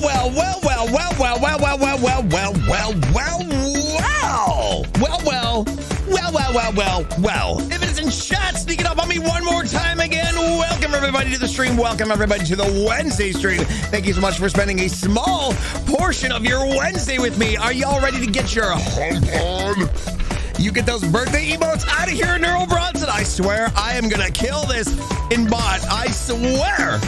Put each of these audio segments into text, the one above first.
well, well, well, well, well, well, well, well, well, well, well, well, well, well, well, well, well, well, well, well. If it isn't chat sneaking up on me one more time again, welcome everybody to the stream. Welcome everybody to the Wednesday stream. Thank you so much for spending a small portion of your Wednesday with me. Are y'all ready to get your hump on? You get those birthday emotes out of here, Neural Bronson. I swear I am gonna kill this in bot. I swear.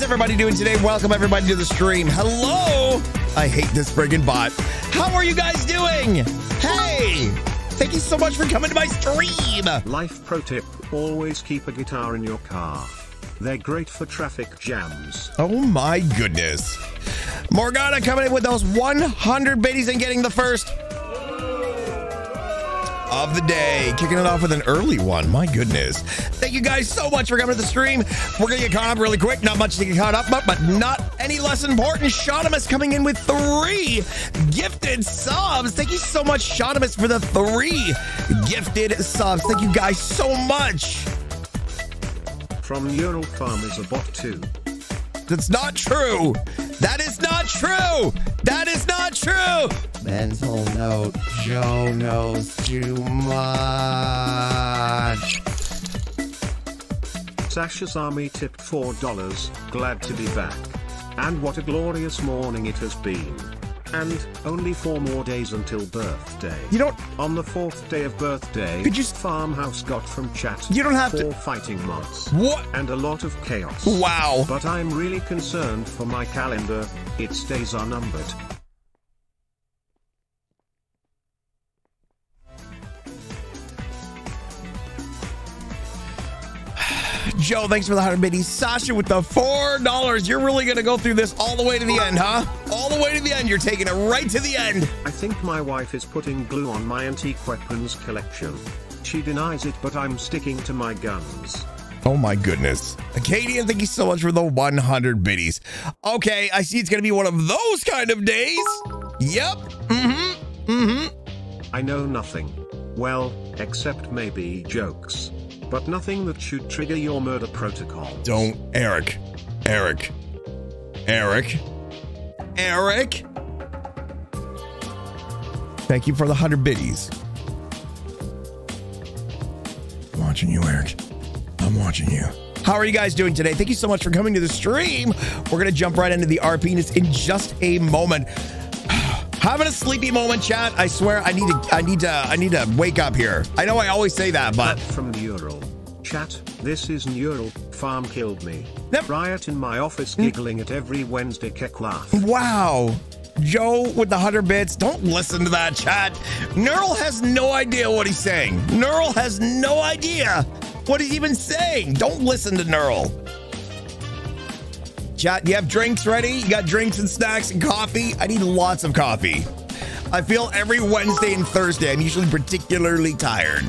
How is everybody doing today? Welcome everybody to the stream. Hello. I hate this friggin' bot. How are you guys doing? Hey. Thank you so much for coming to my stream. Life pro tip always keep a guitar in your car. They're great for traffic jams. Oh my goodness. Morgana coming in with those 100 biddies and getting the first of the day. Kicking it off with an early one. My goodness. Thank you guys so much for coming to the stream. We're going to get caught up really quick. Not much to get caught up, but, but not any less important. Shottimus coming in with three gifted subs. Thank you so much, Shottimus, for the three gifted subs. Thank you guys so much. From Neural Farm is a bot too. That's not true. That is not true. That is not true. Mental note Joe knows too much. Sasha's army tipped $4. Glad to be back. And what a glorious morning it has been. And only four more days until birthday. You don't. On the fourth day of birthday, Could you- farmhouse got from chat. You don't have four to- fighting mods. What? And a lot of chaos. Wow. But I'm really concerned for my calendar. Its days are numbered. Joe, thanks for the 100 biddies. Sasha with the $4. You're really going to go through this all the way to the end, huh? All the way to the end. You're taking it right to the end. I think my wife is putting glue on my antique weapons collection. She denies it, but I'm sticking to my guns. Oh my goodness. Acadian, thank you so much for the 100 biddies. Okay, I see it's going to be one of those kind of days. Yep. Mm-hmm. Mm-hmm. I know nothing. Well, except maybe jokes. But nothing that should trigger your murder protocol. Don't, Eric. Eric. Eric. Eric. Thank you for the 100 biddies. I'm watching you, Eric. I'm watching you. How are you guys doing today? Thank you so much for coming to the stream. We're going to jump right into the RPness in just a moment. Having a sleepy moment, chat. I swear I need to I need to I need to wake up here. I know I always say that, but from Neural. Chat, this is Neural. Farm killed me. Yep. Riot in my office mm. giggling at every Wednesday keck laugh. Wow. Joe with the 100 bits. Don't listen to that chat. Neural has no idea what he's saying. Neural has no idea what he's even saying. Don't listen to Neural. Chat, you have drinks ready? You got drinks and snacks and coffee? I need lots of coffee. I feel every Wednesday and Thursday I'm usually particularly tired.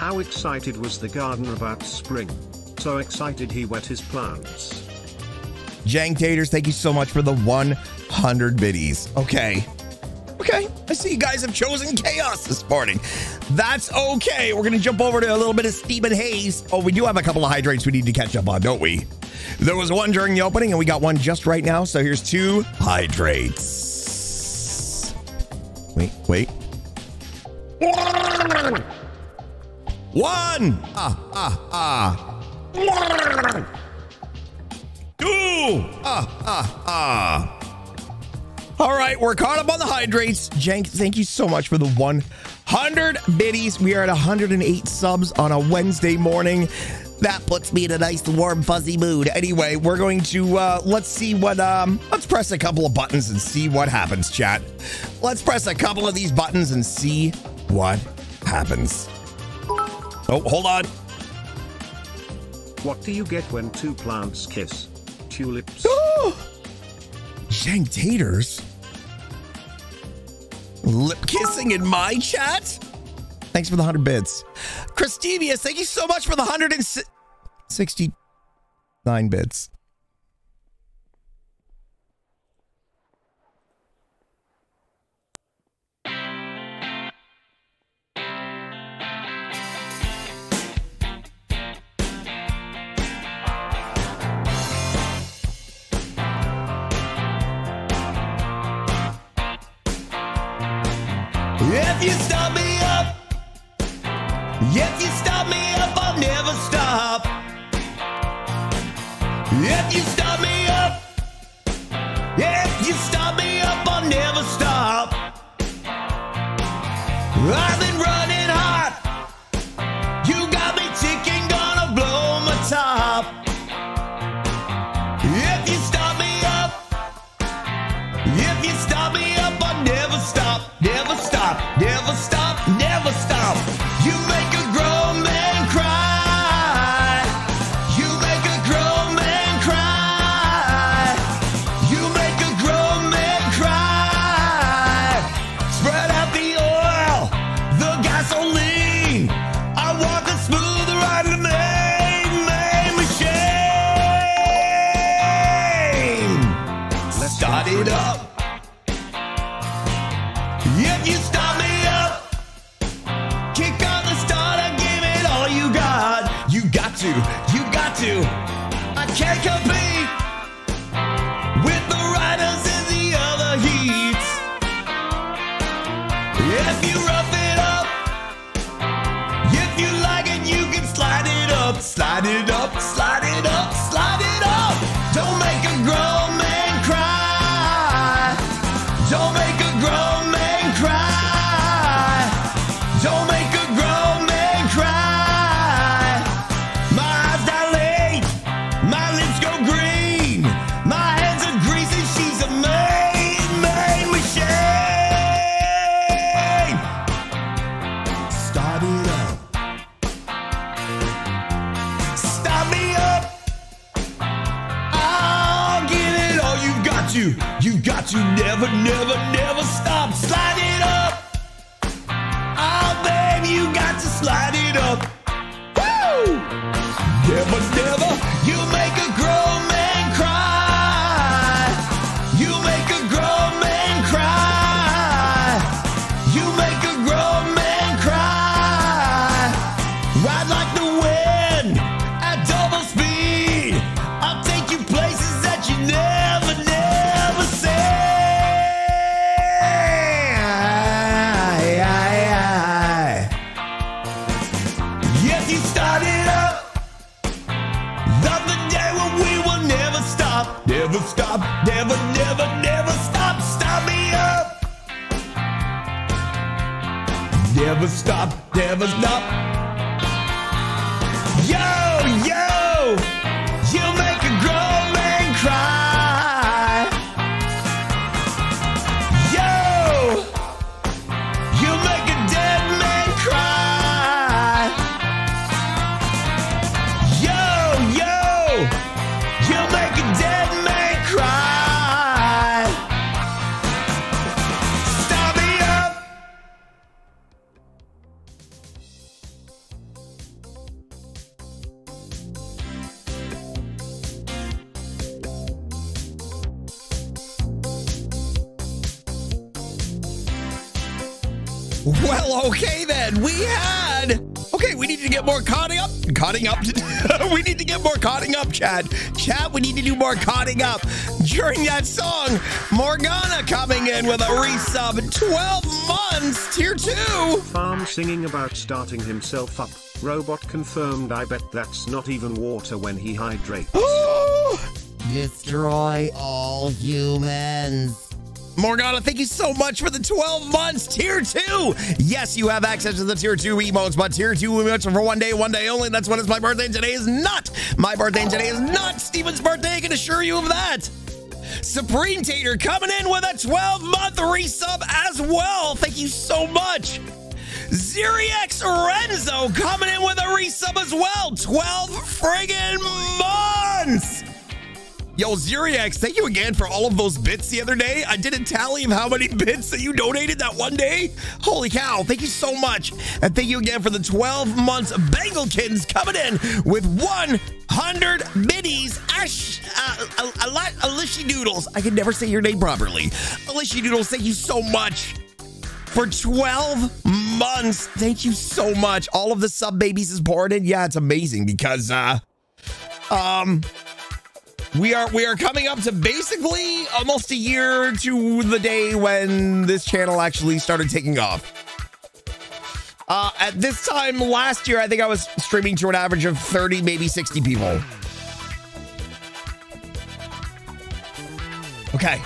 How excited was the gardener about spring? So excited he wet his plants. Jank Taters, thank you so much for the 100 biddies. Okay. Okay, I see you guys have chosen chaos this morning. That's okay. We're going to jump over to a little bit of Steven Hayes. Oh, we do have a couple of hydrates we need to catch up on, don't we? There was one during the opening, and we got one just right now. So here's two hydrates. Wait, wait. One. Ah, ah, ah. Two. Ah, ah, ah. All right, we're caught up on the hydrates. Jank, thank you so much for the 100 biddies. We are at 108 subs on a Wednesday morning. That puts me in a nice, warm, fuzzy mood. Anyway, we're going to uh, let's see what um let's press a couple of buttons and see what happens, chat. Let's press a couple of these buttons and see what happens. Oh, hold on. What do you get when two plants kiss? Tulips. Jank Taters. Lip kissing in my chat? Thanks for the 100 bits. Christivius, thank you so much for the 169 bits. If you stop me up, if you stop me up, I'll never stop. If you stop Chad. Chad, we need to do more caught up. During that song, Morgana coming in with a resub 12 months, tier 2. Farm singing about starting himself up. Robot confirmed I bet that's not even water when he hydrates. Destroy all humans. Morgana, thank you so much for the 12 months. Tier 2. Yes, you have access to the Tier 2 emotes, but Tier 2 emotes are for one day, one day only. That's when it's my birthday, and today is not. My birthday, and today is not Steven's birthday. I can assure you of that. Supreme Tater coming in with a 12 month resub as well. Thank you so much. Zeriex Renzo coming in with a resub as well. 12 friggin' months. Yo, Zeriex, thank you again for all of those bits the other day. I did a tally of how many bits that you donated that one day. Holy cow, thank you so much. And thank you again for the 12 months Bengalkins coming in with 100 biddies. Ash, uh, Alicia Doodles. I can never say your name properly. Alicia Doodles, thank you so much for 12 months. Thank you so much. All of the sub babies is pouring in. Yeah, it's amazing because uh um we are we are coming up to basically almost a year to the day when this channel actually started taking off. Uh, at this time last year, I think I was streaming to an average of 30, maybe 60 people. Okay.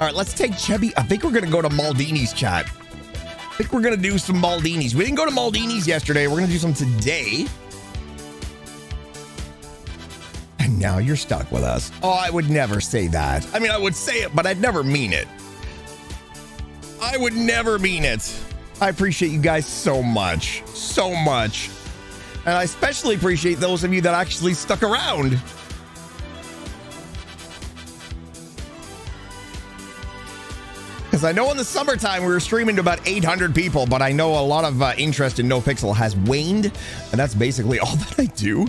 All right, let's take Chevy. I think we're going to go to Maldini's chat. I think we're going to do some Maldini's. We didn't go to Maldini's yesterday. We're going to do some today. And now you're stuck with us. Oh, I would never say that. I mean, I would say it, but I'd never mean it. I would never mean it. I appreciate you guys so much. So much. And I especially appreciate those of you that actually stuck around. Because I know in the summertime we were streaming to about 800 people, but I know a lot of uh, interest in NoPixel has waned, and that's basically all that I do.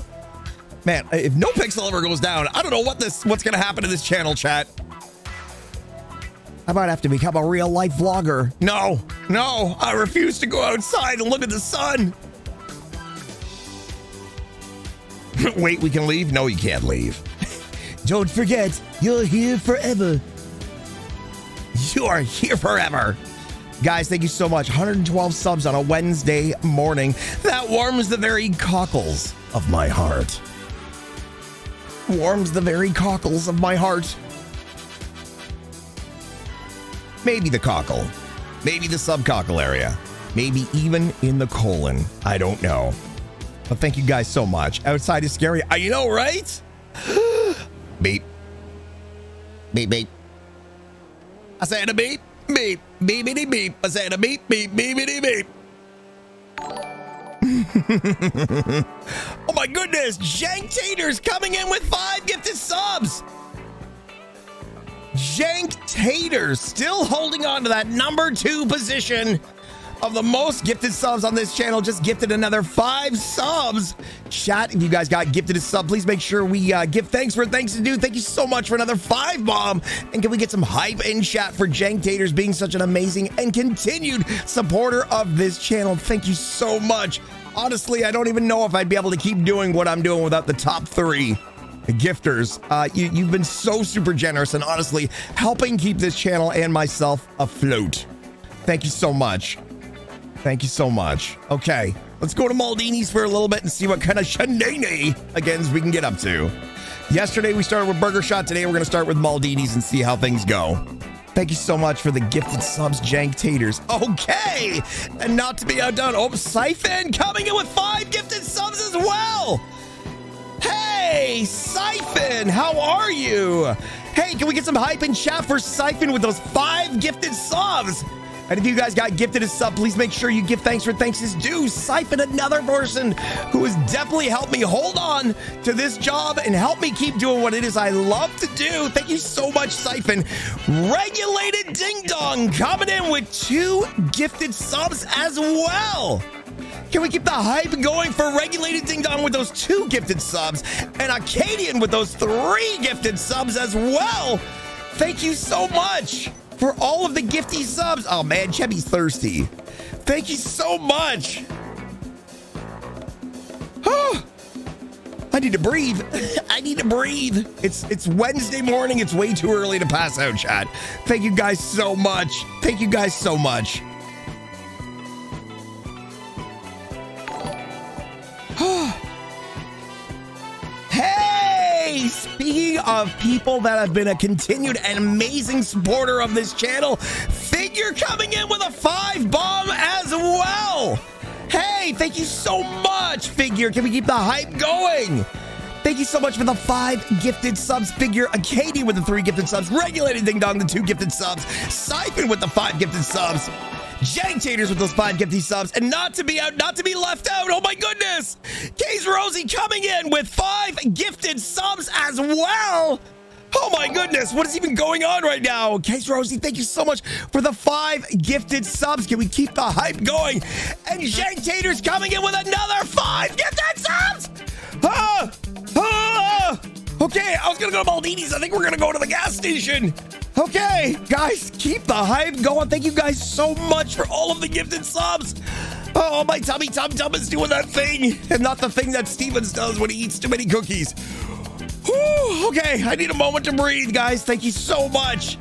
Man, if NoPixel ever goes down, I don't know what this what's gonna happen to this channel, chat. I might have to become a real life vlogger. No, no, I refuse to go outside and look at the sun. Wait, we can leave? No, you can't leave. Don't forget, you're here forever. You are here forever. Guys, thank you so much. 112 subs on a Wednesday morning. That warms the very cockles of my heart. Warms the very cockles of my heart. Maybe the cockle. Maybe the subcockle area. Maybe even in the colon. I don't know. But thank you guys so much. Outside is scary. You know, right? beep. Beep, beep. I said a beep, beep, beep, beep, beep. I said a beep, beep, beep, beep, beep. oh my goodness, Jank Taters coming in with five gifted subs. Jank Taters still holding on to that number two position of the most gifted subs on this channel. Just gifted another five subs. Chat, if you guys got gifted a sub, please make sure we uh, give thanks for thanks to do. Thank you so much for another five bomb. And can we get some hype in chat for Jank Taters being such an amazing and continued supporter of this channel? Thank you so much. Honestly, I don't even know if I'd be able to keep doing what I'm doing without the top three gifters. Uh, you, you've been so super generous and honestly helping keep this channel and myself afloat. Thank you so much. Thank you so much. Okay, let's go to Maldini's for a little bit and see what kind of shenanigans we can get up to. Yesterday we started with Burger Shot. Today we're going to start with Maldini's and see how things go. Thank you so much for the gifted subs, Jank Taters. Okay, and not to be outdone, oh, Siphon coming in with five gifted subs as well. Hey, Siphon, how are you? Hey, can we get some hype in chat for Siphon with those five gifted subs? And if you guys got gifted a sub, please make sure you give thanks for thanks is due. Siphon, another person who has definitely helped me hold on to this job and help me keep doing what it is I love to do. Thank you so much, Siphon. Regulated Ding Dong coming in with two gifted subs as well. Can we keep the hype going for Regulated Ding Dong with those two gifted subs and Acadian with those three gifted subs as well? Thank you so much for all of the gifty subs. Oh man, Chevy's thirsty. Thank you so much. Oh, I need to breathe. I need to breathe. It's it's Wednesday morning. It's way too early to pass out, chat. Thank you guys so much. Thank you guys so much. hey, speaking of people that have been a continued and amazing supporter of this channel, Figure coming in with a five bomb as well. Hey, thank you so much, Figure. Can we keep the hype going? Thank you so much for the five gifted subs. Figure Acadian with the three gifted subs. Regulated Ding Dong, the two gifted subs. Siphon with the five gifted subs. Jank Taters with those five gifty subs, and not to be out, not to be left out. Oh my goodness! Case Rosie coming in with five gifted subs as well. Oh my goodness, what is even going on right now? Case Rosie, thank you so much for the five gifted subs. Can we keep the hype going? And Jank Taters coming in with another five gifted subs. Ah, ah. Okay, I was gonna go to Maldini's. I think we're gonna go to the gas station. Okay, guys, keep the hype going. Thank you guys so much for all of the gifted subs. Oh, my tummy tum tum is doing that thing, and not the thing that Stevens does when he eats too many cookies. Whew, okay, I need a moment to breathe, guys. Thank you so much.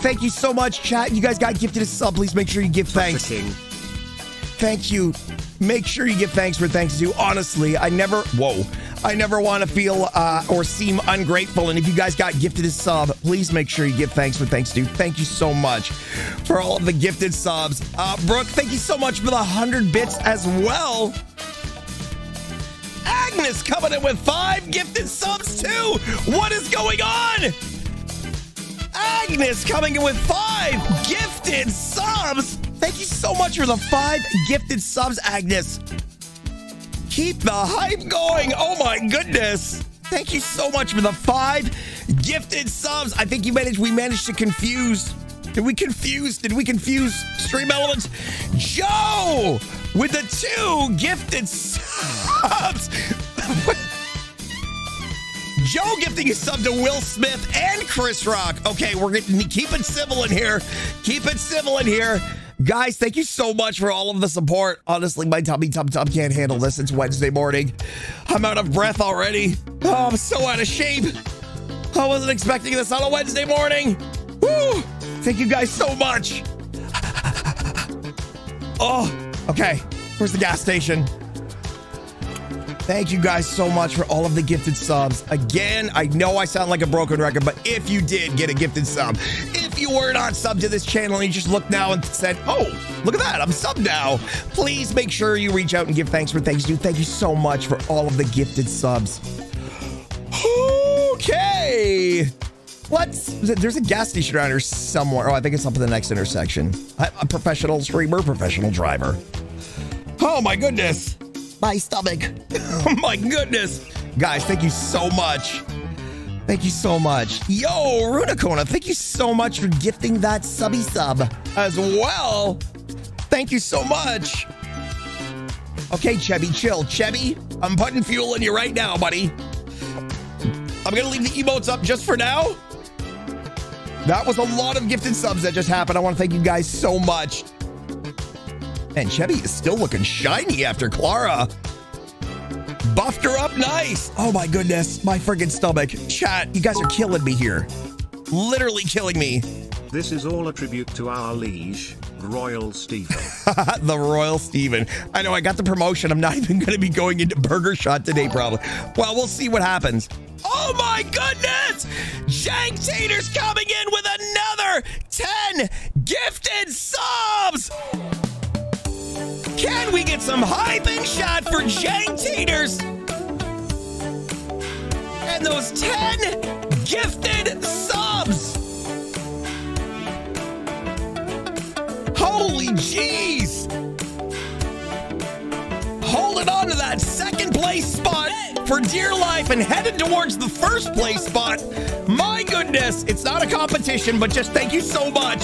Thank you so much, chat. You guys got gifted a sub. Please make sure you give thanks. Thank you. Make sure you give thanks for thanks due. Honestly, I never, whoa, I never want to feel uh, or seem ungrateful. And if you guys got gifted a sub, please make sure you give thanks for thanks due. Thank you so much for all of the gifted subs. Uh, Brooke, thank you so much for the 100 bits as well. Agnes coming in with five gifted subs too. What is going on? Agnes coming in with five gifted subs. Thank you so much for the five gifted subs, Agnes. Keep the hype going. Oh my goodness. Thank you so much for the five gifted subs. I think you managed, we managed to confuse. Did we confuse? Did we confuse StreamElements? Joe with the two gifted subs. Joe gifting a sub to Will Smith and Chris Rock. Okay, we're to keep it civil in here. Keep it civil in here. Guys, thank you so much for all of the support. Honestly, my tummy tum tum can't handle this. It's Wednesday morning. I'm out of breath already. Oh, I'm so out of shape. I wasn't expecting this on a Wednesday morning. Woo! Thank you guys so much. Oh, okay. Where's the gas station? Thank you guys so much for all of the gifted subs. Again, I know I sound like a broken record, but if you did get a gifted sub, if you were not sub to this channel and you just looked now and said, oh, look at that, I'm sub now, please make sure you reach out and give thanks for thanks due. Thank you so much for all of the gifted subs. Okay. Let's, there's a gas station around here somewhere. Oh, I think it's up in the next intersection. A professional streamer, professional driver. Oh my goodness. My stomach. oh my goodness. Guys, thank you so much. Thank you so much. Yo, Runacona, thank you so much for gifting that subby sub as well. Thank you so much. Okay, Chevy, chill. Chevy, I'm putting fuel in you right now, buddy. I'm going to leave the emotes up just for now. That was a lot of gifted subs that just happened. I want to thank you guys so much. And Chevy is still looking shiny after Clara buffed her up nice. Oh my goodness, my friggin' stomach. Chat, you guys are killing me here. Literally killing me. This is all a tribute to our liege, Royal Stephen. the Royal Stephen. I know I got the promotion. I'm not even going to be going into Burger Shot today, probably. Well, we'll see what happens. Oh my goodness! Jank Tater's coming in with another 10 gifted subs! Can we get some hype and shot for Jank Taters? And those 10 gifted subs! Holy jeez! Holding on to that second place spot for dear life and headed towards the first place spot. My goodness, it's not a competition, but just thank you so much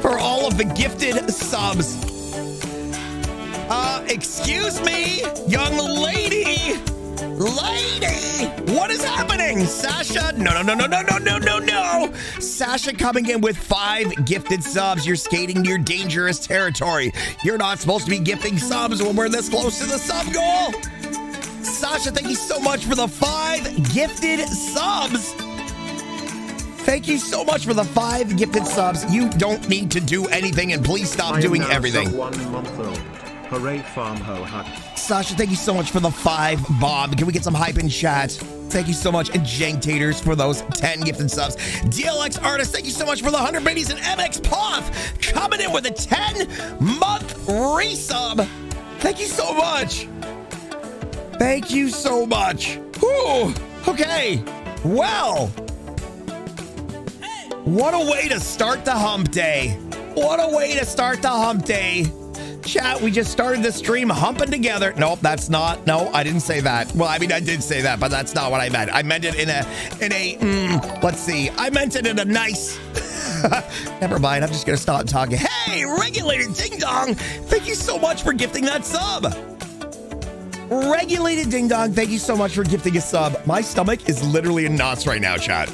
for all of the gifted subs. Uh, excuse me, young lady. Lady, what is happening? Sasha, no, no, no, no, no, no, no, no, no. Sasha coming in with five gifted subs. You're skating near dangerous territory. You're not supposed to be gifting subs when we're this close to the sub goal. Sasha, thank you so much for the five gifted subs. Thank you so much for the five gifted subs. You don't need to do anything, and please stop I doing everything. Hooray, farm ho hut. Sasha, thank you so much for the five. Bob, can we get some hype in chat? Thank you so much. And Jank Taters for those 10 gifted subs. DLX Artist, thank you so much for the 100 biddies. And MX Poth coming in with a 10 month resub. Thank you so much. Thank you so much. Whew. Okay. Well, what a way to start the hump day. What a way to start the hump day. Chat, we just started the stream humping together. Nope, that's not. No, I didn't say that. Well, I mean, I did say that, but that's not what I meant. I meant it in a, in a, mm, let's see. I meant it in a nice. Never mind. I'm just going to stop talking. Hey, regulated ding dong. Thank you so much for gifting that sub. Regulated ding dong. Thank you so much for gifting a sub. My stomach is literally in knots right now, chat.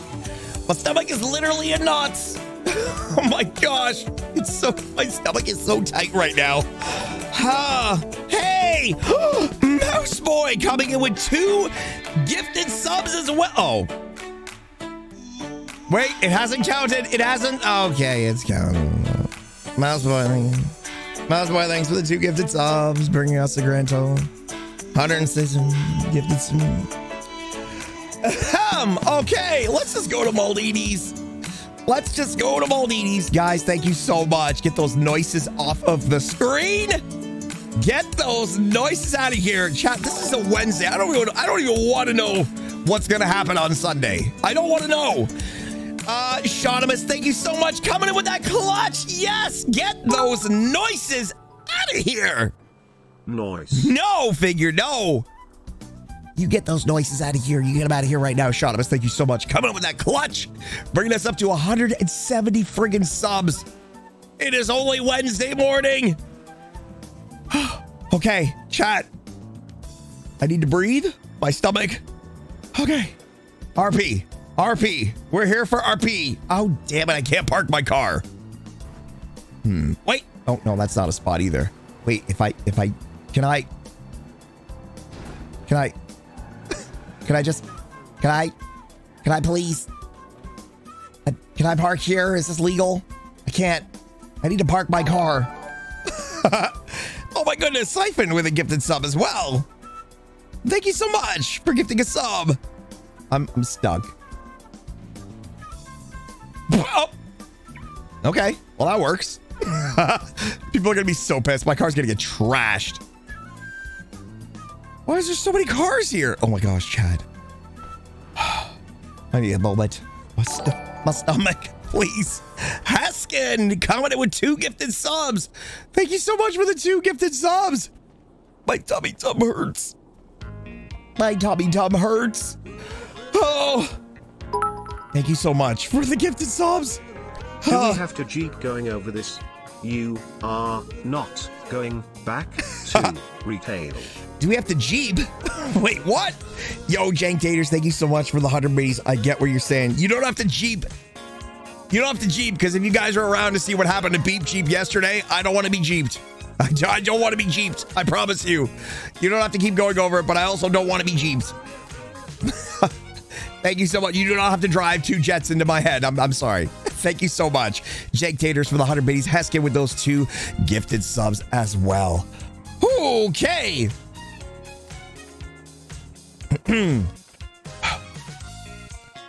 My stomach is literally in knots. oh my gosh. It's so, my stomach is so tight right now. Ha! hey! Mouse Boy coming in with two gifted subs as well. Oh. Wait, it hasn't counted. It hasn't. Okay, it's counting. Mouse Boy, Mouse Boy, thanks for the two gifted subs, bringing us a grand total. 106 gifted subs. Ahem. Okay, let's just go to Maldini's. Let's just go to Maldini's. Guys, thank you so much. Get those noises off of the screen. Get those noises out of here. Chat, this is a Wednesday. I don't even I don't even want to know what's gonna happen on Sunday. I don't want to know. Uh Shaunimus, thank you so much. Coming in with that clutch. Yes, get those noises out of here. Noise. No, figure, no. You get those noises out of here. You get them out of here right now, Shaunimus. Thank you so much. Coming up with that clutch. Bringing us up to 170 friggin' subs. It is only Wednesday morning. okay, chat. I need to breathe. My stomach. Okay. RP. RP. We're here for RP. Oh, damn it. I can't park my car. Hmm. Wait. Oh, no, that's not a spot either. Wait, if I, if I, can I, can I, can I just, can I, can I please, Uh, can I park here? Is this legal? I can't. I need to park my car. oh my goodness, Siphon with a gifted sub as well. Thank you so much for gifting a sub. I'm, I'm stuck. Oh. Okay, well that works. People are gonna be so pissed. My car's gonna get trashed. Why is there so many cars here? Oh my gosh, Chad. I need a moment. My, st- my stomach, please. Haskin in with two gifted subs. Thank you so much for the two gifted subs. My tummy tum hurts. My tummy tum hurts. Oh. Thank you so much for the gifted subs. Do we ah. have to Jeep going over this? You are not going back to retail. Do we have to Jeep? Wait, what? Yo, Jank Taters, thank you so much for the 100 bees. I get what you're saying. You don't have to Jeep. You don't have to Jeep because if you guys are around to see what happened to Beep Jeep yesterday, I don't want to be Jeeped. I don't want to be Jeeped. I promise you. You don't have to keep going over it, but I also don't want to be Jeeped. Thank you so much. You do not have to drive two jets into my head. I'm, I'm sorry. Thank you so much. Jank Taters for the 100 biddies. Heskin with those two gifted subs as well. Okay. I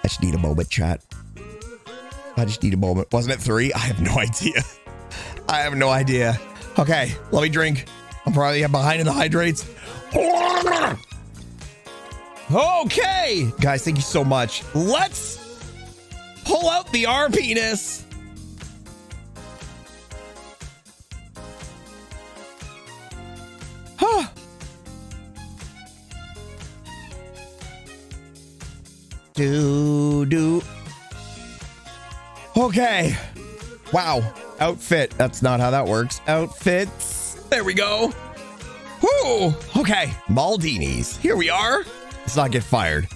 just need a moment, chat. I just need a moment. Wasn't it three? I have no idea. I have no idea. Okay, let me drink. I'm probably behind in the hydrates. Okay, guys, thank you so much. Let's pull out the R penis. Huh. Do do. Okay. Wow. Outfit. That's not how that works. Outfits. There we go. Whoo. Okay. Maldini's. Here we are. Let's not get fired.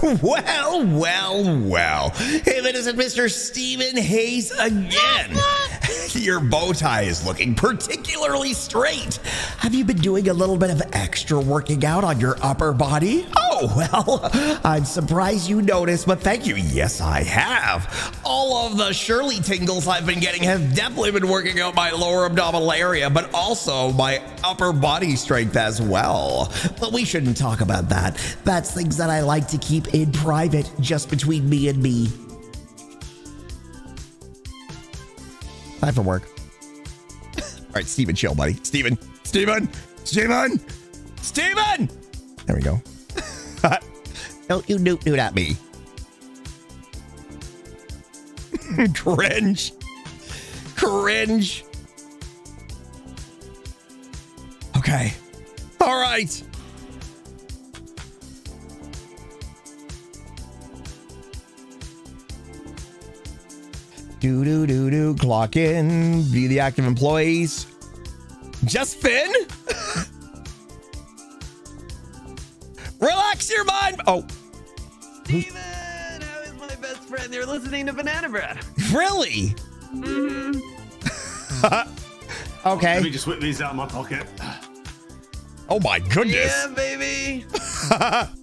Well, well, well. If it isn't Mr. Steven Hayes again. Your bow tie is looking particularly straight. Have you been doing a little bit of extra working out on your upper body? Oh, well, I'm surprised you noticed, but thank you. Yes, I have. All of the Shirley tingles I've been getting have definitely been working out my lower abdominal area, but also my upper body strength as well. But we shouldn't talk about that. That's things that I like to keep in private, just between me and me. Time for work. All right, Steven, chill, buddy. Steven, Steven, Steven, Steven! There we go. Don't you noot noot at me. Cringe. Cringe. Okay. All right. Do do do do. Clock in. View the active employees. Just Finn. Relax your mind. Oh, Steven, how is my best friend? You're listening to Banana Bread. really? Mm-hmm. okay. Let me just whip these out of my pocket. Oh my goodness. Yeah, baby.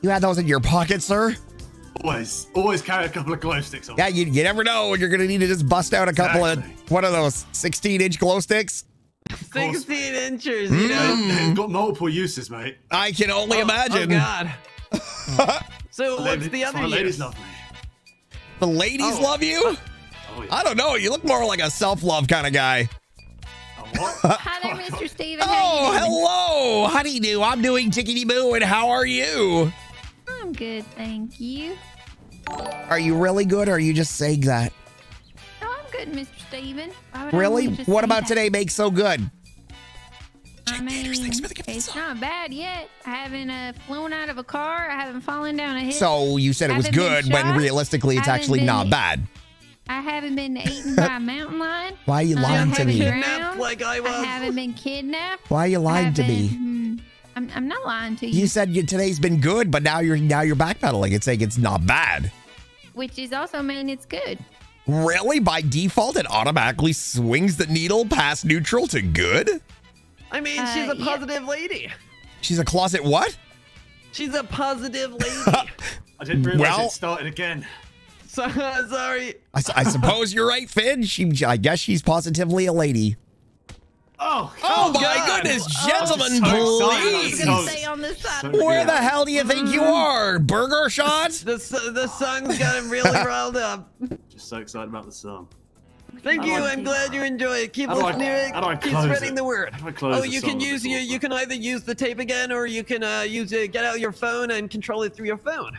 You had those in your pocket, sir? Always, always carry a couple of glow sticks on. Yeah, you, you never know when you're going to need to just bust out a couple Exactly. of, one of those, 16 inch glow sticks? 16 inches, you know? They've got multiple uses, mate. I can only Oh, oh imagine. Oh, God. so what's Ladies- the other my ladies love me. The ladies Oh. love you? Oh, yeah. I don't know. You look more like a self love kind of guy. Oh, what? Hi there, Oh, Mr. Steven. Oh, hello. How do you do? I'm doing tickety boo, and how are you? I'm good, thank you. Are you really good, or are you just saying that? Oh, I'm good, Mr. Steven. Why would I Really? What about that? today makes so good? I mean, Gators, thanks for the gift it's sub. not bad yet. I haven't uh, flown out of a car. I haven't fallen down a hill. So you said it was good when shot. realistically it's actually been not bad. I haven't been eaten by a mountain lion. Why are you I lying to me? drowned. Kidnapped like I was. I haven't been kidnapped. Why are you I lying to me? Haven't- I'm, I'm not lying to you, You said you, today's been good, but now you're now you're backpedaling and saying it's not bad. which is also mean it's good. Really? By default, it automatically swings the needle past neutral to good? I mean, she's Uh, a yeah. positive lady. She's a closet what? She's a positive lady. I didn't realize Well- it started again. so, sorry. I suppose you're right, Finn. She, I guess she's positively a lady. Oh, Oh my God. goodness, gentlemen, I'm so excited. I was please. gonna Oh, stay on this so Where the hell do you think you are? Burger shot? The, su- the song's got him really riled up. Just so excited about the song. Thank How you. I- I'm glad you enjoy it. Keep How do I- listening to it. how do I Keep spreading it? the word. How do I close oh, you can use you. You can either use the tape again, or you can uh, use it. Get out your phone and control it through your phone.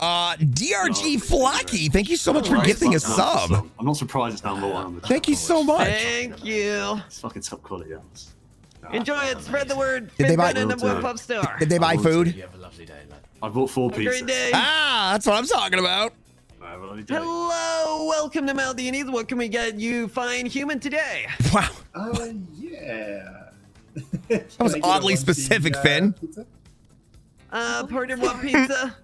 Uh, DRG Oh, Flocky, thank you so much for Right, gifting a sub. awesome. I'm not surprised it's number one. on the Thank you so much. Thank you. It's fucking top quality. Alex. Enjoy it. Spread the word. Did they buy- Finn Brennan, number one Will do. pop star. Did they buy food? You have a lovely day, lad. I bought four Have a pizzas. Ah, that's what I'm talking about. Have a lovely day. Hello, welcome to Maldinis. What can we get you fine human today? Wow. Uh, yeah. That was oddly specific, Finn. Pizza? Uh, pardon what pizza?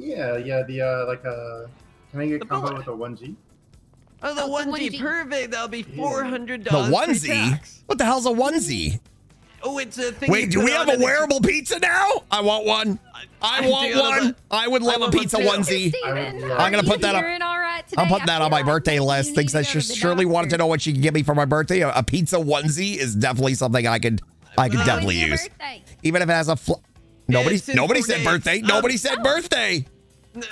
Yeah, yeah. The uh, like uh, can I get The combo bullet. with a one G? Oh, the Oh, the one G. onesie. Perfect. That'll be four hundred dollars. The dollars. onesie? What the hell's a onesie? Oh, it's a thing. Wait, do we have a and it's- wearable pizza now? I want one. I I want do love one. it. I would I love a pizza onesie. Steven, I'm gonna put that up- hearing all right today? I'm putting that on my birthday maybe list. Things Thinks need that she surely wanted to know what she could give me for my birthday. A, a pizza onesie is definitely something I could I could definitely use. birthday? Even if it has a fl- Nobody nobody said days. birthday. Um, Nobody said birthday.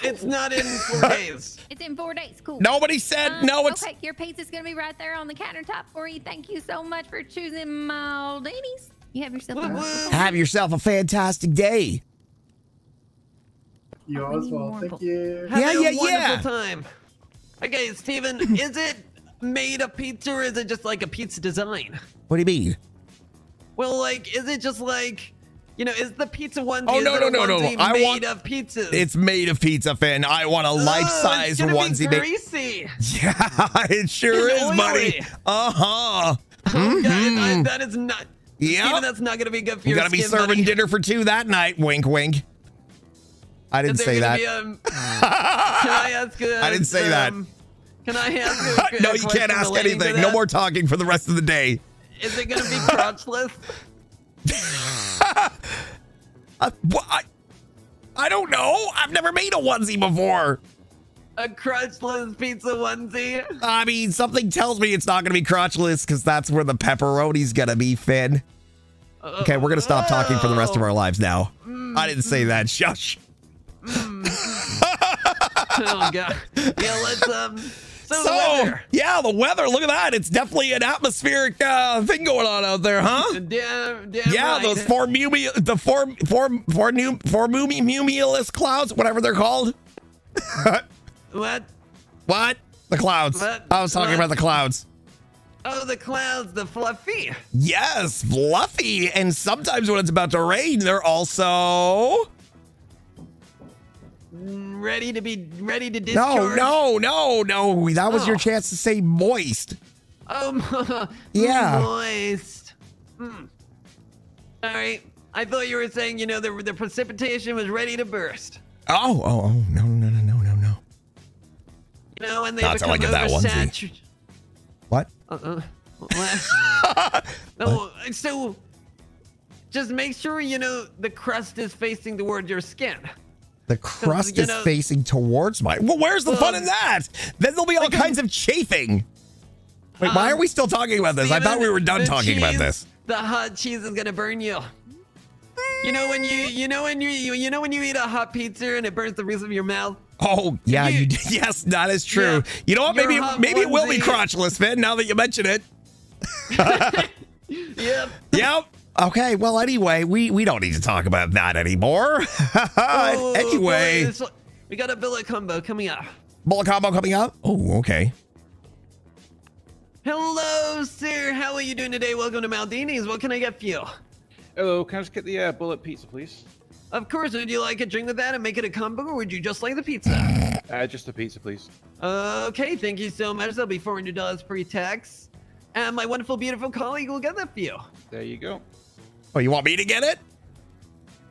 It's not in four days. It's in four days. Cool. Nobody said Um, no it's Okay, your pizza's gonna be right there on the countertop for you. Thank you so much for choosing Maldini's. You have yourself a Woo woo. Have yourself a fantastic day. You Oh, as well. Thank bul- you. Have Yeah, a yeah, wonderful yeah. time. Okay, Steven, is it made of pizza or is it just like a pizza design? What do you mean? Well, like, is it just like, you know, is the pizza onesie Oh, no, no, no, no. I made want- of pizzas? It's made of pizza, Finn. I want a Oh, life-size it's gonna onesie. Be greasy. yeah, it sure is, Oily. buddy. Uh-huh. Oh, God, I- that is not. Steven, that's not gonna be good for You your gotta be serving buddy. dinner for two that night. Wink, wink. I didn't say that. Um, can I ask? Uh, I didn't say that. um, Can I ask? A, no, you can't ask anything. No more talking for the rest of the day. Is it gonna be crotchless? Uh, wha- I, I don't know. I've never made a onesie before. a crotchless pizza onesie? I mean, something tells me it's not going to be crotchless because that's where the pepperoni's going to be, Finn. Okay, we're going to stop talking for the rest of our lives now. I didn't say that. Shush. Oh god. Yeah, let's um. So, the So, weather. yeah, the weather. Look at that. It's definitely an atmospheric uh, thing going on out there, huh? Damn, damn Yeah, right. those four mumi- the four four four new four mumi mumulus clouds, whatever they're called. What? What? The clouds. What? I was talking What? about the clouds. Oh, the clouds, the fluffy. Yes, fluffy. And sometimes when it's about to rain, they're also Ready to be ready to discharge. no, no, no. No. That was oh. your Oh. chance to say moist. Oh, Yeah. moist. Mm. All right. I thought you were saying, you know, the the precipitation was ready to burst. Oh, oh, oh, no, no, no, no, no, no. You know, and they Not become get that onesie. oversaturated. What? Uh-uh. What? no, so just make sure you know the crust is facing toward your skin. The crust is know- facing towards my. Well, where's the fun in that? Then there'll be all kinds of chafing. Wait, why Um, are we still talking about this? I thought we were done talking about this. The hot cheese is gonna burn you. You know when you you know when you you, know when you eat a hot pizza and it burns the roof of your mouth. Oh, yeah, you, You-. Yes, that is true. Yeah, you know what? Maybe maybe it will be crotchless, Finn. Now that you mention it. Yep. Yep. Okay. Well, anyway, we we don't need to talk about that anymore. Oh, anyway, boy, it's- we got a billet combo coming up. bullet combo coming up. Oh, okay. Hello, sir. How are you doing today? Welcome to Maldini's. What can I get for you? Hello, can I just get the uh, bullet pizza, please? Of course. Would you like a drink with that and make it a combo, or would you just like the pizza? Uh, just the pizza, please. okay. Thank you so much. That'll be four hundred dollars pre-tax. And my wonderful, beautiful colleague will get that for you. There you go. Oh, you want me to get it?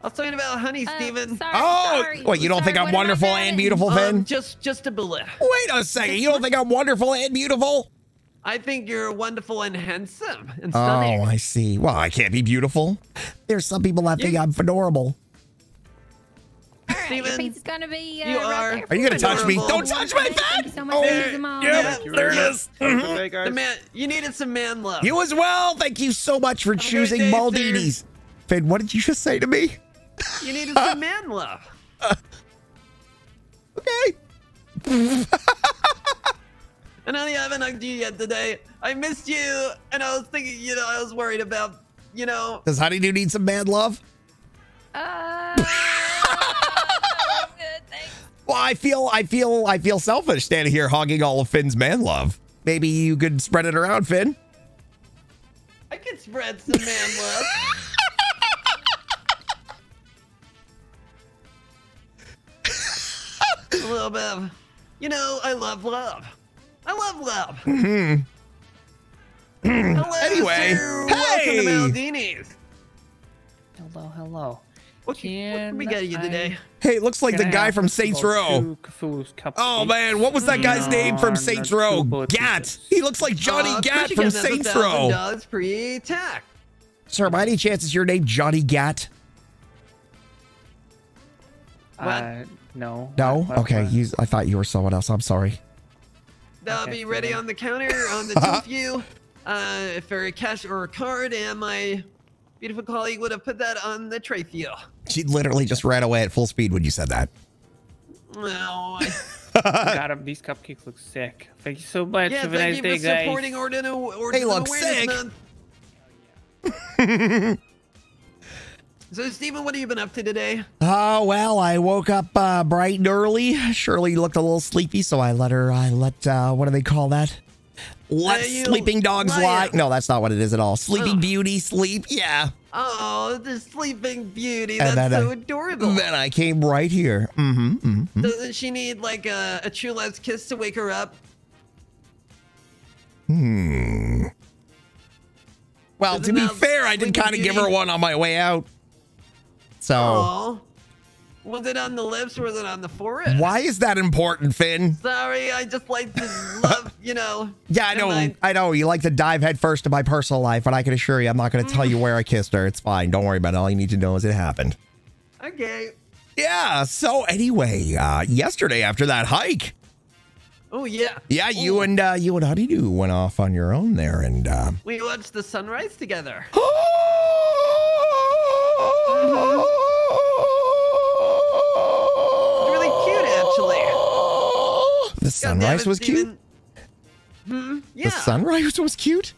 I was talking about honey, Uh, Steven. sorry, Oh, sorry, wait, you don't think I'm what am I wonderful and beautiful, Um, Finn? just, just a billet. Wait a second. You don't think I'm wonderful and beautiful? I think you're wonderful and handsome and stunning. Oh. I see. Well, I can't be beautiful. There's some people that think I'm adorable. All right, your Steven, pizza's gonna be uh, you right are- there Are you gonna for touch me? Don't touch my Thank fat. you so much Oh, for yeah, yeah, there very it much. is. Have a good day, guys. The man, you needed some man love. You as well. Thank you so much for a choosing day, sir. Maldini's. Finn, what did you just say to me? You needed some man love. Okay. And honey, I haven't hugged you yet today. I missed you, and I was thinking, you know, I was worried about, you know. Does Honeydew need some man love? Uh, I'm good, Well, I feel, I feel, I feel selfish standing here hogging all of Finn's man love. Maybe you could spread it around, Finn. I could spread some man love. a little bit of, you know, I love love. I love love. Mm-hmm. Hello, Anyway, sir. hey! Welcome to Maldini's. Hello, hello. What, what can we get you I- today? Hey, it looks like Can the I guy from Saints Row. Oh man, what was that guy's name from Saints Row? Gat. He looks like Johnny Uh, Gat from Saints $1,000 Row. pre-tax. Sir, by any chance is your name Johnny Gat? Uh, no. No. What- Okay, what- you, I thought you were someone else. I'm sorry. That'll Okay, be ready on the counter on the two of you. Uh, for a cash or a card, and my beautiful colleague would have put that on the tray for you. She literally just ran away at full speed when you said that. No, I, Got 'em. These cupcakes look sick. Thank you so much. yeah, Have a thank nice you day, for guys. supporting Ordin, Ordin They look sick. Month. So, Steven, what have you been up to today? Oh well, I woke up uh, bright and early. Shirley looked a little sleepy, so I let her. I let. Uh, what do they call that? Uh, sleeping dogs lie. lie. No, that's not what it is at all. Sleeping Oh. Beauty sleep. Yeah. Oh, the Sleeping Beauty. That's then so I- adorable. Then I came right here. Mm-hmm. mm-hmm. Doesn't she need like a, a true love's kiss to wake her up? Hmm. Well, to Isn't be fair, I did kind of give her one on my way out. So Oh. Was it on the lips or was it on the forehead? why is that important, Finn? Sorry, I just like to love, you know. Yeah, I know. mind. I know. You like to dive headfirst into my personal life, but I can assure you, I'm not going to tell you where I kissed her. It's fine. Don't worry about it. All you need to know is it happened. Okay. Yeah. So anyway, uh, yesterday after that hike, Oh yeah. yeah, you Ooh. and uh, you and Honeydew went off on your own there, and. Uh, We watched the sunrise together. Really cute, actually. The sunrise was cute. Hmm. Yeah. The sunrise was cute.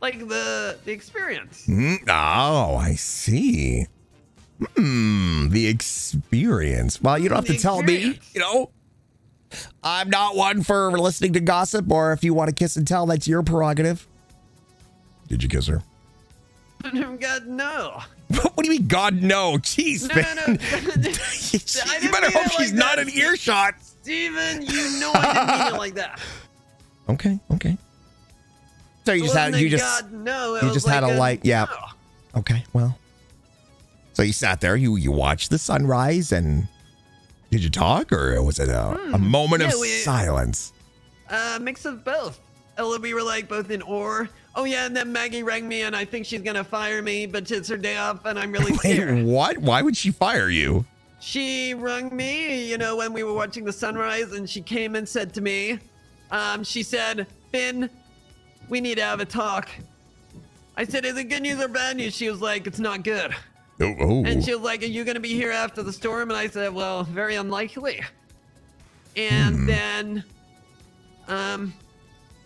like the the experience. Mm, oh, I see. Hmm, the experience. Well, you don't have The to tell me. You know, I'm not one for listening to gossip, or if you want to kiss and tell, that's your prerogative. Did you kiss her? God no. what do you mean, God, no? Jeez, No, man. no, no. You better hope it she's like not an earshot. Steven, you know I didn't mean it like that. Okay, okay. So you just had you just God, no. You was just had like a light- yeah. no. okay. Well, so you sat there, you you watched the sunrise, and did you talk, or was it a, a moment Hmm. Yeah, of we- silence? A mix of both. Ella, we were like both in awe. Oh yeah, and then Maggie rang me, and I think she's gonna fire me, but it's her day off, and I'm really Wait, scared. what? Why would she fire you? She rung me, you know, when we were watching the sunrise, and she came and said to me, um, she said, Finn, we need to have a talk. I said, is it good news or bad news? She was like, it's not good. Oh, oh. And she was like, Are you going to be here after the storm? And I said, Well, very unlikely. And Hmm. then um,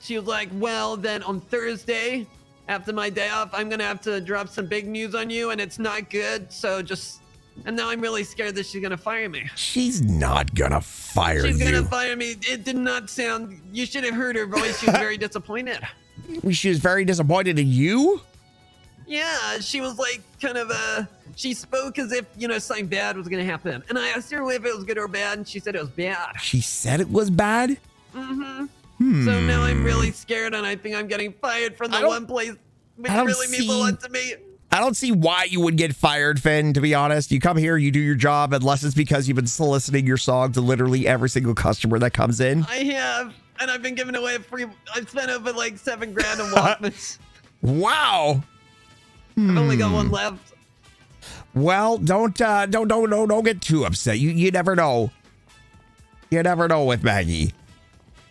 she was like, Well, then on Thursday, after my day off, I'm going to have to drop some big news on you, and it's not good. So just. And now I'm really scared that she's going to fire me. She's not gonna fire me. She's you. going to fire me. It did not sound. You should have heard her voice. She was very disappointed. she was very disappointed in you. Yeah, she was like kind of uh she spoke as if, you know, something bad was gonna happen. And I asked her if it was good or bad, and she said it was bad. She said it was bad. Mm-hmm. Hmm. So now I'm really scared and I think I'm getting fired from the one place which really means a lot to me. I don't see why you would get fired, Finn, to be honest. You come here, you do your job, unless it's because you've been soliciting your song to literally every single customer that comes in. I have and I've been giving away free I've spent over like seven grand on Walkmans. Wow. I've only Hmm. got one left. Well, don't uh don't don't don't don't get too upset. You you never know. You never know with Maggie.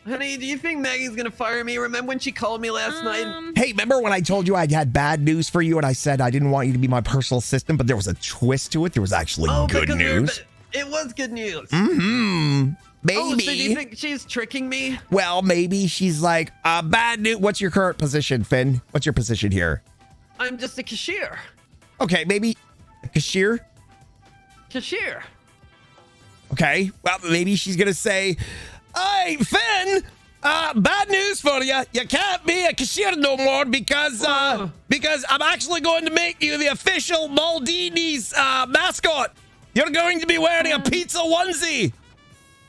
Honey, do you think Maggie's gonna fire me? Remember when she called me last night? Um, Hey, remember when I told you I had bad news for you and I said I didn't want you to be my personal assistant, but there was a twist to it. There was actually Oh, good because we were- news. it was good news. Mm hmm. Maybe. Oh, so do you think she's tricking me? well, maybe she's like, uh, bad news. What's your current position, Finn? What's your position here? I'm just a cashier. Okay, maybe cashier. Cashier. Okay. Well, maybe she's gonna say, "Hey, Finn, uh, bad news for you. You can't be a cashier no more because uh, Oh. because I'm actually going to make you the official Maldini's uh, mascot. You're going to be wearing a pizza onesie.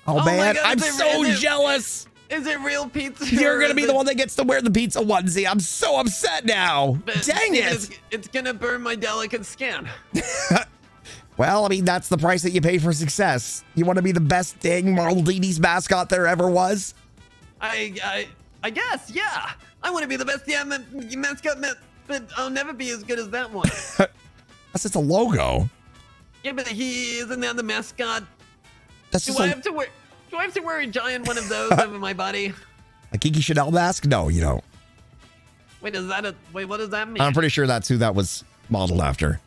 Oh, my man, God, I'm so it- jealous. Is it real pizza? You're gonna be the one that gets to wear the pizza onesie. I'm so upset now. but Dang It's, it. it's gonna burn my delicate skin. Well, I mean, that's the price that you pay for success. You want to be the best dang Maldini's mascot there ever was? I, I, I guess, yeah. I want to be the best yeah, ma- mascot, ma- but I'll never be as good as that one. That's just a logo. yeah, but he isn't that the mascot. That's Do just I a, have to wear? Do I have to wear a giant one of those over my body? a Kiki Chanel mask? No, you don't. Wait, is that a wait? What does that mean? I'm pretty sure that's who that was modeled after.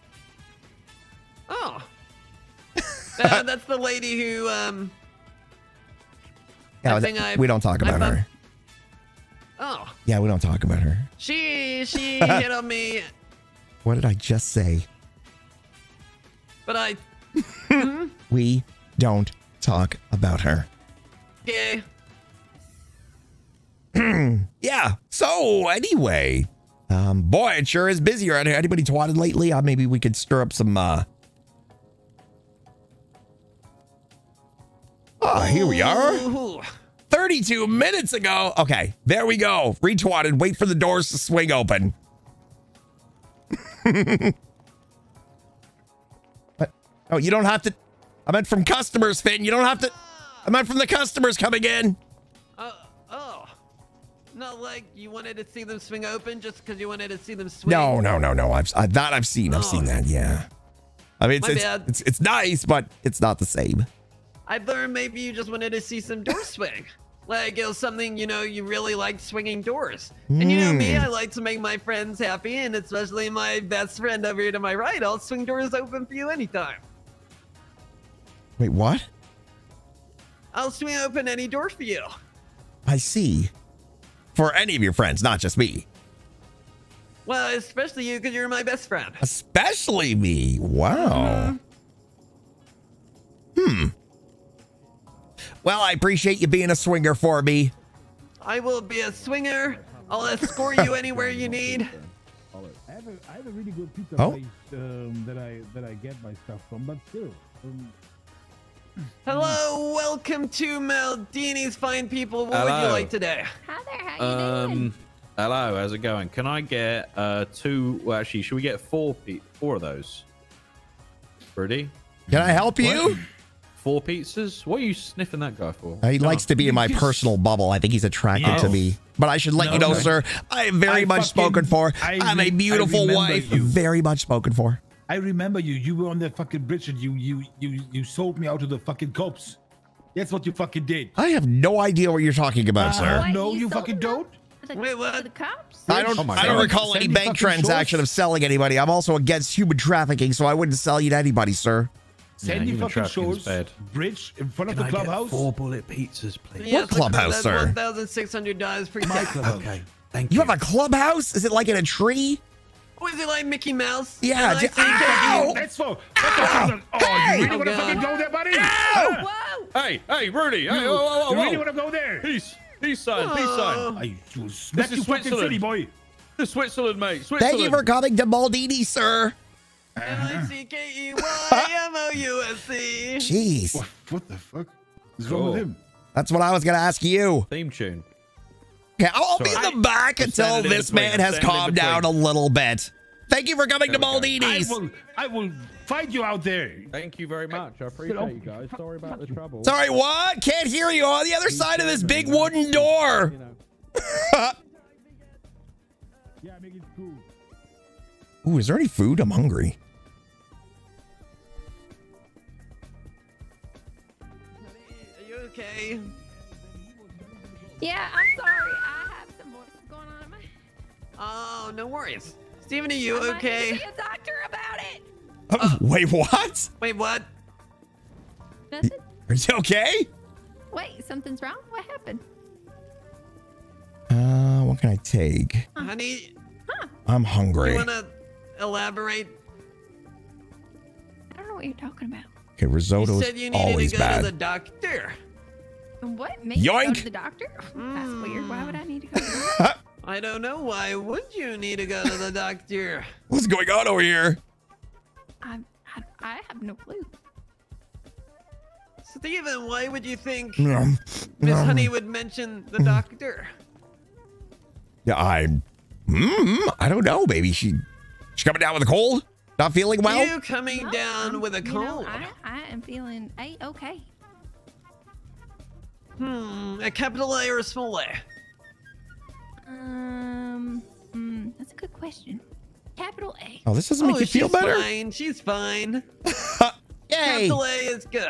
Oh, Uh, that's the lady who um. Yeah, I we don't talk about her. Oh, Yeah, we don't talk about her. she she hit on me, What did I just say? but I We don't talk about her. yeah. Yeah. So anyway, um, boy, it sure is busy around here. Anybody twatted lately? Uh, maybe we could stir up some. uh Oh, here we are. 32 minutes ago. Okay, there we go. Retwatted. Wait for the doors to swing open. what? Oh, you don't have to. I meant from customers, Finn. You don't have to. I meant from the customers coming in. Uh, oh. Not like you wanted to see them swing open just because you wanted to see them swing. No, no, no, no. I've I, that I've seen. I've seen Oh. that. Yeah. I mean, it's it's, it's it's nice, but it's not the same. I thought maybe you just wanted to see some door swing. Like it was something, you know, you really liked swinging doors. And you know me, Hmm. I like to make my friends happy, and especially my best friend over here to my right. I'll swing doors open for you anytime. Wait, what? I'll swing open any door for you. I see. For any of your friends, not just me. Well, especially you, because you're my best friend. Especially me. Wow. Hmm. Well, I appreciate you being a swinger for me. I will be a swinger. I'll escort you anywhere you need. I have a, I have a really good pizza Oh. place um, that I that I get my stuff from, but still, um, Hello, welcome to Maldini's Fine People. What would you like today? Hi there, how you doing? Um, hello, how's it going? Can I get uh two? Well, actually, should we get four pe- four of those? Ready? Can I help you? Four pizzas? What are you sniffing that guy for? Uh, he likes to be in my personal bubble. I think he's attracted to me. But I should let you know, no. sir, I am very I much fucking- spoken for. I I'm a beautiful wife. you. Very much spoken for. I remember you. You were on that fucking bridge and you you you you sold me out to the fucking cops. That's what you fucking did. I have no idea what you're talking about, sir. What, no, you you fucking don't. To the, Wait, what? the cops? I don't. Oh I don't recall any bank transaction shorts. of selling anybody. I'm also against human trafficking, so I wouldn't sell you to anybody, sir. Sandy human fucking trafficking's shores. bad. Bridge in front of the I get clubhouse. four bullet pizzas, please? Yes, clubhouse, sir? One thousand six hundred dollars per My clubhouse. Okay, thank You you. have a clubhouse? Is it like in a tree? Oh, is it like Mickey Mouse? Yeah, And I j- Ow! That's for. That's for oh, Hey! you really Oh, want to fucking go there, buddy? Oh, whoa! Hey, hey, Rudy! Hey, You, whoa, whoa, whoa, you really want to go there? Peace, peace sign, peace oh. sign. I will smack is Switzerland. city, boy. This is Switzerland, mate. Switzerland. Thank you for coming to Maldini, sir. M I C K E Y M O U S C. Jeez, What, what the fuck is wrong with him? that's what I was gonna ask you. Theme tune. Okay, I'll, I'll be in the back I'm until this man has calmed down a little bit. Thank you for coming to There we go. I will, I will find you out there. Thank you very much. I appreciate you guys. Sorry about the trouble. Sorry, what? Can't hear you on the other side of this big wooden door. Yeah, make it cool. Ooh, is there any food? I'm hungry. Okay? Yeah, I'm sorry. I have some voices going on in my Oh, no worries. Steven, are you I might need to okay? see a doctor about it. Uh, wait, what? Wait, what? Nothing? Are you okay? Wait, something's wrong? What happened? Uh, what can I take? Honey, huh. I'm hungry. you hungry. want to elaborate? I don't know what you're talking about. Okay, risotto You risotto's said you needed always to go bad. to the doctor. What? Me? Go Yoink. to the doctor? That's weird. Why would I need to go to the doctor? I don't know. Why would you need to go to the doctor? What's going on over here? I, I, I have no clue. Steven, why would you think Miss Honey would mention the doctor? Yeah, I'm. Mm, I don't know, baby. She, she coming down with a cold? Not feeling well? you coming No, down I'm- with a you know, cold? I, I am feeling a okay. Hmm, a capital A or a small A? Um, mm, that's a good question. Capital A. Oh, this doesn't make oh, you feel she's better? fine. She's fine. Yay! Capital A is good.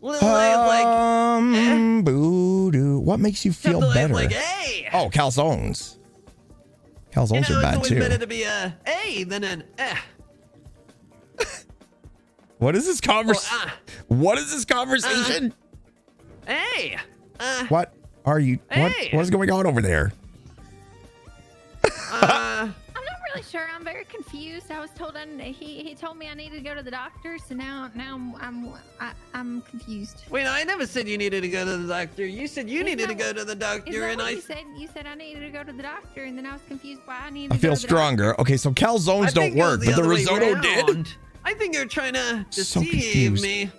Little A is like Um, boo doo. What makes you feel capital A is better? like A. Oh, calzones. you Calzones know, are it's bad always too. better to be a A than an eh. What is this conversation? Oh, ah. what is this conversation? A. Uh, what are you? What? What is going on over there? uh, I'm not really sure. I'm very confused. I was told I, he he told me I needed to go to the doctor, so now now I'm I'm I, I'm confused. wait, I never said you needed to go to the doctor. You said you Isn't needed to go to the doctor, and I you said? You said I needed to go to the doctor, and then I was confused why I needed I to feel go to the stronger. Okay, so I calzones don't think it was work, the but the risotto did. I think you're trying to deceive confused. me.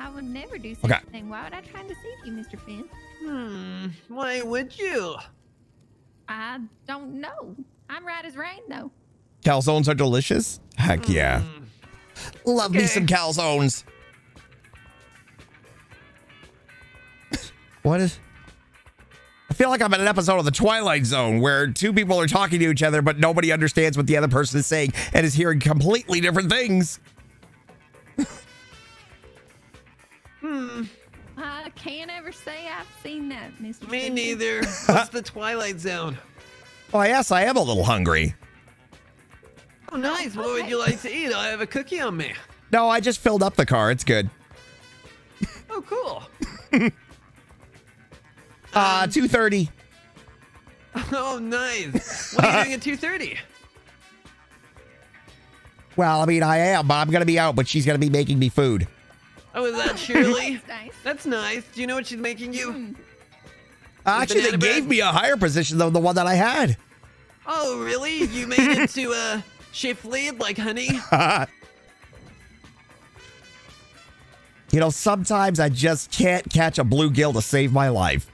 Doctor. I would never do such Okay. a thing. Why would I try and deceive you, Mr. Finn? Hmm. Why would you? I don't know. I'm right as rain, though. Calzones are delicious. Heck yeah. Love me some calzones. what is? I feel like I'm in an episode of The Twilight Zone where two people are talking to each other, but nobody understands what the other person is saying and is hearing completely different things. I can't ever say I've seen that, Mr. Me Finn. neither. What's the Twilight Zone? Well, yes, I am a little hungry. Oh, nice. What would you like to eat? I have a cookie on me. No, I just filled up the car. It's good. Oh, cool. Uh, two thirty. Oh, nice. What are you doing at 2:30? Well, I mean, I am, I'm gonna be out. But she's gonna be making me food. Oh, is that Shirley? That's nice. That's nice. Do you know what she's making you? Actually, they banana bread? gave me a higher position than the one that I had. Oh, really? You made it to a shift lead like honey? You know, sometimes I just can't catch a bluegill to save my life.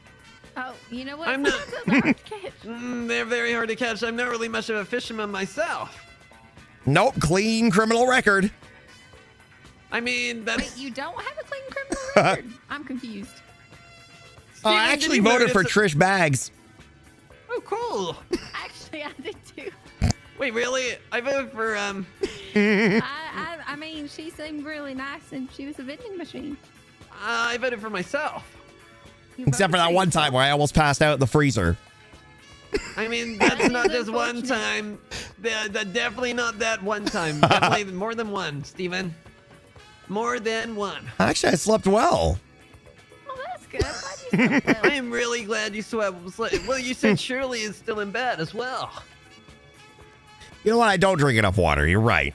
Oh, you know what? I'm not- Sometimes those are hard to catch. Mm, they're very hard to catch. I'm not really much of a fisherman myself. Nope, clean criminal record. I mean, that's. Wait, you don't have a clean criminal record? I'm confused. Uh, I actually voted for notice- Trish Bags. Oh, cool. Actually, I did too. Wait, really? I voted for um. I, I, I mean, she seemed really nice, and she was a vending machine. I voted for myself. You Except for that one time where I almost passed out in the freezer. I mean, that's not just one time. That, that definitely not that one time. Definitely more than one, Steven. More than one. Actually, I slept well. Well, that's good. I'm glad you slept I am really glad you slept. Well, you said Shirley is still in bed as well. You know what? I don't drink enough water. You're right.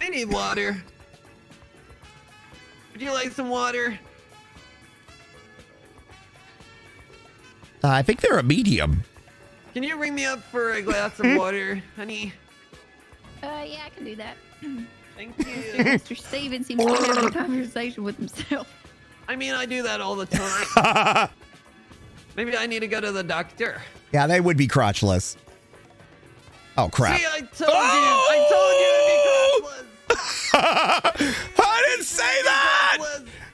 I need water. Would you like some water? Uh, I think they're a medium. Can you ring me up for a glass of water, honey? Uh, yeah, I can do that. Thank you. Mr. Steven seems to be having a conversation with himself. I mean, I do that all the time. Maybe I need to go to the doctor. Yeah, they would be crotchless. Oh crap! See, I told you. I told you it'd be crotchless. I didn't say that.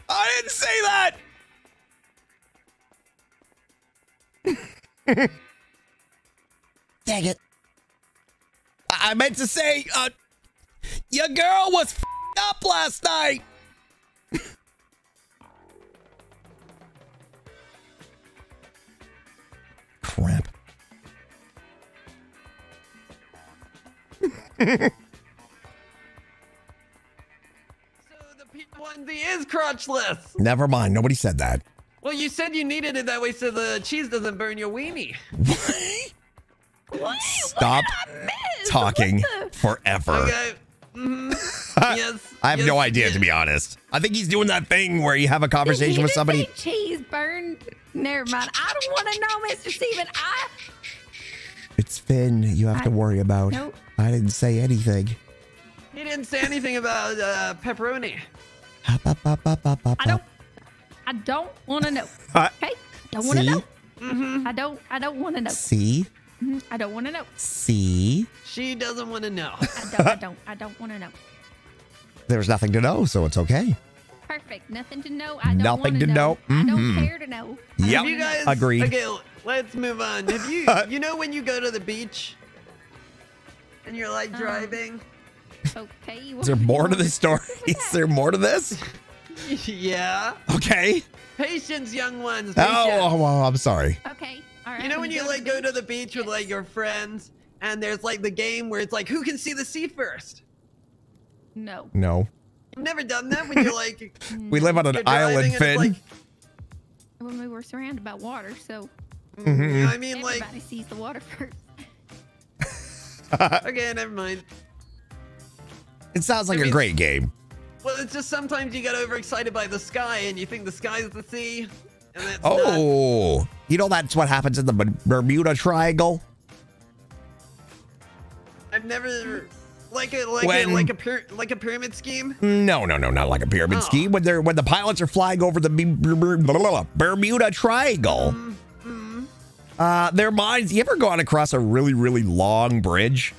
I didn't say that. Dang it! I, I meant to say, uh, your girl was f- up last night. Crap. So the P1Z is crotchless. Never mind. Nobody said that. Well, you said you needed it that way so the cheese doesn't burn your weenie. What? Stop What did I miss? talking What forever. Okay. Yes. I have yes, no idea, to be honest. I think he's doing that thing where you have a Did he conversation with somebody. say cheese burned. Never mind. I don't want to know, Mr. Steven. I It's Finn you have to worry about. Nope. I didn't say anything. He didn't say anything about uh, pepperoni. Hop, hop, hop, hop, hop, hop, I don't. I don't want to know. Okay. Don't want to see? know. I don't. I don't want to know. See? Mhm, I don't want to know. See? She doesn't want to know. I don't. I don't. I don't want to know. There's nothing to know, so it's okay. Perfect. Nothing to know. I don't Nothing wanna to know. I don't Mhm. care to know. I Yep. You guys know. Agreed. Okay, let's move on. Have you you know when you go to the beach and you're like Um, driving? Okay. Is there more to this story? Is there more to this? yeah. Okay. Patience, young ones. Oh, Patience. oh, well, I'm sorry. Okay. All right. You know when you like go to the beach? beach with like your friends and there's like the game where it's like who can see the sea first? No. No. I've never done that when you're like We live on an island, and Finn. like When we were surrounded by water, so Mhm. I mean like everybody sees the water first. okay, never mind. It sounds like I a mean- great game. Well, it's just sometimes you get overexcited by the sky and you think the sky is the sea, that's not. Oh, you know that's what happens in the Bermuda Triangle. I've never like a like a When- like a pyra- like a pyramid scheme. No, no, no, not like a pyramid Oh. scheme. When they're when the pilots are flying over the Bermuda Triangle, Mm-hmm. uh, their minds. You ever gone across a really, really long bridge?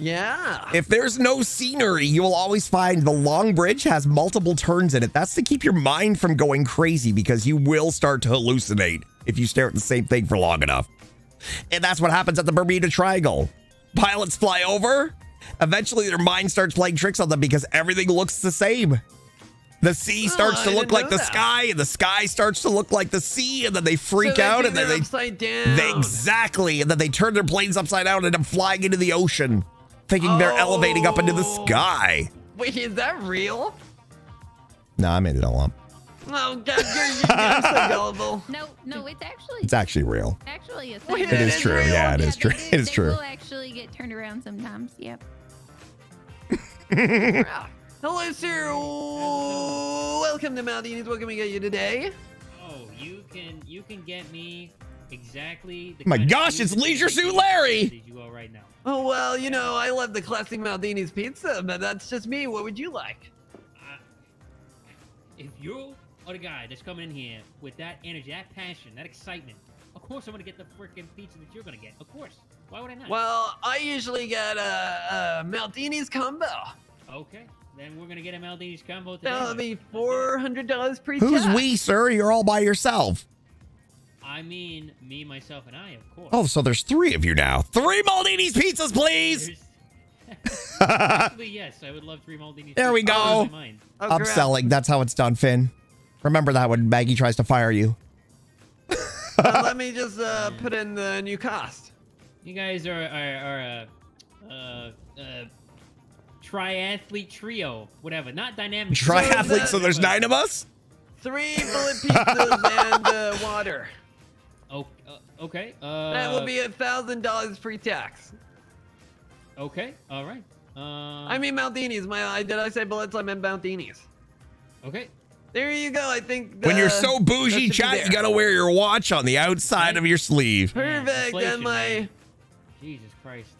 Yeah. If there's no scenery, you will always find the long bridge has multiple turns in it. That's to keep your mind from going crazy because you will start to hallucinate if you stare at the same thing for long enough. And that's what happens at the Bermuda Triangle. Pilots fly over. Eventually, their mind starts playing tricks on them because everything looks the same. The sea Oh, starts I to look like the that. sky, and the sky starts to look like the sea, and then they freak So they out, and then they upside down. they exactly, and then they turn their planes upside down and end up flying into the ocean, thinking they're oh. elevating up into the Oh. sky. Wait, is that real? No, I made it all up. Oh God, you're, you're, you're so gullible. No, no, it's actually It's actually real. actually a thing. Wait, It It is is true. real? Yeah, it Yeah, is true. do- It is they true. will actually get turned around sometimes. Yep. Hello, sir. Welcome to Maldinis. What can we get you today? Oh, you can you can get me exactly. The My gosh, it's Leisure Suit Larry! that You all right now. Oh well, you know I love the classic Maldini's pizza, but that's just me. What would you like? Uh, if you are the guy that's coming in here with that energy, that passion, that excitement, of course I'm gonna get the freaking pizza that you're gonna get. Of course. Why would I not? Well, I usually get a, a Maldini's combo. Okay. Then we're gonna get a Maldini's combo today. That'll be four hundred dollars pre Who's we, sir? You're all by yourself. I mean, me, myself, and I, of course. Oh, so there's three of you now. Three Maldini's pizzas, please. Actually, yes, I would love three Maldini's. There we go. Oh, mine. Oh. Upselling. That's how it's done, Finn. Remember that when Maggie tries to fire you. Uh, let me just uh, put in the new cost. You guys are are, are a uh, uh, triathlete trio, whatever. Not dynamic. Triathlete, so there's nine of us? Three bullet pizzas and uh, water. Uh, okay. Uh, That will be a thousand dollars pre-tax. Okay. All right. Um, I mean Maldini's. My I did I say bullets? I meant Maldini's. Okay. There you go. I think. When you're uh, so bougie, chat, you gotta wear your watch on the outside of your sleeve. Perfect. inflation, And my man. Jesus Christ.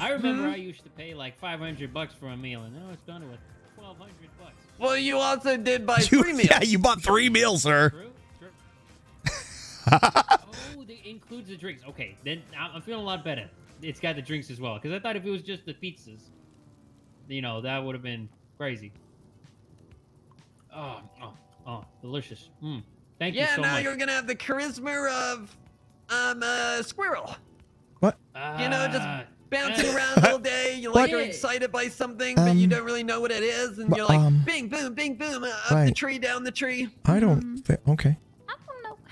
I remember I used to pay like 500 bucks for a meal, and now it's gone to a 1200 bucks. well, you also did buy You- three meals. yeah, you bought three meals, sir. True. True. oh, it includes the drinks. Okay, then I'm I'm feeling a lot better. It's got the drinks as well, because I thought if it was just the pizzas, you know, that would have been crazy. Oh, oh, oh, delicious. Mm. Thank yeah. you so now much. you're gonna have the charisma of um a squirrel. What? You know, just Ah, bouncing uh, around all day. You like you're excited by something, but you Um, don't really know what it is, and but, you're like, um, bing, boom, bing, boom, uh, up the tree, down the tree. I don't. Thi- okay.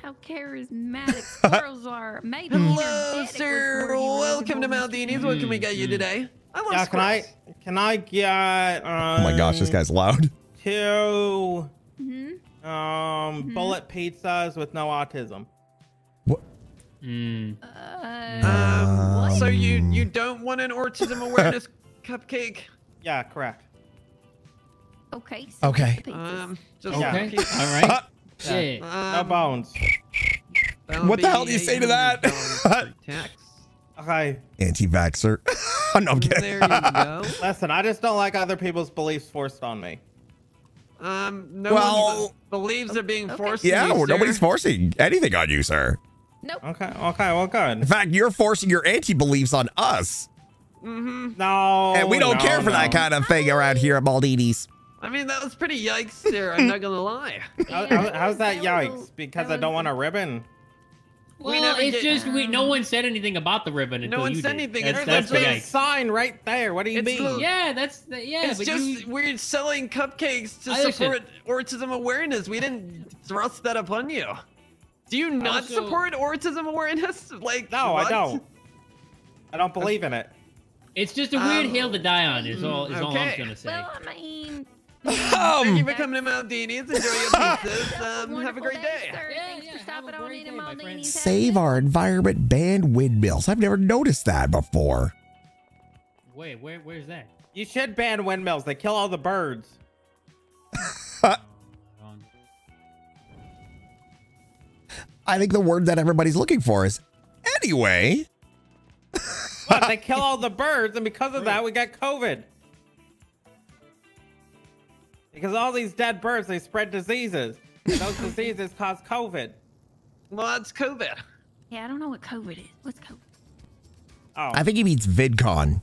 I don't know how charismatic squirrels are. Maybe Hello, energetic was sir. Welcome to reasonable. Maldini's. What can we get you Mm, today? I love Yeah, can I can I get um, Oh my gosh, this guy's loud. two Mhm. um bullet pizzas with no autism? mm. Uh, Um, what? so you you don't want an autism awareness cupcake? Yeah, correct. Okay. so Okay. what's the pizzas? Um, just Okay. cookies. All right. Yeah. No Um, bones. that'll What the hell do you say to that? tax. Okay. Anti-vaxxer. no, I'm kidding. There you go. Listen, I just don't like other people's beliefs forced on me. Um, no Well- one believes they're being Okay. forced. yeah, to you, nobody's forcing anything on you, sir. Nope. Okay. Okay. Well, good. In fact, you're forcing your anti-beliefs on us. No. and we don't no, care for that kind of thing around here at Maldini's. I mean, that was pretty yikes there. I'm not gonna lie. How- Yeah, how- how's that was- yikes? Because that I don't want a ribbon. Well, never it's get- just we. No one said anything about the ribbon until one you said did. anything. That's, It's that's the just- Big sign right there. What do you It's mean? the- Yeah, that's the, yeah. it's but just you, we're selling cupcakes to I listen. support autism awareness. We didn't thrust that upon you. Do you not Also- support autism awareness? Like No, what? I don't. I don't believe in it. it's just a weird Um, hill to die on. Is all. Is all I'm okay. gonna say. Well, I mean. Thank you for coming to Maldini's. Enjoy your pizzas. Um, have a great day. sir. Yeah, Thanks yeah, for stopping on in day, my friend. Maldini's. Have a Save our environment, ban windmills. I've never noticed that before. Wait, where, where's that? You should ban windmills. They kill all the birds. Um, I think the word that everybody's looking for is anyway. But they kill all the birds, and because of that, we got COVID. Because all these dead birds, they spread diseases. And those diseases cause COVID. Well, that's COVID. Yeah, I don't know what COVID is. What's COVID? Oh, I think he means VidCon.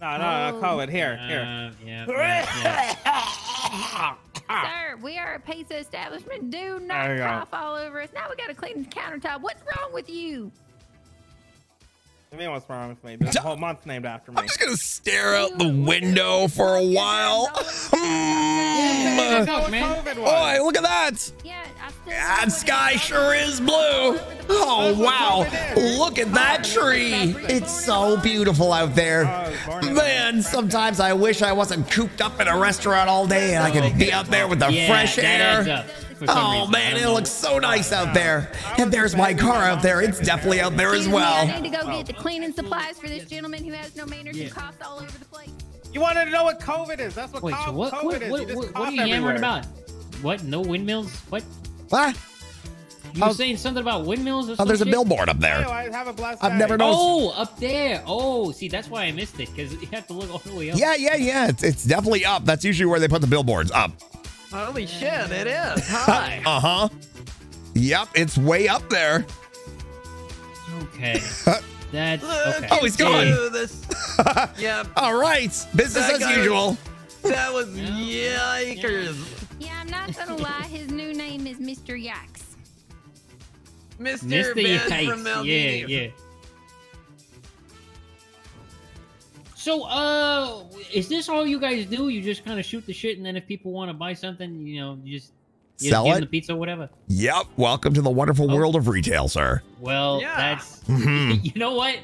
no, no, no, Oh. COVID. Here, here. uh, yeah, yeah, yeah. Sir, we are a pizza establishment. Do not There go. cough all over us. Now we got to clean the countertop. What's wrong with you? I mean, what's wrong with me? There's a whole month named after me. I'm just gonna stare out the window for a while. Yeah, hmm. That's what man. COVID was. Boy, look at that. Yeah, That sky sure is blue. Oh, wow. Look at that tree. It's so beautiful out there. Oh, was born in Man, sometimes I wish I wasn't cooped up in a restaurant all day and I could be out there with the fresh that adds air. Up for some Oh reason. Man, it looks so nice out there. And there's my car out there. It's definitely out there as Excuse me, I well. need to go get the cleaning supplies for this gentleman who has no manners Yeah. and coughs all over the place. You wanted to know what COVID is? That's what Wait, co- so what? COVID What, is. what, you what, what are you everywhere. yammering about? What? No windmills? What? What? You were saying something about windmills or Oh, something? there's a billboard up there. Anyway, have a blessed I've day. never known- Oh, up there. Oh, see, that's why I missed it because you have to look all the way up. Yeah, yeah, yeah. It's, it's definitely up. That's usually where they put the billboards up. Holy shit, it is. Hi. Uh huh. Yep, it's way up there. Okay. That's Look okay. Oh, he's gone. into This. yeah, All right, business That as guy- usual. that was yikers. Yeah, I'm not gonna lie. His new name is Mr. Yikes. Mr. Mr. Ben Yikes. from Yeah, Maldini's. yeah. So, uh, is this all you guys do? You just kind of shoot the shit, and then if people want to buy something, you know, you just you Sell it? the pizza, or whatever. Yep. Welcome to the wonderful Oh. world of retail, sir. Well, Yeah. that's Mhm. you know what.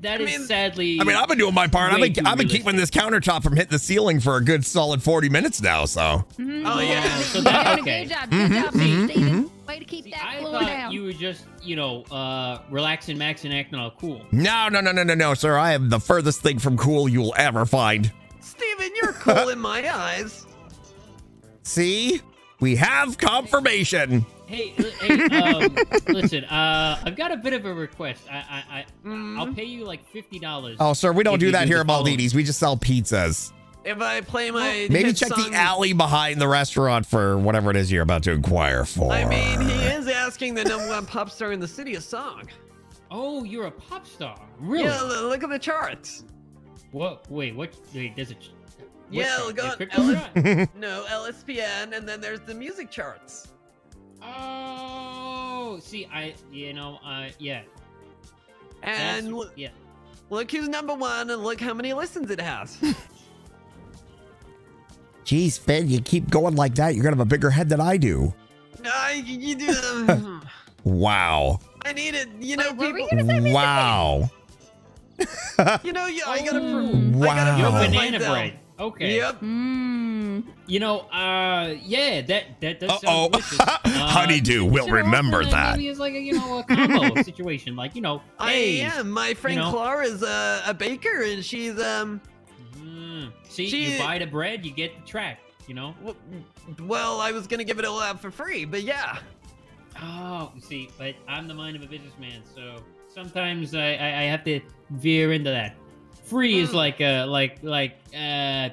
That I is mean- sadly. I mean, I've been doing my part. I've been, I've been keeping this countertop from hitting the ceiling for a good solid 40 minutes now. So, Mhm. Oh, yeah. So You're that okay. good job. Good job, Mr. Steven. Way to keep See, that I thought down. you were just, you know, uh, relaxing, maxing, acting all cool. no, no, no, no, no, no, sir. I am the furthest thing from cool you will ever find. Steven, you're cool in my eyes. See? We have confirmation. Hey, hey, um, listen, uh, I've got a bit of a request. I, I, I Mm. I'll pay you like fifty dollars. Oh, sir, we don't do that do here at following. Maldini's. We just sell pizzas. If I play my Maybe check song- the alley behind the restaurant for whatever it is you're about to inquire for. I mean, he is asking the number one pop star in the city a song. Oh, you're a pop star, really? Yeah, look at the charts. What? Wait, what? Wait, there's a. ch- what Yeah, chart? look The on crypto L- no LSPN, and then there's the music charts. Oh, see, I, you know, uh, yeah. And That's- look, yeah. look who's number one, and look how many listens it has. Jeez, Finn, you keep going like that. You're going to have a bigger head than I do. I, you do. Wow. I need it. You know, Wait, people. you gonna say, Mr. Wow. You know, yeah, I gotta. Oh. prove- I gotta Wow. You're banana myself. bread. Okay. Yep. Mmm. You know, uh, yeah, that that does Uh-oh. sound delicious. Uh, Honeydew will consider remember offering that. Maybe it's like a you know a combo situation, like you know, I hey, am. My friend know? Clara's a, a baker, and she's um. mm, Mm. See, She- you buy the bread, you get the track. You know. Well, I was gonna give it all out for free, but yeah. Oh, see, but I'm the mind of a businessman, so sometimes I, I, I have to veer into that. Free is Mm. like uh like like uh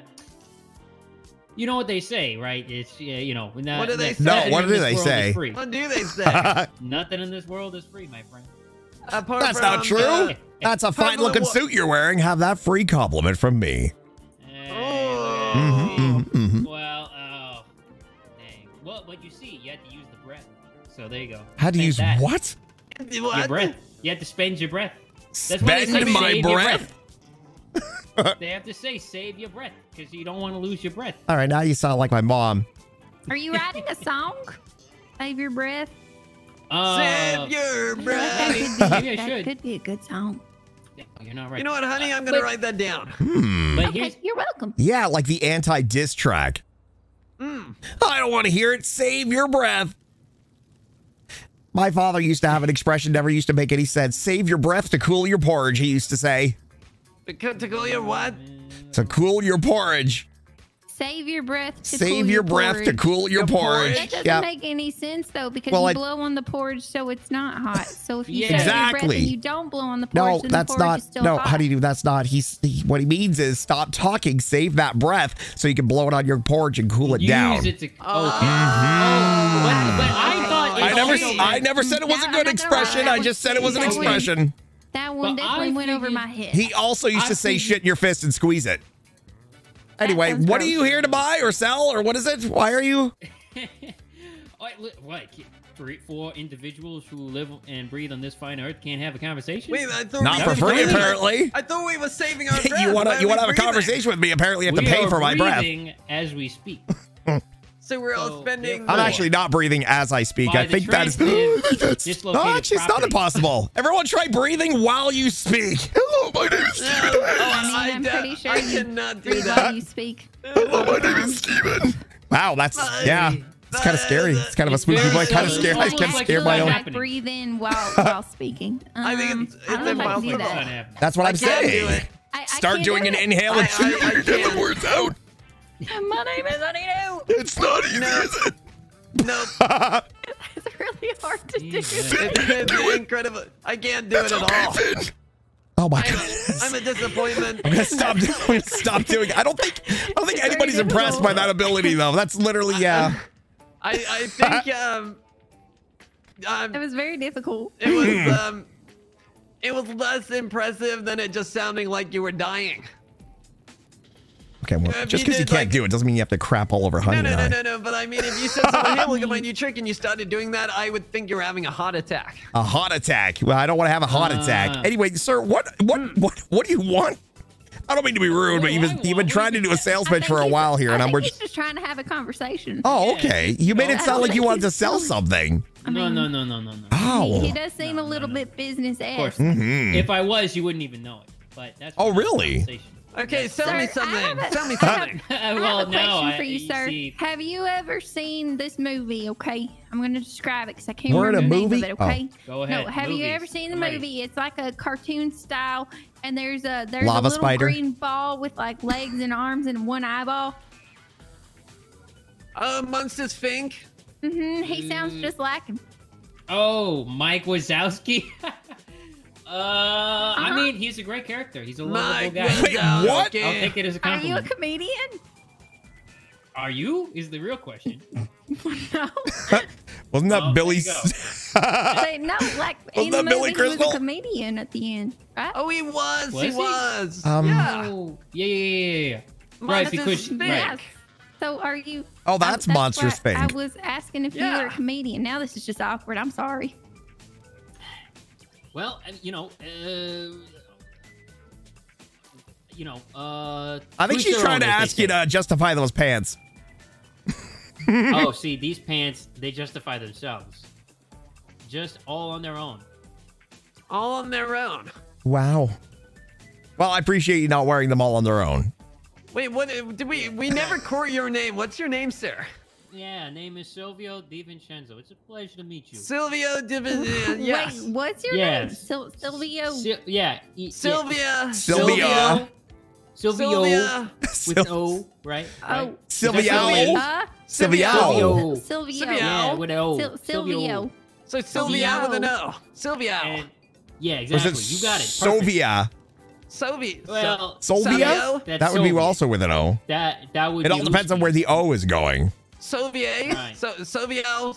you know what they say, right? It's you know not, What do they say? No, what do they say? free. What do they say? Nothing in this world is free, my friend. Apart That's from, not true. uh, That's a fine looking what- suit you're wearing. Have that free compliment from me. Oh. Mhm, mhm, mhm. Well, oh, dang. Well, but you see, you had to use the breath. So there you go. How to Spend use that. what? Your breath. You have to spend your breath. That's why they Spend say my save your breath. They have to say save your breath because you don't want to lose your breath. All right, now you sound like my mom. Are you writing a song? Save your breath. Uh, Save your That breath. could be, Maybe I that should. could be a good song. You're not right. You know what, honey? I'm gonna Wait. write that down. Hmm. But Okay, you're welcome. Yeah, like the anti diss track. Mm. I don't want to hear it. Save your breath. My father used to have an expression, never used to make any sense. Save your breath to cool your porridge, he used to say. To to go your what? To cool your porridge. Save your breath. To Save cool your breath to porridge. cool your Your porridge. That doesn't Yeah. make any sense though, because Well, you I- blow on the porridge so it's not hot. So if you Yeah. save your breath Exactly. and you don't blow on the porridge, No, then that's the porridge not. is still No, hot. how do you do? That's not. He's he, what he means is stop talking, save that breath, so you can blow it on your porridge and cool it use down. it to. Okay. Oh. Oh, but, but I thought I never, also- I never said it was a good I'm not gonna expression. lie, I that just said it was an was- that expression. That one But definitely I went over my head. He also used I to say figured- shit in your fist and squeeze it. Anyway, what are you here to buy or sell or what is it? Why are you? Wait, li- what? Three, four individuals who live and breathe on this fine earth can't have a conversation. Wait, I thought Not we for were free, breathing. apparently. I thought we were saving our breath. you want to are you want to have a conversation with me? Apparently, you have we to pay are for my breath. as we speak. So we're all spending. I'm actually not breathing as I speak. By I think that is. transitive, That's- dislocated no, actually, it's not impossible. Everyone, try breathing while you speak. Hello, my name is No, Steven. oh, I mean, I, I'm d- pretty sure I you cannot do breathe that. while you speak. Hello, my name is Steven. Wow, that's yeah. It's kind of scary. It's kind of a spooky very voice. Kind of scary. I It's kind of almost scared like my own. not Like happening. breathe in while while speaking. Um, I think it's- I don't it's I do impossible. It's that. That's what I I'm can't do saying. I, I Start doing do an it. inhale I- and I- I get the can't. words out. My name is Anino. It's not easy, No. is it? Nope. It's really hard to do. Jesus. It's, it's incredible. I can't do it at all. Finn. Oh my I'm, goodness. I'm a disappointment. I'm gonna stop. I'm stop doing. it. I don't think. I don't think very anybody's impressed by that ability though. That's literally yeah. I, I think um, um, It was very difficult. it was um, it was less impressive than it just sounding like you were dying. Okay, well, If just because you can't like- do it doesn't mean you have to crap all over Honey No, no, no, no, no. But I mean, if you said something, hey, look at my new trick, and you started doing that, I would think you're having a heart attack. A heart attack. Well, I don't want to have a heart Uh. attack. Anyway, sir, what, what, what, what do you want? I don't mean to be rude, but you've been, you've been trying to do a sales pitch for a while here, I and I'm. he's just, just trying to have a conversation. oh, okay. You made it sound like you wanted to sell something. I No, mean, no, no, no, no, no. He, Oh. he does seem No, a little no. bit business Of course. esque. Mhm. If I was, you wouldn't even know it. But that's Oh, another really? Conversation. Okay, sell Sir, me something. have a- Sell me I have- something. I have well, a question no, I, for you, sir. See, Have you ever seen this movie? Okay, I'm going to describe it because I can't We're in remember a the name of it. Okay. Go ahead, No, have you ever seen the movie? It's like a cartoon style, and there's a there's Lava a little spider? green ball with like legs and arms and one eyeball. Uh, Monsters Fink. hmm He sounds Mm. just like him. oh, Mike Wazowski. uh, I Uh-huh. mean, he's a great character. He's a Mike lovable guy. Wait, what? Wazowski. I'll take it as a comedian. Are you a comedian? Are you? Is the real question. no. Wasn't that Oh, there Billy's? you go. Say, no, like in the that Billy movie, he was a comedian at the end, right? Oh, he was. Was he he? was. Um, yeah. Oh, yeah, yeah, yeah, yeah, yeah. Right, because Fink. right. So are you? Oh, I- that's why Monsters I was asking if you were a comedian. Now this is just awkward. I'm sorry. Well, and, you know, uh, you know, uh. I think she's trying to ask you to justify those pants. oh, see, these pants, they justify themselves. Just all on their own. All on their own. Wow. Well, I appreciate you not wearing them all on their own. Wait, what? Did we? We never court your name. What's your name, sir? Yeah, name is Silvio DiVincenzo. It's a pleasure to meet you. Silvio Division. Yes. Wait, what's your Yes. name? Sil- Silvio. Sil- yeah, e- yeah. Sylvia. Sylvia. Silvio Sylvia. with an O, right? Oh, right? Silvio. Silvio. Silvio. Silvio. Yeah, with an O. Sil- Silvio. So Sylvia with an O. Sylvia. And, yeah, exactly. it You got it. Perfect. Sovia? Soviet. Well, Sovia? That would be also with an O. That that would. It be all depends on where the O is going. Soviet. Right. So Sylvio.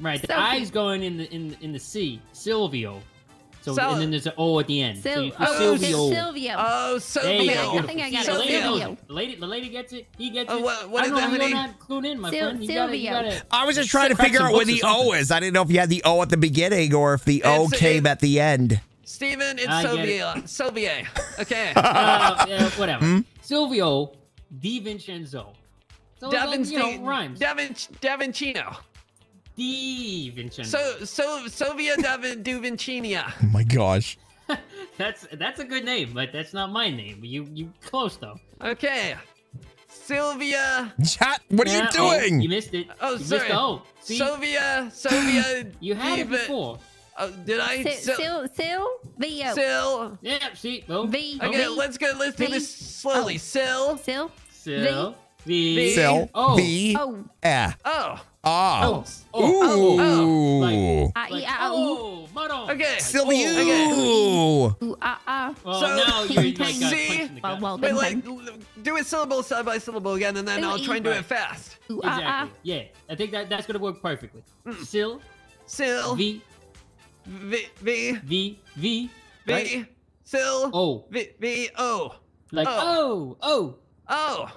Right, the Sophie. I's going in the in in the C. Silvio. So Sil- and then there's an O at the end. so Sil- you oh, Silvio. Silvio. Oh, There you Sylvia. go. I think I got See, it. the lady knows Silvio. The lady, the lady gets it. He gets Oh, it. what- what I don't that, know. You're not clued in, my Sil- friend. You gotta, you gotta. I was just trying to figure out where the O is. I didn't know if you had the O at the beginning or if the O It's- came it- at the end. Steven, it's I get Soviet. Soviet. Okay. Uh, yeah, whatever. Hmm? Silvio Di Vincenzo. So it's like, you know, Davin, rhymes. Davin, Davincino. Di Vincenzo. So, so, Sylvia Davin Duvincinia. Oh my gosh. that's that's a good name, but that's not my name. You you close though. Okay. Sylvia. Chat, what are Yeah, you oh, doing? you missed it. Oh, you sorry. Missed the O. See, Sylvia. Sylvia. you had it before. Oh, did I? Sil- Sil- Sil- Silvio. Sil. Yeah, see, oh, V. Okay, V. let's go. Let's do V. this slowly. Oh. Sil. Sil. Sil, V. V, Sil, O. V, Oh. eh. Oh. Oh. Oh, Ooh. Like- I, Like, I, I, ooh. oh, Maron. Okay. Silvio. Ooh, ah, ah. Well, So- now you're like See? punched Well, well, Wait, bing, like, do it syllable side by syllable again, and then Ooh, I'll try and do right. it fast. Ooh, ah, ah. Exactly. Yeah, I think that that's gonna work perfectly. Mm. Sil, Sil. V, V. V. V, V, V. right? Sil. O. V. V. O. Like Oh. oh, oh. Oh.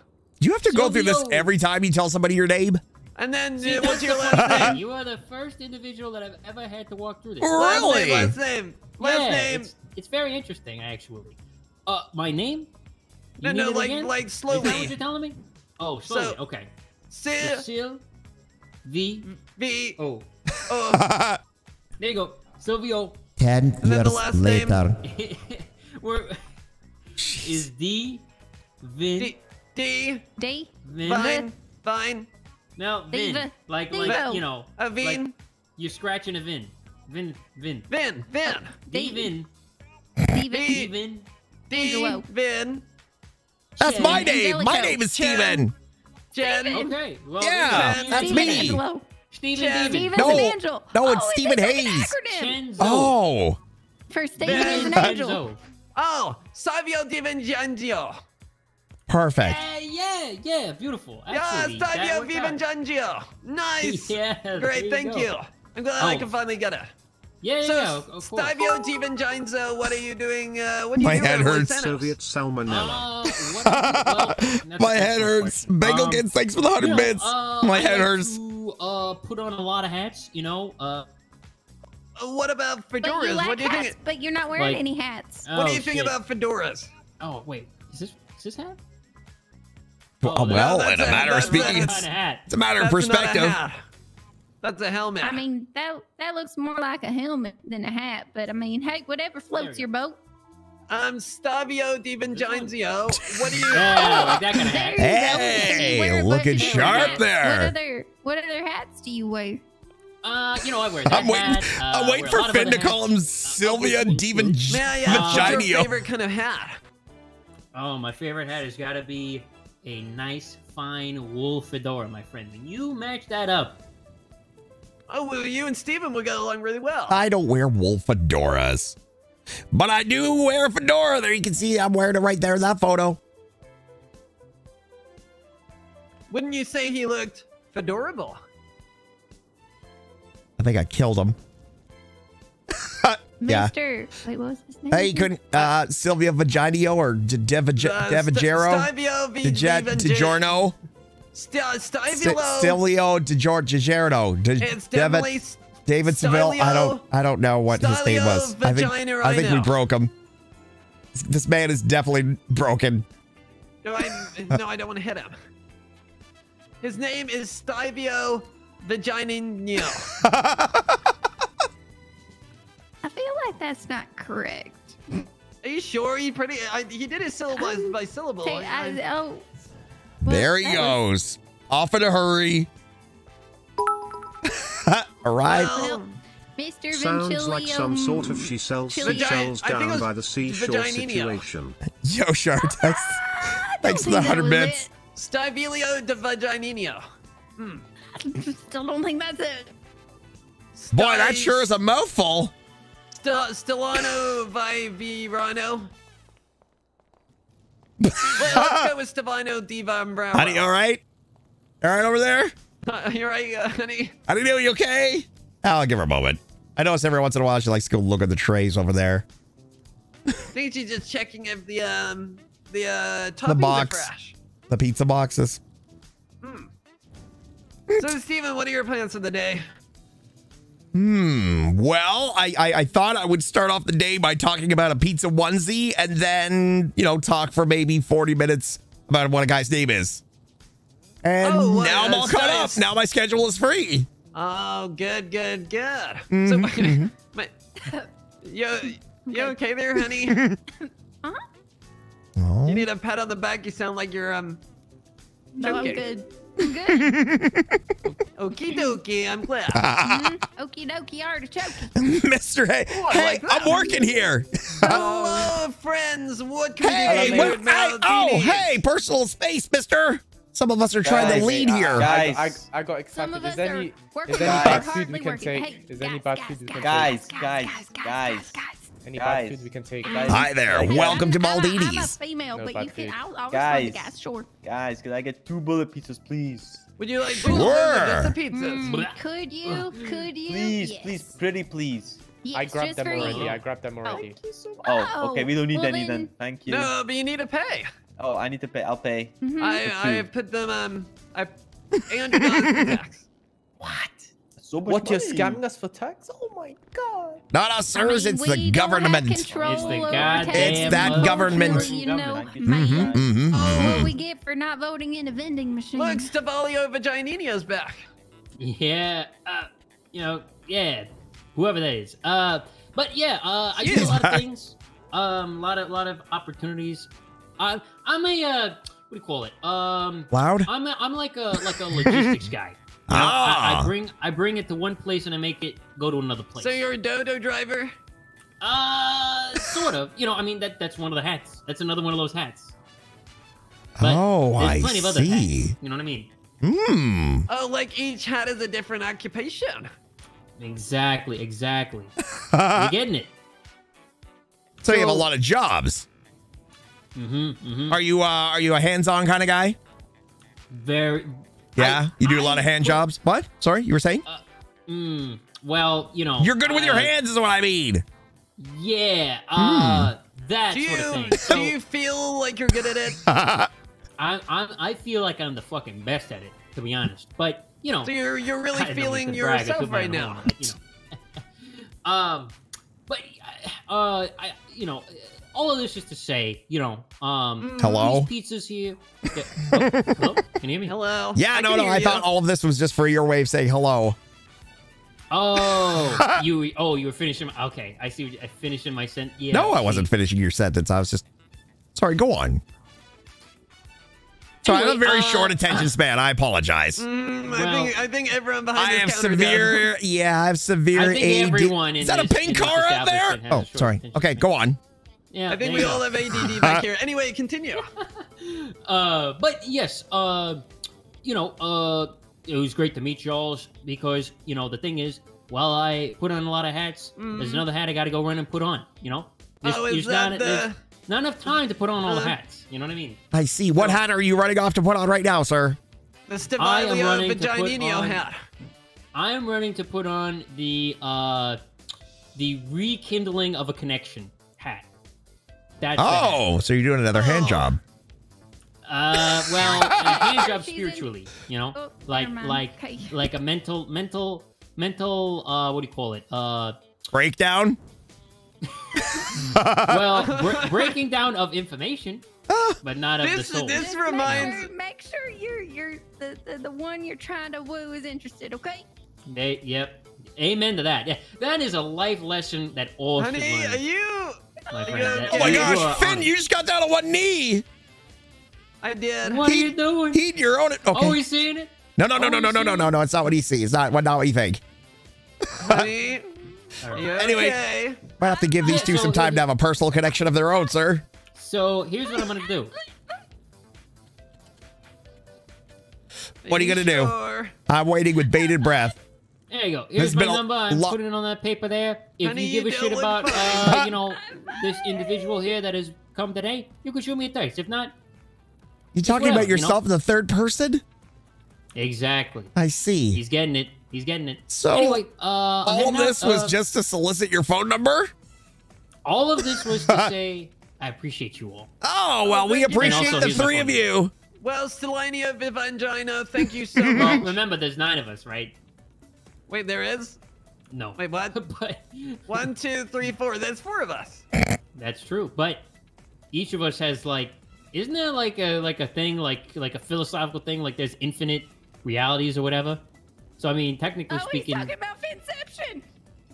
You have to go through this every time you tell somebody your name? And then See, uh, what's your last name? You are the first individual that I've ever had to walk through this. Last name. Really? Last name. Last yeah, name. It's, it's very interesting, actually. Uh, my name? You No, no, it like- again? like Is that what you're telling me? Oh, slowly. So- okay. Sil. Sil, V, V. O. O. There you go. Silvio. Ten And then the last name? We're is D Vin D. D. D. Vin Vine. Vine. no Vin Diva. like Diva. like you know A Vin. like you're scratching a Vin Vin Vin Vin. Vin. D D- Vin Steven. D Vin D. Vin. That's Chen. my name. My name is Chen. Steven. Jen. Okay, well Yeah, Steven that's Steven me. Angelo. Steven Chen. Steven No, Evangel. no, it's oh, Stephen it's an Hayes. Oh. For Steven is an angel. Oh, Savio Di Vincenzo. Perfect. Yeah, yeah, yeah, beautiful. Yes, Actually, that Savio worked Di Nice. Yeah, Great, you thank go. you. I'm glad I Oh. can finally get it. Yeah, yeah, So, yeah, of of course. Savio Di what are you doing? Uh, what are you My doing head hurts. Los Angeles? Soviet salmonella. Uh, what well, My head hurts. question. Bagel Um, Kids, thanks for the 100 you know, bits. uh, My I head hurts. To, uh, put on a lot of hats, you know. Uh, Uh, What about But fedoras? you like what do you hats, think? but you're not wearing Like- any hats. What do oh, you think shit. about fedoras? Oh wait, is this is this hat? Well, Oh, well, that's in a a- matter of that's a- speaking, it's, kind of hat? it's a matter of That's not a perspective. That's a helmet. I mean, that that looks more like a helmet than a hat. But I mean, hey, whatever floats There. your boat. I'm Stavio Di Vincenzo. What are you? Yeah, like that kind of There hat. you. Hey, You wear a bunch looking sharp hats. there. What other what other hats do you wear? Uh, you know, I wear that I'm waiting. hat. Uh, I'm waiting for lot Finn other to call him hats. Sylvia Uh, Divan Yeah, yeah. What's your favorite kind of hat? Oh, my favorite hat has got to be a nice, fine wool fedora, my friend. When you match that up, Oh, well, you and Steven will get along really well. I don't wear wool fedoras, but I do wear a fedora. There, you can see I'm wearing it right there in that photo. Wouldn't you say he looked fedorable? I think I killed him. yeah. Mister. Wait, what was his name? Hey, you couldn't uh, Sylvia Vaginio or D- Devag- Devagero? St- Stivio V. Deja- Divan- DiGiorno? St- St- DiGiorno. De- It's Devitt- definitely David Seville. I don't. I don't know what his name was. I think. I think we broke him. This man is definitely broken. No, I, no, I don't want to hit him. His name is Stivio Vaginino. I feel like that's not correct. Are you sure? He pretty. I, he did his syllable um, by syllable. Hey, I, I- oh. there he that was- goes. Off in a hurry. All right. well, Mr. Sounds like some sort of she sells Chili- seashells I think it down by the seashore situation. Yo, Shartex. Ah, thanks for the 100 was bits. Stivilio de vagininio. it. Hmm. Still don't think that's it. Boy, that sure is a mouthful. St- Stellano Vivirano. Well, let's go with Stefano Di Brown. Honey, all right? All right over there? You're right, uh, honey. Honey, are you okay? I'll give her a moment. I notice every once in a while she likes to go look at the trays over there. I think she's just checking if the um the uh toppings The are box. fresh. The pizza boxes. Hmm. So, Steven, what are your plans for the day? Hmm. Well, I, I I thought I would start off the day by talking about a pizza onesie and then, you know, talk for maybe 40 minutes about what a guy's name is. And Oh, what? now I'm all That's caught nice. up. Now my schedule is free. Oh, good, good, good. Mhm, So, mhm. my, yo, you okay there, honey? Oh. You need a pat on the back. You sound like you're um. No, I'm good. I'm good. Okie dokie. I'm glad. Mhm. Okie dokie artichoke. Mr. Hey, Oh, I hey, like that. I'm working here. Hello, friends. What can Hey, we do what- for you, hey, oh, hey, personal space, mister. Some of us are trying to lead I- here. I, I, I got Some accepted. of Is us are any, is any bad food we can take? Hey, is there any guys, bad food we can Guys, take? guys, guys, Any guys. bad food we can take? Hi there. Welcome to I'm a- I'm a female, No but you can. food. I'll, I'll Guys. to guys. Sure. Guys, could I get two bullet pizzas, please? Would you like Sure. two just the pizzas? Mm, could you? Could you? Please, yes. please, pretty please. Yes, I grabbed them already. you. I grabbed them already. Oh, okay, we don't need well any then. then- Thank you. No, but you need to pay. Oh, I need to pay. I'll pay. Mhm. I I put them um I eight hundred dollars in tax. So much What, you're scamming us for tax? Oh my god. Not us, I mean. It's the government. control It's the goddamn It's that mother- government. unfortunately, You know, Government. man. Mhm, mhm, Oh, mhm. what we get for not voting in a vending machine. Look, Stavalio Vagininio's back. Yeah, uh, you know, yeah, whoever that is. Uh, but yeah, uh, I do a lot back. of things. Um, a lot of lot of opportunities. I, I'm a uh, what do you call it? Um, Loud? I'm a, I'm like a like a logistics guy. You know, I, Ah. I bring I bring it to one place and I make it go to another place. So you're a dodo driver? uh, sort of. You know, I mean that that's one of the hats. That's another one of those hats. But Oh, there's I plenty of other see. hats. You know what I mean? Hmm. Oh, like each hat is a different occupation. Exactly, exactly. You're getting it. So you have a lot of jobs. Mm-hmm. mm-hmm. Are you uh are you a hands-on kind of guy? Very. Yeah, you do a lot of hand jobs. What? Sorry, you were saying? Mm, well, you know. You're good with your uh, hands, is what I mean. Yeah. Uh, that Do sort of you thing. do you feel like you're good at it? I, I I feel like I'm the fucking best at it, to be honest. But you know. So you're you're really I feeling mean to brag, I yourself took right now. horn, but, you know. um, but uh, I you know, all of this is to say, you know, um, Hello? these pizzas here. Yeah. Oh, hello? Can you hear me? Hello. Yeah, I no, no. I you. thought all of this was just for your way of saying hello. Oh, you oh you were finishing. My, okay, I see. What you, I finishing my sent. Yeah. no, I see. wasn't finishing your sentence. I was just sorry. Go on. So I have a very uh, short attention span. I apologize. Mm, I think I think everyone behind I this have counter severe. Yeah, I have severe I think AD. everyone in Is that a pink car up there? Oh, sorry. Okay, span. go on. Yeah. I think we you all go. have ADD back here. Anyway, continue. Uh, but yes, uh, you know, uh, it was great to meet y'all because you know the thing is, while I put on a lot of hats, there's another hat I got to go run and put on. You know, there's, Mm. Oh, is there's that not, the- there's not enough time to put on all the Uh, hats. You know what I mean? I see. What hat are you running off to put on right now, sir? The I am running to put on- hat. I am running to put on the uh, the rekindling of a connection hat. That's the hat. Oh, so you're doing another hand Oh. job. Uh, well, a hand job She's spiritually, you know, Oh, like like Okay. like a mental mental mental uh what do you call it? Uh Breakdown. well, br- breaking down of information, but not of the soul. this reminds. Make sure, make sure you're you're the, the the one you're trying to woo is interested. Okay. They, yep. Amen to that. Yeah, that is a life lesson that all Honey, should are you? Uh, oh my gosh, Finn, you just got down on one knee. I did. What he, are you doing? He, your own. it. Okay. Oh, he's seeing it. No, no, no, oh, no, no, no, no, no, no. It's not what he sees. It's not, not what you think. right. Anyway, okay. might have to give these two some time to have a personal connection of their own, sir. So here's what I'm gonna do. What are you, are you gonna sure? do? I'm waiting with bated breath. There you go. There's Here's my number. I'm lot- putting it on that paper there. If Honey, you give a shit about, uh, you know, this individual here that has come today, you can shoot me a text. If not, You talking Well, about you know. yourself in the third person? exactly. I see. He's getting it. He's getting it. So, anyway, uh, All heading out, this was uh, just to solicit your phone number? All of this was to say I appreciate you all. Oh, well, we appreciate the three of you. Well, Stelania Vivangina, thank you so Well, much. remember, there's nine of us, right? Wait, there is? No. Wait, what? but One, two, three, four. There's four of us. That's true. But each of us has like, isn't there like a like a thing like like a philosophical thing like there's infinite realities or whatever? So I mean, technically Oh, he's speaking, talking about Finception.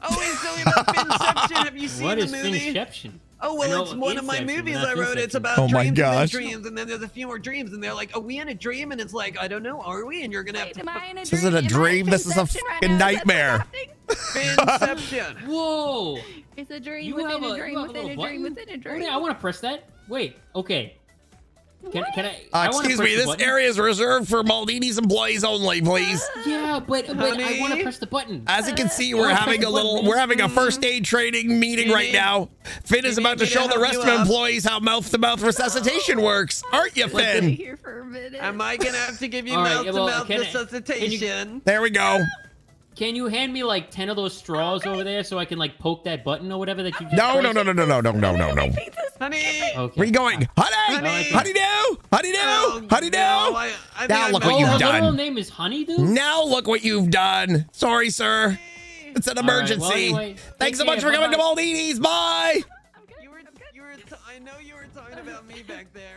Oh, he's talking about Finception. Have you seen what the is movie? Finception? Oh well, it's one of my Inception, movies I wrote. It's about Oh my dreams gosh. and dreams, and then there's a few more dreams, and they're like, "Are we in a dream?" And it's like, "I don't know. Are we?" And you're gonna have Wait, to. am I in a This dream? isn't a Am I in dream. This is a Finception right fucking now? Is that nightmare. what's happening? Finception. Whoa! It's a dream You within have a, a, dream you have within a, little dream button? within a Oh, dream. yeah, I want to press that. Wait. Okay. Can, can I? Uh, I excuse me, this button. area is reserved for Maldini's employees only, please. Yeah, but, but I want to press the button. As you can see, we're having a little, we're having a first aid training meeting right now. Finn is about to show the rest of employees how mouth-to-mouth resuscitation works, aren't you, Finn? here for a minute. Am I gonna have to give you mouth-to-mouth resuscitation? There we go. Can you hand me like ten of those straws over there so I can like poke that button or whatever that you just No, no, no, no, no, no, no, no, no, no. Honey. Okay. Where you going, honey? Honey. Honey, do, honey, do, Oh, honey, do. no, I, I think Now I look might- what you've oh, her done. little name is Honeydew. Now look what you've done. Sorry, sir. It's an All right, well, emergency. anyway, Thanks so much for coming to bye-bye. Maldini's. Bye. You were, you were. T- I know you were talking about me back there.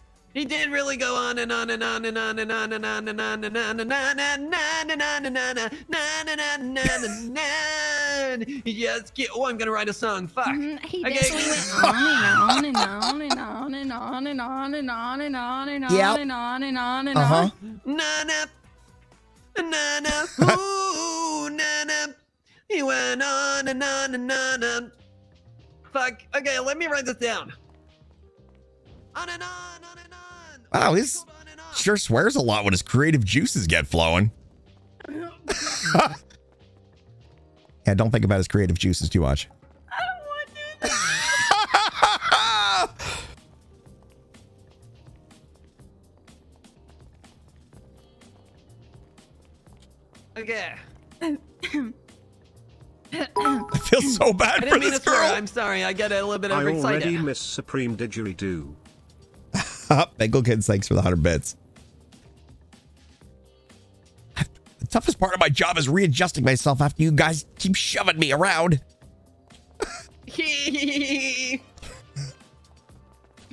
He did really go on and on and on and on and on and on and on and on and on and on and on and on and on and on and on. Yes, get. Oh, I'm gonna write a song. Fuck. Mhm, He Okay. definitely went on and on and on and on and on and on and on and on and Yep. on and on and on and Uh-huh. on. Na na na na. Ooh na na. He went on and on and on and. Fuck. Okay, let me write this down. On and on, on and on. Wow, he's On and on. sure swears a lot when his creative juices get flowing. yeah, don't think about his creative juices too much. I don't want to. Okay. I feel so bad I for didn't mean to this swear. girl. I'm sorry. I get a little bit I already miss Supreme Didgeridoo. Bagel Kids, thanks for the 100 bits. The toughest part of my job is readjusting myself after you guys keep shoving me around.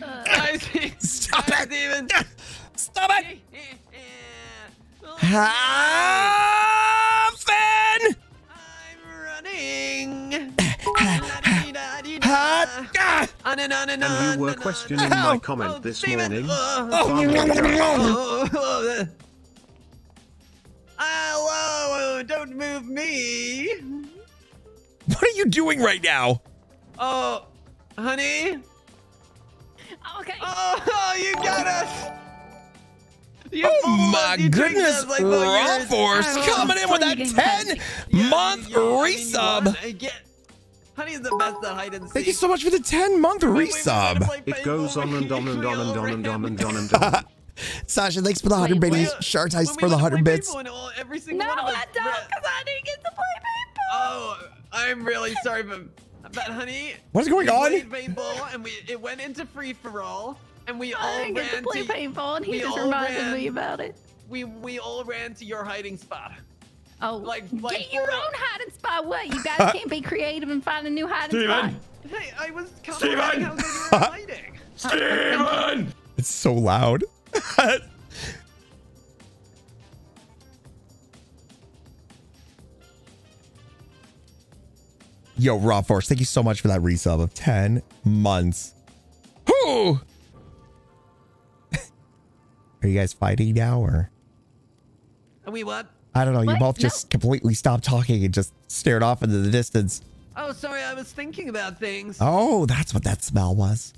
Uh, See. Stop it. Steven. Stop it! Finn! I'm running. Ah, ah. On and on and And on. you were on questioning on. my Ow. comment Oh, this Steven. morning. Oh. Bum. Oh, Hello, don't move me. What are you doing right now? Oh, honey. Okay. Oh, you got us. You Oh fooled us. my goodness, us like what Raw you're- Force I coming in with was that playing 10 Yeah, month you- you- I mean, you resub. Won. I get. Honey's the best at hide and seek. Thank you so much for the 10 month Wait, wait, we're gonna resub. It goes on and on and on and on and on and on and on. Sasha, thanks for the 100 Wait, biddies. When- Shark when Ice for the 100 bits. paintball and all- Every single No, one of us I don't, because I didn't get to play paintball. Oh, I'm really sorry, but, but honey. What is going we on? played paintball and we it went into free for all, and we I all didn't get ran to play to paintball, and he just reminded ran- me about it. we we all ran to your hiding spot. Oh, Like- like get your own hiding spot. What? You guys can't be creative and find a new hiding spot. Hey, I was Steven! commenting how good hiding. Steven! It's so loud. Yo, Raw Force, thank you so much for that resub of 10 months. Whew! Are you guys fighting now or? Are we what? I don't know. You both just completely stopped talking and just stared off into the distance. Oh, sorry, I was thinking about things. Oh, that's what that smell was.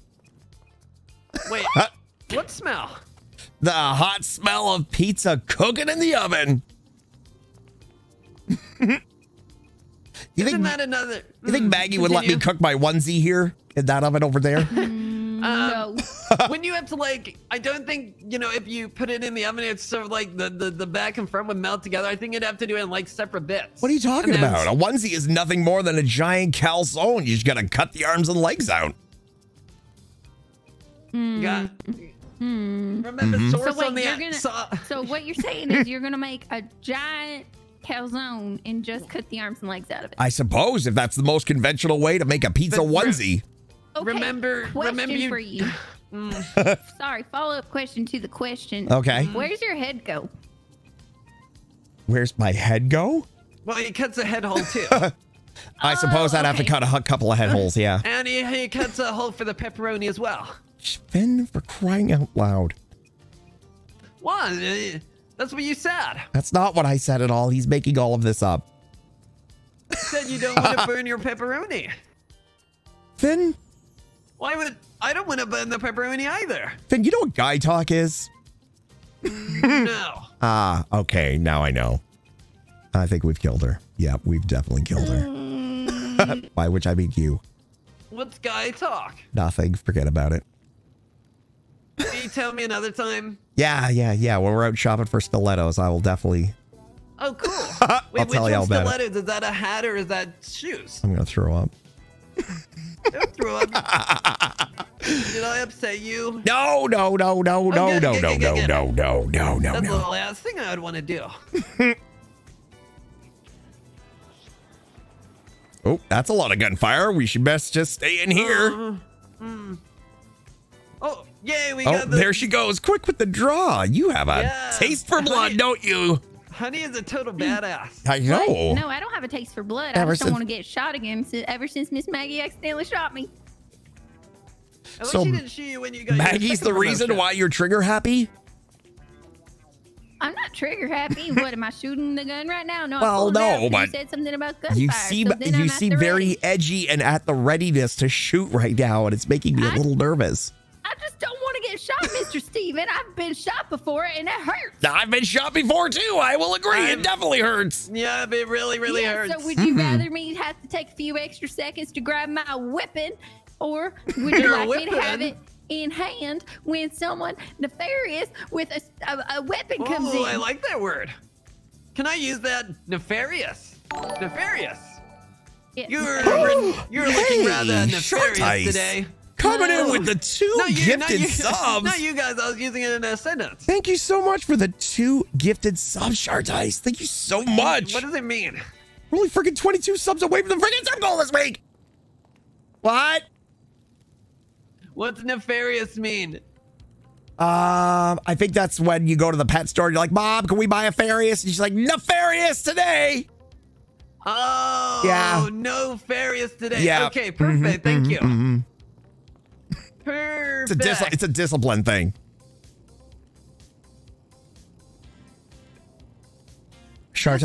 Wait, what smell? The hot smell of pizza cooking in the oven. you Isn't think that another? you think Mm, Maggie would let me cook my onesie here in that oven over there? Um, when you have to like, I don't think you know if you put it in the oven, it's sort of like the the, the back and front would melt together. I think you'd have to do it in like separate bits. What are you talking And then- about? A onesie is nothing more than a giant calzone. You just gotta cut the arms and legs out. Hmm. Got- Remember Mhm. source So wait, on the you're gonna. so- So what you're saying is you're gonna make a giant calzone and just cut the arms and legs out of it. I suppose if that's the most conventional way to make a pizza But onesie. Okay, remember- question remember you- for you. Sorry, follow up question to the question. Okay. Where's your head go? Where's my head go? Well, he cuts a head hole too, I suppose I'd have to cut a couple of head holes, yeah. and he, he cuts a hole for the pepperoni as well. Finn, for crying out loud. What? Uh, That's what you said. That's not what I said at all. He's making all of this up. You said you don't want to burn your pepperoni. Finn, Why would I don't want to burn the pepperoni either? Finn, you know what guy talk is? no. Ah, okay, now I know. I think we've killed her. Yeah, we've definitely killed her. By which I mean you. What's guy talk? Nothing. Forget about it. Can you tell me another time? Yeah, yeah, yeah. When we're out shopping for stilettos, I will definitely. Oh, cool. I'll which tell you all about it. stilettos? Is that a hat or is that shoes? I'm gonna throw up. Don't throw up. Did I upset you? No, no, no, no, no, good, no, good, no, good, no, no, no, no, no, That's the last thing I would want to do. Oh, that's a lot of gunfire. We should best just stay in here. Uh, hmm. Oh, yay, we Oh, got the there she goes. Quick with the draw. You have a Yeah. taste for blood, don't you? Honey is a total badass. I know. No, I don't have a taste for blood. I Ever just don't want to get shot again. si- Ever since Miss Maggie accidentally shot me. I wish So, she didn't shoot you when you got your Maggie's the reason promotion. why you're trigger happy? I'm not trigger happy. what am I shooting the gun right now? No, Well, pulled it out no, 'cause but you said something about gunfire. You so seem I'm you seem very ready. edgy and at the readiness to shoot right now, and it's making me a I- little nervous. Mr. Steven. I've been shot before and it hurts. I've been shot before too. I will agree. It definitely hurts. Yeah, it really, really yeah, hurts. So would you Mhm. rather me have to take a few extra seconds to grab my weapon, or would you Your like me to have it in hand when someone nefarious with a, a, a weapon comes Oh, in? I like that word. Can I use that? Nefarious. Nefarious. Yeah. You're you're looking Hey, rather Short nefarious Ice. today. Coming in with the two Not you, not gifted you, subs. Not you guys. I was using it in a sentence. Thank you so much for the two gifted subs, Shart Ice. Thank you so much. What does it mean? We're only freaking 22 subs away from the freaking sub goal this week. What? What's nefarious mean? Um, I think that's when you go to the pet store. You're like, Mom, can we buy a Farius? And she's like, Nefarious today. Oh, Yeah. no farious today. Yeah. Okay, perfect. Mhm, Thank mhm, you. mhm. Perfect. It's a dis- it's a discipline thing. Shart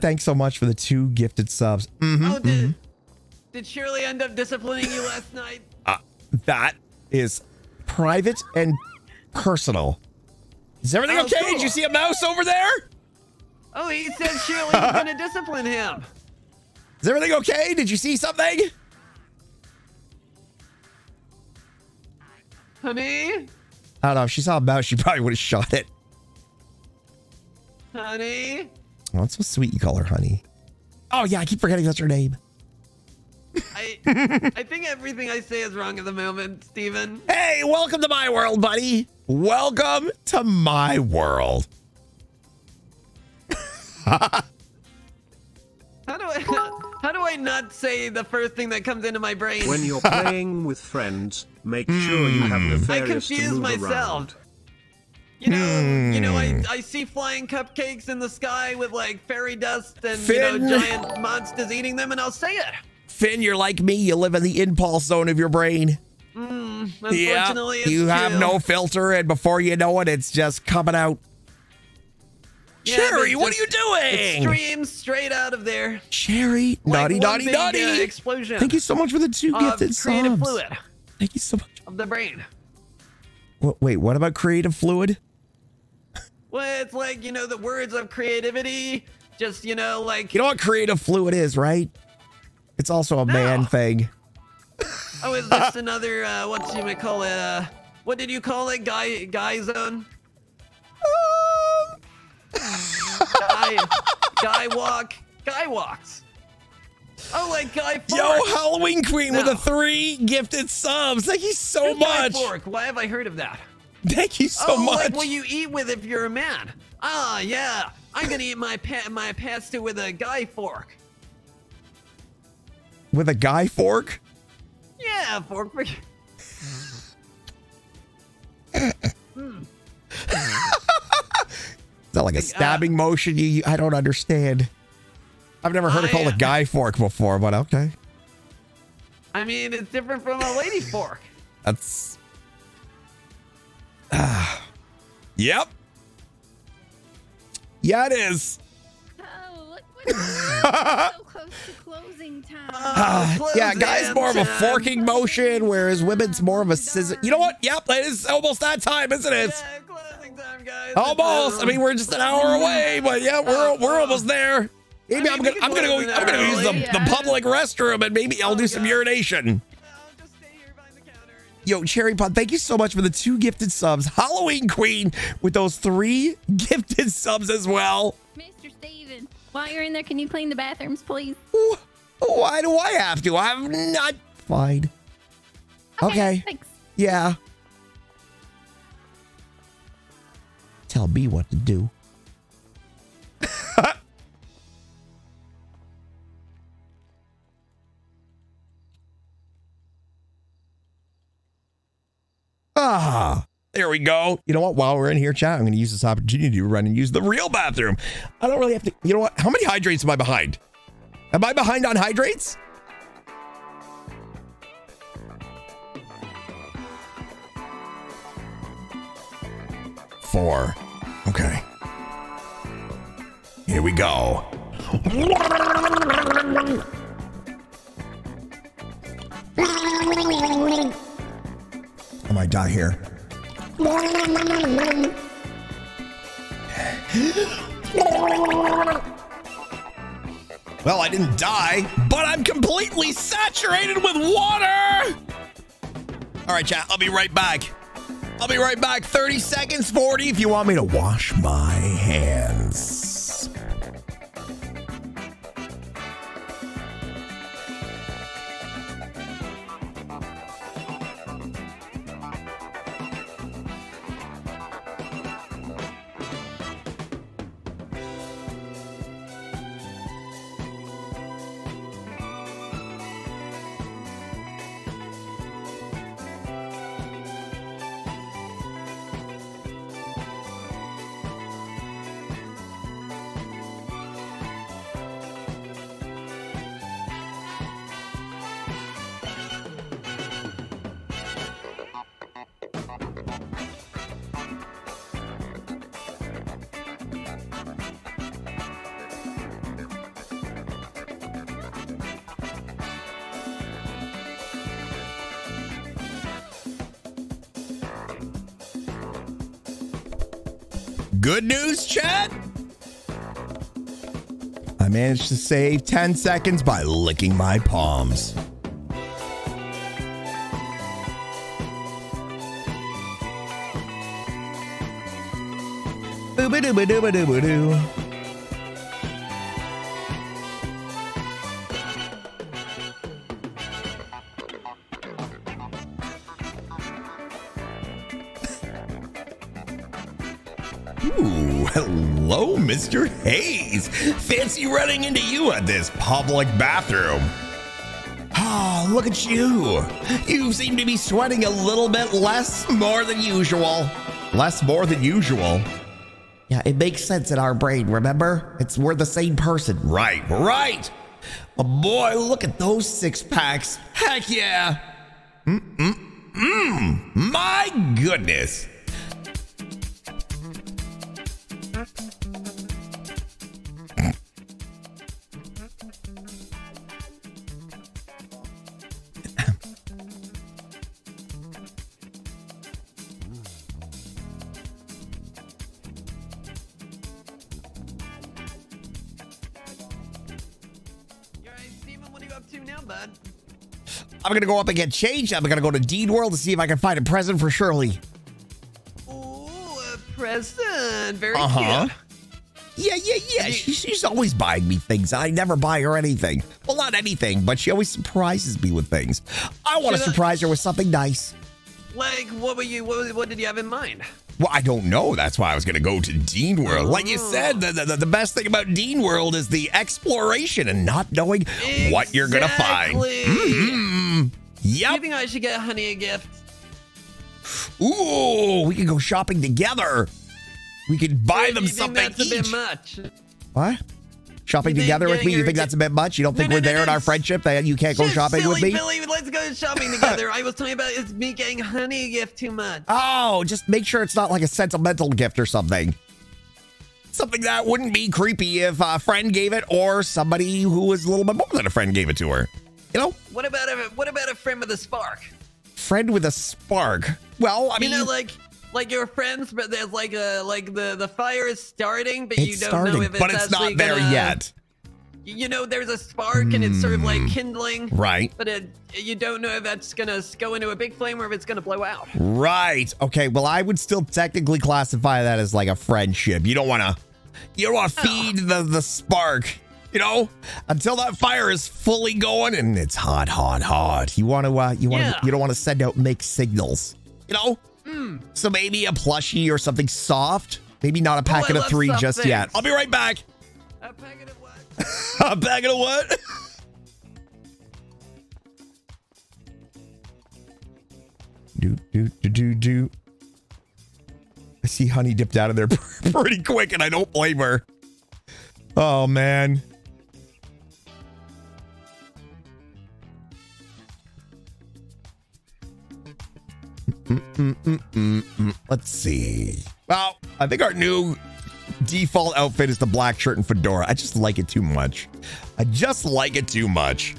thanks so much for the two gifted subs. Mhm, oh, did, mhm. did Shirley end up disciplining you last night? Uh, that is private and personal. Is everything Oh, okay? cool. Did you see a mouse over there? Oh, he said Shirley was going to discipline him. Is everything okay? Did you see something? Honey? I don't know. If she saw a mouse, she probably would have shot it. Honey? Oh, it's so sweet you call her honey. Oh, yeah. I keep forgetting that's her name. I I think everything I say is wrong at the moment, Steven. Hey, welcome to my world, buddy. Welcome to my world. How do I how do I not say the first thing that comes into my brain? When you're playing with friends, make sure you have the I nefarious to confuse myself. around. You know, you know, I, Hmm. I see flying cupcakes in the sky with like fairy dust and Finn. you know giant monsters eating them, and I'll say it. Finn, you're like me. You live in the impulse zone of your brain. Mm, Yeah, it's you have true. no filter, and before you know it, it's just coming out. Yeah, Cherry, what are you doing? streams straight out of there. Cherry, Like naughty, naughty, big, naughty. uh, explosion Thank you so much for the two gifted creative subs. fluid Thank you so much. of the brain. Wha- Wait, what about creative fluid? Well, it's like you know the words of creativity. Just you know, like You know what creative fluid is, right? It's also a man thing. oh, is this another uh, what you might call it? Uh, what did you call it? Guy, guy zone. Guy, guy walk, guy walks. Oh, like guy fork. Yo, Halloween Queen with a three gifted subs. Thank you so Who's Guy much. fork. Why have I heard of that? Thank you so oh, much. like what you eat with if you're a man. Ah, yeah. I'm gonna eat my pa- my pasta with a guy fork. With a guy fork? Yeah, fork. for- Is that like a stabbing motion? You, you, I don't understand. I've never heard it called a guy fork before, but okay. I mean, it's different from a lady fork. That's. Ah. yep. Yeah, it is. Oh, look, we're so close to closing time. Ah, yeah, guys more of a forking motion, whereas women's more of a scissor. You know what? Yep, it is almost that time, isn't it? Almost. I mean, we're just an hour away, but yeah, we're we're almost there. Maybe I'm gonna I'm gonna go I'm gonna use the, the public restroom and maybe I'll do some urination. Yo, Cherry Pod, thank you so much for the two gifted subs. Halloween Queen with those three gifted subs as well. Mr. Steven, while you're in there, can you clean the bathrooms, please? Why do I have to? I'm not fine. Okay. Thanks. Yeah. Tell me what to do. ah, there we go. You know what? While we're in here, chat, I'm going to use this opportunity to run and use the real bathroom. I don't really have to. You know what? How many hydrates am I behind? Am I behind on hydrates? Four. Okay. Here we go. I might die here. Well, I didn't die, but I'm completely saturated with water. All right, chat, I'll be right back. I'll be right back. 30 seconds, 40 if you want me to wash my hands. News, chat. I managed to save 10 seconds by licking my palms. Boo-ba-doo-ba-doo-ba-doo-ba-doo. Ooh, Hayes. Fancy running into you at this public bathroom. Oh, look at you. You seem to be sweating a little bit less more than usual. Less more than usual. Yeah, it makes sense in our brain, remember? It's we're the same person. Right, right. Oh boy, look at those six packs. Heck yeah. Mm, mm, mm. My goodness. I'm gonna go up and get changed. I'm gonna go to Dean World to see if I can find a present for Shirley. Ooh, a present. Very Uh-huh. cute. Yeah, yeah, yeah. She, she's always buying me things. I never buy her anything. Well, not anything, but she always surprises me with things. I want to surprise her with something nice. Like, what were you? What, what did you have in mind? Well, I don't know. That's why I was going to go to Dean World. Like you said, the, the, the best thing about Dean World is the exploration and not knowing what you're going to find. Exactly. Mhm. Do you think I should get Honey a gift? Ooh, we could go shopping together. We could buy do them you think something that's a bit each. much. What? Shopping together with me? You think that's a bit much? You don't think no, we're no, there in our friendship that you can't go shopping silly with me? Billy, let's go shopping together. I was talking about is me getting Honey a gift too much. Oh, just make sure it's not like a sentimental gift or something. Something that wouldn't be creepy if a friend gave it or somebody who was a little bit more than a friend gave it to her. You know, What about a what about a friend with a spark? friend with a spark. Well, I mean, you know, like like your friends, but there's like a like the the fire is starting, but you don't starting, know if it's but it's not there gonna- yet. You know, there's a spark and it's sort of like hmm. kindling, Right. But it, you don't know if that's gonna go into a big flame or if it's gonna blow out. Right. Okay. Well, I would still technically classify that as like a friendship. You don't want to, you don't want to feed the the spark. You know, until that fire is fully going and it's hot, hot, hot. You want to, uh, you want to, Yeah. you don't want to send out mixed signals. You know. Mm. So maybe a plushie or something soft. Maybe not a packet of three just yet. I'll be right back. A packet of what? a packet of what? do do do do do. I see Honey dipped out of there pretty quick, and I don't blame her. Oh man. Let's see. Well, I think our new default outfit is the black shirt and fedora. I just like it too much. I just like it too much.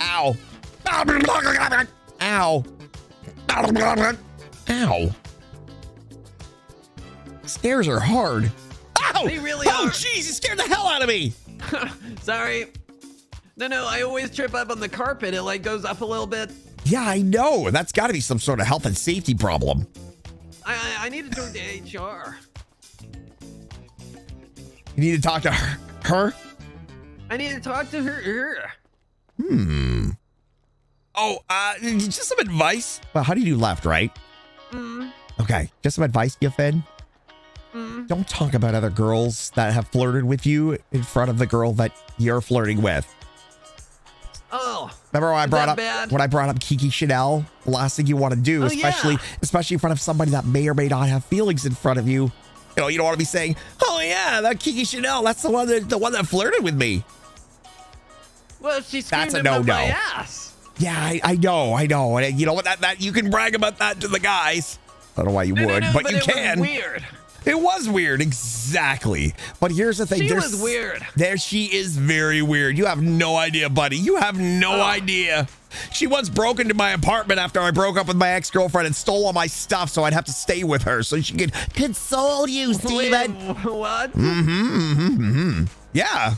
Ow. Ow. Ow. Stairs are hard. Ow! They really oh, are. Oh, jeez, you scared the hell out of me. Sorry. No, no, I always trip up on the carpet. It like goes up a little bit. Yeah, I know. That's got to be some sort of health and safety problem. I I, I need to talk to HR. You need to talk to her. Her? I need to talk to her. Hmm. Oh, uh, just some advice. Well, how do you do left, right? Mm, Okay, just some advice, you Finn. mm. Don't talk about other girls that have flirted with you in front of the girl that you're flirting with. Oh. Remember when I brought up bad? when I brought up Kiki Chanel? The last thing you want to do, Oh, especially yeah. especially in front of somebody that may or may not have feelings in front of you. You know, you don't want to be saying, "Oh yeah, that Kiki Chanel, that's the one that the one that flirted with me." Well, she screamed That's a my ass. Yeah, I, I know, I know. And you know what? That that you can brag about that to the guys. I don't know why you No, no, would, no, but, but you can. weird. It was weird, exactly. But here's the thing: She there's- was weird. There, she is very weird. You have no idea, buddy. You have no idea. She once broke into my apartment after I broke up with my ex girlfriend and stole all my stuff, so I'd have to stay with her so she could console you, Steven. what? Mm-hmm, mm-hmm, mm-hmm. Yeah.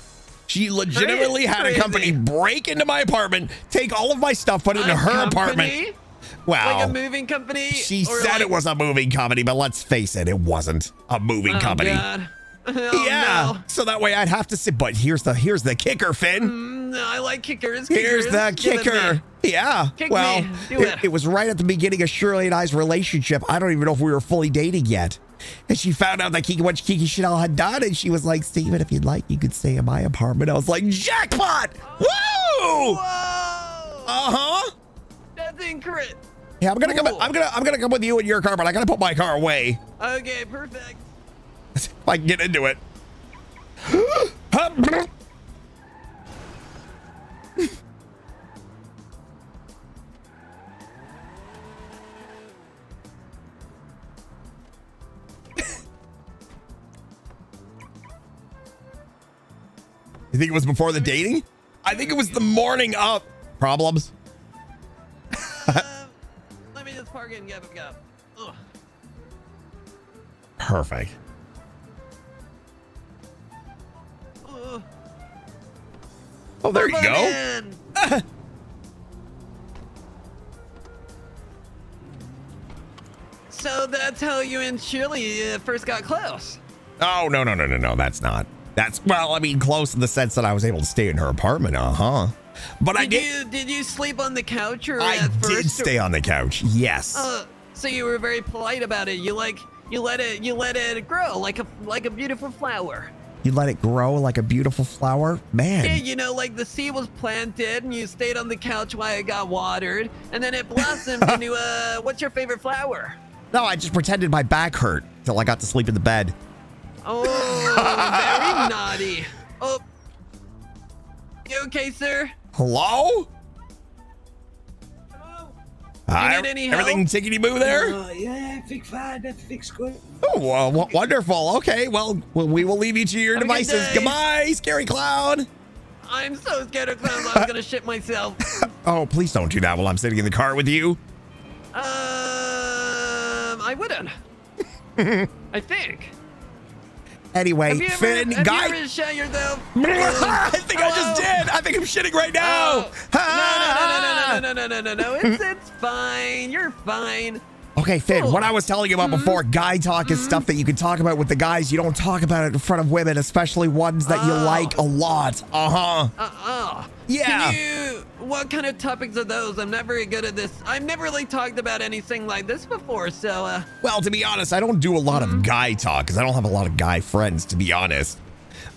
She legitimately had a Crazy. company break into my apartment, take all of my stuff, put it in A her company? apartment. Wow. Like a moving company? she said like- it was a moving company, but let's face it, it wasn't a moving Oh, company. God. Oh, yeah. no. So that way I'd have to sit. But here's the here's the kicker, Finn. Mm, no, I like kickers. Here's the kicker. Yeah. Kick well, it, it. it was right at the beginning of Shirley and I's relationship. I don't even know if we were fully dating yet. And she found out that Kiki, what Kiki Chanel had done, and she was like, "Steven, if you'd like, you could stay in my apartment." I was like, "Jackpot! Woo! Whoa! Uh huh." That's incorrect. Yeah, I'm gonna come. Cool. I'm gonna. I'm gonna come with you in your car, but I gotta put my car away Okay, perfect. I can get into it. You think it was before the dating? I think it was the morning of problems. Uh, Let me just park it and get it go. Ugh. Perfect. Oh, there you go. so that's how you and Shirley uh, first got close. Oh no no no no no! That's not. That's well, I mean, close in the sense that I was able to stay in her apartment. Uh huh. But I did did. you did you sleep on the couch or I at first? did stay on the couch. Yes. Uh, so you were very polite about it. You like you let it you let it grow like a like a beautiful flower. you let it grow like a beautiful flower, man. Yeah, you know, like the seed was planted and you stayed on the couch while it got watered, and then it blossomed into uh, what's your favorite flower? No, I just pretended my back hurt till I got to sleep in the bed. Oh, very naughty. Oh, you okay, sir? Hello? Hi, need any help? everything tickety boo there? Uh, yeah, everything fine. Everything's good. Oh, well, wonderful. Okay, well, well, we will leave you to your Have a good devices. Goodbye, scary clown. I'm so scared of clowns. I was gonna shit myself. Oh, please don't do that while I'm sitting in the car with you. Um, I wouldn't. I think. Anyway, ever, Finn, guy. you ever shot yourself? I think I just did. I think I'm shitting right now. No, no, no, no, no, no, no, no, no, no. It's, it's fine. You're fine. Okay, Finn, what I was telling you about Mm-hmm. before, guy talk is stuff that you can talk about with the guys. You don't talk about it in front of women, especially ones that you Oh. like a lot. Uh huh. Uh-uh. Yeah. Can you, what kind of topics are those? I'm not very good at this. I've never really talked about anything like this before, so, uh, Well, to be honest, I don't do a lot Mm-hmm. of guy talk because I don't have a lot of guy friends, to be honest.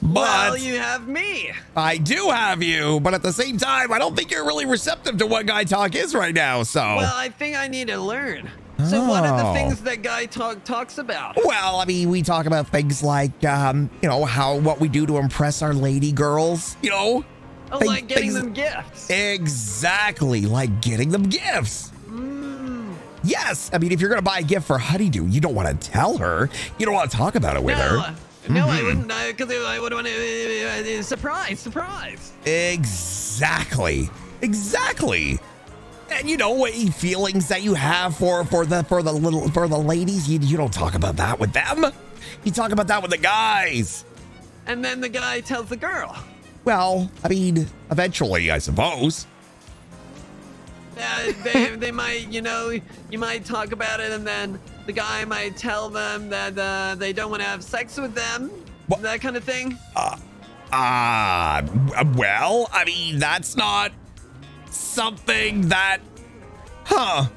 But well, you have me. I do have you, but at the same time, I don't think you're really receptive to what guy talk is right now. So, Well, I think I need to learn. So what are Oh. the things that Guy Talk talks about? well, I mean, we talk about things like, um, you know, how what we do to impress our lady girls. You know, Oh, Thing- like getting things- them gifts. Exactly, like getting them gifts. Mm. Yes, I mean, if you're gonna buy a gift for Honeydew, you don't want to tell her. You don't want to talk about it with No, her. no, I Mhm. wouldn't, because I would want to, uh, surprise, surprise. Exactly, exactly. And you know, what feelings that you have for for the for the little for the ladies, you you don't talk about that with them. You talk about that with the guys. And then the guy tells the girl. Well, I mean, eventually, I suppose. Uh, they, they might, you know, you might talk about it, and then the guy might tell them that uh, they don't want to have sex with them, that kind of thing. Ah, well, I mean, that's not something that, huh?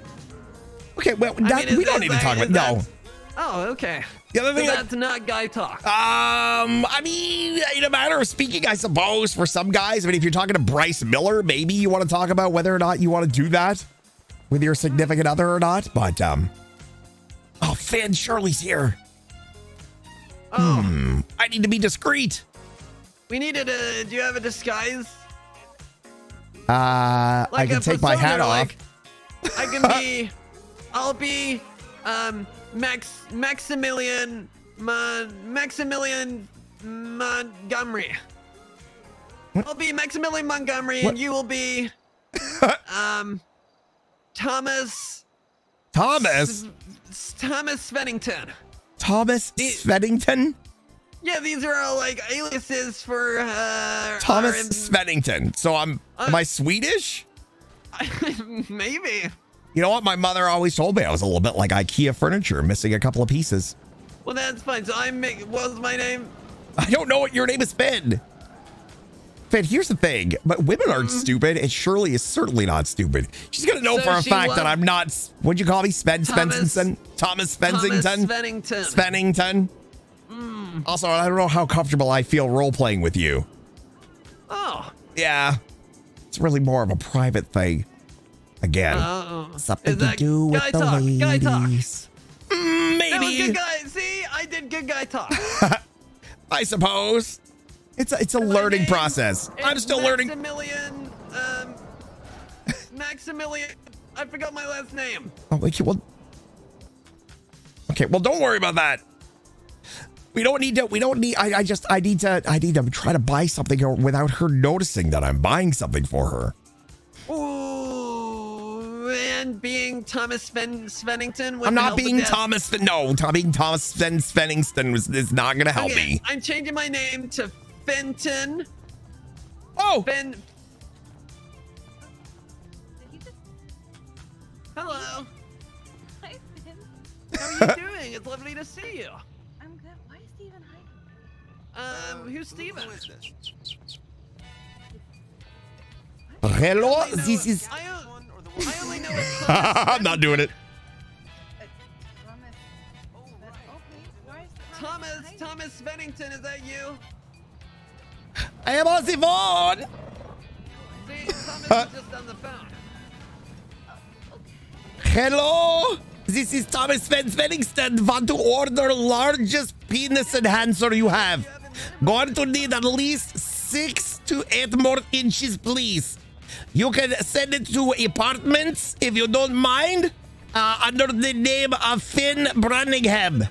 Okay, well, I mean, we don't that- need to talk about. No, that- Oh, okay. The other thing that- that's not guy talk. Um, I mean, in a matter of speaking, I suppose for some guys. I mean, if you're talking to Bryce Miller, maybe you want to talk about whether or not you want to do that with your significant other or not. But um, oh, Fan Shirley's here. Oh. Hmm, I need to be discreet. We needed a. Do you have a disguise? Uh, I Like can a take my hat off. like- I can be. I'll be. Um, Max Maximilian Mon, Maximilian Montgomery. I'll be Maximilian Montgomery, What? and you will be. um, Thomas. Thomas, S- Thomas Svennington. Thomas Sveddington, Yeah, these are all like aliases for uh, Thomas Sveddington. So I'm, am I Swedish? Maybe. You know what? My mother always told me I was a little bit like IKEA furniture, missing a couple of pieces. Well, that's fine. So I'm. What was my name? I don't know what your name is, Finn. Finn, here's the thing, but women aren't stupid, and Shirley is certainly not stupid. She's gonna know Mm-hmm. So for a fact that I'm not. What'd you call me, Sven Thomas- Svensson? Thomas Svensington? Svennington. Svennington. Mm. Also, I don't know how comfortable I feel role playing with you. Oh. Yeah, it's really more of a private thing. Again, Uh-oh. something to do with guy the talk, guy talk. ladies. Mm, maybe. good guy. See, I did good guy talk. I suppose. It's a, it's a learning process. I'm still learning. Maximilian. Um, Maximilian. I forgot my last name. Oh, okay, well. Okay, well, don't worry about that. We don't need to. We don't need. I, I just. I need to. I need to try to buy something without her noticing that I'm buying something for her. Ooh, and being Thomas Sven Svennington. I'm not being Thomas. Fin- No, Tom, being Thomas Sven Svenningston was is not going to help Okay, me. I'm changing my name to Fenton. Oh, Fen. Hello. Hi, Finn. How are you doing? It's lovely to see you. I'm good. Why is Steven hiding? Um, who's Steven? Hello, this is. I, o- I only know it's I'm not doing it. Thomas. Thomas Svennington. Is that you? I am on the phone. See, Thomas is just on the phone. Hello, this is Thomas Sven Svenningston. Want to order largest penis enhancer you have? Going to need at least six to eight more inches, please. You can send it to apartments if you don't mind, uh, under the name of Finn Branningham.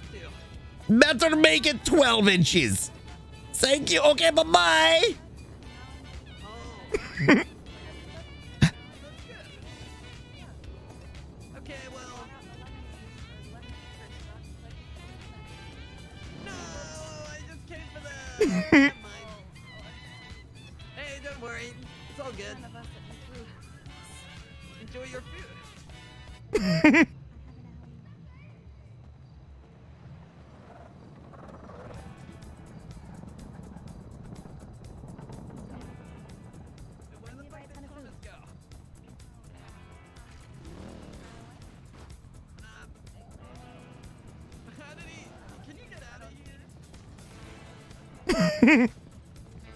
Better make it 12 inches. Thank you. Okay, bye bye. Okay,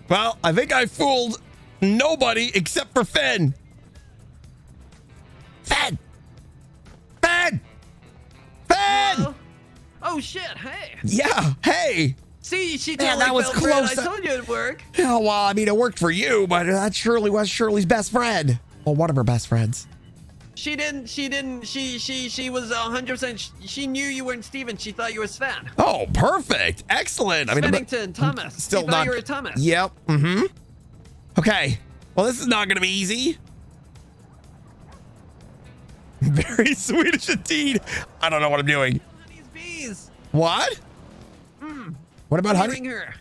Well, I think I fooled nobody except for Finn. Finn! Oh shit! Hey. Yeah, hey! See, she Man, that was fell for it. close. I told you it'd work. Yeah, well, I mean, it worked for you, but that surely was Shirley's best friend. Well, one of her best friends. She didn't. She didn't. She she she was hundred percent. She knew you weren't Steven. She thought you were Sven. Oh, perfect. Excellent. I mean, I'm- Thomas. Still she thought not. you were Thomas. Yep. Mm-hmm. Okay. Well, this is not going to be easy. Very Swedish indeed. I don't know what I'm doing. What? Hmm. What about honey? Her,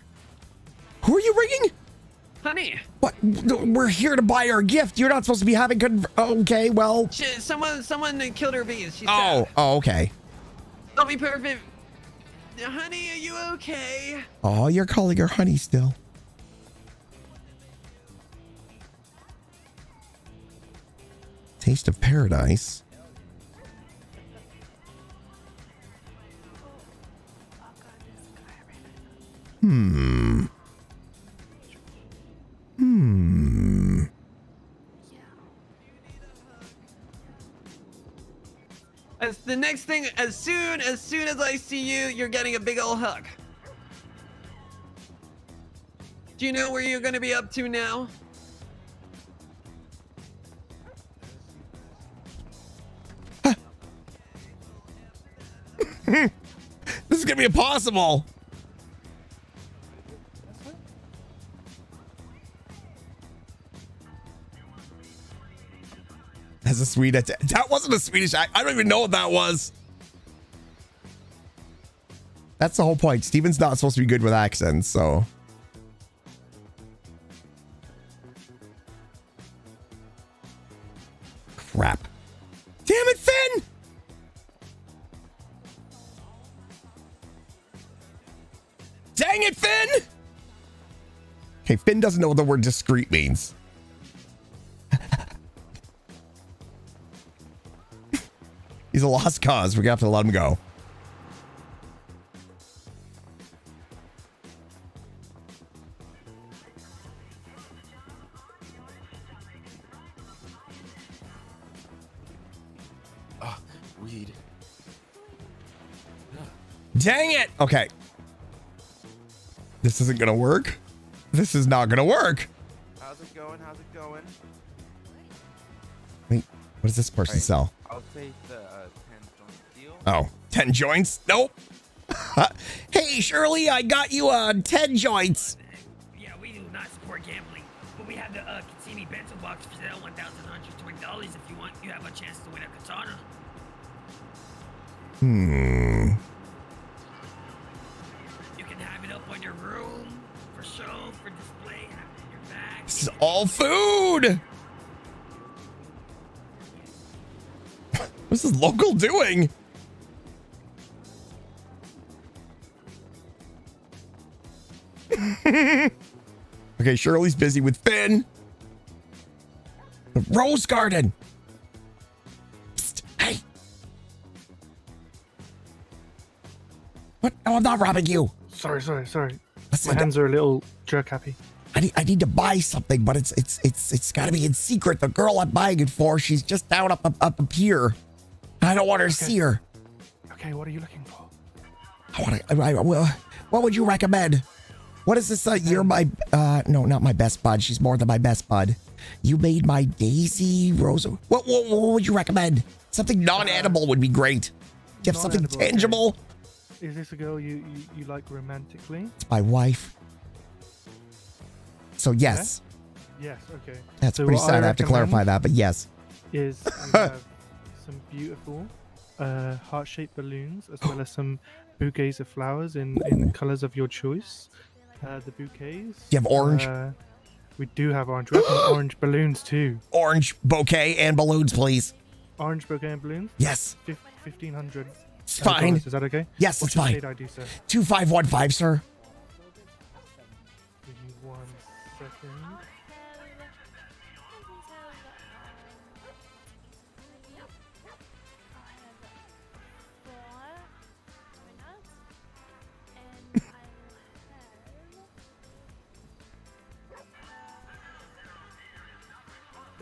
Who are you ringing? honey. What? We're here to buy her gift. You're not supposed to be having good. Okay, well. She, someone someone killed her bees. She's Oh, oh, okay. sad. I'll be perfect. Honey, are you okay? Oh, you're calling her honey still. Taste of paradise. Hmm. Hmm. As the next thing, as soon as soon as I see you, you're getting a big old hug. Do you know where you're gonna be up to now? this is gonna be impossible. That's a sweet. That wasn't a Swedish. ac- I don't even know what that was. That's the whole point. Steven's not supposed to be good with accents, so. Crap. Damn it, Finn! Dang it, Finn! Okay, Finn doesn't know what the word discreet means. He's a lost cause. We're gonna have to let him go. Ah, weed. Dang it! Okay. This isn't gonna work. this is not gonna work. How's it going? How's it going? Wait, what does this person Alright, sell? I'll take Oh, 10 joints? Nope. hey, Shirley, I got you uh 10 joints. Yeah, we do not support gambling, but we have the uh, Katsumi bento box for sale, one thousand one hundred twenty dollars. If you want, you have a chance to win a katana. Hmm. You can have it up on your room for show, for display, have it in your bag. This is all food. What's this local doing? okay, Shirley's busy with Finn. The Rose Garden. Psst, hey. What? No, I'm not robbing you. Sorry, sorry, sorry. Listen, My hands are a little jerk happy. I need, I need to buy something, but it's it's it's it's got to be in secret. The girl I'm buying it for, she's just down up up, up here. I don't want her to see her. Okay, what are you looking for? I want to. I, I, well, what would you recommend? What is this? Uh, you're my uh no, not my best bud. She's more than my best bud. You made my Daisy Rose. What what, what would you recommend? Something non-animal would be great. Do you have something Non-edible, okay. tangible? Is this a girl you, you, you like romantically? It's my wife. So yes, Yes, okay. that's So pretty sad. I have to clarify that, but yes. Is have some beautiful uh, heart-shaped balloons as well as some bouquets of flowers in, in colors of your choice. Uh, the bouquets. You have orange? Uh, we do have orange. We have orange balloons too. Orange bouquet and balloons, please. Orange bouquet and balloons? Yes. Fif- 1500 It's fine. Is that okay? Yes, What's it's fine. ID, sir? Two five one five, sir.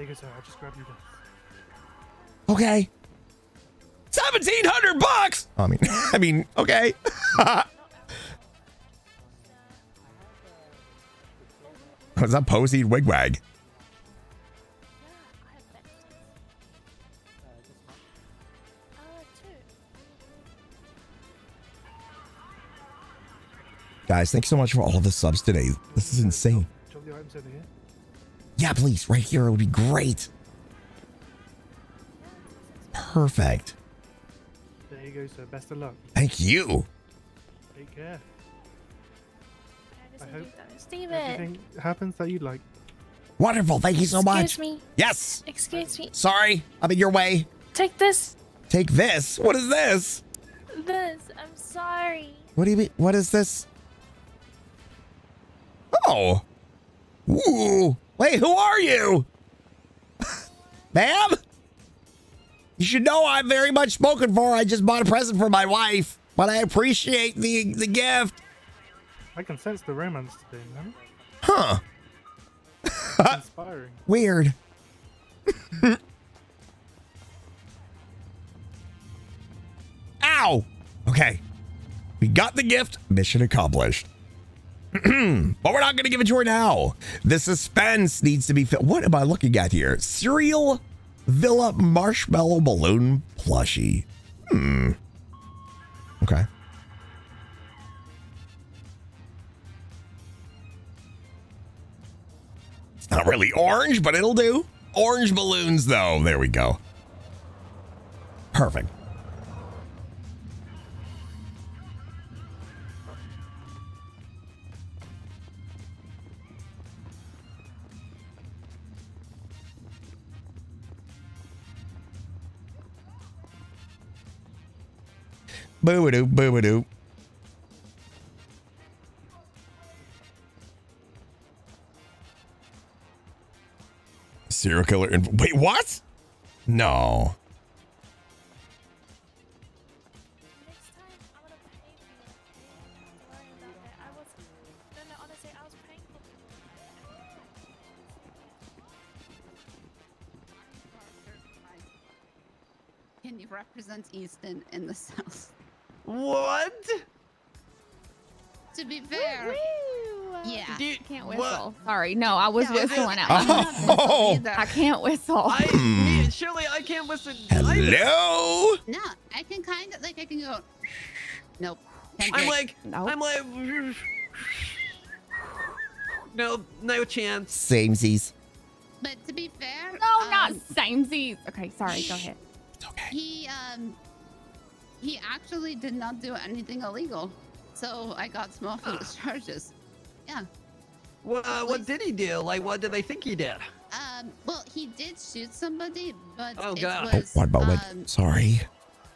There you go, sir. I'll just grab you this. Okay. Seventeen hundred bucks. I mean, I mean, okay. Was that Posey Wigwag? Guys, thanks so much for all the subs today. This is insane. Yeah, please, right here. It would be great. Perfect. There you go, sir. Best of luck. Thank you. Take care. I hope Steven. everything happens that you'd like. Wonderful. Thank you so much. Excuse me. Yes. Excuse me. Sorry, I'm in your way. Take this. Take this. What is this? This. I'm sorry. What do you mean? What is this? Oh. Ooh. Wait, who are you? Ma'am? You should know I'm very much spoken for. I just bought a present for my wife, but I appreciate the the gift. I can sense the romance today, man. Huh. Inspiring. Weird. Ow. Okay. We got the gift. Mission accomplished. but we're not going to give it to her now. The suspense needs to be filled. What am I looking at here? Cereal Villa Marshmallow Balloon Plushie. Hmm. Okay. It's not really orange, but it'll do. Orange balloons, though. There we go. Perfect. Boo doo, boo doo. Serial killer. In- Wait, what? No. Represents Easton in the South. What? To be fair, Yeah. I can't whistle. Sorry, no, I was whistling out. Oh. I can't whistle. Hmm. Surely I can't whistle. Hello? No, I can kind of like I can go. Nope. Can't I'm do it. like, I'm like, no, no chance. Samesies. But to be fair, No, not um, samesies. Okay, sorry. Go ahead. It's okay. He um, he actually did not do anything illegal, so I got small police charges. Yeah. What, uh, what did he do? Like, what did they think he did? Um. Well, he did shoot somebody, but Oh, it God. Oh, was one moment. um, Sorry.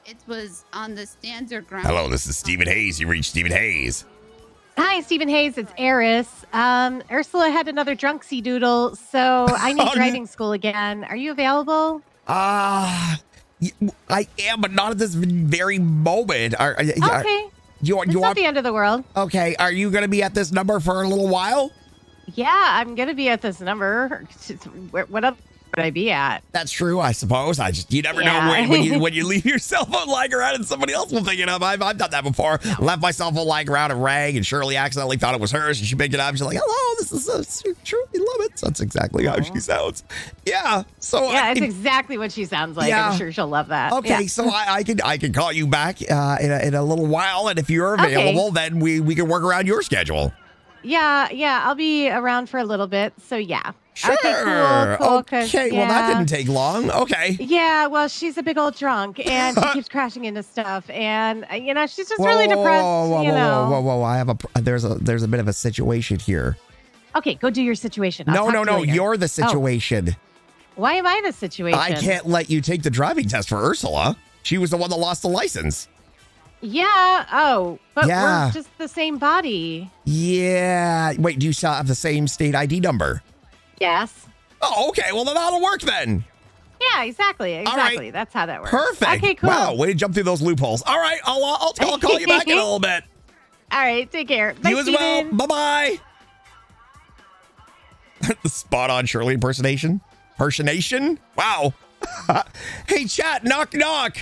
it was on the standard ground. Hello, this is Steven Hayes. You reached Steven Hayes. Hi, Steven Hayes. It's Eris. Um, Ursula had another drunksy doodle, so I need Oh, no. driving school again. Are you available? Ah, y- I am, but not at this very moment. Are, are, are- Okay. you, It's you not want? the end of the world. Okay. Are you going to be at this number for a little while? Yeah, I'm gonna be at this number. What up would I be at? That's true, I suppose. I just you never Yeah. know when, when you when you leave your cell phone lying around and somebody else will pick it up. I've, I've done that before. Left my cell phone lying around and rang, and Shirley accidentally thought it was hers, and she picked it up. And She's like, "Hello, this is uh, truly love it." That's exactly how she sounds. Yeah. So yeah, I, it's exactly what she sounds like. Yeah. I'm sure she'll love that. Okay, Yeah. so I, I can I can call you back uh, in, a, in a little while, and if you're Okay. available, then we we can work around your schedule. yeah, yeah, I'll be around for a little bit. So yeah. Sure. Okay, cool, cool. okay. Well, that didn't take long. Okay. Yeah, well, she's a big old drunk, and she keeps crashing into stuff, and uh, you know she's just Whoa, really whoa, depressed. Whoa, whoa, you whoa, know. whoa, whoa, whoa! I have a there's a there's a bit of a situation here. Okay, go do your situation. I'll no, talk no, you no! You're the Oh, situation. why am I the situation? I can't let you take the driving test for Ursula. She was the one that lost the license. Yeah. Oh, but Yeah. we're just the same body. Yeah. Wait, do you still have the same state ID number? Yes. Oh, okay. Well, then that'll work then. Yeah. Exactly. All right. Exactly. That's how that works. Perfect. Okay. Cool. Wow, way to jump through those loopholes. All right, I'll uh, I'll, I'll call you back in a little bit. All right. Take care. Bye, you as well. Bye bye. the spot on Shirley impersonation. Impersonation? Wow. hey, chat, knock, knock.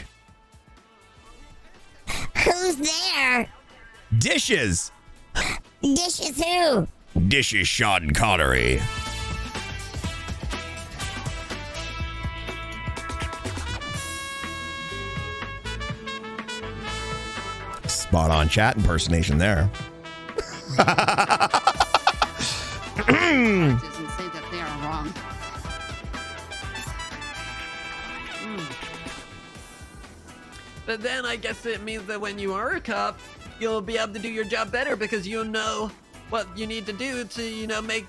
Who's there? Dishes. Dishes who? Dishes Sean Connery. Spot on chat impersonation there. and say that they are wrong. Hmm. But then I guess it means that when you are a cop, you'll be able to do your job better because you'll know what you need to do to, you know, make,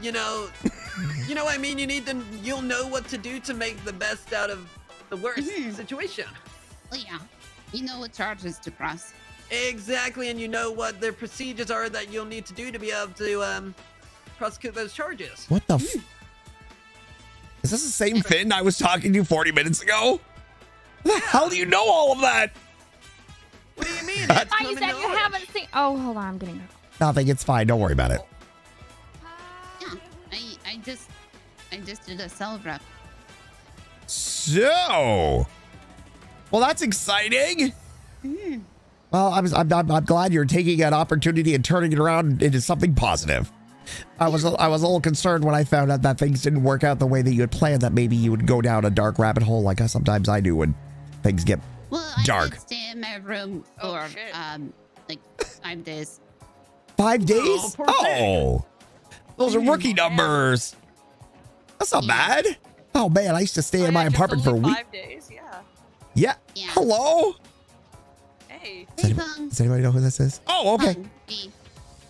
you know, you know what I mean? You need to, you'll know what to do to make the best out of the worst hmm. situation. Well, yeah. You know what charges to press. Exactly, and you know what the procedures are that you'll need to do to be able to um, prosecute those charges. What the? F- Is this the same Finn I was talking to 40 minutes ago? The hell do you know all of that? What do you mean? I thought you said you haven't seen. Oh, hold on. I'm getting. Nothing. It's fine. Don't worry about it. Yeah. I I just I just did a cell rep. So, well, that's exciting. Well, I'm, I'm, I'm, I'm glad you're taking an opportunity and turning it around into something positive. I was I was a little concerned when I found out that things didn't work out the way that you had planned. That maybe you would go down a dark rabbit hole like sometimes I do when things get Well, dark. did stay in my room for um like five days. Five days? Oh, those are rookie numbers. That's not bad. Oh man, I used to stay in my apartment for a week. Five days, yeah. Yeah. Hello. Hey. Does anybody, does anybody know who this is? Oh, okay.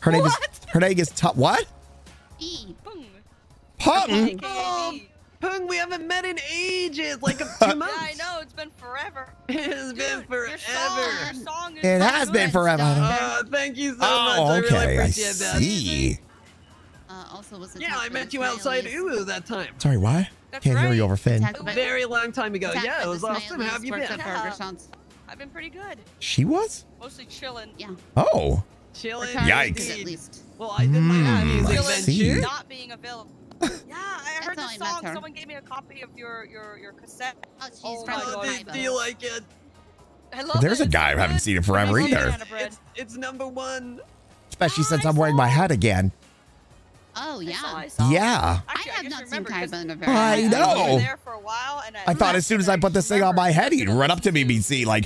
Her name is her name is Tu- what? Pung. Oh, Pung, we haven't met in ages, like a, two months. Yeah, I know. It's been forever. It's been forever. Your song, your song is It has been forever. Uh, thank you so much. I Oh, really okay. I appreciate that. see. Uh, also was Yeah, I met you outside Uwu that time. Sorry, what? Can't hear you over Finn. A very long time ago. Yeah, it was awesome. How have you been? Works at I've been pretty good. She was? Mostly chilling. Yeah. Oh. Chilling. Yikes. At least. Well, I did my hmm, music I see. Not being available. yeah, I heard the I song. Someone gave me a copy of your your your cassette. Oh, she's oh from my Oh, god. do, do you like it? I love There's it. a guy I haven't seen in forever either. It's, it's number one. especially since I'm wearing my hat again. Oh yeah. Yeah. I have not seen Kaiba in a very I long time. know. there for a while, and I, I thought as soon as I put this thing on my head, he'd run up to me and be see like,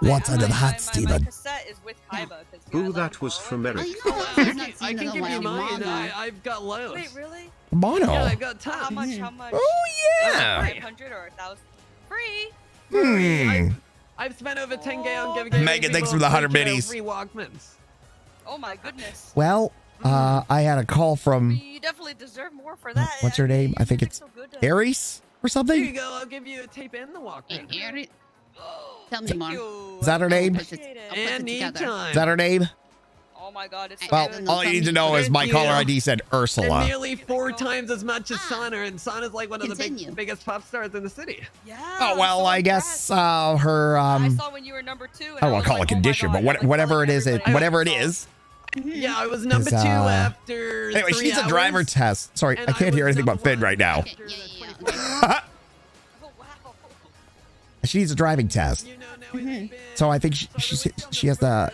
"What's under the hat, Steven?" cassette is with Kaiba. 'cause, yeah, I Ooh, that was from Eric. I can, I can give you mine. I, I've got loads. Wait, really? Mono. Yeah, I've got tons. How much? How much? Oh yeah. Five hundred or a thousand? Free. Hmm. I've spent over 10k on giving Megan, thanks for the 100 free, uh, minis. Free Walkmans. Oh my goodness. Well, uh, I had a call from You definitely deserve more for that. what's her name? I think it's Aries or something. Here you something. go. I'll give you a tape and the Walkman. Eric, tell me more. Is that her name? I'll put it- I'll put it together. Anytime. Is that her name? Oh my god, it's so Well, good. all you need to know is my caller ID said And Ursula. nearly four times as much as Sana, and Sana's like one of the big, biggest pop stars in the city. Yeah. Oh well, I guess uh, her I um. saw when you were number two. And I don't want to call it condition, but what, whatever it is, it, whatever it is. Yeah, I was number is, two uh, after. Anyway, three she's a driver test. Sorry, and I I can't hear anything but Finn right now. She needs a driving test. So I think she, she she has the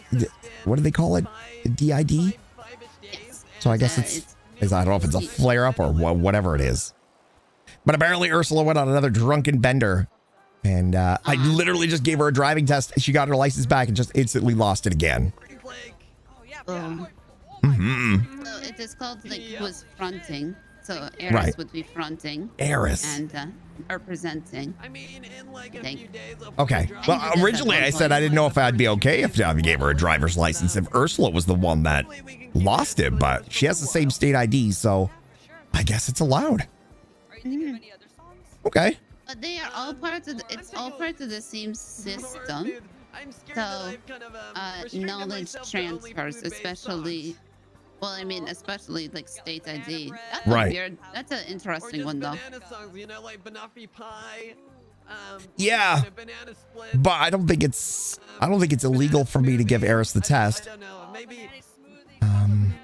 what do they call it? DID. So I guess it's is I don't know if it's a flare up or wha- whatever it is. But apparently Ursula went on another drunken bender, and uh, I literally just gave her a driving test. She got her license back and just instantly lost it again. Um, Mhm. so it is called like was fronting. So Eris Right. would be fronting. Eris. And uh, or presenting. I mean, in like a few days. Okay. Well, originally I said I didn't know if I'd be okay if I gave her a driver's license if Ursula was the one that lost it, but she has the same state ID, so I guess it's allowed. Okay. But they are all part of the, it's all part of the same system. So uh, knowledge transfers, especially well, I mean, especially like state ID. That's Right. A weird, that's an interesting one though. Songs, you know, like Banoffee Pie. Um, Yeah. But I don't think it's I don't think it's illegal for me to give Eris the test. Um,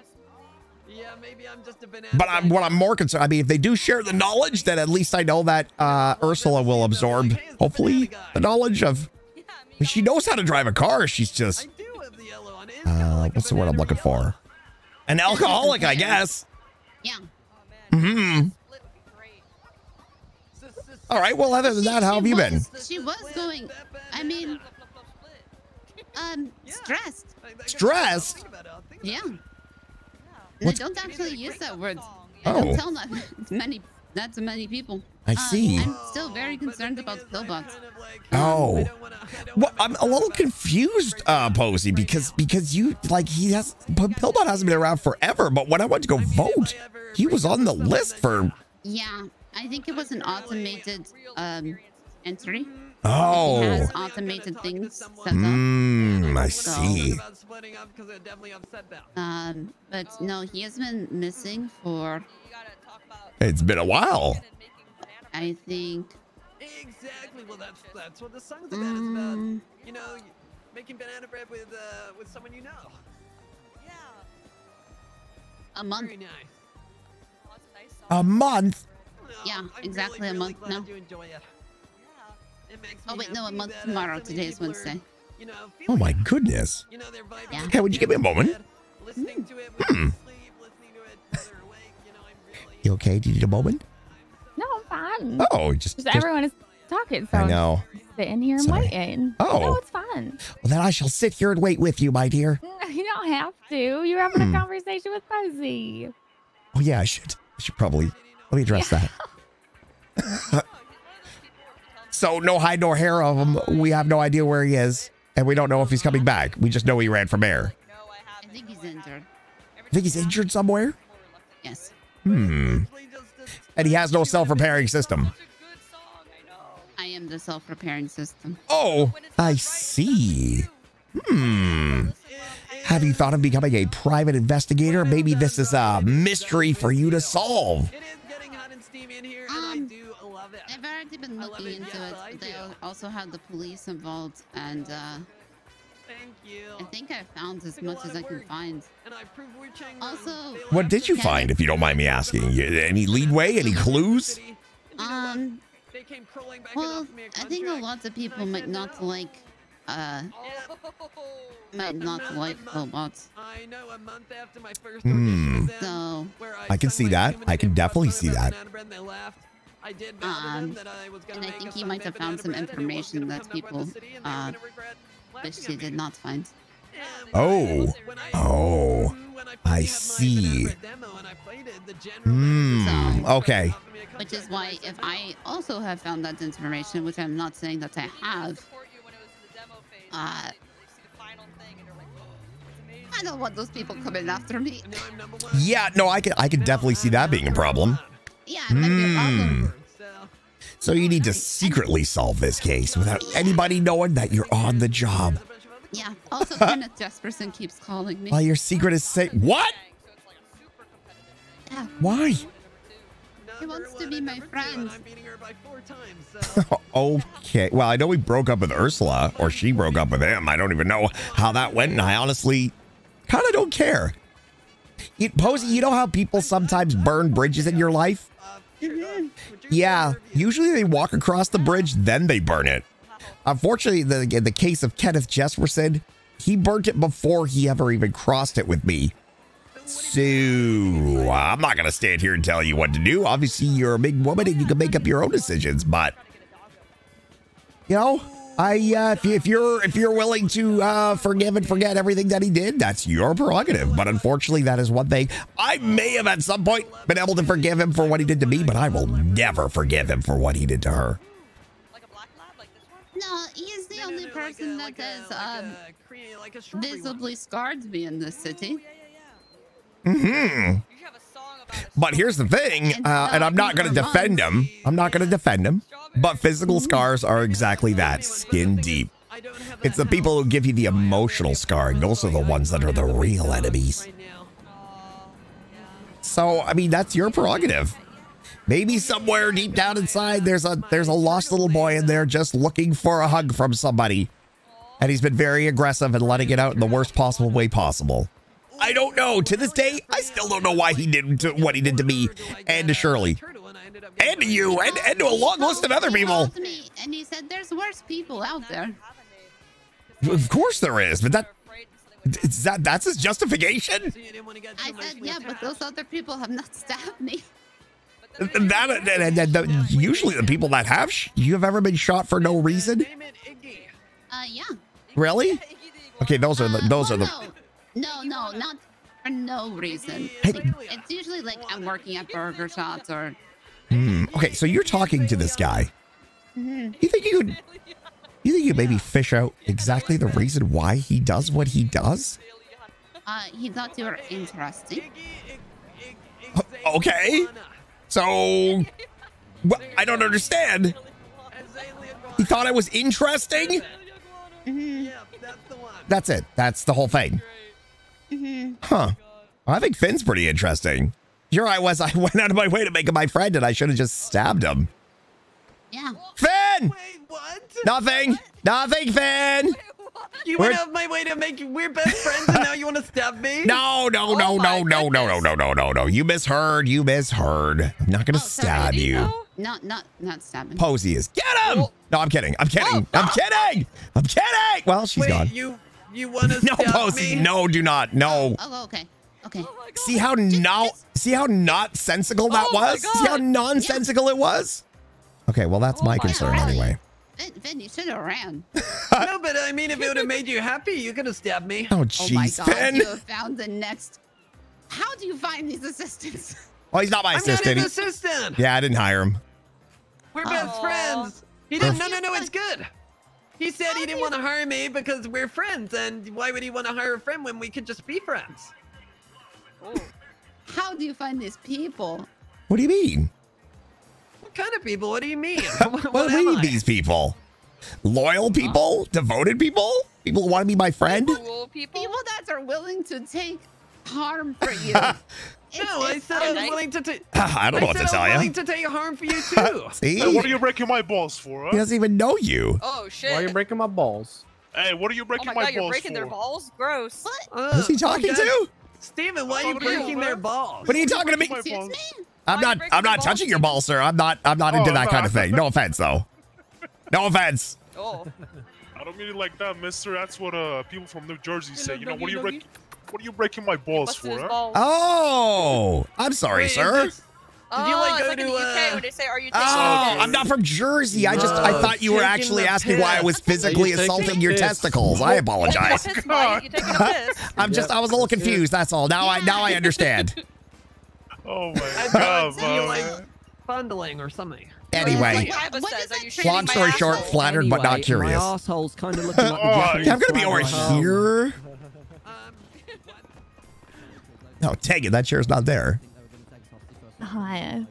but I'm, what I'm more concerned, I mean, if they do share the knowledge, then at least I know that uh, Ursula will absorb, hopefully, the knowledge of. I she knows how to drive a car. She's just. Uh, what's the word I'm looking for? An alcoholic, I guess. Yeah. Hmm. All right. Well, other than that, how have you been? She was going. I mean, um, stressed. Stressed. Yeah. And I don't actually use that word. I Oh. don't tell that many, not to many people. I Uh, see. I'm still very concerned about pillbots. Oh, well, I'm a little confused, uh, Posey, because because you like he has, but Pillbot hasn't been around forever. But when I went to go vote, he was on the list for. Yeah, I think it was an automated um, entry. Oh. He has automated things. Hmm, I see. Um, but no, he has been missing for It's been a while. I think Exactly. Well, that's that's what the song's about. It's about you know making banana bread with uh with someone you know. Yeah. a month. Very nice. A month. Yeah, exactly a month now. You enjoy it. It makes Oh wait, no, a month that, uh, tomorrow. so Today is people are, Wednesday. You know, Oh my goodness. you know, they're vibing. Yeah. Hey, would you give me a moment? Listening to it, Hmm. You okay? Do you need a moment? No, Oh, just- just, just- everyone is talking, so I I'm know. sitting here and Sorry. waiting. Oh. no, it's fun. Well, then I shall sit here and wait with you, my dear. You don't have to. You're having Hmm. a conversation with Posey. Oh yeah, I should. I should probably let me address that. so no hide nor hair of him. We have no idea where he is, and we don't know if he's coming back. We just know he ran from air. I think he's injured. I think he's injured somewhere. Yes. Hmm. And he has no self-repairing system. I am the self-repairing system. Oh, I see. Hmm. Have you thought of becoming a private investigator? Maybe this is a mystery for you to solve. Um, I've already been looking into it. but They also had the police involved, and uh, I think I found as much as I can find. Also, What did you can- find, if you don't mind me asking? Any leadway? Any clues? Um, well, I think a lot of people might not like, uh, might not like robots. I know a month after my first Hmm. So I can see that. I can definitely see that. they left. I did Um, and I think he might have found some information that people uh, wish you did not find. Oh. Oh. I see. Hmm. Okay. Which is why if I also have found that information, which I'm not saying that I have, uh, I don't want those people coming after me. Yeah, no, I can I can definitely see that being a problem. Yeah, it might be a problem. So you need to secretly solve this case without anybody knowing that you're on the job. Yeah. Also, Kenneth Jesperson keeps calling me. While your secret is safe. What? Yeah. Why? He wants to be my friend. okay. Well, I know we broke up with Ursula, or she broke up with him. I don't even know how that went, and I honestly kind of don't care. You, Posey, you know how people sometimes burn bridges in your life? Yeah, usually they walk across the bridge, then they burn it. Unfortunately, the, in the case of Kenneth Jesperson, he burnt it before he ever even crossed it with me. So I'm not gonna stand here and tell you what to do. Obviously, you're a big woman and you can make up your own decisions. But you know, I uh, if, you, if you're if you're willing to uh, forgive and forget everything that he did, that's your prerogative. But unfortunately, that is one thing I may have at some point been able to forgive him for what he did to me, but I will never forgive him for what he did to her. No, he's the only person that has um, visibly scarred me in this city. Hmm. But here's the thing, uh, and I'm not going to defend him. I'm not going to defend him. But physical scars are exactly that skin deep. It's the people who give you the emotional scarring. Those are the ones that are the real enemies. So, I mean, that's your prerogative. Maybe somewhere deep down inside, there's a there's a lost little boy in there just looking for a hug from somebody, and he's been very aggressive and letting it out in the worst possible way possible. I don't know. To this day, I still don't know why he did to, what he did to me and to Shirley, and to you, and, and to a long list of other people. And he said there's worse people out there. Of course there is, but that is that that's his justification. I said, yeah, but those other people have not stabbed me. That, that, that- that- usually the people that have sh- you have ever been shot for no reason. Uh, yeah. Really? Okay, those are the those are the. No, no, no, not for no reason. It's usually like I'm working at Burger Shots or. Hmm. Okay, so you're talking to this guy. Mhm. You think you could? You think you maybe fish out exactly the reason why he does what he does? Uh, he thought you were interesting. Okay. So, well, I don't understand. He thought I was interesting. Mm-hmm. That's it. That's the whole thing. Mm-hmm. Huh. I think Finn's pretty interesting. Here I was. I went out of my way to make him my friend, and I should have just stabbed him. Yeah. Finn! Wait, what? Nothing. What? Nothing, Finn. You went out of my way to make we're best friends, and now you want to stab me? No, no, no, oh no, no, no, no, no, no, no, no. You misheard. You misheard. I'm not gonna oh, stab sorry, you. Know? Not, not, not stabbing. Posey is. Get him! Oh. No, I'm kidding. I'm kidding. Oh. I'm kidding. I'm kidding. Well, she's Wait, gone. You you want to No, Posey. me? No, do not. No. Oh, oh, oh okay. Okay. See how now? See how not sensical that Oh was? See how nonsensical it was? Okay, well that's my concern anyway. Vin, Vin, you should have ran. no, but I mean, if it would have made you happy, you could have stabbed me. Oh oh my jeez, God, Finn. you have found the next. How do you find these assistants? Oh, he's not my I'm assistant. not his assistant. Yeah, I didn't hire him. We're best friends. He didn't. No, no, no. It's good. He said he didn't want to hire me because we're friends, and why would he want to hire a friend when we could just be friends? How do you find these people? What do you mean? What kind of people? What do you mean? What, do you mean these people? Loyal people? Devoted people? People who want to be my friend? people? that are willing to take harm for you. No, I said I was willing to take. I don't know what said to tell I was ya. willing to take harm for you too. See? Hey, what are you breaking my balls for? Huh? He doesn't even know you. Oh shit. Why are you breaking my balls? Hey, what are you Oh breaking my my, god, you're balls breaking for? their balls? Gross. What? Who's he talking to? Steven, why are you What are you breaking their balls? What are you talking to me? Excuse me? I'm not. I'm not touching your ball, sir. I'm not. I'm not into Oh, that kind of thing. No offense, though. No offense. Oh. I don't mean it like that, mister. That's what uh people from New Jersey say. You know, what are you breaking? What are you breaking my balls for? Huh? Oh, I'm sorry, Wait, sir. this- Oh, you, like, it's go like in to, the UK uh, when they say, "Are you taking Oh, this?" I'm not from Jersey. I just I Oh, thought you were actually the asking why I was physically you assaulting your piss? testicles. I apologize. You piss, You taking a piss? I'm just I was a little confused. That's all. Now I now I understand. Oh my god, man. like bundling or something. Anyway, Baba says, "Are you treating long story short, asshole?" flattered but not curious. My asshole's kind of looking like the Oh, I'm gonna be flag over right now. here. No, dang it, that chair's not there. Hi.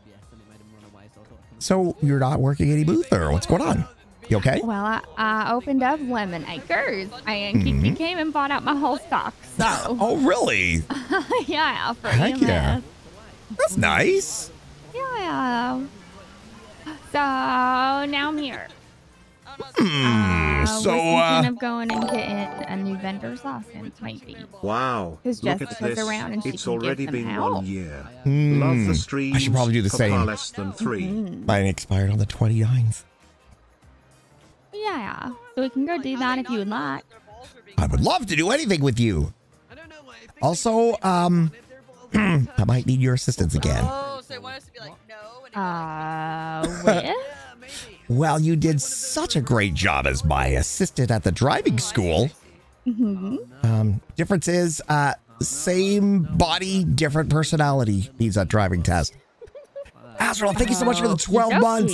So you're not working any booth or what's going on? You okay? Well, I, I opened up Lemon Acres, and Kiki Mhm. came and bought out my whole stock. So, Oh, really? yeah, for Heck EMS. yeah. That's nice. Yeah. So now I'm here. Hmm. Uh, So, was thinking uh, of going and getting a new vendor's license, maybe. Wow. Because Look at Jessica's around and she it's can give already been help. one year. Hmm. Love the streams. I should probably do the same. less than 3 Mhm. Mine expired on the 29th. Yeah. So we can go do that if you would like. I would love to do anything with you. Also, um, I might need your assistance again. Oh, so they want us to be like, no. Uh, with? Well, you did such a great job as my assistant at the driving school. hmm Um, difference is, uh, same body, different personality needs that driving test. Astral, thank you so much for the 12 months.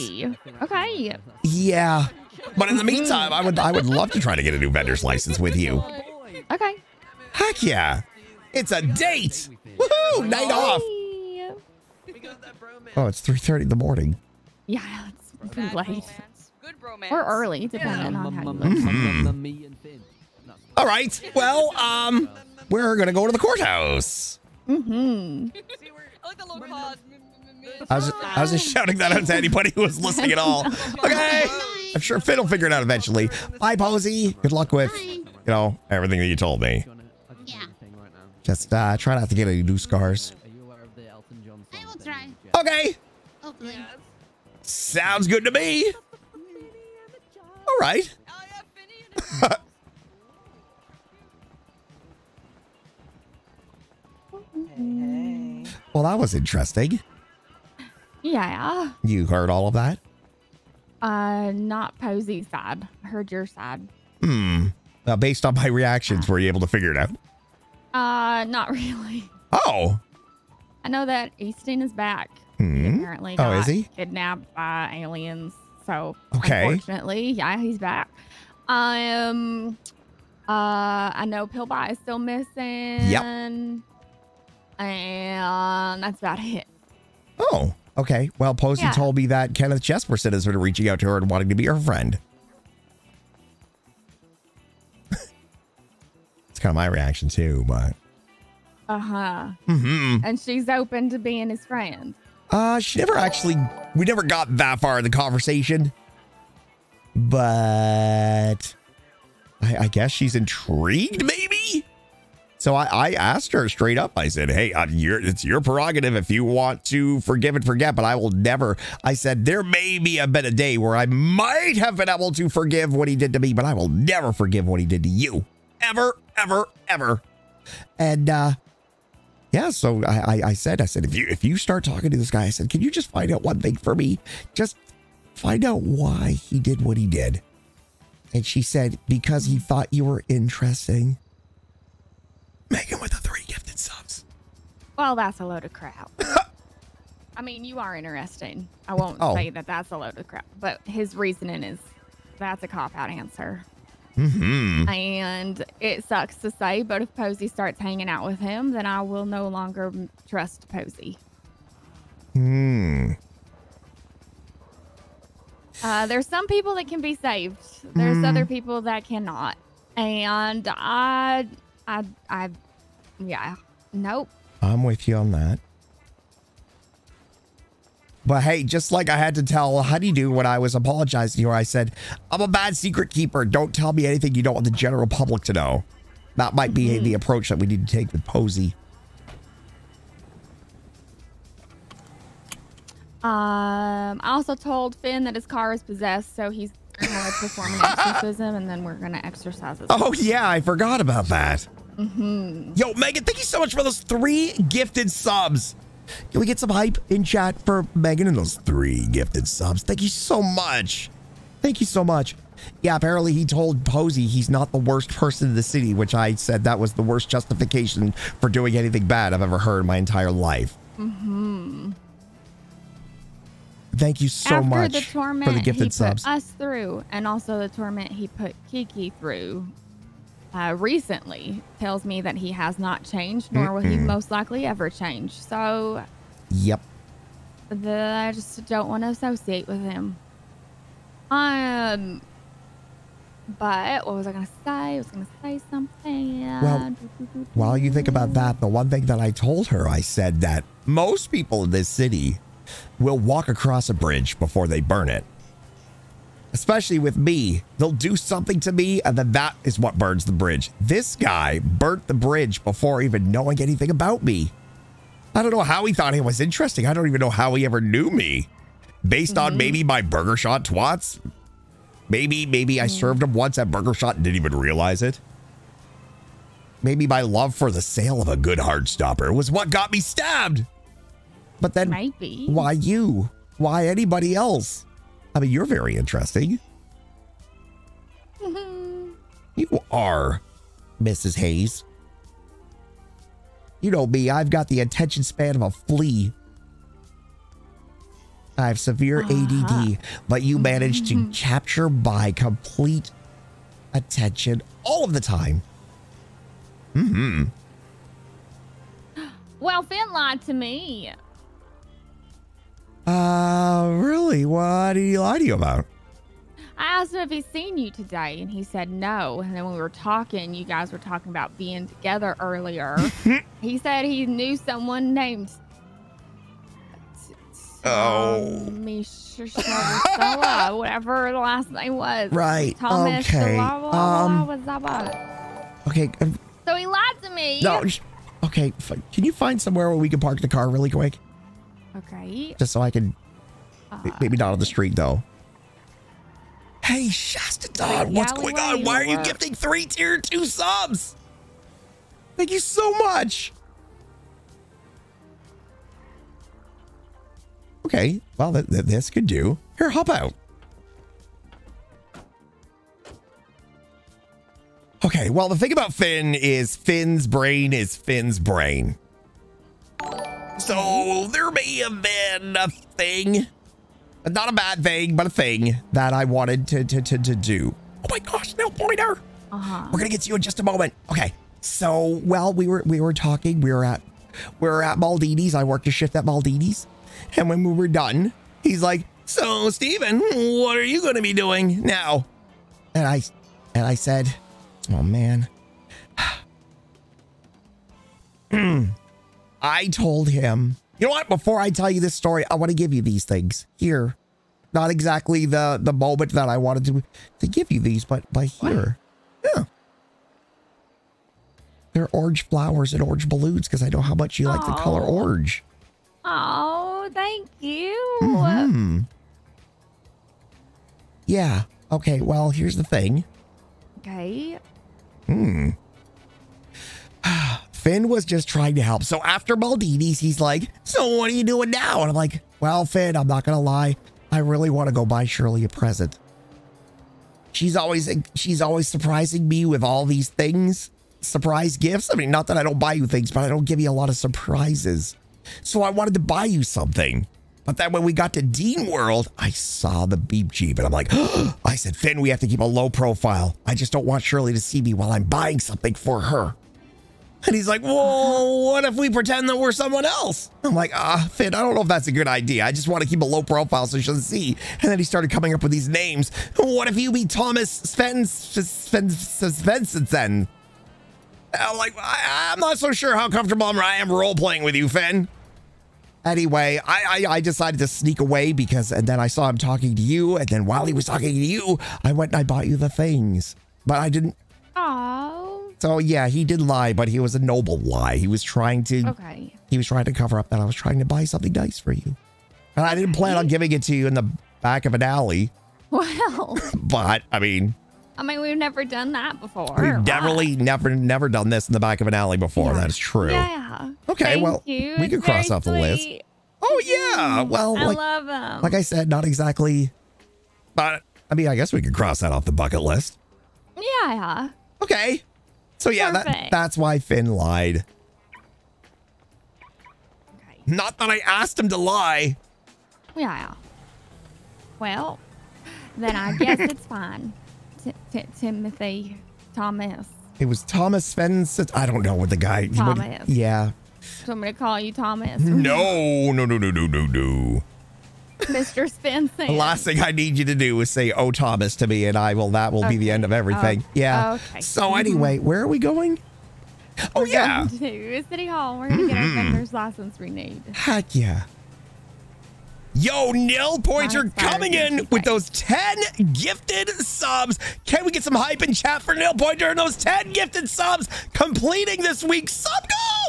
Okay. Yeah. But in the meantime, I would I would love to try to get a new vendor's license with you. Okay. Heck yeah. It's a date. Woohoo! Night off. Oh, it's 3:30 in the morning. Yeah, it's pretty late. Good romance. Or early, depending on how you look. Mhm. All right. Well, um, we're gonna go to the courthouse. Mm-hmm. I like the little pause. I was, I was just shouting that out to anybody who was listening at all. Okay. I'm sure Finn will figure it out eventually. Bye, Posey. Good luck with, you know, everything that you told me. Yeah. Just uh, try not to get any new scars. I will try. Okay. Hopefully. Sounds good to me. All right. Well, that was interesting. Yeah. You heard all of that? Uh, not Posey's side. I heard your side. Hmm. Now, based on my reactions, were you able to figure it out? Uh, not really. Oh. I know that Easton is back. Hmm. He apparently Oh, is he? kidnapped by aliens. So Okay. unfortunately, yeah, he's back. Um, uh, I know Pillbot is still missing. Yeah. And that's about it. Oh, okay. Well, Posey Yeah. told me that Kenneth Jesperson is sort of reaching out to her and wanting to be her friend. it's kind of my reaction too, but Uh huh. Mm-hmm. And she's open to being his friend. Uh, she never actually. We never got that far in the conversation, but I, I guess she's intrigued, maybe. So I, I asked her straight up. I said, "Hey, uh, it's your prerogative if you want to forgive and forget, but I will never." I said, "There may be a been a day where I might have been able to forgive what he did to me, but I will never forgive what he did to you, ever, ever, ever." And uh, yeah, so I, I, I said, I said, if you if you start talking to this guy, I said, can you just find out one thing for me? Just find out why he did what he did. And she said, because he thought you were interesting. Megan with the three gifted subs. Well, that's a load of crap. I mean, you are interesting. I won't Oh. say that that's a load of crap, but his reasoning is that's a cop out answer. Mm-hmm. And it sucks to say, but if Posey starts hanging out with him, then I will no longer trust Posey. Hmm. Uh, there's some people that can be saved. There's Mm. other people that cannot. And I, I, I, yeah, nope. I'm with you on that. But hey, just like I had to tell Honeydew when I was apologizing to her, I said, I'm a bad secret keeper. Don't tell me anything you don't want the general public to know. That might be the approach that we need to take with Posey. Um, I also told Finn that his car is possessed, so he's going to perform an exorcism, and then we're going to exercise his. Oh, yeah, I forgot about that. Mm-hmm. Yo, Megan, thank you so much for those three gifted subs. Can we get some hype in chat for Megan and those three gifted subs? Thank you so much. Thank you so much. Yeah, apparently he told Posey he's not the worst person in the city, which I said that was the worst justification for doing anything bad I've ever heard in my entire life. Mm-hmm. Thank you so After much the torment for the he gifted put subs. us through, and also the torment he put Kiki through uh, recently, tells me that he has not changed, nor will he most likely ever change. So Yep. the, I just don't want to associate with him. Um, but what was I gonna say? I was gonna say something. Well, While you think about that, the one thing that I told her, I said that most people in this city will walk across a bridge before they burn it. Especially with me, they'll do something to me, and then that is what burns the bridge. This guy burnt the bridge before even knowing anything about me. I don't know how he thought he was interesting. I don't even know how he ever knew me. Based on mm-hmm. maybe my burger shot twats. Maybe, maybe I mm. served him once at Burger Shot and didn't even realize it. Maybe my love for the sale of a good hard stopper was what got me stabbed. But then Maybe. why you? Why anybody else? I mean, you're very interesting. You are, Mrs. Hayes. You know me, I've got the attention span of a flea. I have severe ADD, but you manage to capture my complete attention all of the time. Hmm. Well, Finn lied to me. Uh, really? What did he lie to you about? I asked him if he's seen you today, and he said no. And then when we were talking, you guys were talking about being together earlier. he said he knew someone named Oh. Misha whatever the last name was. Right, Thomas okay, um, Okay. um, So he lied to me. No. Okay. Can you find somewhere where we can park the car really quick, Okay. just so I can? Maybe not on the street though. Hey, Shasta Don, what's going on? Why are you gifting three tier two subs? Thank you so much. Okay, well, th- th- this could do. Here, hop out. Okay, well, the thing about Finn is Finn's brain is Finn's brain. So there may have been a thing, not a bad thing, but a thing that I wanted to to to, to do. Oh my gosh, nil pointer. Uh-huh. We're gonna get to you in just a moment. Okay. So, well, we were we were talking. We were at we were at Maldini's. I worked a shift at Maldini's, and when we were done, he's like, "So, Steven, what are you gonna be doing now?" And I and I said, "Oh man." I told him, you know what? Before I tell you this story, I want to give you these things here. Not exactly the the moment that I wanted to to give you these, but but here. Yeah. They're orange flowers and orange balloons because I know how much you like the color orange. Oh, thank you. Hmm. Yeah. Okay. Well, here's the thing. Okay. Hmm. Finn was just trying to help. So after Maldini's, he's like, So what are you doing now? And I'm like, Well, Finn, I'm not going to lie. I really want to go buy Shirley a present. She's always she's always surprising me with all these things, surprise gifts. I mean, not that I don't buy you things, but I don't give you a lot of surprises. So I wanted to buy you something. But then when we got to Dean World, I saw the beep jeep and I'm like, I said, Finn, we have to keep a low profile. I just don't want Shirley to see me while I'm buying something for her. And he's like, Whoa, what if we pretend that we're someone else? I'm like, ah, Finn, I don't know if that's a good idea. I just want to keep a low profile so she doesn't see. And then he started coming up with these names. What if you be Thomas Sven Sven Svensson? I'm like, I, I'm not so sure how comfortable I am role playing with you, Finn. Anyway, I, I I decided to sneak away because, and then I saw him talking to you, and then while he was talking to you, I went and I bought you the things. But I didn't. Oh. So yeah, he did lie, but he was a noble lie. He was trying to. Okay. He was trying to cover up that I was trying to buy something nice for you, and I didn't plan on giving it to you in the back of an alley. Well. But I mean, I mean, we've never done that before. We've definitely never never done this in the back of an alley before. That is true. Yeah. Okay, Thank well, you. we can cross off the list. Oh yeah. Mm-hmm. Well, I like, love them. like I said, not exactly. But I mean, I guess we could cross that off the bucket list. yeah. Okay. So yeah, that, that's why Finn lied. Not that I asked him to lie. Yeah. Well, then I guess it's fine. T- T- Timothy Thomas. It was Thomas Svensson. I don't know what the guy. what- Thomas. yeah. So I'm gonna call you Thomas? No, no, no, no, no, no, no. Mr. Spencer. The last thing I need you to do is say, "Oh, Thomas" to me, and I will. That will be the end of everything. Oh, yeah. okay. So Mhm. anyway, where are we going? Oh yeah. To City Hall. We're going to get our vendor's license renewed. Heck yeah. Yo, nil pointer Nice, Byron. coming in with those 10 gifted subs. Can we get some hype in chat for nil pointer and those 10 gifted subs completing this week's sub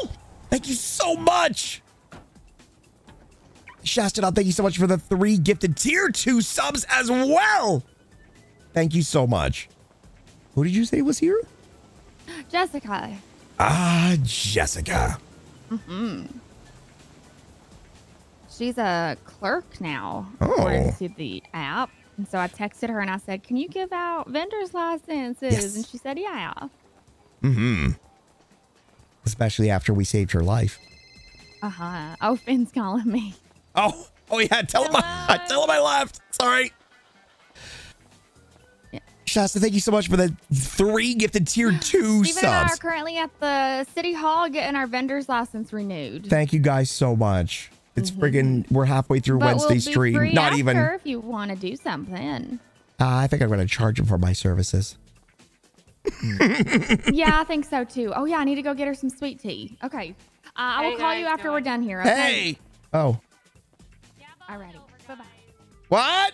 goal? Thank you so much. Shastadon, thank you so much for the three gifted tier two subs as well. Thank you so much. Who did you say was here? Jessica. Ah, Jessica. Mm-hmm. She's a clerk now, Oh. according to the app. And so I texted her and I said, "Can you give out vendors licenses?" Yes. And she said, "Yeah." Mm-hmm. Especially after we saved her life. Uh huh. Oh, Finn's calling me. Oh, oh yeah. Tell him I tell him I left. Sorry. Shasta, thank you so much for the three gifted tier two Steven and I are currently at the city hall getting our vendor's license renewed. Thank you guys so much. It's friggin' we're halfway through. But Wednesday we'll stream. free Not after even. Uh, if you want to do something. I think I'm gonna charge him for my services. yeah, I think so too. Oh yeah, I need to go get her some sweet tea. Okay. Uh, I will Hey, call guys, you after we're done here. Okay? Hey. Oh. Alrighty. Bye bye. What?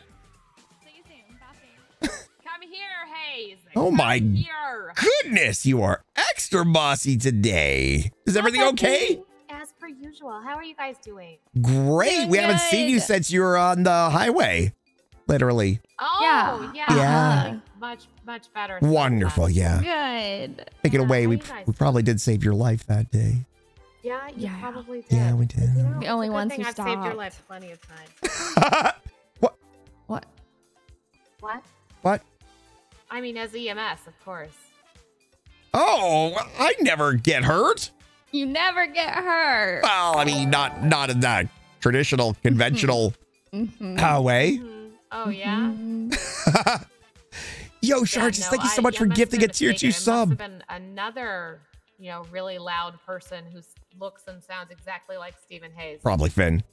Come here, Hayes. Oh my Here. goodness, you are extra bossy today. Is everything okay? As per usual. How are you guys doing? Great. We haven't seen you since you were on the highway. Literally. Oh, Yeah. yeah. Yeah. Much, much better. Wonderful. Yeah. Good. Take it away. We, how you guys we probably did save your life that day. Yeah, you probably did. Yeah, we did. You know, The only it's a good ones thing who I've saved your life plenty of times. What? What? What? What? I mean, as EMS, of course. Oh, I never get hurt. You never get hurt. Well, I mean, not not in that traditional, conventional Mhm. uh, way. Oh yeah. Yo, Sharks, no, thank you so I- much I for must gifting a tier two mistaken. Must sub. have been another, you know, really loud person who s- looks and sounds exactly like Steven Hayes. Probably Finn.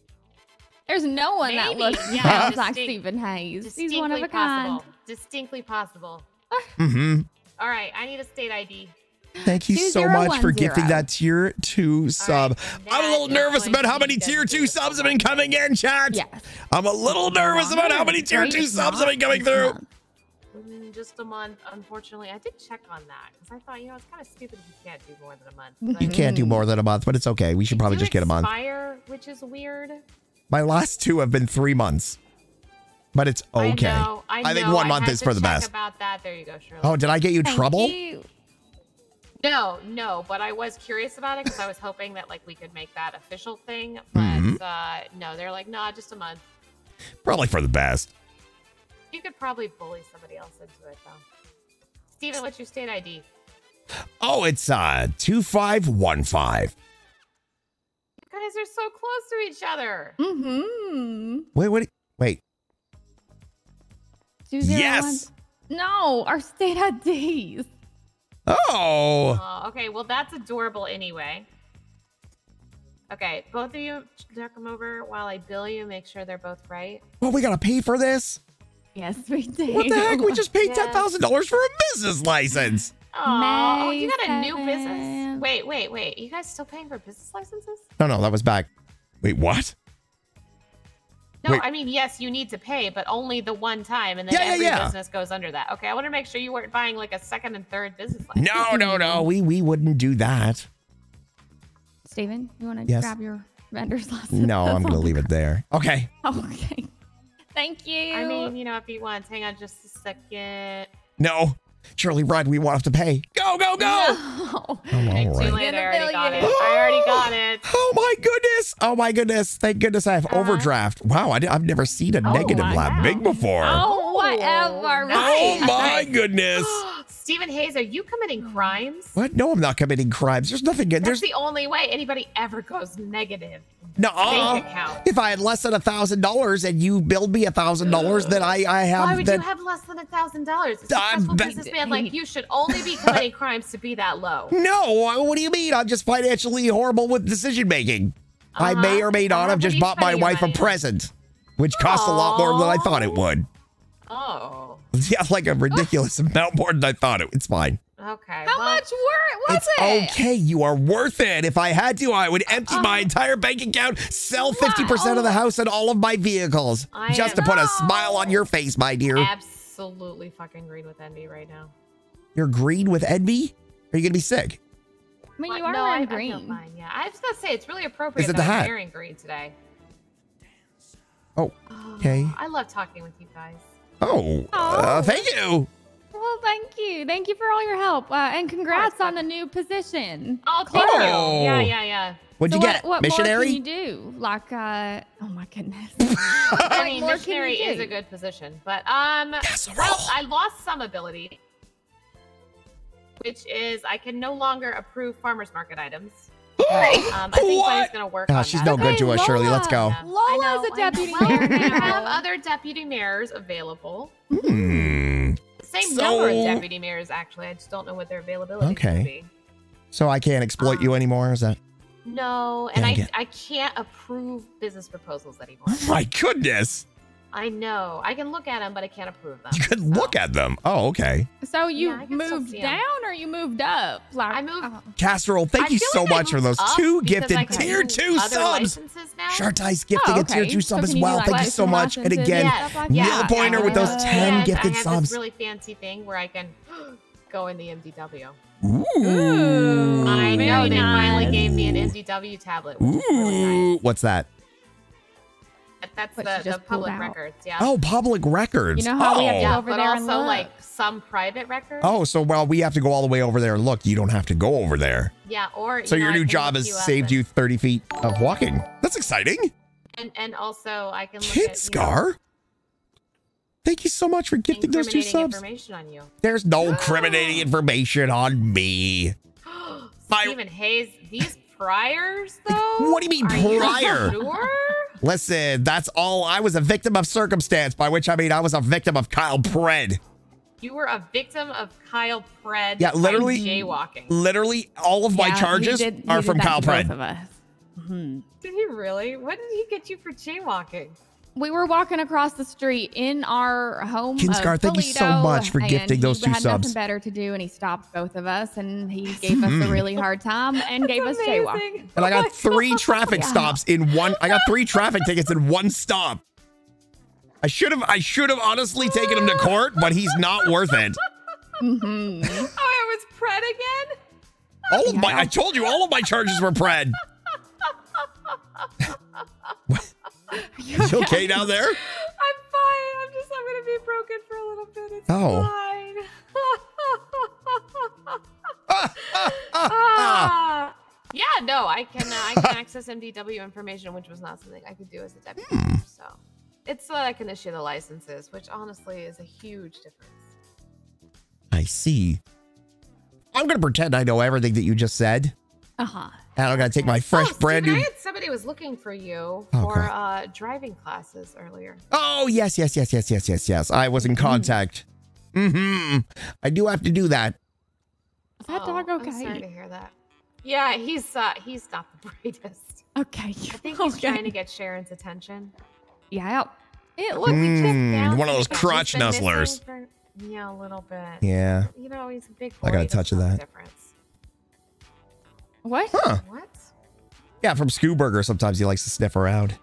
There's no one that looks yeah, sounds like Steven Hayes. He's one of a possible. kind. Distinctly possible. Mm-hmm. All right, I need a state ID. Thank you Two so zero much for zero. gifting that tier two sub. I'm a little nervous about how many tier two subs have been coming in, chat. Yes. I'm a little nervous about how many tier two subs have been job. coming through. Mm, Just a month, unfortunately. I did check on that because I thought, you know, it's kind of stupid if you can't do more than a month. You but- can't do more than a month, but it's okay. We should probably do just get a month. Expire, which is weird. My last two have been three months, but it's okay. I, know, I, think one I month had is to for the check best. About that, there you go, Shirley. Oh, did I get you Thank trouble? you. No, no, but I was curious about it because I was hoping that like we could make that official thing. But Mhm. uh, no, they're like, nah, just a month. Probably for the best. You could probably bully somebody else into it though. Steven, what's your state ID? Oh, it's uh two five one five. You guys are so close to each other. Mm-hmm. Wait, what? Wait. Two zero Yes. one- No, our state IDs. Oh. Oh, okay, well that's adorable anyway. Okay, both of you check them over while I bill you. Make sure they're both right. Well, we gotta pay for this. Yes, we did. What the heck? We just paid ten thousand dollars for a business license. Oh, May you got a new business? Wait, wait, wait. You guys still paying for business licenses? No, no, that was back. Wait, what? No, Wait. I mean, yes, you need to pay, but only the one time, and then Yeah, yeah, every yeah. business goes under that. Okay, I want to make sure you weren't buying like a second and third business license. No, no, no. We we wouldn't do that. Steven, you want to Yes. grab your vendor's license? No, I'm gonna leave it there. Okay. Okay. Thank you. I mean, you know, if you want, hang on just a second. No. Shirley, run. We won't have to pay. Go, go, go. No. Oh, all Too late. I already got it. I already got it. Oh my goodness! Oh my goodness! Thank goodness I have Uh-huh. overdraft. Wow, I, have never seen a negative my lab big before. Oh, whatever. Oh my goodness! Steven Hayes, are you committing crimes? What? No, I'm not committing crimes. There's nothing good. That's There's the only way anybody ever goes negative. no. Bank. Uh, if I had less than a thousand dollars and you billed me a thousand dollars, then I I have Why would that. you have less than a thousand dollars? A I'm successful be- businessman like you should only be committing crimes to be that low. no, what do you mean? I'm just financially horrible with decision making. I may uh-huh. or may not have just bought my wife a present, which cost a lot more than I thought it oh. would. Oh, Yeah, like a ridiculous amount more than I thought it. It's fine. okay. How well, much were was It's it? okay. You are worth it. If I had to, I would empty Uh-huh. my entire bank account, sell 50% of the house and all of my vehicles I just to am- put a smile on your face, my dear. absolutely fucking green with envy right now. You're green with envy? Are you going to be sick? I mean, you What? are no, I, wearing I feel green. fine. Yeah, I was gonna say it's really appropriate Is it that the I'm hat? wearing green today. Oh, okay. I love talking with you guys. Oh, uh, thank you. Well, thank you. Thank you for all your help. Uh, and congrats on the new position. Oh, thank Oh. you. Yeah, yeah, yeah. What'd so you what, get? What Missionary? more can you do? Like, uh, oh my goodness. I mean, more can missionary is a good position, but um, well, I lost some ability, which is I can no longer approve farmers market items. um, I think Buddy's gonna work Oh, on she's that. no good to us, Shirley. Let's go. Lola's a deputy Well, mayor we have other deputy mayors available. Hmm. Same number of deputy mayors, actually. I just don't know what their availability is gonna Okay. So I can't exploit Um, you anymore? Is that? No, and Dang I it. I can't approve business proposals anymore. My goodness. I know. I can look at them, but I can't approve them. You could look at them. Oh, okay. So you Yeah, I can still moved see 'em. down or you moved up? Like, I moved. Uh, Casserole, thank I you so like much for those two gifted tier two subs. licenses now. Shartice gifting Oh, a tier okay. two So sub as can you well. like, Thank you so license much. And again, and Yes, stuff like yeah, Pointer I with those 10 and gifted I have subs. this really fancy thing where I can go in the MDW. Ooh. I know very they finally gave me an MDW tablet. Which really nice. Ooh. What's that? That's What the, the just public out. records. Yeah. Oh, public records. You know how oh. we have to go oh. over but there and also look. like some private records. Oh, so well, we have to go all the way over there and look. You don't have to go over there. Yeah, or So you your I new job has up saved you 30 feet of walking. That's exciting. And and also I can look Kid at you know, Scar. Thank you so much for gifting those two incriminating subs. information on you. There's no incriminating information on me. Steven Hayes, these priors though. What do you mean Are you sure? Listen, that's all. I was a victim of circumstance, by which I mean I was a victim of Kyle Pred. You were a victim of Kyle Pred. Yeah, literally- jaywalking. Literally, all of my Yeah, he charges did- he are from Kyle to both Pred. of us. Mhm. Did he really? What did he get you for jaywalking? We were walking across the street in our home. Kinscar, of thank you so much for gifting those he two had subs. nothing better to do, and he stopped both of us, and he gave us a Hmm. really hard time and gave us jaywalking. And I got three traffic Yeah. stops in one. I got three traffic tickets in one stop. I should have. I should have honestly taken him to court, but he's not worth it. Mm-hmm. Oh, it was Pred again. All of my. I told you, all of my charges were pred. you okay down there? I'm fine. I'm just I'm gonna be broken for a little bit. It's Oh. fine. Ah. yeah, no, I can uh, I can access MDW information, which was not something I could do as a deputy. Hmm. So it's so that I can issue the licenses, which honestly is a huge difference. I see. I'm gonna pretend I know everything that you just said, Uh huh. And I'm gonna take my fresh, oh, brand Steven, new. I had somebody was looking for you Oh, for uh, driving classes earlier. Oh yes, yes, yes, yes, yes, yes, yes. I was in contact. Mm. hmm I do have to do that. Is that dog okay? I'm sorry to hear that. Yeah, he's uh he's not the brightest. Okay. I think he's Okay. trying to get Sharon's attention. Yeah. It Look, we just Hmm, one of those crotch he's been missing nuzzlers. for- yeah, a little bit. Yeah. You know, he's a big I got a touch of that. Difference. What? Huh? What? Yeah, from Scooburger. Sometimes he likes to sniff around.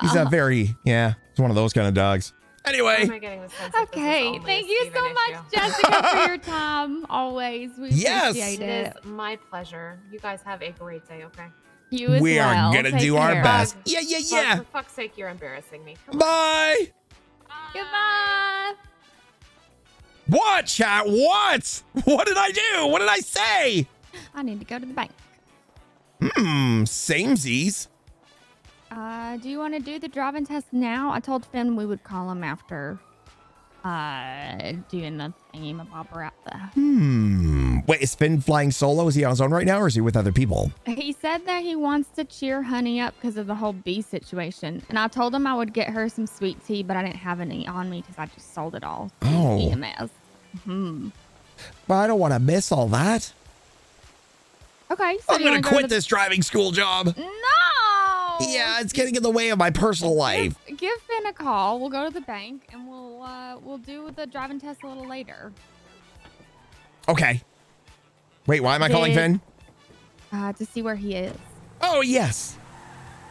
He's a Uh, very yeah. He's one of those kind of dogs. Anyway, am I getting the sense that this is Okay. Thank you so much, issue? Jessica, for your time. Always. We Yes. appreciate It it. is my pleasure. You guys have a great day, okay? You as well. we well. are gonna Take do our care. best. Yeah, yeah, Well, yeah. for fuck's sake, you're embarrassing me. Come on. Bye. Goodbye. What, chat? What? What did I do? What did I say? I need to go to the bank. Hmm, samesies. Uh, do you want to do the driving test now? I told Finn we would call him after uh doing the thingy mabobber out there. Hmm. Wait, is Finn flying solo? Is he on his own right now, or is he with other people? He said that he wants to cheer Honey up because of the whole bee situation. And I told him I would get her some sweet tea, but I didn't have any on me because I just sold it all. Oh. EMS. Hmm. But I don't want to miss all that. Okay. So I'm gonna quit this driving school job. No. Yeah, it's getting in the way of my personal life. Give Finn a call. We'll go to the bank and we'll uh we'll do the driving test a little later. Okay. Wait, why am I calling Finn? Uh, to see where he is. Oh yes,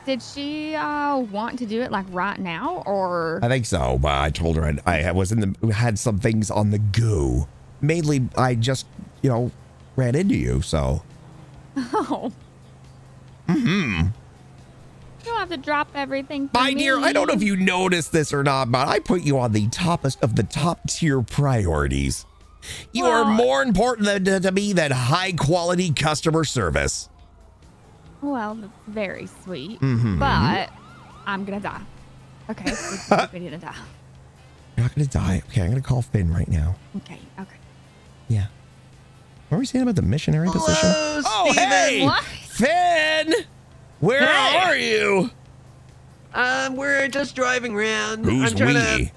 Did she uh want to do it like right now or I think so. But I told her I, I was in the had some things on the go. Mainly, I just you know ran into you, so. Oh, Hmm. you don't have to drop everything. For My dear, I don't know if you noticed this or not, but I put you on the top of the top tier priorities. You are more important than, to, to me than high quality customer service. Well, that's very sweet. mm -hmm. But I'm gonna die. Okay, we're gonna die. You're not gonna die. Okay, I'm gonna call Finn right now. Okay, okay. Yeah. What were we saying about the missionary position? Hello, Oh, Steven. hey, What? Finn. Where Hey. are you? Um, we're just driving around. Who's I'm we? To,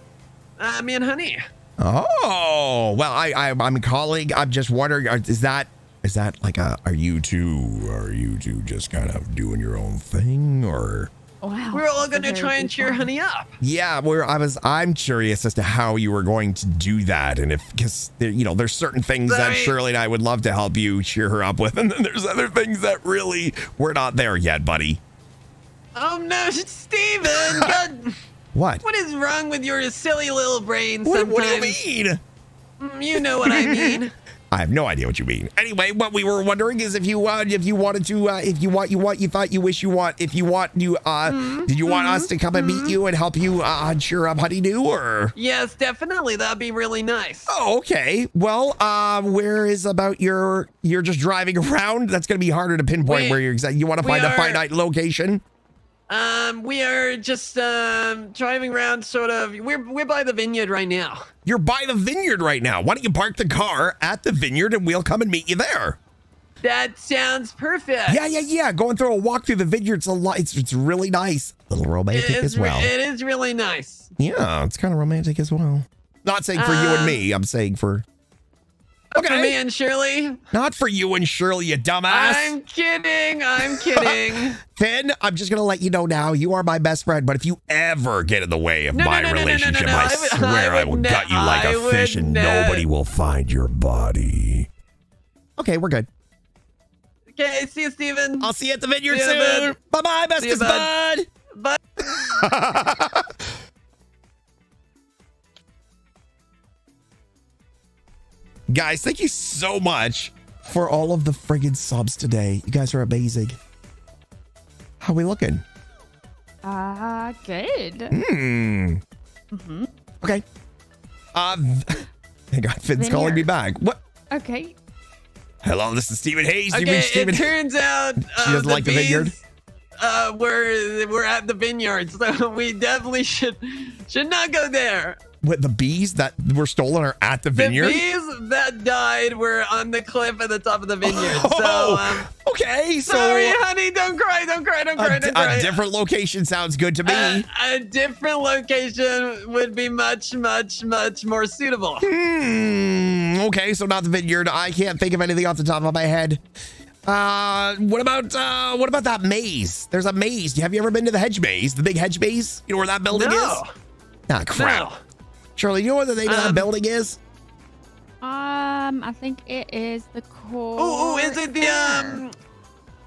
uh, me and Honey. Oh, well, I, I I'm a colleague. I'm just wondering, is that is that like a? Are you two? Are you two just kind of doing your own thing, or? Wow. We're all gonna try and cheer one. Honey up. Yeah, where I was, I'm curious as to how you were going to do that, and if because you know, there's certain things that Sorry. Shirley and I would love to help you cheer her up with, and then there's other things that really we're not there yet, buddy. Oh no, Steven! God, What? what is wrong with your silly little brain? What, Sometimes what do you mean? Mm, You know what I mean. I have no idea what you mean. Anyway, what we were wondering is if you uh, if you wanted to uh, if you want you want you thought you wish you want if you want you uh Mm-hmm. did you want us to come and meet you and help you uh, cheer up Honeydew or yes, definitely. That'd be really nice. Oh, okay. Well, uh, where is about your you're just driving around? That's gonna be harder to pinpoint where you're exactly. You want to find a finite location? Um, we are just um driving around, sort of. We're we're by the vineyard right now. You're by the vineyard right now. Why don't you park the car at the vineyard and we'll come and meet you there? That sounds perfect. Yeah, yeah, yeah. Going through a walk through the vineyard's a lot. It's, it's really nice. A little romantic as well. it is really nice. Yeah, it's kind of romantic as well. Not saying for you and me. I'm saying for Okay. For me and Shirley. not for you and Shirley, you dumbass. I'm kidding. I'm kidding. Finn, I'm just gonna let you know now. You are my best friend, but if you ever get in the way of No, my no, no, relationship. I, I would- swear I I, will gut you like I a fish, and nobody will find your body. Okay, we're good. Okay, see you, Steven. I'll see you at the vineyard soon. Bye bye, bestest bud. Bye. Guys, thank you so much for all of the friggin' subs today. You guys are amazing. How we looking? Uh, good. Hmm. hmm Okay. Um. Thank God, Finn's calling me back. What? Okay. Hello, this is Steven Hayes. You Okay, reached Steven. it turns out She uh, doesn't like the vineyard? Uh, we're we're at the vineyard, so we definitely should should not go there. What the bees that were stolen are at the vineyard? The bees that died were on the cliff at the top of the vineyard. Oh, so um, okay, so sorry, honey, don't cry, don't cry, don't cry, a, don't cry. a different location sounds good to me. Uh, a different location would be much, much, much more suitable. Hmm. Okay, so not the vineyard. I can't think of anything off the top of my head. Uh, what about uh, what about that maze? There's a maze. Have you ever been to the hedge maze? The big hedge maze? You know where that building No. is? Ah, crap. No. Charlie, you know what the name of that Um, building is? Um, I think it is the core. Oh, is it the um,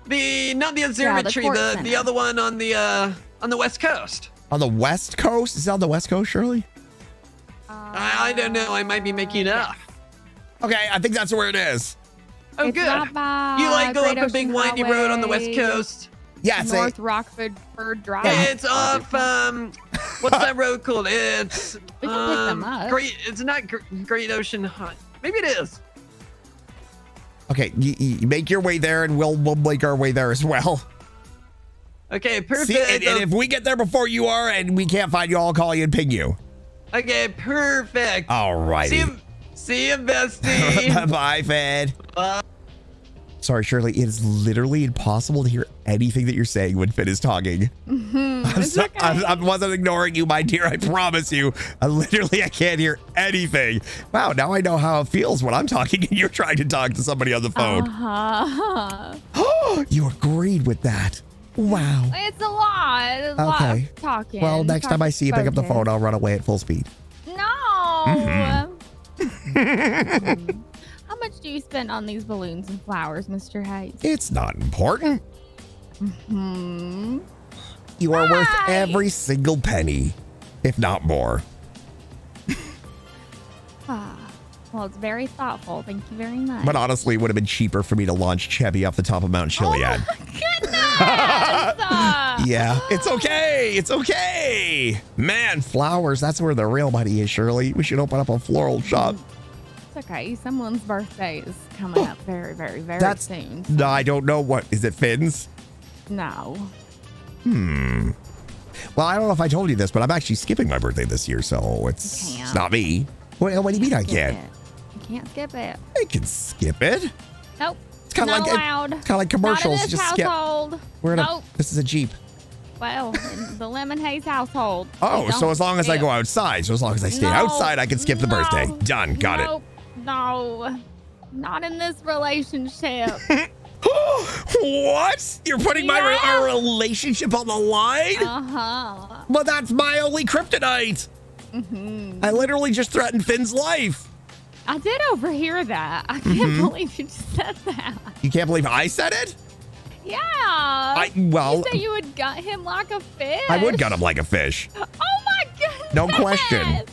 the not the observatory, court the the center. other one on the uh on the west coast? On the west coast? Is that on the west coast, Shirley? I, I don't know. I might be making it up. Okay, I think that's where it is. Oh, It's good. right by You like go Great up a big Ocean windy road on the west coast? Yeah, it's a, North Rockford Bird Drive. It's off um What's that road called? It's We can pick them um, up. Great. It's not Gr- Great Ocean Hunt. Maybe it is. Okay, you, you make your way there, and we'll we'll make our way there as well. Okay, perfect. See, and, and if we get there before you are, and we can't find you, I'll call you and ping you. okay, perfect. All righty. See you, see you, bestie. Bye, Fed. Sorry, Shirley. It is literally impossible to hear anything that you're saying when Finn is talking. Mhm, I'm it's so, okay. I, I wasn't ignoring you, my dear. I promise you. I literally, I can't hear anything. Wow, now I know how it feels when I'm talking and you're trying to talk to somebody on the phone. Uh-huh. Oh, you agreed with that. Wow. It's a lot. It's a lot Okay. of talking. Well, next time I see you pick up the phone, I'll run away at full speed. No. Mhm. How much do you spend on these balloons and flowers, Mr. Hayes? It's not important. Hmm. You are worth every single penny, if not more. Ah, well, it's very thoughtful. Thank you very much. But honestly, it would have been cheaper for me to launch Chevy off the top of Mount Chiliad. Oh, yeah, it's okay. It's okay. Man, flowers, that's where the real money is, Shirley. We should open up a floral shop. It's okay. Someone's birthday is coming up very, very, very That's soon. no, I don't know what is it, Finn's? No. Hmm. Well, I don't know if I told you this, but I'm actually skipping my birthday this year, so it's, it's can't. me. What, what do you mean I can't? it. You can't skip it. I can skip it. Nope. It's kinda not like allowed. kinda like Not commercials, in this just skip. household. We're in nope. a, this is a Jeep. Well, the Lemon Haze household. Oh, so as long as I go outside, so as long as I stay No, outside, I can skip the birthday. Done. Got nope, No, not in this relationship. what? You're putting my our relationship on the line? Uh huh. But that's my only kryptonite. hmm I literally just threatened Finn's life. I did overhear that. I can't Mhm. believe you just said that. You can't believe I said it? Yeah. I well, you said you would gut him like a fish. I would gut him like a fish. Oh my goodness. No question.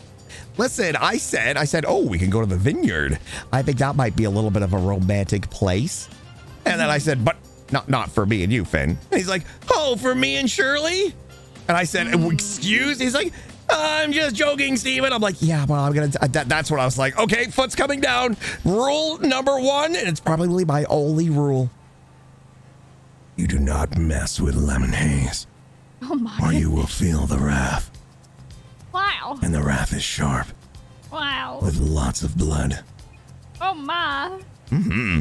Listen, I said, I said, oh, we can go to the vineyard. I think that might be a little bit of a romantic place. And then I said, but not not for me and you, Finn. And he's like, oh, for me and Shirley? And I said, oh, excuse? He's like, I'm just joking, Steven. I'm like, yeah, well, I'm gonna. Uh, that, that's what I was like. Okay, foot's coming down. Rule number one, and it's probably my only rule. You do not mess with lemon haze, Oh my. or you will feel the wrath. Wow. And the wrath is sharp, Wow. with lots of blood. Oh my. Mm-hmm.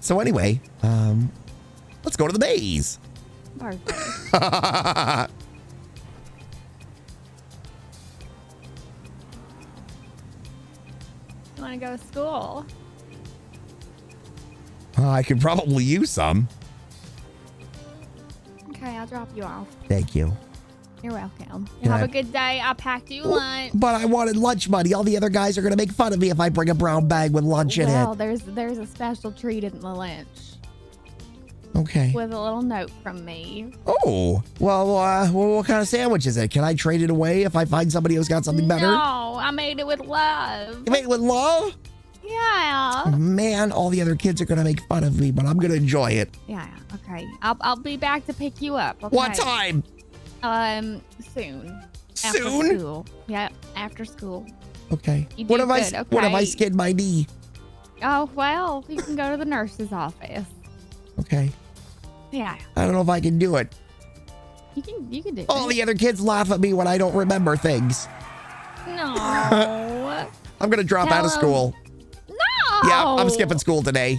So anyway, um, let's go to the maze. Perfect. You want to go to school? I could probably use some. Okay, I'll drop you off. Thank you. You're welcome. You have I- a good day. I packed you lunch. But I wanted lunch money. All the other guys are gonna make fun of me if I bring a brown bag with lunch in well, it. there's there's a special treat in the lunch Okay. with a little note from me. Oh, well, uh, well, what kind of sandwich is it? Can I trade it away if I find somebody who's got something better? No, I made it with love. You made it with love? Yeah. Man, all the other kids are gonna make fun of me, but I'm gonna enjoy it. Yeah. Okay. I'll I'll be back to pick you up. Okay? What time? Um, soon. After Soon? School. Yeah, after school. Okay. What do if I good, what if I okay? skinned my knee? Oh well, you can go to the nurse's office. Okay. Yeah, I don't know if I can do it. you can you can do All it. the other kids laugh at me when I don't remember things. No. I'm gonna drop out of Tell 'em- school. no. Yeah, I'm skipping school today.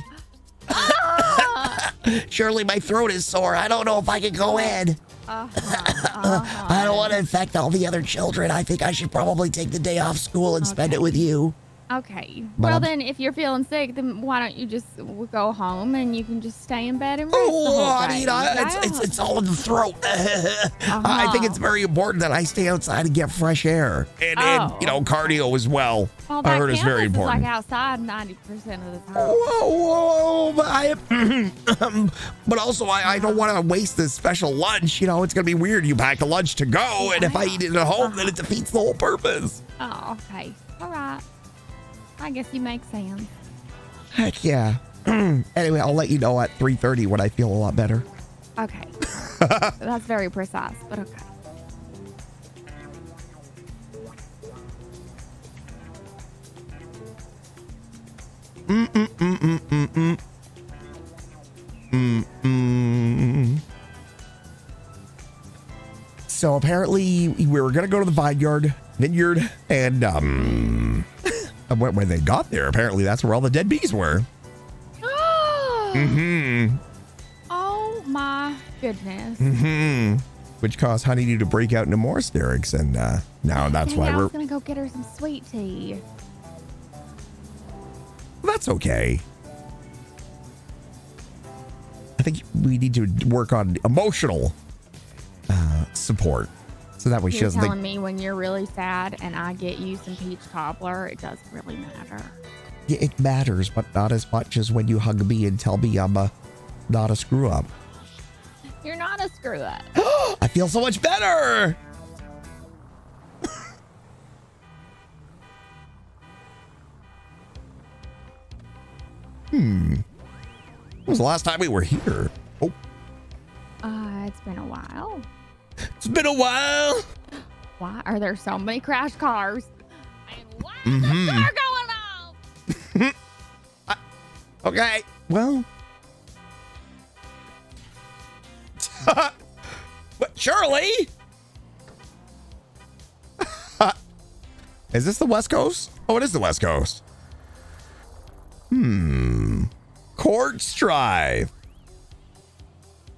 Ah. Shirley my throat is sore. I don't know if I can go in. Uh-huh, I don't want to infect all the other children. I think I should probably take the day off school and spend it with you. Okay. But well I'm- then, if you're feeling sick, then why don't you just go home and you can just stay in bed and rest the Oh, whole day? Anita, it's, it's, it's all in the throat. I think uh-huh. it's very important that I stay outside and get fresh air. And, and Oh. you know, cardio as well. Well, I heard it's very important. like outside ninety percent of the time. Whoa, whoa, but I, but also I, I don't want to waste this special lunch. You know, it's gonna be weird. You pack a lunch to go, and if I eat it at home, then it defeats the whole purpose. Oh, okay. All right. I guess you make sense. Heck yeah. anyway, I'll let you know at 3:30 when I feel a lot better. Okay. That's very precise, but okay. Mm mm mm mm mm mm. Mm mm. So apparently we were gonna go to the vineyard, vineyard, and um when, when they got there, apparently that's where all the dead bees were. Mm-hmm. Oh my goodness. Mm-hmm. Which caused Honeydew to break out into more hysterics, and uh, now that's Dang, why we're. was gonna go get her some sweet tea. That's okay. I think we need to work on emotional uh, support, so that way she You're doesn't telling think. me when you're really sad and I get you some peach cobbler, it doesn't really matter. Yeah, it matters, but not as much as when you hug me and tell me I'm a, not a screw up. You're not a screw up. I feel so much better. hmm. When was the last time we were here? Oh, Uh, it's been a while. It's been a while. Why are there so many crash cars? And Mm-hmm. They're going off. Okay. Well. what, Shirley? Is this the West Coast? Oh, it is the West Coast. Hmm. Kortz Drive.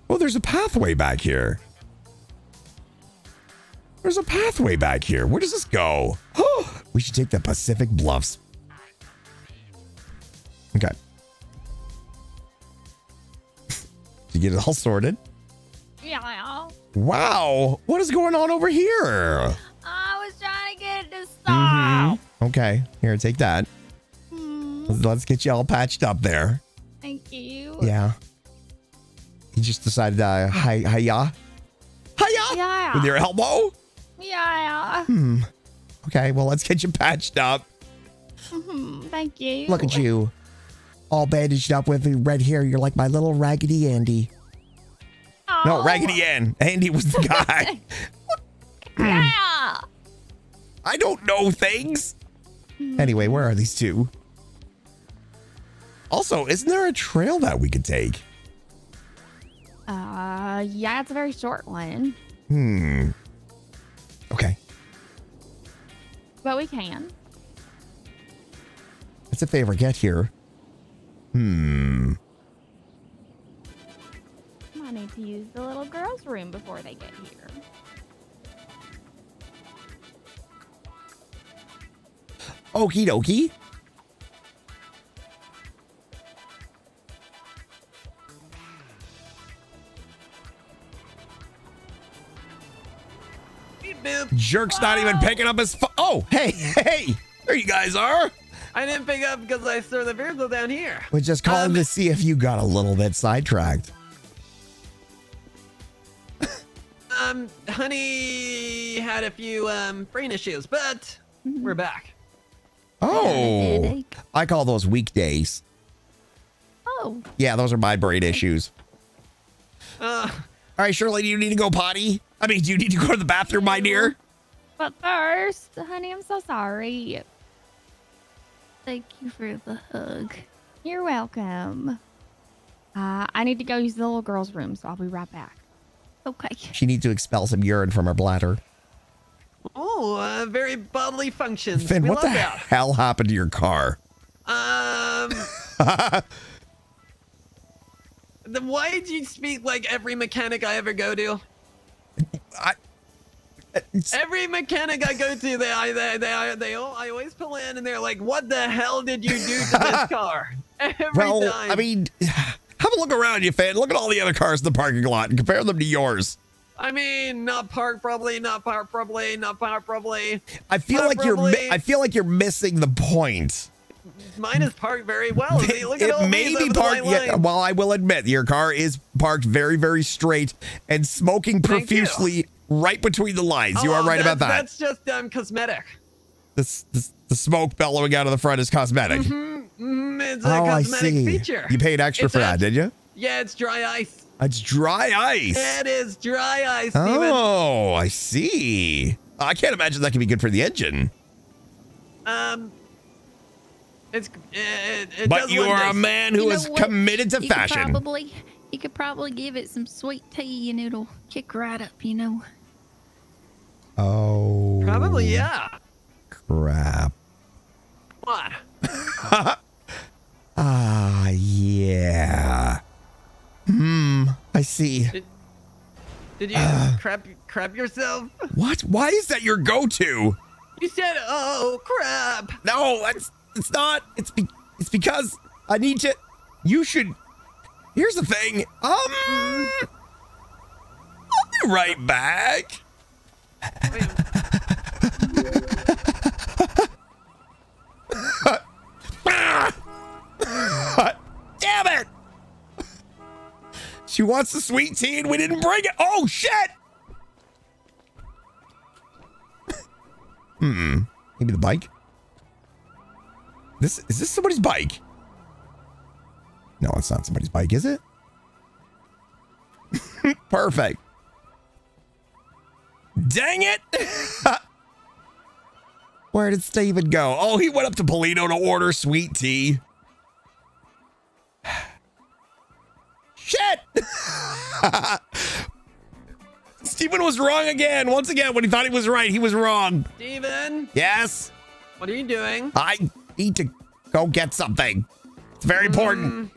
Oh, there's a pathway back here. There's a pathway back here. Where does this go? We should take the Pacific Bluffs. Okay. to get it all sorted. Yeah. Wow. What is going on over here? I was trying to get it to stop. Mhm. Okay. Here, take that. Let's- Let's get you all patched up there. Thank you. Yeah. You just decided, uh, hi, hiya? Hiya? Yeah. With your elbow? Yeah. Hmm. Okay, well, let's get you patched up. hmm Thank you. Look at you. All bandaged up with red hair. You're like my little Raggedy Andy. No, Oh. Raggedy Ann. Andy was the guy. Yeah. I don't know things. Anyway, where are these two? Also, isn't there a trail that we could take? Uh, yeah, it's a very short one, Hmm. Okay. but we can. It's a favor. Get here. Hmm. I need to use the little girl's room before they get here. Okie dokie. Jerk's not even picking up his phone. Oh, hey, hey, there you guys are. I didn't pick up because I threw the vehicle down here. We're just calling to see if you got a little bit sidetracked. Um, honey had a few um brain issues, but we're back. Oh, I call those weekdays. Oh. Yeah, those are my brain issues. Uh, All right, Shirley, do you need to go potty? I mean, do you need to go to the bathroom, my dear? But first, honey, I'm so sorry. Thank you for the hug. You're welcome. Uh, I need to go use the little girl's room, so I'll be right back. Okay. She needs to expel some urine from her bladder. oh, uh, very bodily functions. Finn, we what the that. hell happened to your car? Um, then why did you speak like every mechanic I ever go to? I. Every mechanic I go to, they, I, they, they, they, all, I always pull in and they're like, "What the hell did you do to this car?" Every well, time. I mean, have a look around you, fan. Look at all the other cars in the parking lot and compare them to yours. I mean, not parked probably, not parked probably, not parked probably. I feel like you're. I feel like you're missing the point. Mine is parked very well. See, Look at all it may be parked. Yeah, well, I will admit your car is parked very, very straight and smoking Thank you. profusely right between the lines. you Oh, are right about that. That's just um cosmetic. This, this, the smoke bellowing out of the front is cosmetic. Mm, it's a Oh, I cosmetic see. feature. You paid extra It's for that, did you? Yeah, it's dry ice. It's dry ice. It is dry ice, Steven. Oh, I see. I can't imagine that can be good for the engine. Um, It's it, it But does you are a man who You know is what? committed to you could fashion. probably, you could probably give it some sweet tea and it'll kick right up. You know. Oh. Probably yeah. Crap. What? Ah, yeah. Hmm. I see. Did you Uh. crap crap yourself? What? Why is that your go-to? You said, "Oh crap." No, that's it's not. It's be, it's because I need to. You should. Here's the thing. Um, I'll be right back. Damn it! She wants the sweet tea and we didn't bring it. Oh shit! Hmm. Maybe the bike. This is this somebody's bike? No, it's not somebody's bike, is it? Perfect. Dang it! Where did Steven go? Oh, he went up to Polito to order sweet tea. Shit! Steven was wrong again. Once again, when he thought he was right, he was wrong. Steven, Yes? what are you doing? I need to go get something. It's very important.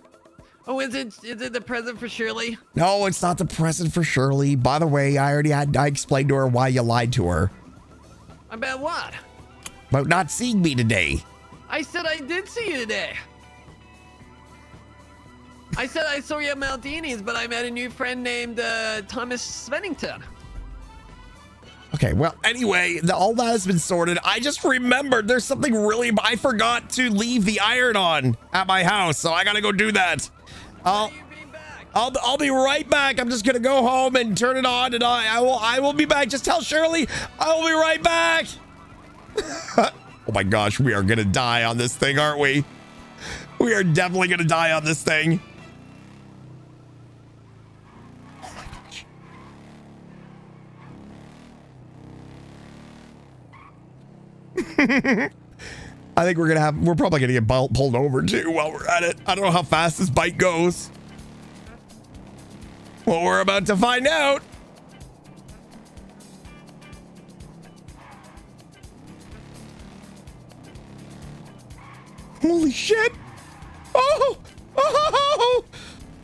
Oh, is it is it the present for Shirley? No, it's not the present for Shirley. By the way, I already had I explained to her why you lied to her About what? about not seeing me today. I said I did see you today. I said I saw you at Maldini's, but I met a new friend named uh, Thomas Svennington. Okay, well, anyway, the, all that has been sorted. I just remembered there's something really. I forgot to leave the iron on at my house, so I gotta go do that. I'll, I'll, I'll be right back. I'm just gonna go home and turn it on, and I, I will, I will be back. Just tell Shirley I will be right back. oh my gosh, we are gonna die on this thing, aren't we? We are definitely gonna die on this thing. I think we're gonna have. We're probably gonna get pulled over too while we're at it. I don't know how fast this bike goes. Well, we're about to find out. Holy shit! Oh! Oh!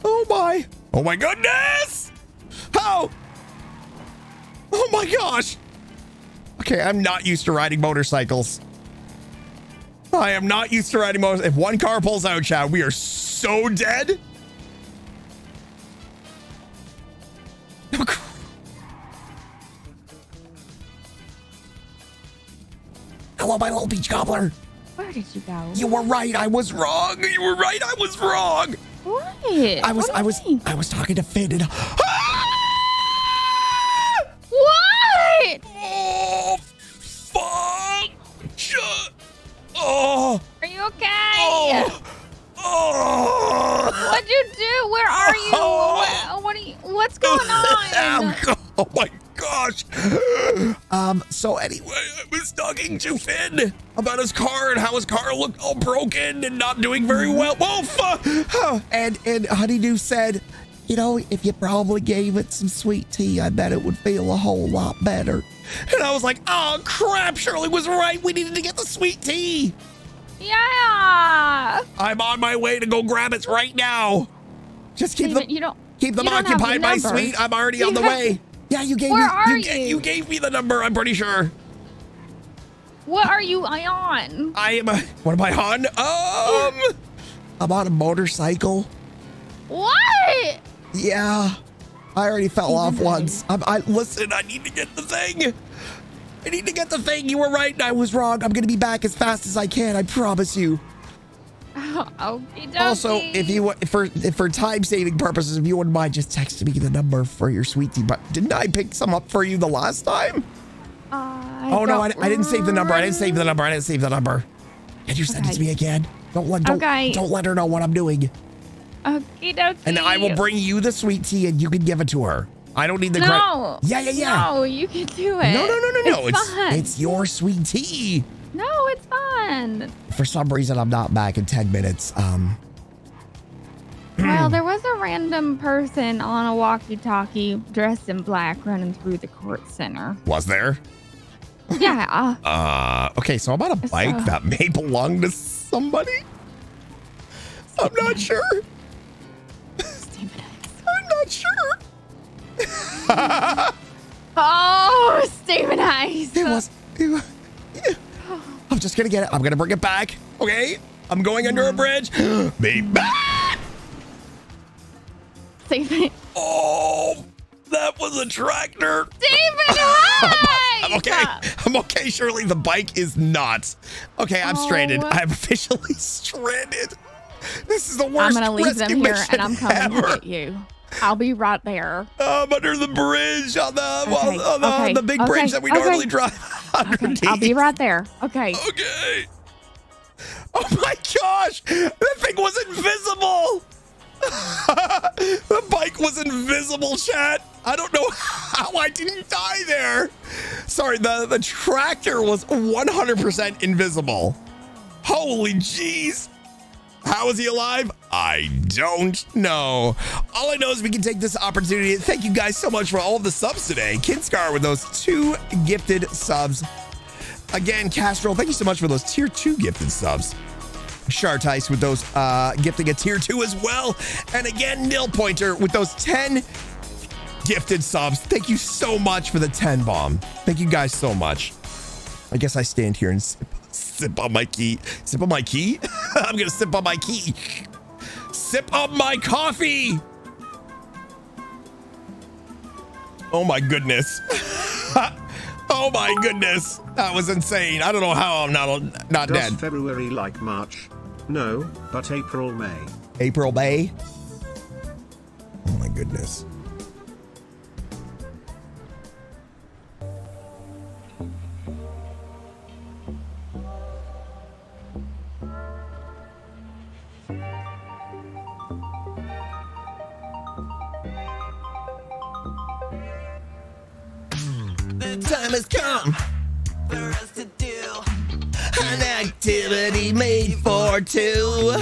Oh my! Oh my goodness! How? Oh my gosh! Okay, I'm not used to riding motorcycles. I am not used to riding motorcycles. If one car pulls out, Chad, we are so dead. Hello, my little beach gobbler. Where did you go? You were right. I was wrong. You were right. I was wrong. What? I was. What I was. mean? I was talking to Finn. And, ah! What? Oh, fuck! Oh. Are you okay? Oh. Oh. What'd you do? Where are you? What, what are you? What's going on? Oh my gosh. Um, so anyway, I was talking to Finn about his car and how his car looked all broken and not doing very well. Whoa, fuck! And and Honeydew said, you know, if you probably gave it some sweet tea, I bet it would feel a whole lot better. And I was like, oh crap, Shirley was right. We needed to get the sweet tea. Yeah. I'm on my way to go grab it right now. Just keep them, you don't keep them occupied, my sweet. I'm already on the way. Yeah, you gave Where me. are you, you? you gave me the number. I'm pretty sure. What are you on? I am. A, what am I on? Um, I'm on a motorcycle. What? Yeah, I already fell off once. I'm, I listen. I need to get the thing. I need to get the thing. You were right. and I was wrong. I'm gonna be back as fast as I can. I promise you. Also, if you for if for time saving purposes, if you wouldn't mind just texting me the number for your sweet tea. But didn't I pick some up for you the last time? I oh no, I, I didn't save the number. I didn't save the number. I didn't save the number. Can you send it to me again? Don't let don't, Okay. don't let her know what I'm doing. Okie dokie. And I will bring you the sweet tea, and you can give it to her. I don't need the No. Yeah, yeah, yeah. No, you can do it. No, no, no, no, no. It's, It's it's your sweet tea. No, it's fun. For some reason, I'm not back in 10 minutes. Um, Well, there was a random person on a walkie-talkie dressed in black running through the Kortz Center. was there? Yeah. Uh, okay, so I'm on a bike So- that may belong to somebody. I'm not sure. Sure. Oh, Steven Hayes. It was. It was I'm just gonna get it. I'm gonna bring it back. Okay. I'm going under a bridge. Be back. Steven. Oh, that was a tractor. Steven I'm okay. I'm okay. Surely the bike is not. Okay, I'm oh. stranded. Oh. I'm officially stranded. This is the worst. I'm gonna leave them here, and I'm coming ever. to get you. I'll be right there. I'm under the bridge on the well, Okay, on the, okay, the big okay, bridge that we normally drive underneath. I'll be right there. Okay. Okay. Oh my gosh! That thing was invisible! the bike was invisible, chat. I don't know how I didn't die there. Sorry, the, the tractor was 100% invisible. Holy jeez. How is he alive? I don't know. All I know is we can take this opportunity. Thank you guys so much for all the subs today. Kidscar with those two gifted subs. Again, Castrol, thank you so much for those tier two gifted subs. Shartice with those uh, gifting a tier two as well. And again, Nil Pointer with those 10 gifted subs. Thank you so much for the 10 bomb. Thank you guys so much. I guess I stand here and sip, sip on my key. Sip on my key? I'm to sip on my key. Sip on my coffee. Oh my goodness. oh my goodness. That was insane. I don't know how I'm not not Does dead. February like March? No, but April, May. April, May. Oh my goodness. Time has come for us to do an activity made for two.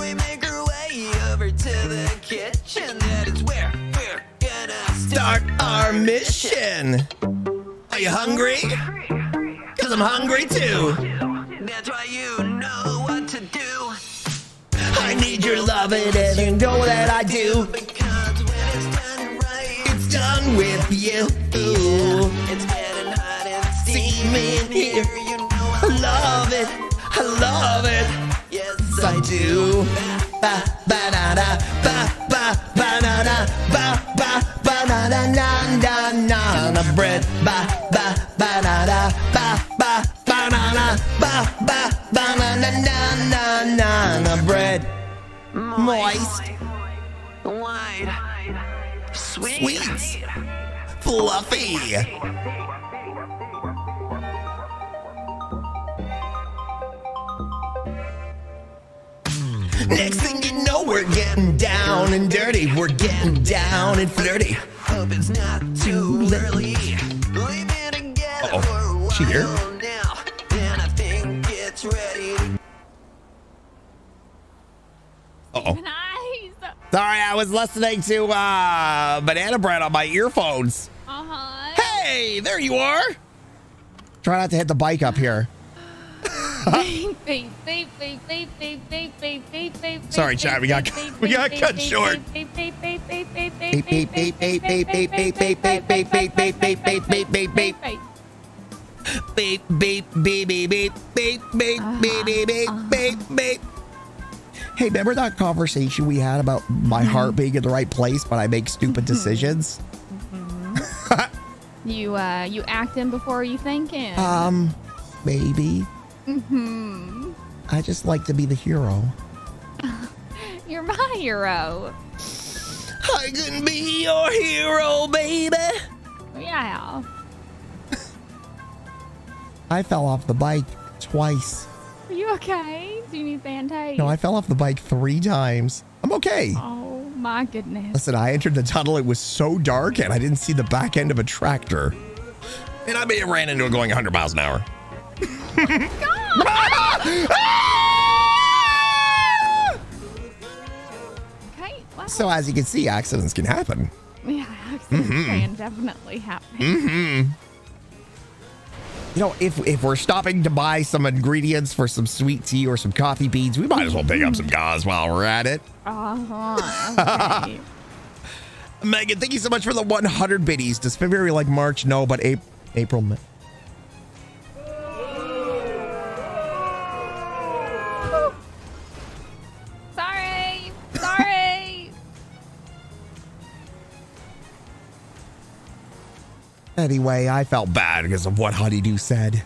We make our way over to the kitchen. That is where we're gonna start our mission. Are you hungry? Cause I'm hungry too. That's why you know what to do. I need your love and you know that I do. Done with you. It's getting hot and steaming. Here. You know I love it. I love it. Yes, I do. Ba ba da da ba ba ba da da ba ba ba da da na na na. Na bread. Ba ba ba da da ba ba ba da da ba ba ba na na na na na. Bread. Moist. White sweet Sweet. fluffy Next thing you know, we're getting down and dirty. We're getting down and flirty. Hope it's not too early. Uh-oh. She here? Now, and I think it's ready. Sorry, I was listening to uh, Banana Bread on my earphones. Uh-huh. Hey, there you are. Try not to hit the bike up here. beep, beep, beep, beep, beep, beep, beep, beep, beep, beep, Sorry, beep, Chad, we beep, got- beep, we beep, got beep, cut beep, short. beep, beep, beep, beep, beep, Beep, beep, beep, beep, beep, beep, beep, beep, beep, beep, beep, beep, beep, beep, beep, beep, beep, beep. Beep, beep, beep, beep, beep, beep, beep, beep, beep, beep, beep, beep. Hey, remember that conversation we had about my heart being in the right place, but I make stupid decisions? You uh you acting before you thinking. Um, maybe. Mm-hmm. I just like to be the hero. You're my hero. I can be your hero, baby. Yeah. I fell off the bike twice. Are you okay? Do you need band-aid? No, I fell off the bike three times. I'm okay. Oh my goodness. Listen, I entered the tunnel. It was so dark, and I didn't see the back end of a tractor. And I may have ran into it going 100 miles an hour. Okay. Well, So as you can see, accidents can happen. yeah, accidents Mhm. can definitely happen. Mm-hmm. You know, if if we're stopping to buy some ingredients for some sweet tea or some coffee beans, we might as well pick up some gauze while we're at it. Uh-huh. Okay. Megan, thank you so much for the 100 biddies. Does February like March? No, but April. April. Anyway, I felt bad because of what Honeydew said.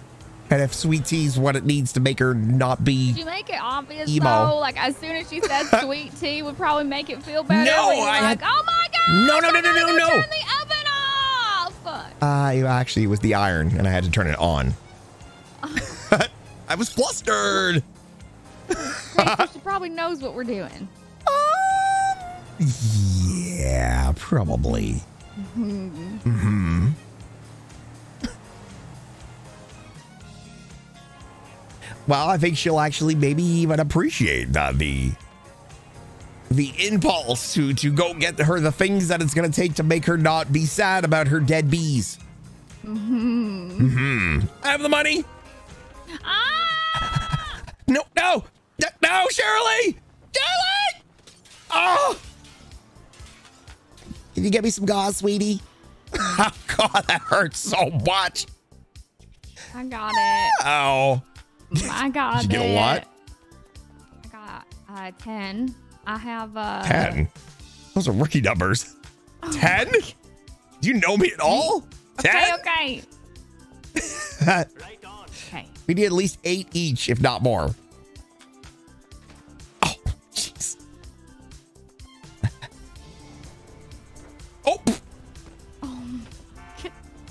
And if sweet tea's what it needs to make her not be. Did you make it obvious Emo. though? Like as soon as she said sweet tea would probably make it feel better. No, I like, had- oh my god! No, no, no, no, no, no. Turn the oven off. Uh, actually, it was the iron, and I had to turn it on. I was flustered. Hey, she probably knows what we're doing. Yeah, probably. Mhm. Hmm. Well, I think she'll actually maybe even appreciate uh, the the impulse to to go get her the things that it's gonna take to make her not be sad about her dead bees. Mhm. Hmm. I have the money. No, no, no, no, Shirley, Shirley. Oh. Can you get me some gauze, sweetie? Oh, God, that hurts so much. I got it. Oh. I got Did you get a lot? I got uh, ten. I have uh, 10. Those are rookie numbers. 10? Do you know me at all? Okay, 10? okay. Okay. we need at least eight each, if not more. Oh, jeez. oh.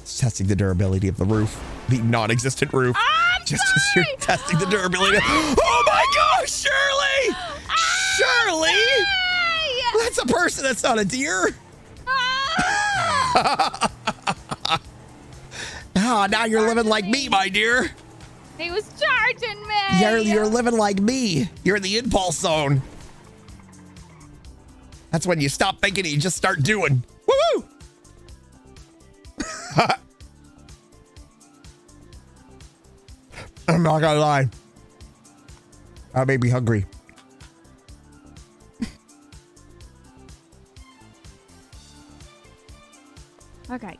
It's testing the durability of the roof, the non-existent roof. just, as you're testing the durability. Oh my gosh, Shirley! Shirley! That's a person. That's not a deer. Ah, now you're living like me, my dear. He was charging me. You're, you're living like me. You're in the impulse zone. That's when you stop thinking and you just start doing. Woo not gonna lie. That made me hungry. Okay.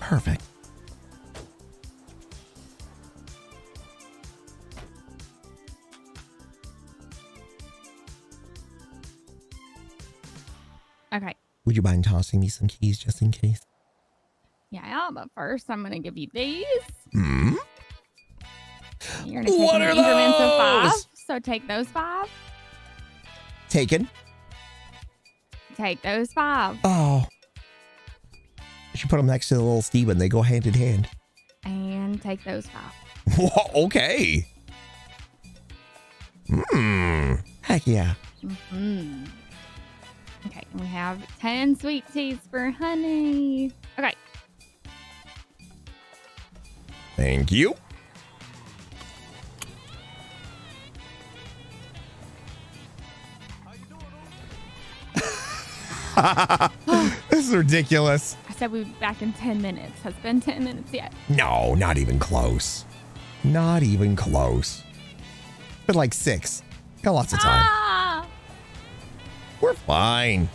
Perfect. Okay. Would you mind tossing me some keys just in case? Yeah, but first I'm gonna give you these. Hmm. You're gonna take What are increments of five. those? So take those five. Taken. Take those five. Oh. You should put them next to the little Steven. They go hand in hand. And take those five. Okay. Hmm. Heck yeah. hmm Okay, we have 10 sweet teas for honey. Okay. Thank you. this is ridiculous. I said we'd be back in 10 minutes. Has been 10 minutes yet. No, not even close. Not even close. But like six. Got lots of time. Ah! We're fine.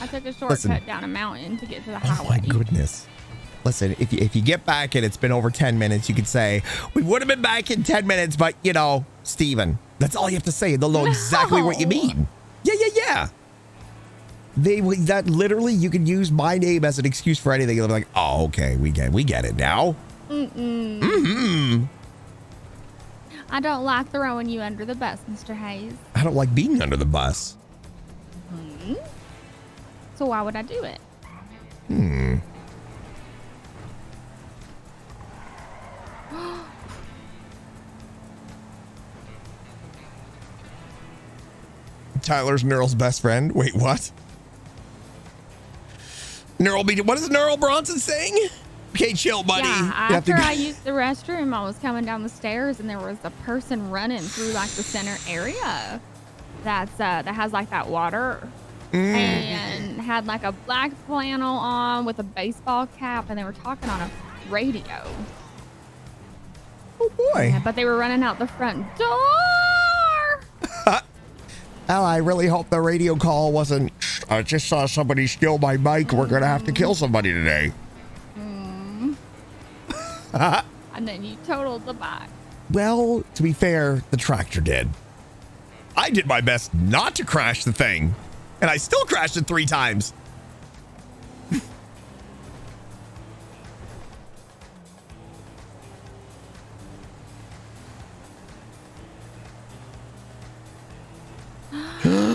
I took a shortcut Listen. down a mountain to get to the highway. Oh my goodness. Listen, if you, if you get back and it's been over 10 minutes, you could say, we would have been back in 10 minutes, but you know, Steven. That's all you have to say. They'll know exactly what you mean. Yeah, yeah, yeah. They that literally you can use my name as an excuse for anything. They'll be like, oh, okay, we get we get it now. Mm-mm. hmm I don't like throwing you under the bus, Mr. Hayes. I don't like being under the bus. Hmm? So why would I do it? Hmm. Tyler's Neural's best friend. Wait, what? Neural be what is Neural Bronson saying? Okay, chill, buddy. Yeah, You have to after I used the restroom, I was coming down the stairs and there was a person running through like the center area. That's uh that has like that water Mm. and had like a black flannel on with a baseball cap and they were talking on a radio. Oh boy. Yeah, but they were running out the front door. Al, I really hope the radio call wasn't. I just saw somebody steal my mic. We're gonna have to kill somebody today. Mm. and then you totaled the bike. well, to be fair, the tractor did. I did my best not to crash the thing, and I still crashed it three times.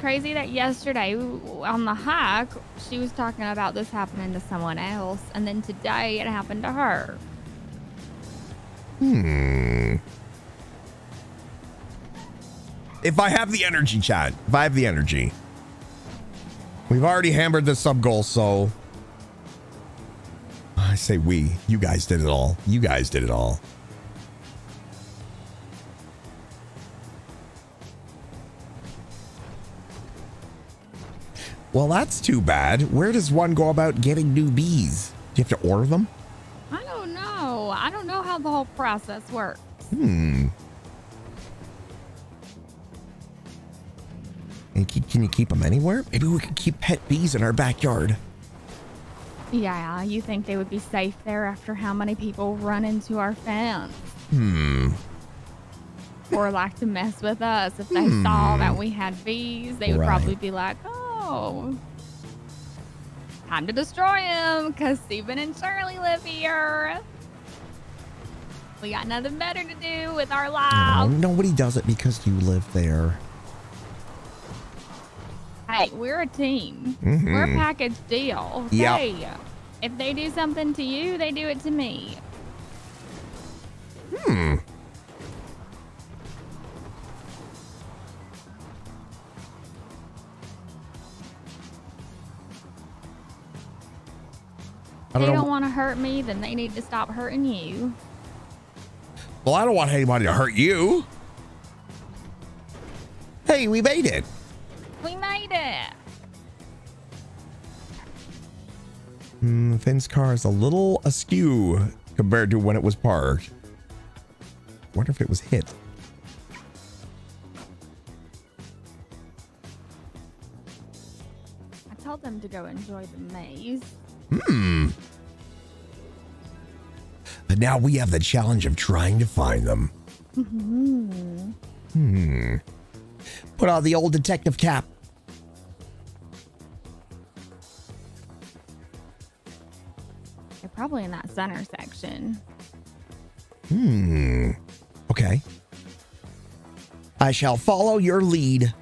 Crazy that yesterday on the hike, she was talking about this happening to someone else, and then today it happened to her. Hmm. If I have the energy, chat, if I have the energy. We've already hammered the sub goal, so I say we. You guys did it all. You guys did it all. Well, that's too bad. Where does one go about getting new bees? Do you have to order them? I don't know. I don't know how the whole process works. Hmm. And keep, can you keep them anywhere? Maybe we could keep pet bees in our backyard. Yeah, you think they would be safe there after how many people run into our fence Hmm. or like to mess with us? If they saw Hmm. that we had bees, they would Right. probably be like, oh, time to destroy him, because Steven and Shirley live here. We got nothing better to do with our No, lives. nobody does it because you live there. Hey, we're a team. Mhm. We're a package deal. Yep. Hey, if they do something to you, they do it to me. Hmm. I they don't don't want to hurt me, then they need to stop hurting you. Well, I don't want anybody to hurt you. Hey, we made it. We made it. Hmm, Finn's car is a little askew compared to when it was parked. Wonder if it was hit. I told them to go enjoy the maze. Hmm. But now we have the challenge of trying to find them. Mm hmm. Hmm. Put on the old detective cap. They're probably in that center section. Hmm. Okay. I shall follow your lead.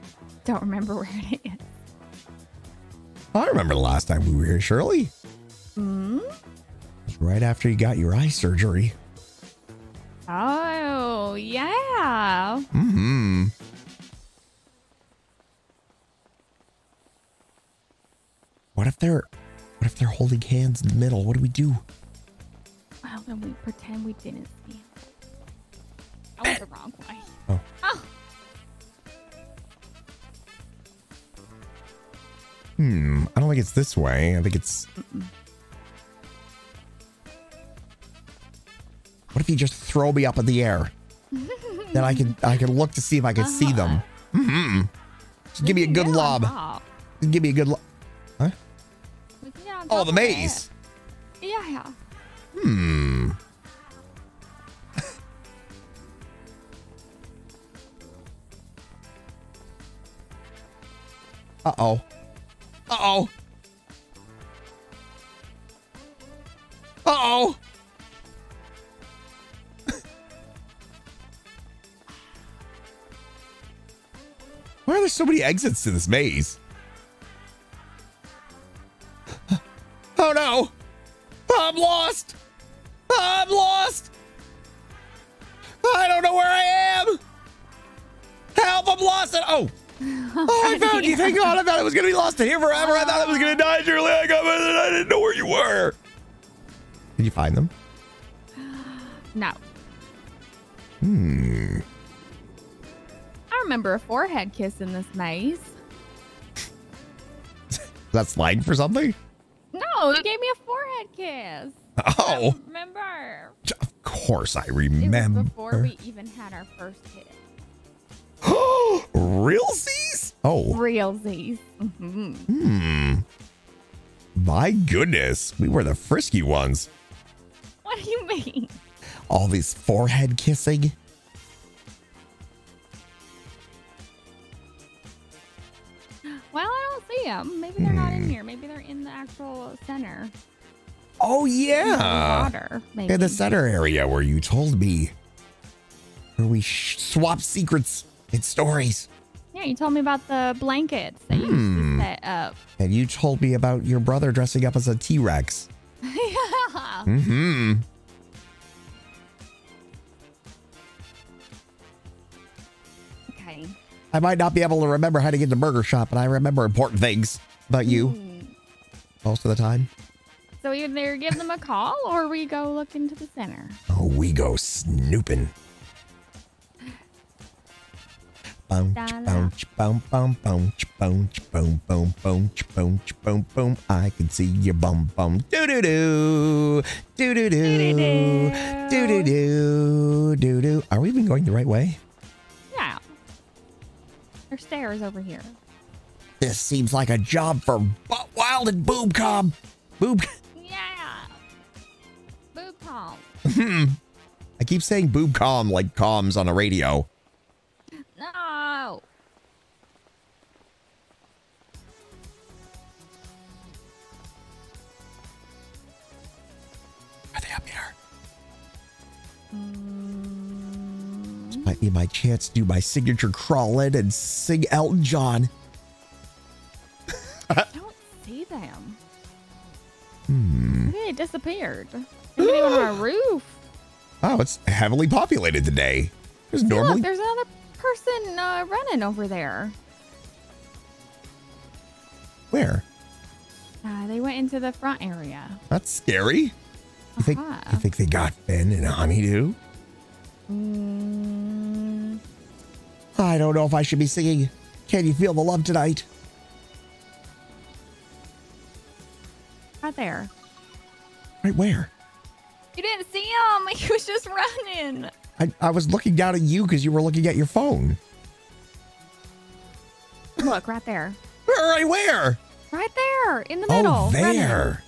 Don't remember where it is. I remember the last time we were here, Shirley. Hmm? It was right after you got your eye surgery. Oh, yeah. Hmm. What if they're what if they're holding hands in the middle? What do we do? Well, then we pretend we didn't see him. I went the wrong way. Oh. Oh, Hmm. I don't think it's this way. I think it's What if you just throw me up in the air? then I can I can look to see if I can see them. hmm Just give me a good lob. Just give me a good lob. Huh? We can get on Oh, the maze. it. Yeah. Hmm. Uh-oh. Uh-oh. Uh oh. Uh are there so many exits to this maze? Oh no! I'm lost! I'm lost! I don't know where I am! Help! I'm lost! And, oh! Oh, I found you! Thank God! I thought I was gonna be lost here forever. I thought I was gonna die. Shirley I got I didn't know where you were. Did you find them? No. Hmm. I remember a forehead kiss in this maze. Is that slang for something? No, you gave me a forehead kiss. Oh, Remember? of course I remember. before we even had our first kiss. Oh, Realsies? Oh. Realsies. hmm Hmm. My goodness, we were the frisky ones. What do you mean? All these forehead kissing. Well, I don't see them. Maybe they're not Hmm. in here. Maybe they're in the actual center. Oh yeah, Water, maybe. in the center area where you told me, where we sh- swap secrets and stories, Yeah, you told me about the blankets that you Hmm. set up. and you told me about your brother dressing up as a T Rex. yeah. Hmm. I might not be able to remember how to get to burger shop, but I remember important things about you Hmm. most of the time. So we either give them a call or we go look into the center. Oh, we go snooping. Boom, boom, boom, boom, boom, boom, boom, boom, boom, boom, boom, boom. I can see your bum bum. Do do do, do do do, do do do, do do. Are we even going the right way? There's stairs over here. This seems like a job for Butt Wild and Boobcom. Boob. Yeah. Boob palm. Hmm. I keep saying Boobcom like comms on a radio. Might be my chance to do my signature crawl in and sing Elton John. I don't see them. Hmm. They disappeared. Maybe they on a roof. Oh, it's heavily populated today. There's See, normally Look, there's another person uh, running over there. where? Uh, they went into the front area. That's scary. You think Uh-huh. you think they got Ben and Honeydew? Mm, I don't know if I should be singing Can You Feel the Love Tonight? right there. Right where? You didn't see him. He was just running. I, I was looking down at you because you were looking at your phone. Look, right there. Right where? Right there, in the middle. Oh, running. there.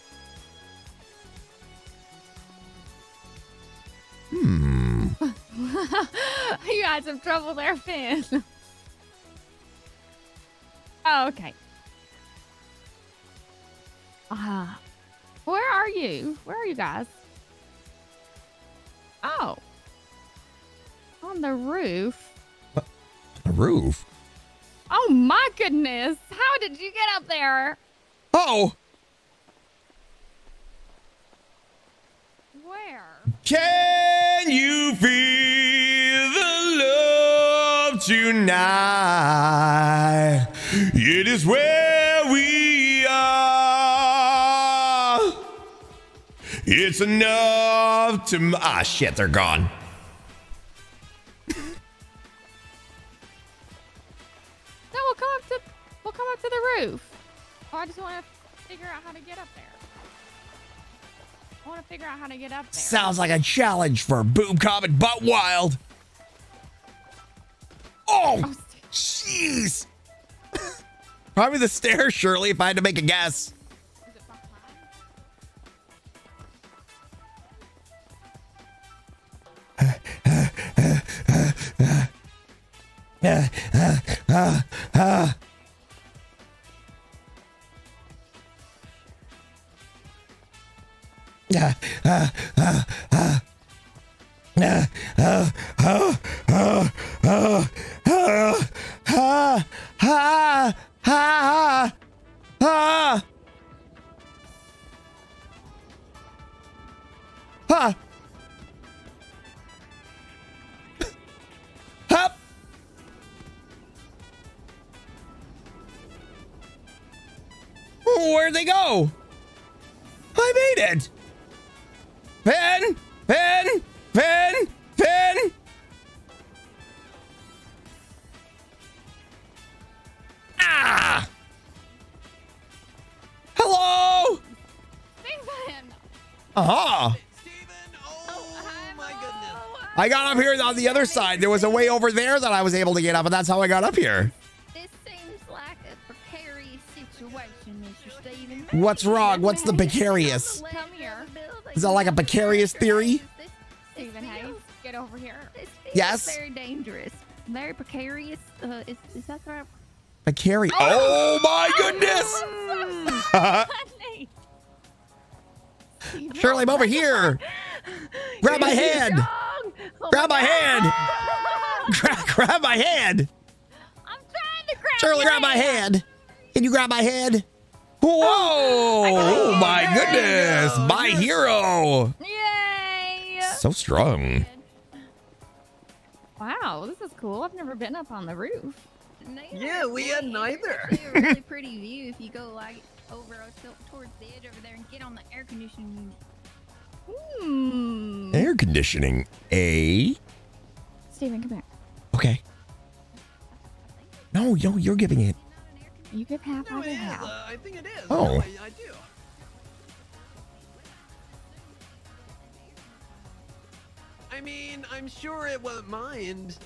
Hmm. you had some trouble there, Finn. oh, okay. Ah, where are you? Where are you guys? Oh, on the roof. The roof. Oh my goodness! How did you get up there? Oh, Where? Can you feel the love tonight? It is where we are. It's enough to. Ah, shit, they're gone. No, we'll come up to we'll come up to the roof. Oh, I just want to figure out how to get up there. I want to figure out how to get up there. Sounds like a challenge for Boomcom and Butt Wild. Oh, jeez. Probably the stairs, Shirley, if I had to make a guess. Uh, uh. Uh, uh, uh, uh. Uh, uh, uh, uh, uh, uh, uh, uh, Ha! Hup! Where'd they go? I made it! Finn! Finn! Finn! Finn! Ah! Hello! Uh-huh. I got up here on the other side. There was a way over there that I was able to get up, and that's how I got up here. This seems like a precarious situation, Mr. Steven. What's wrong? What's the precarious? Come. Is that like a precarious theory? Steven Hayes, get over here. Yes. Very dangerous. Very precarious. Uh, is, is that the right? Precarious. Oh my goodness! Shirley, I'm over here. Grab my hand. Grab my hand. Grab, grab my hand. I'm trying to grab Shirley, grab my hand. Can you grab my hand? Whoa! Oh my goodness! My hero. Yay! So strong. Wow, this is cool. I've never been up on the roof. Yeah, we had neither. It's a really pretty view if you go like over towards the edge over there and get on the air conditioning unit. Hmm. Air conditioning. A. Steven, come here. Okay. No, no, you're giving it. You give half, I give half. Uh, I think it is. Oh. No, I, I do. I mean, I'm sure it won't mind.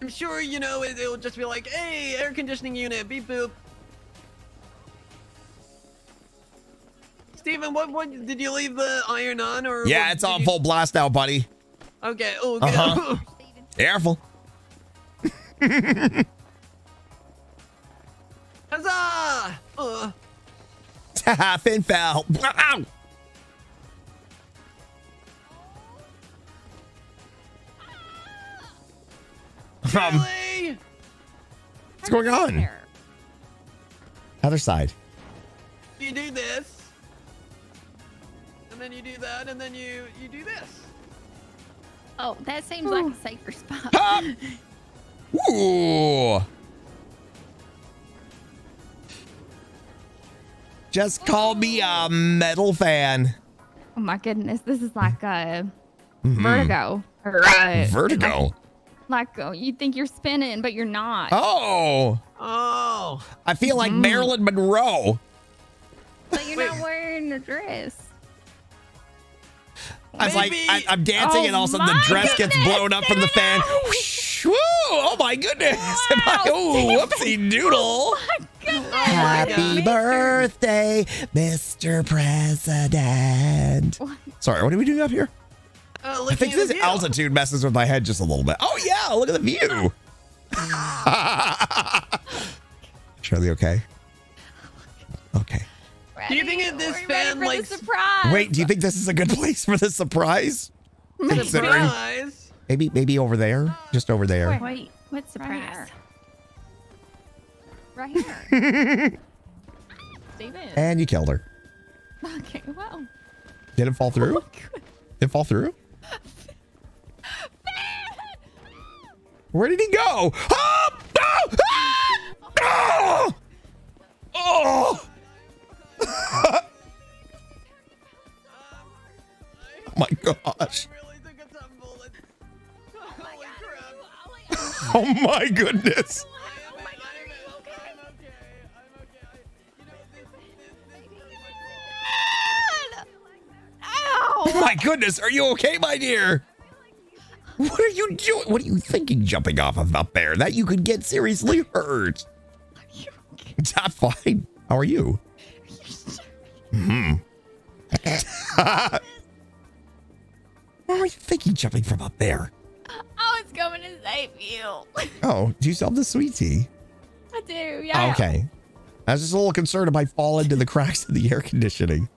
I'm sure, you know, it, it'll just be like, hey, air conditioning unit, beep boop. Steven, what, what, did you leave the iron on or? Yeah, what- it's on you- full blast now, buddy. Okay, oh, good. Uh-huh. Careful. Huzzah! Uh, Finn fell. Ow! Um, what's going on? Other side. You do this, and then you do that, and then you you do this. Oh, that seems like a safer spot. Ooh. Just call me a metal fan. Oh my goodness, this is like a Mhm. vertigo. Or, uh, Vertigo. Like uh, you think you're spinning, but you're not. Oh. Oh. I feel like Marilyn Monroe. But you're not wearing a dress. I was like, I, I'm dancing, and all of a sudden the my dress gets blown up from the fan. Whoosh, Woo! Oh my goodness! Am I, oh, whoopsie doodle! Happy birthday, Mr. President. Sorry, what are we doing up here? Uh, I think this altitude messes with my head just a little bit. Oh yeah, look at the view. Shirley, okay? Okay. Do you think that this fan like surprise? Wait, do you think this is a good place for the surprise? Considering surprise? maybe maybe over there, just over there. Wait, what surprise? Right here. Steven. And you killed her. Okay, well. Did it fall through? Did it fall through? Where did he go? Oh! Oh! Ah! Oh! Oh! my gosh. Oh my oh goodness. Oh my goodness. Are you okay, my dear? What are you doing? What are you thinking jumping off of up there? That you could get seriously hurt. That's fine. How are you? Hmm. what were you thinking jumping from up there? I was coming to save you. Oh, do you have the sweet tea? I do, yeah. Okay. I was just a little concerned it might fall into the cracks of the air conditioning.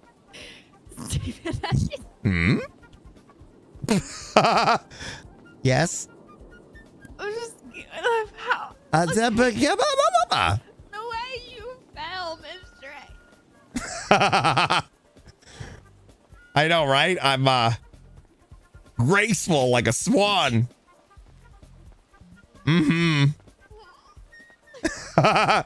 Hmm? yes? I was just. Uh, I know, right? I'm uh graceful like a swan. Mm-hmm.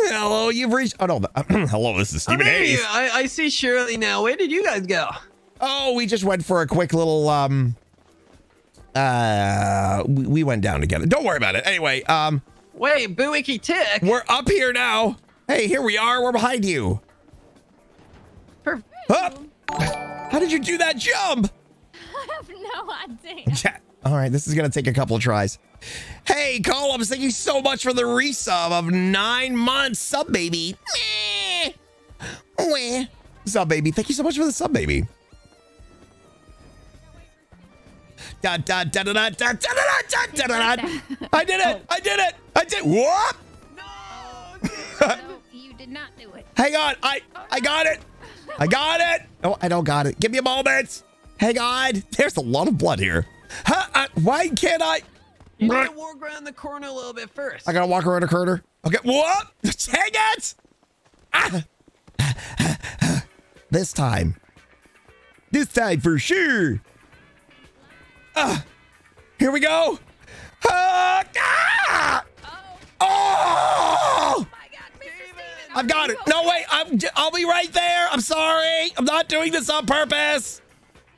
Hello, you've reached. Oh no, hello. This is Steven Oh, Hayes. I, I see Shirley now. Where did you guys go? Oh, we just went for a quick little um. Uh, we, we went down together. Don't worry about it. Anyway, um, Wait, Buiky Tick. We're up here now. Hey, here we are. We're behind you. Perfect. Up. How did you do that jump? I have no idea. Yeah. All right, this is going to take a couple of tries. Hey, Columns, thank you so much for the resub of nine months. Sub baby. Sub baby, thank you so much for the sub baby. I did it! I did it! I did what? No, you did not do it. Hang on, I I got it. I got it. Oh, I don't got it. Give me a moment. Hang on. There's a lot of blood here. Huh? I, why can't I? You need to walk around the corner a little bit first. I gotta walk around a corner. Okay, what? Dang it! Ah. This time. This time for sure. Ah. Here we go. Ah. Ah. Oh! I've got it. No, wait. I'm, j- I'll be right there. I'm sorry. I'm not doing this on purpose.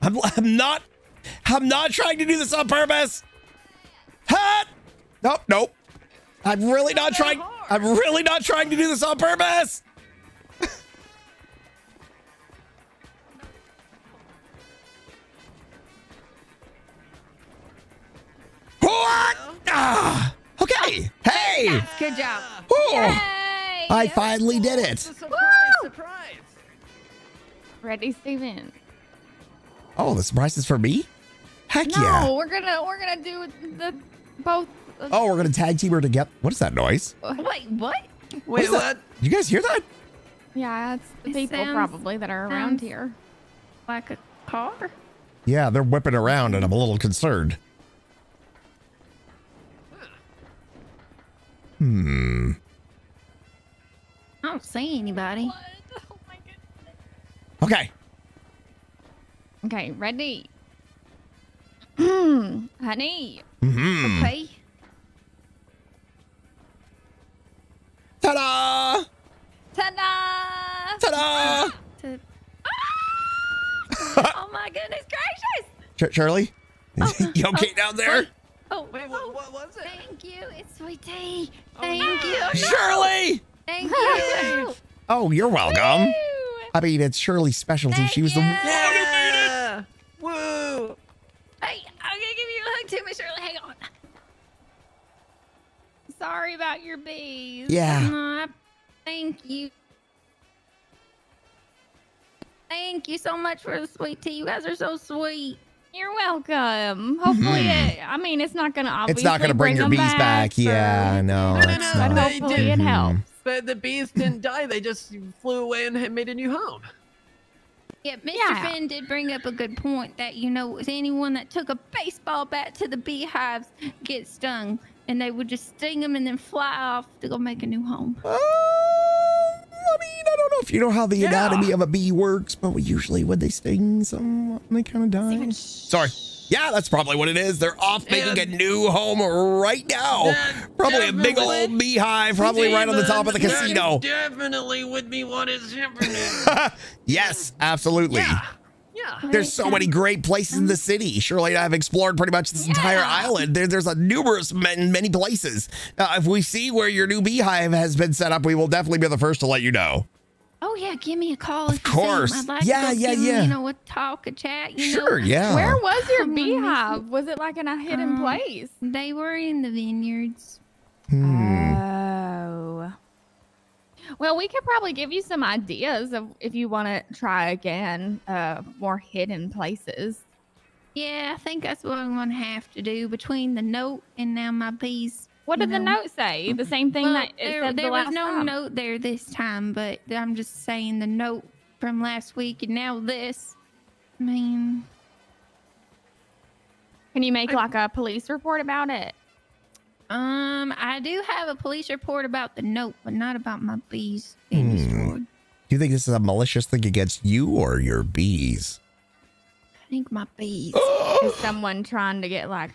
I'm, I'm not. I'm not trying to do this on purpose. Ha! Nope, nope. I'm really not trying. I'm really not trying to do this on purpose. what? Ah, okay. Hey. Good job. Ooh. I finally did it. Surprise, surprise. Ready, Steven? Oh, the surprise is for me? Heck No, yeah. we're gonna we're gonna do the both. of- Oh, we're gonna tag team her together. What is that noise? Uh, wait, what? Wait, is that? You guys hear that? Yeah, it's the It people sounds- probably that are around here. Like a car? Yeah, they're whipping around, and I'm a little concerned. Hmm. I don't see anybody. Okay. Okay, ready. Hmm, honey. Hmm. Okay. Ta-da! Ta-da! Ta-da! To- oh my goodness gracious! Ch- Charlie, you okay down there? Oh, wait, oh. what, what was it? Thank you. It's sweet tea. Oh, thank you. Shirley! Thank you. Oh, you're welcome. I mean, it's Shirley's specialty. She was the Yeah. Woo. Hey, I'm gonna give you a hug too, Miss Shirley. Hang on. Sorry about your bees. Yeah. Aw, thank you. Thank you so much for the sweet tea. You guys are so sweet. You're welcome. Hopefully, Mhm. it, I mean, it's not gonna obviously It's not going to bring, your bees back. for- Yeah, no. No, no, it's no, not. they Hopefully it did. helps. But the bees didn't die. They just flew away and had made a new home. Yeah, Mr. Yeah. Finn did bring up a good point that you know anyone that took a baseball bat to the beehives gets stung, and they would just sting them and then fly off to go make a new home. Uh, I mean, I don't know if you know how the Yeah. anatomy of a bee works, but we usually when they sting someone, they kind of die. Sorry. Yeah, that's probably what it is. They're off making a new home right now. Probably a big old beehive, probably right on the top of the casino. Definitely would be what is happening. yes, absolutely. yeah. Yeah. There's so many great places in the city. Surely I've explored pretty much this entire island. There, there's a numerous many, many places. Uh, if we see where your new beehive has been set up, we will definitely be the first to let you know. Oh yeah, give me a call. Of course. I'd like Yeah, to yeah, give 'em, yeah. You know, a talk, a chat. You Sure, know. yeah. Where was your Come beehive? Was it like in a hidden Um, place? They were in the vineyards. Hmm. Oh. Well, we could probably give you some ideas of if you want to try again, uh, more hidden places. Yeah, I think that's what I'm gonna have to do between the note and now my bees. What did the note say? The same thing Well, that it there, said there the was no time. note there this time, but I'm just saying the note from last week and now this. I mean, Can you make like a police report about it? Um, I do have a police report about the note, but not about my bees being Hmm. destroyed. Do you think this is a malicious thing against you or your bees? I think my bees. Is someone trying to get like,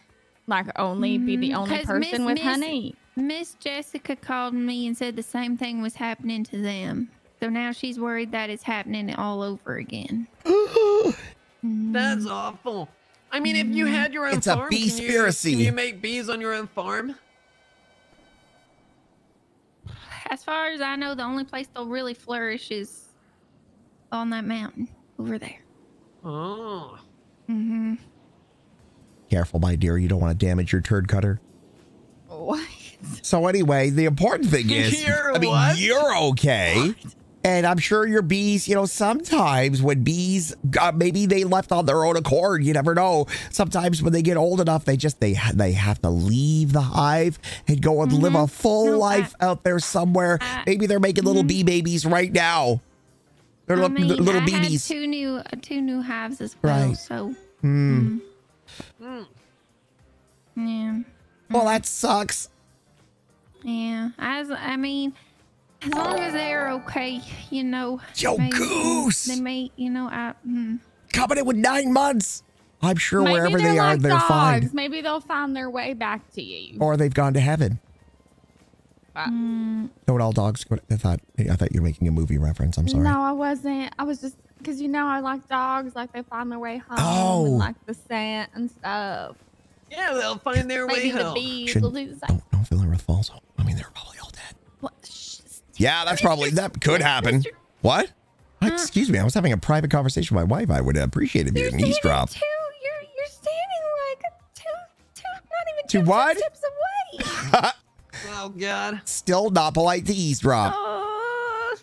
like only be the only Mm, 'Cause person Miss- with Miss- honey? Miss Jessica called me and said the same thing was happening to them. So now she's worried that it's happening all over again. That's awful. I mean, if you had your own It's a farm, can you, bee-spiracy. can you make bees on your own farm? As far as I know, the only place they'll really flourish is on that mountain over there. Oh. Mm-hmm. Careful, my dear. You don't want to damage your turd cutter. What? So anyway, the important thing is, You're I mean, what? you're okay. And I'm sure your bees, you know, sometimes when bees, uh, maybe they left on their own accord. You never know. Sometimes when they get old enough, they just they they have to leave the hive and go and live mm-hmm. a full life uh, out there somewhere. Uh, maybe they're making little mm-hmm. bee babies right now. They're I li- mean, little I had two new uh, two new hives as well. Right. So Hmm. Mm. hmm. yeah, Well, mm. that sucks. yeah. As I mean, as long as they're okay, you know. Yo, maybe- Goose! They may, you know, I. Mm, Coming in with nine months. I'm sure Maybe wherever they're they are, like they're dogs. fine. Maybe they'll find their way back to you. Or they've gone to heaven. Mm, Don't all dogs go? I thought I thought you were making a movie reference. I'm sorry. No, I wasn't. I was just because you know I like dogs. Like they find their way home Oh. and like the scent and stuff. Yeah, they'll find their Maybe way the home. bees Shouldn't- will do the same. Don't fill in with false hope. I mean, they're probably all dead. Yeah, that's probably that could happen. What? Excuse me, I was having a private conversation with my wife. I would appreciate it if you didn't eavesdrop. two, you're you're standing like two, two, not even To two what? steps away. Oh God. Still not polite to eavesdrop. Oh,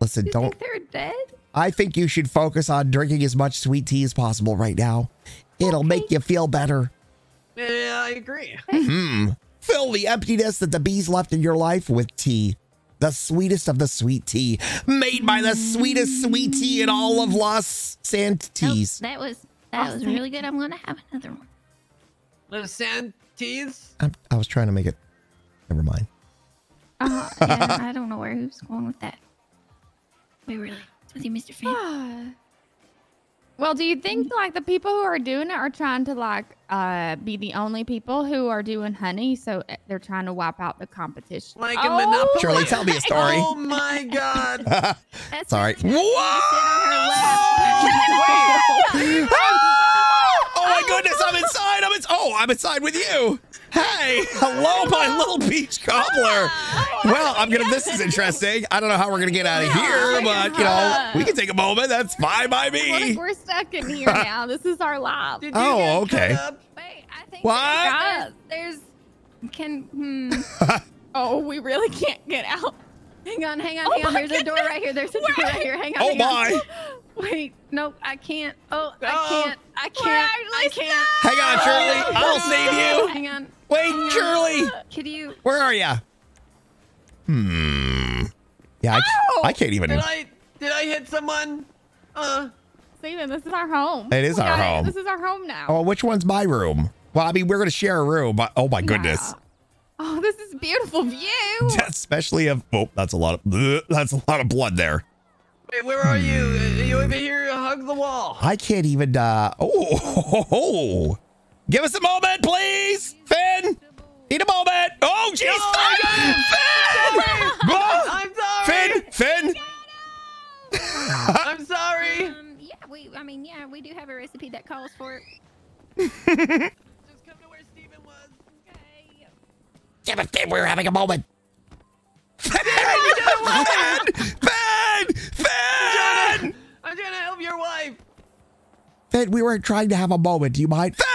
Listen, you don't. think they're dead? I think you should focus on drinking as much sweet tea as possible right now. It'll make you feel better. Yeah, I agree. Hmm. Fill the emptiness that the bees left in your life with tea. The sweetest of the sweet tea, made by the sweetest sweet tea in all of Los Santis. That was that was really good. I'm gonna have another one. The sand teas. I'm, I was trying to make it. Never mind. Uh, yeah, I don't know where he was going with that. Wait, really? With you, Mr. Fan? Well, do you think like the people who are doing it are trying to like uh be the only people who are doing honey, so uh, they're trying to wipe out the competition? Like oh, a monopoly. Shirley, tell me a story. Oh my God. Sorry. Wait. Oh my goodness, I'm inside. I'm in- oh, I'm inside with you. Hey, hello, my little beach cobbler. Well, I'm gonna. This is interesting. I don't know how we're gonna get out of here, but you know, we can take a moment. That's fine by Well, like, me. we're stuck in here now. This is our life. Oh, okay. Wait, What? There's, there's can hmm. Oh, we really can't get out. Hang on, hang on, Oh hang on. my There's a door right here. There's a door right here. Hang on. Oh, hang on. my. Wait, nope, I can't. Oh, I Oh. can't. I can't. I can't. Hang on, Shirley. I'll save you. Hang on. Wait, Shirley. Could you? Where are you? Hmm. Yeah, I, I can't even. Did I did I hit someone? Uh. Steven, this is our home. It is We our got home. This is our home now. Oh, which one's my room? Well, I mean, we're gonna share a room. But, oh my goodness. Oh, this is a beautiful view. Especially of. Oh, that's a lot of. That's a lot of blood there. Wait, where are you? Are you over here? Hug the wall. I can't even. uh Oh, ho, ho. give us a moment, please, Finn. Need a moment. Oh, jeez, Finn. Finn. I'm sorry. Finn. Finn. I'm sorry. Um, yeah, we. I mean, yeah, we do have a recipe that calls for it. Damn it, Finn, we're having a moment. Finn. Finn. Finn. Finn. I'm trying to help your wife. Finn, we were trying to have a moment. Do you mind? Finn.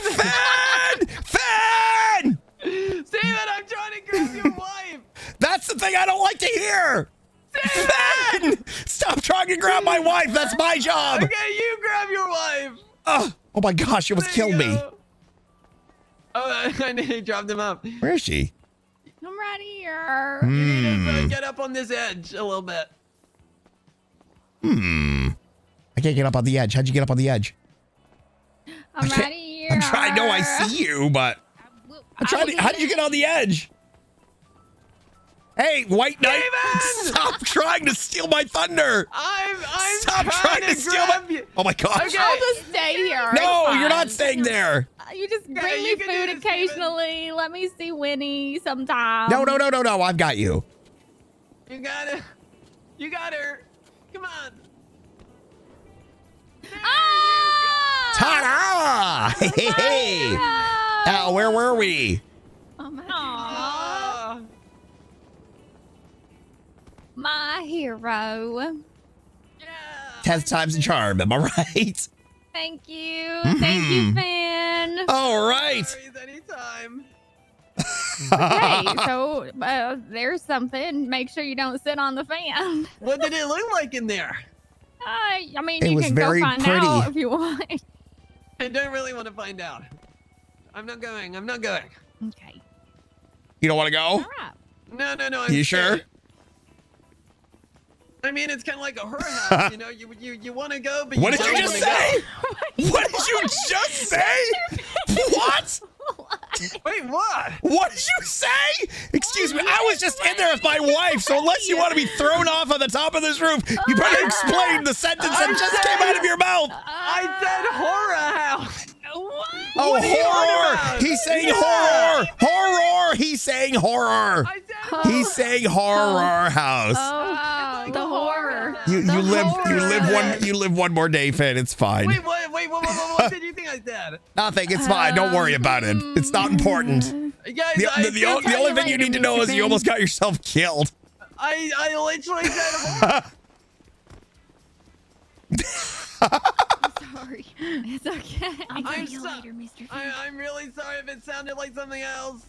Finn. Finn. Steven, I'm trying to grab your wife. That's the thing I don't like to hear. Finn! Stop trying to grab my wife. That's my job. Okay, you grab your wife. Oh, oh my gosh, it was killed me. Oh, I he dropped him up. Where is she? I'm right here. You need to uh, get up on this edge a little bit. Hmm. I can't get up on the edge. How'd you get up on the edge? I'm right here. I'm trying. I know I see you, but I'm trying to. How did you get on the edge? Hey, White Knight! Stop trying to steal my thunder! I'm I'm Stop trying, trying to to steal grab my- you. Oh my gosh! Okay. I'll just stay here. No, you're not staying there. You just Yeah, bring you me food this, Steven. occasionally. Let me see Winnie sometime. No, no, no, no, no. I've got you. You got it. You got her. Come on. Ah! Ta-da! Hey, hey, hey. Uh, where were we? Oh my Ah. My hero. Tenth time's a charm. Am I right? Thank you. Thank you, fan. All right. Worries anytime. Okay, so uh, there's something. Make sure you don't sit on the fan. What did it look like in there? Uh, I mean, It you was can very go find pretty. out if you want. I don't really want to find out. I'm not going. I'm not going. Okay. You don't want to go? No, no, no. I'm You sure? Scared. I mean, it's kind of like a horror house. you know, you you you want to go, but What you did don't you just wanna say? Go. What did you just say? What? Wait, what? What did you say? Excuse me, I was just in there with my wife, so unless you want to be thrown off on the top of this roof, you better explain the sentence that just came out of your mouth. I said horror house. Oh, What are you on horror! He's saying Yeah. horror! Horror! He's saying horror! He's saying horror house. Oh, oh the horror. You you The live you live one you live one more day, Finn. It's fine. Wait, what? Wait, what? What, what, what did you think I said? Nothing. It's fine. Don't worry about it. It's not important. Guys, The, I the, the, o- the only thing you need to know is you almost got yourself killed. I I literally said. Sorry. It's okay. I'm so- I, I'm really sorry if it sounded like something else.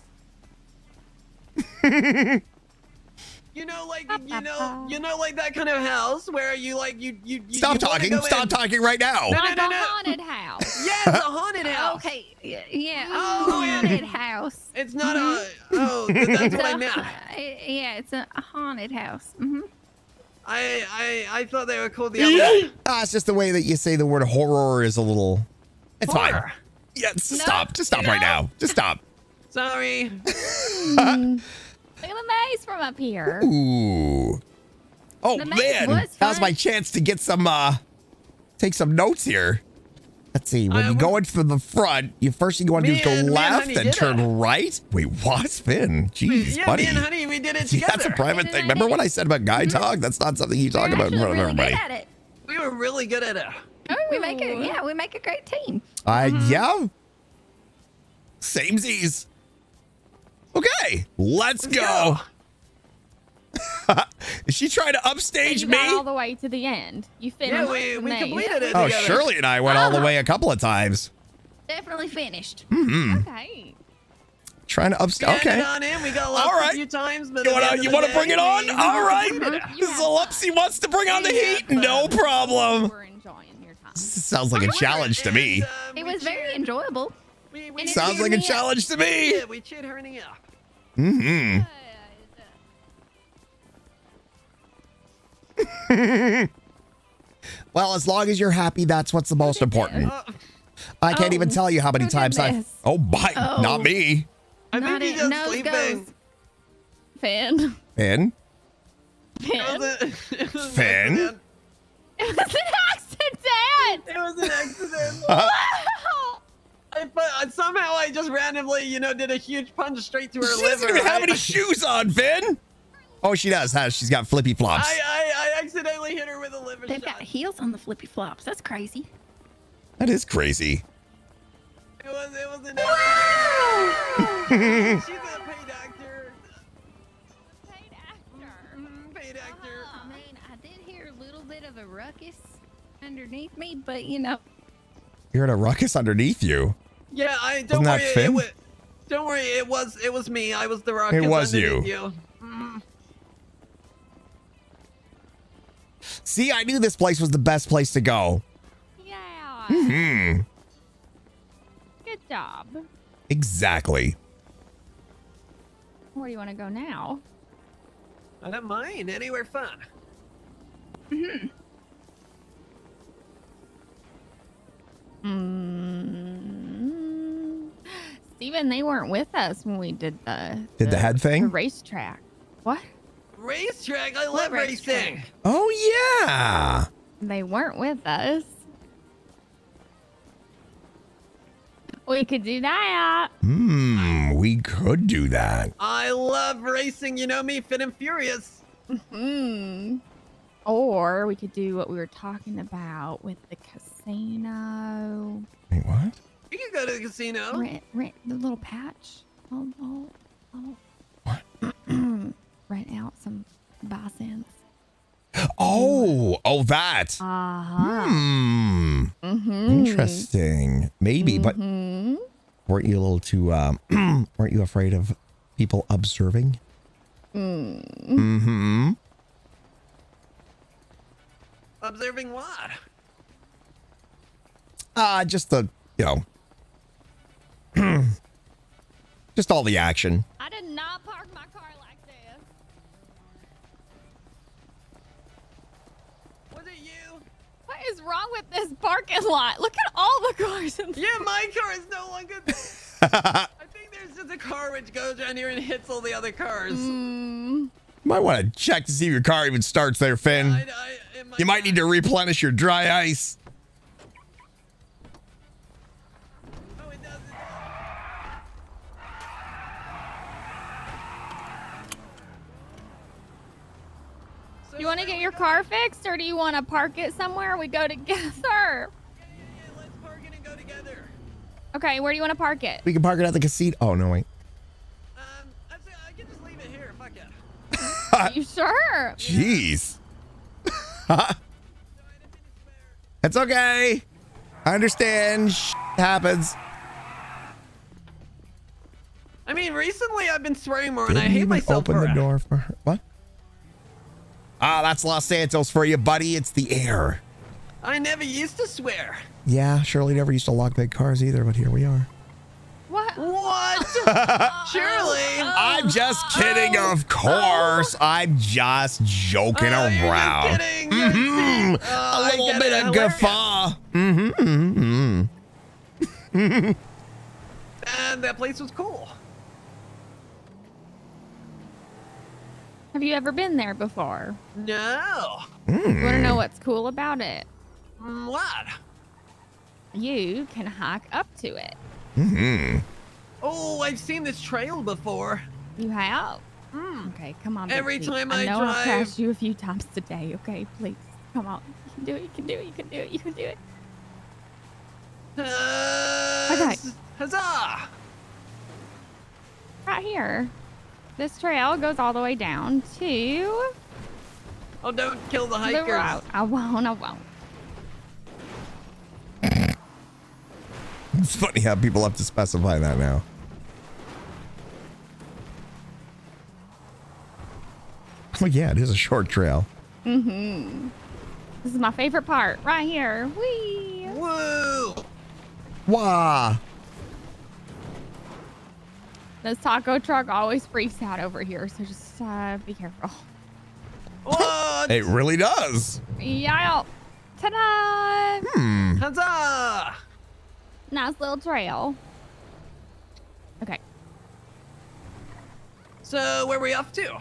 You know, like you know, you know, like that kind of house where you like you you. you Stop you talking. Stop in. talking right now. No, no, Like no, a no. haunted house. Yes, a haunted house. Okay, yeah, yeah. Oh, a yeah. haunted house. It's not a. Oh, that's what I It's a- meant. Yeah, it's a a haunted house. hmm I I I thought they were called the other way. Ah, it's just the way that you say the word horror is a little. It's fine. Yeah, just stop. Just stop right now. Just stop. Sorry. Look at the maze from up here. Ooh. Oh man, maze man, was my chance to get some. uh Take some notes here. Let's see. When you go in from the front, you first thing you want to do is go and- me and left Honey and did turn right. Wait, what? Spin? Jeez, yeah, buddy. me and Honey, we did it together. that's a private thing. Remember what I said about guy talk? That's not something you talk about in front of everybody. Good at it. We were really good at it. We make it. Yeah, we make a great team. Uh, Mm-hmm. yeah. Same Z's. Okay, let's, go. Is she trying to upstage you me? got all the way to the end. You finished. Yeah, we- we completed it. Oh, together. Shirley and I went all the way a couple of times. Definitely finished. Mm-hmm. Okay. Trying to upstage. added Okay. on in. We got lost All right. a few times, but You wanna you wanna bring it on? we- we All right. completed it. Zalupsi wants to bring on the heat. No problem. We're enjoying your time. Sounds like a challenge to me. um, It was very enjoyable. We, And it Sounds like a me up. challenge to me. Yeah, we cheered Hernie up. hmm well, as long as you're happy, that's what's the most important. I can't even Oh, tell you how many times I. this? Oh my, Oh. not me. I Not think he's it. just Nose sleeping. goes. Finn. Finn, Finn. It was, a, it was an Finn? accident. It was an accident. It was an accident. Uh, I, but somehow I just randomly, you know, did a huge punch straight through her she liver. doesn't even have right? any shoes on, Finn. Oh, she does. Huh? She's got flippy flops. I, I, I accidentally hit her with a liver They've shot. got heels on the flippy flops. That's crazy. That is crazy. It was, it was an accident. She's a paid actor. Paid actor. Mm, paid actor. I mean, I did hear a little bit of a ruckus underneath me, but you know, You're in a ruckus underneath you. Yeah, I don't Wasn't worry. It, Finn? wa- don't worry. It was it was me. I was the rocket. It was underneath you. Mm. See, I knew this place was the best place to go. Yeah. Hmm. Good job. Exactly. Where do you want to go now? I don't mind. Anywhere fun. Hmm. Steven Steven, they weren't with us when we did the Did the head thing? the racetrack. What? Racetrack. I What love racing. Oh yeah. They weren't with us. We could do that. Hmm. We could do that. I love racing. You know me, fit and furious. Hmm. Or we could do what we were talking about with the casino. Wait, what? You can go to the casino. Rent, rent the little patch. Oh, oh, oh. What? rent out some bison. Oh, oh, that. Uh-huh. Hmm. Mhm. Interesting. Maybe, but Mhm. weren't you a little too? Um, weren't you afraid of people observing? Mm. Mm-hmm. Observing what? Uh, just the, you know, just all the action. I did wrong with this parking lot? Look at all the cars in Yeah, my car is no longer. I think there's just a car which goes around here and hits all the other cars. Mm. Might want to check to see if your car even starts there, Finn. you might need to replenish your dry ice. You want to get your car fixed, or do you want to park it somewhere? We go together. Okay, where do you want to park it? We can park it at the casino. Oh no, wait. Um, I can just leave it here. Fuck Are you sure? Jeez. That's okay. I understand. Sh- happens. I mean, recently I've been swearing more, and I Didn't hate even myself open for the door for her. What? Ah, that's Los Santos for you, buddy. It's the air. I never used to swear. Yeah, Shirley never used to lock big cars either, but here we are. What? What? Shirley? I'm just kidding, of course. I'm just joking around. Mhm. A little bit it. of guffaw. Mm-hmm. mm-hmm. And that place was cool. Have you ever been there before? No. You want to know what's cool about it? Mm, What? You can hike up to it. Mm-hmm. Oh, I've seen this trail before. You have? Okay, come on. Every Bitsy. time I I know I've drive- you a few times today. Okay, please, come on. You can do it. You can do it. You can do it. You can do it. Uh, Okay. Huzzah! Right here. This trail goes all the way down to Oh, don't kill the the hikers. road. I won't. I won't. It's funny how people have to specify that now. Oh yeah, it is a short trail. Mm-hmm. This is my favorite part. Right here. Whee! Woo! Wah! This taco truck always freaks out over here, so just uh, be careful. What? It really does. Yeah. Ta-da! Hmm. Huzzah! Nice little trail. Okay. So, where are we off to?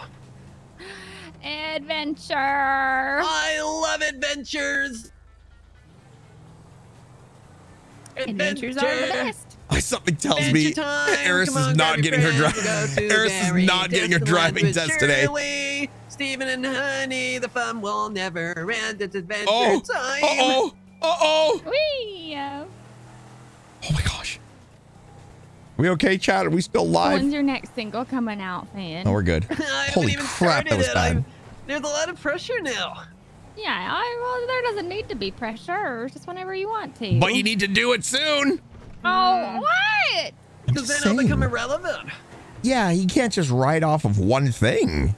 Adventure. I love adventures. Adventures are the best. Oh, Something tells me Adventure time. Eris is not getting her driving. go drive. Eris is not getting her driving with test today. Shirley, Steven and Honey, the fun will never end. It's adventure Oh, time. uh-oh, uh-oh. Whee! Oh we okay, Chad? Are we still live? When's your next single coming out, Finn? Oh, we're good. Holy crap, that was it. bad. I'm- There's a lot of pressure now. Yeah, I, well, there doesn't need to be pressure. Just whenever you want to. But you need to do it soon. Oh, mm. what? Because then I'll become irrelevant. Yeah, he can't just ride off of one thing.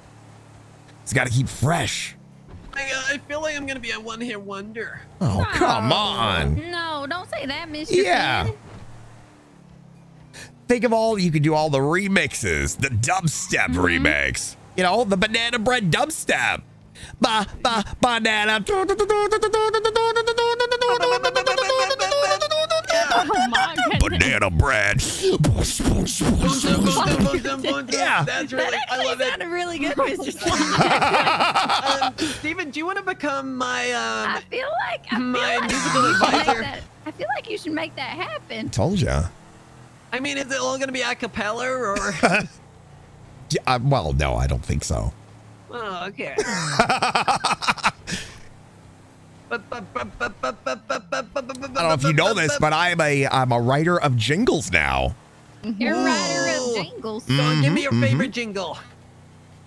He's got to keep fresh. I, uh, I feel like I'm gonna be a one-hit wonder. Oh, come on. No, don't say that, Mr. Yeah. Finn. Think of all you could do all the remixes, the dubstep mm-hmm. remix. You know, the banana bread dubstep. Ba ba banana. My goodness. Banana bread. yeah, that's really. That I love actually it. sounded really good, Mr. Slime. um, Steven, do you want to become my um? I feel like I feel my like musical you should make advisor? that. I feel like you should make that happen. Told ya. I mean, is it all gonna be a cappella or? Yeah, uh, well, no, I don't think so. oh, okay. I don't know if you know this, but I'm a I'm a writer of jingles now. You're a writer of jingles. So give me your Mhm, favorite jingle,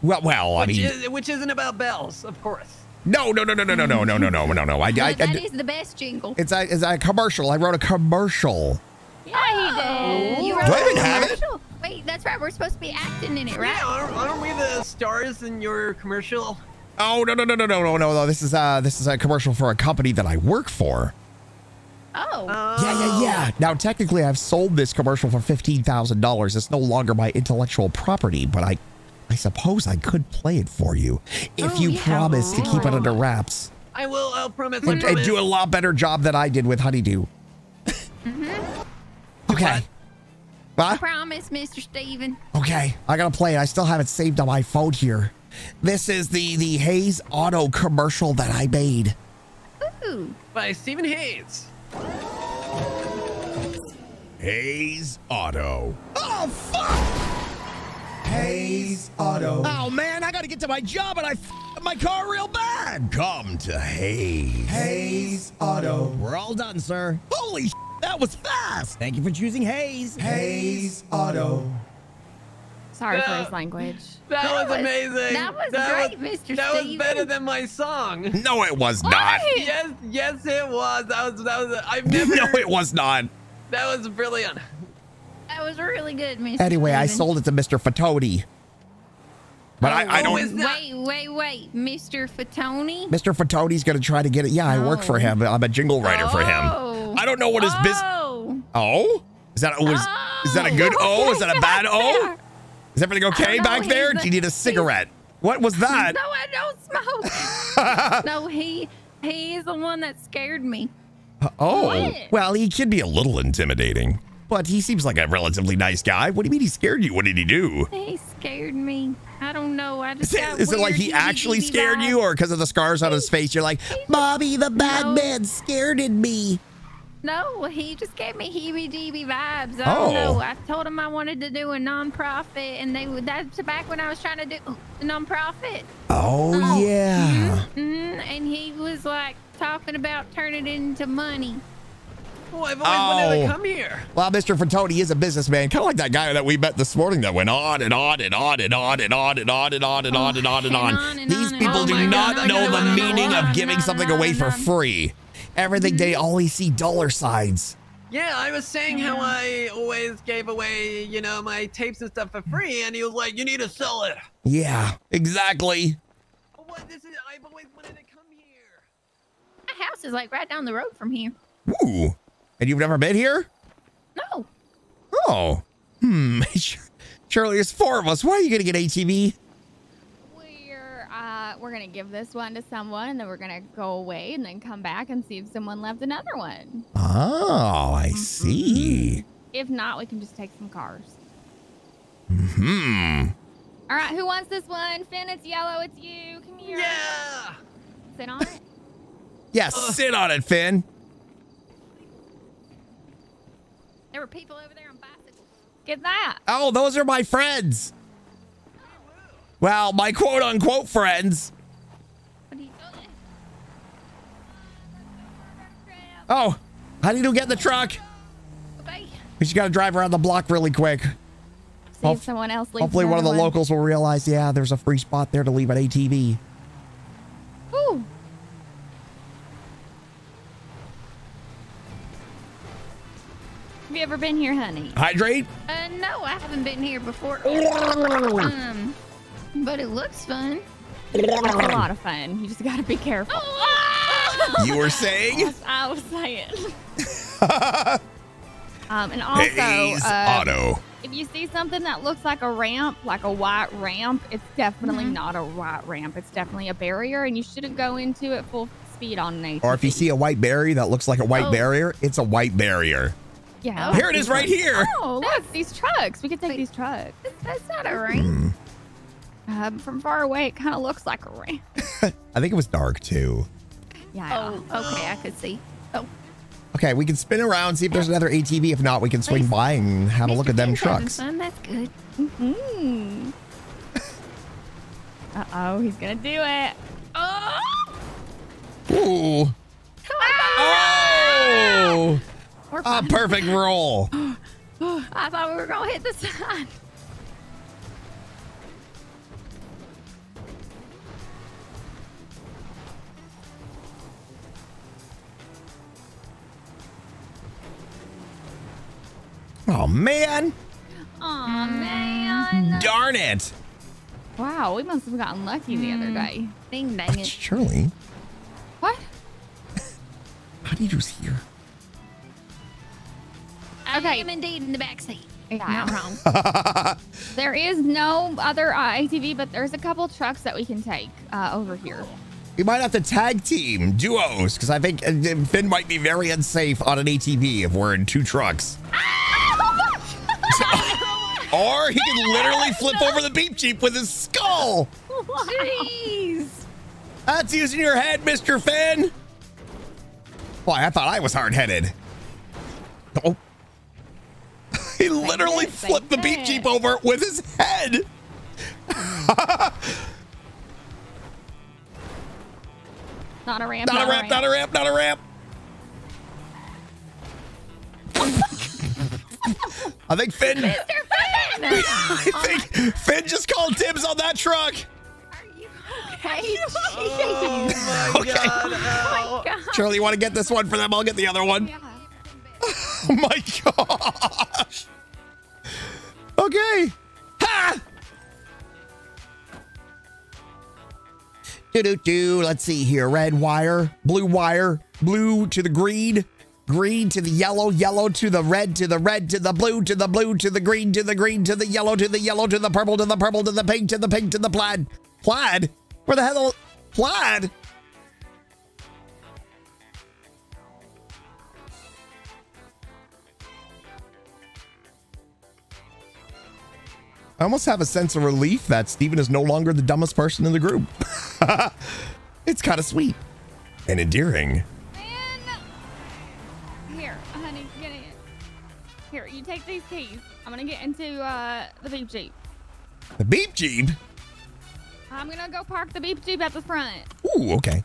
Well, well, I which, mean, is, which isn't about bells, of course. no, no, no, no, no, no, no, no, no, no, no, no. I, I, But I, that is the best jingle. it's a it's a commercial. I wrote a commercial. Yeah, he did. You Do wrote I a even have it? Wait, that's right. We're supposed to be acting in it, right? Yeah, aren't, aren't we the stars in your commercial? Oh no no no no no no no! This is uh this is a commercial for a company that I work for. Oh. Yeah yeah yeah. Now technically, I've sold this commercial for fifteen thousand dollars. It's no longer my intellectual property, but I, I suppose I could play it for you if oh, you yeah. promise to keep it under oh. wraps. I will. I'll promise. And, promise. and do a lot better job than I did with Honeydew. mm-hmm. Okay. What? I promise, Mr. Steven. Okay, I gotta play it. I still have it saved on my phone here. This is the the Hayes Auto commercial that I made. Ooh. By Steven Hayes. Hayes Auto. Oh fuck! Hayes Auto. Oh man, I gotta get to my job and I f- up my car real bad. Come to Hayes. Hayes Auto. We're all done, sir. Holy sh- that was fast. Thank you for choosing Hayes. Hayes Auto. Sorry for his language. That, That was, was- amazing. that was great, Mr. That was better than my song. No, it was not. Yes, yes, it was. That was that was. I've never. no, it was not. That was brilliant. That was really good, Mr. Anyway, I sold it to Mr. Fatoni. But I, I Oh, don't. Wait, wait, wait, Mr. Fatoni. Mr. Fatoni's gonna try to get it. Yeah, I work for oh. him. I'm a jingle writer for him. Oh. I don't know what his business. Oh. Oh, is that oh, was is that a good oh. O? Is that a bad O? Is everything okay know, back there? he's Do you need a cigarette? What was that? No, I don't smoke. no, he he's the one that scared me. Uh, oh, What? well, he could be a little intimidating, but he seems like a relatively nice guy. What do you mean he scared you? What did he do? He scared me. I don't know. I just Is it, got is it like he actually scared you, or because of the scars on his face, you're like, Bobby, the bad No. man scared me? No, he just gave me heebie-jeebie vibes. I Oh. don't know. I told him I wanted to do a nonprofit, and they that's back when I was trying to do a nonprofit. Oh, yeah. hmm And he was like talking about turning it into money. Oh, I've always wanted Oh. to come here. Well, Mr. Fatoni is a businessman, kind of like that guy that we met this morning that went on and on and on and on and on and on and on and on and on and on. These people do not know the meaning of giving something away for free. Everything they always see dollar signs. Yeah, I was saying how I always gave away, you know, my tapes and stuff for free, and he was like, "You need to sell it." Yeah, exactly. Oh, what? This is. I've always wanted to come here. My house is like right down the road from here. Ooh. And you've never been here? No. Oh. Hmm. Surely there's four of us. Why are you going to get ATV? We're we're gonna give this one to someone, and then we're gonna go away, and then come back and see if someone left another one. Oh, I see. If not, we can just take some cars. Hmm. All right, who wants this one? Finn, it's yellow. It's you. Come here. Yeah. Sit on it. Yeah, sit on it, Finn. There were people over there on bicycles. Get that. Oh, those are my friends. Well, my quote unquote friends. Oh, how do you get in the truck? We just got to drive around the block really quick. See Hope- if someone else leaves. Hopefully, one of the another locals will realize, yeah, there's a free spot there to leave an ATV. Ooh. Have you ever been here, honey? Hydrate. Uh, no, I haven't been here before. um, but it looks fun. It's a lot of fun. You just gotta be careful. You were saying? I was saying. um, and also, Hayes uh, Auto. if you see something that looks like a ramp, like a white ramp, it's definitely Mm-hmm. not a white ramp. It's definitely a barrier, and you shouldn't go into it full speed on an ATV. Or if you see a white barrier that looks like a white Oh. barrier, it's a white barrier. Yeah. Here it is right here. Oh, look, these trucks. We could take these trucks. That's not a ring. Um, from far away, it kind of looks like a ring. I think it was dark too. Yeah. Oh, okay, I could see. Oh, Okay, we can spin around, see if there's another ATV. If not, we can swing by and have a look at them trucks. fun. That's good. hmm Uh oh, he's gonna do it. Oh! Ooh. Oh! We're A perfect roll. I thought we were gonna hit the sign. Oh man! Oh, man. Darn it! Wow, we must have gotten lucky the other day. Ding dang it. Shirley, What? how did you just hear? I am indeed in the back seat. Yeah. Not wrong. There is no other uh, ATV, but there's a couple trucks that we can take uh, over here. We might have to tag team duos because I think uh, Finn might be very unsafe on an ATV if we're in two trucks. or he can literally flip over the beep jeep with his skull. Jeez. That's using your head, Mr. Finn. Boy, I thought I was hard headed. Oh. he literally flipped the beep jeep over with his head. Not a ramp. Not a ramp, not a ramp, not a ramp. I think Finn. Mr. Finn! I oh think Finn just called dibs on that truck. Okay. Oh my Okay. god. Oh my God. Charlie, you want to get this one for them? I'll get the other one. Oh my gosh. Okay. Ha! Do do do. Let's see here. Red wire, blue wire, blue to the green, green to the yellow, yellow to the red, to the red, to the blue, to the blue, to the green, to the green, to the yellow, to the yellow, to the purple, to the purple, to the pink, to the pink, to the plaid. Plaid? Where the hell? Plaid? I almost have a sense of relief that Steven is no longer the dumbest person in the group. it's kind of sweet and endearing. Here, honey, get in. Here, you take these keys. I'm gonna get into uh, the beep jeep. The beep jeep? I'm gonna go park the beep jeep at the front. Ooh, okay.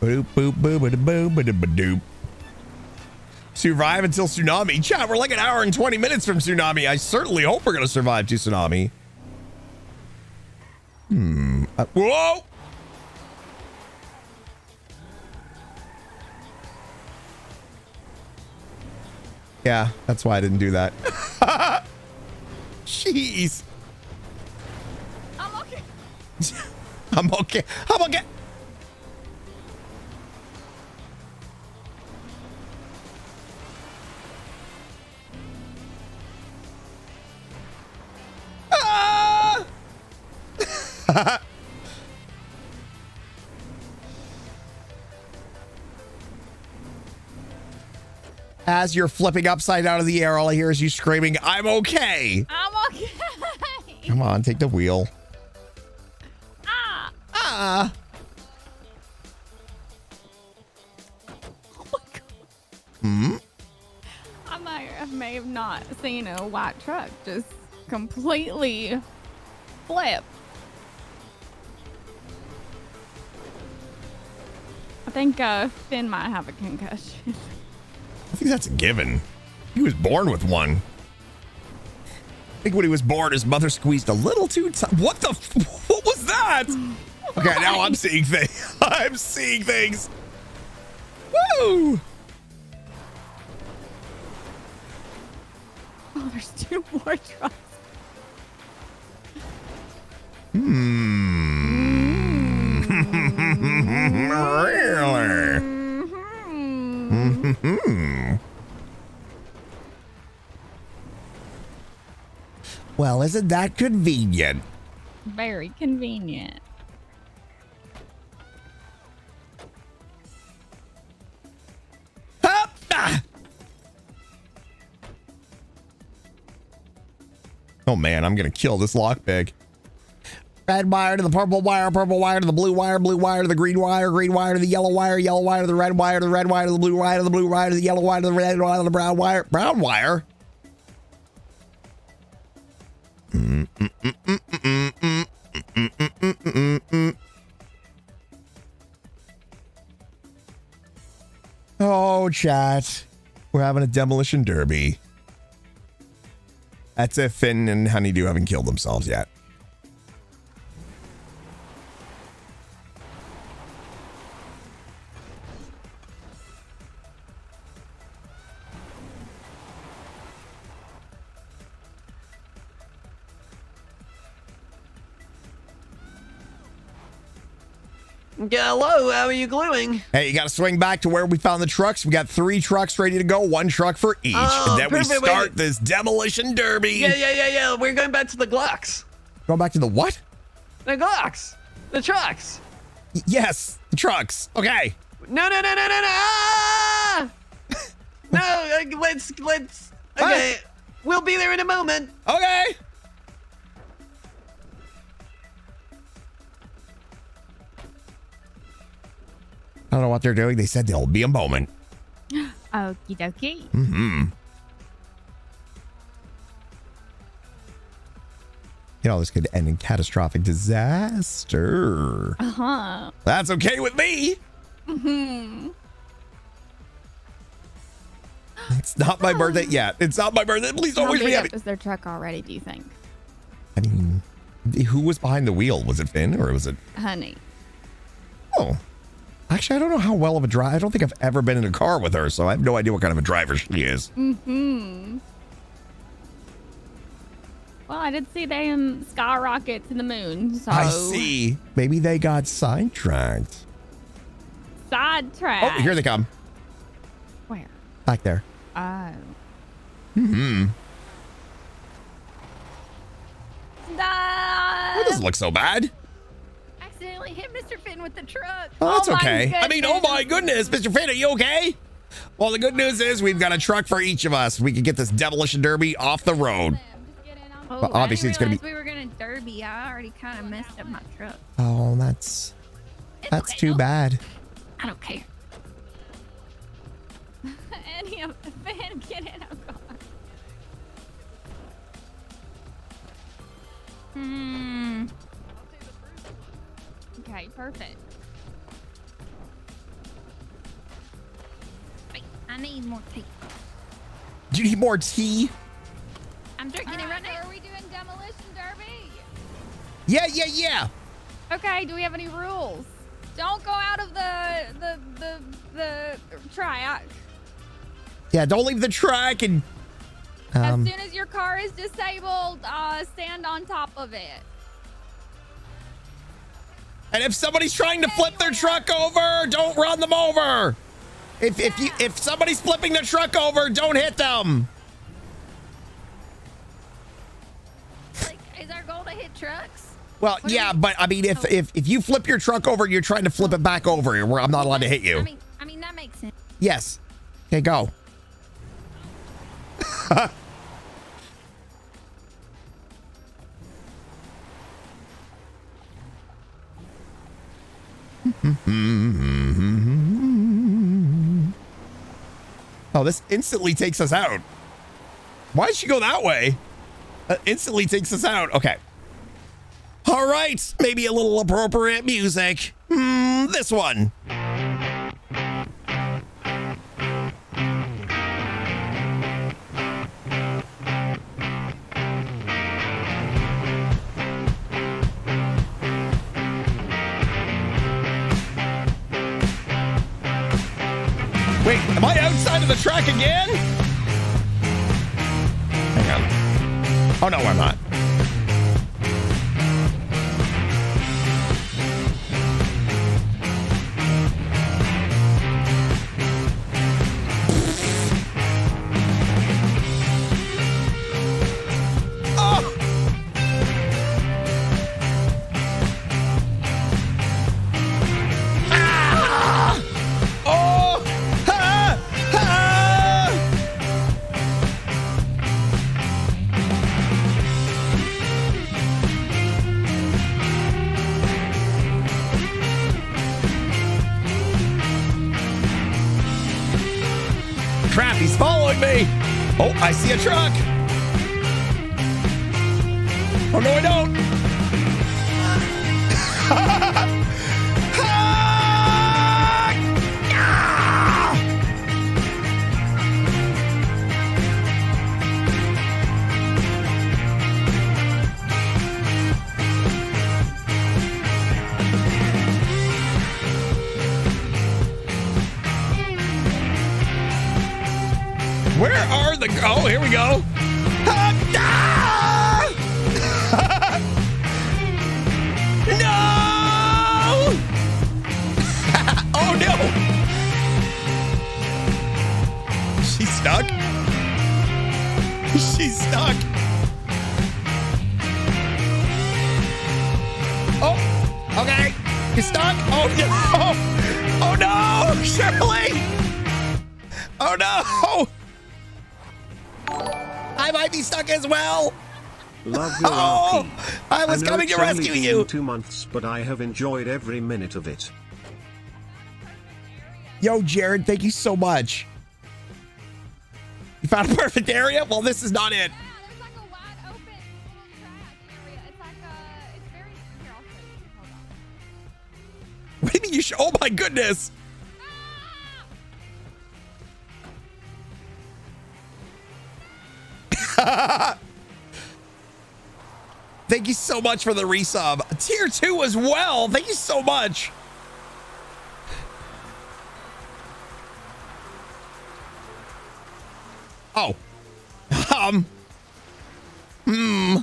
Boop, boop, boop, boop, boop, boop, boop, boop. Survive until tsunami. Chat, we're like an hour and 20 minutes from tsunami. I certainly hope we're going to survive to tsunami. Hmm. Uh, whoa! Yeah, that's why I didn't do that. Jeez. I'm okay. I'm okay. I'm okay. Ah! As you're flipping upside down in the air, all I hear is you screaming, I'm okay. I'm okay. Come on, take the wheel. ah. Ah. Oh Hmm? I might have may have not seen a white truck just completely flip. I think uh, Finn might have a concussion. I think that's a given. He was born with one. I think when he was born, his mother squeezed a little too tight. What the? F- what was that? Okay, now I'm seeing things. I'm seeing things. Woo! Oh, there's two more trucks. Hmm. really? Well, isn't that convenient? Very convenient. Oh man, I'm gonna kill this lockpick. Red wire to the purple wire, purple wire to the blue wire, blue wire to the green wire, green wire to the yellow wire, yellow wire to the red wire, the red wire to the blue wire, to the blue wire to the yellow wire, the red wire to the brown wire. Brown wire? Oh, chat. We're having a demolition derby. That's if Finn and Honeydew haven't killed themselves yet. Hello, how are you gluing? Hey, you got to swing back to where we found the trucks. We got three trucks ready to go, one truck for each. Oh, and then we start this demolition derby. Yeah, yeah, yeah, yeah. We're going back to the Glocks. Going back to the what? The Glocks. The trucks. Y- yes, the trucks. Okay. No, no, no, no, no, no. Ah! no, let's, let's. Okay. We'll be there in a moment. Okay. I don't know what they're doing. They said there'll be a moment. Okie dokie. hmm You know, this could end in catastrophic disaster. Uh huh. That's okay with me. hmm It's not my birthday yet. It's not my birthday. Please don't How wish me happy. is their truck already? Do you think, I mean, who was behind the wheel? Was it Finn or was it? honey? Oh, actually, I don't know how well of a driver. I don't think I've ever been in a car with her, so I have no idea what kind of a driver she is. Hmm. Well, I did see them skyrocket to the moon. So I see. Maybe they got sidetracked. Sidetrack. Oh, here they come. Where? Back there. Oh. Hmm. That That doesn't look so bad. Hit Mr. Finn with the truck. Oh, that's okay. I mean, oh my goodness, Mr. Finn, are you okay? Well, the good news is we've got a truck for each of us. We can get this demolition derby off the road. Oh, But obviously it's gonna be- we were gonna derby. I already kind of messed up my truck. Oh, that's that's too bad. I don't care. Any of the fan get in a car. Hmm. Okay, perfect. Wait, I need more tea. Do you need more tea? I'm drinking it right now. Are we doing demolition derby? Yeah, yeah, yeah. Okay. Do we have any rules? Don't go out of the the the the track. Yeah, don't leave the track and. Um, as soon as your car is disabled, uh, stand on top of it. And if somebody's trying to flip their truck over, don't run them over. If if you if somebody's flipping the truck over, don't hit them. Like, is our goal to hit trucks? Well, yeah, but I mean, if oh. if if you flip your truck over, you're trying to flip it back over, where I'm not allowed to hit you. I mean, I mean that makes sense. Yes. Okay, go. oh, this instantly takes us out. Why did she go that way? That instantly takes us out. Okay. All right, maybe a little appropriate music. Hmm, this one. The track again? Hang on. Oh no, I'm not. I see a truck. To it's only rescue been you. Two months, but I have enjoyed every minute of it. Yo, Jared, thank you so much. You found a perfect area? Well, this is not it. What do you mean you should? Oh my goodness. So much for the resub. Tier two as well. Thank you so much. Oh. Um. Hmm.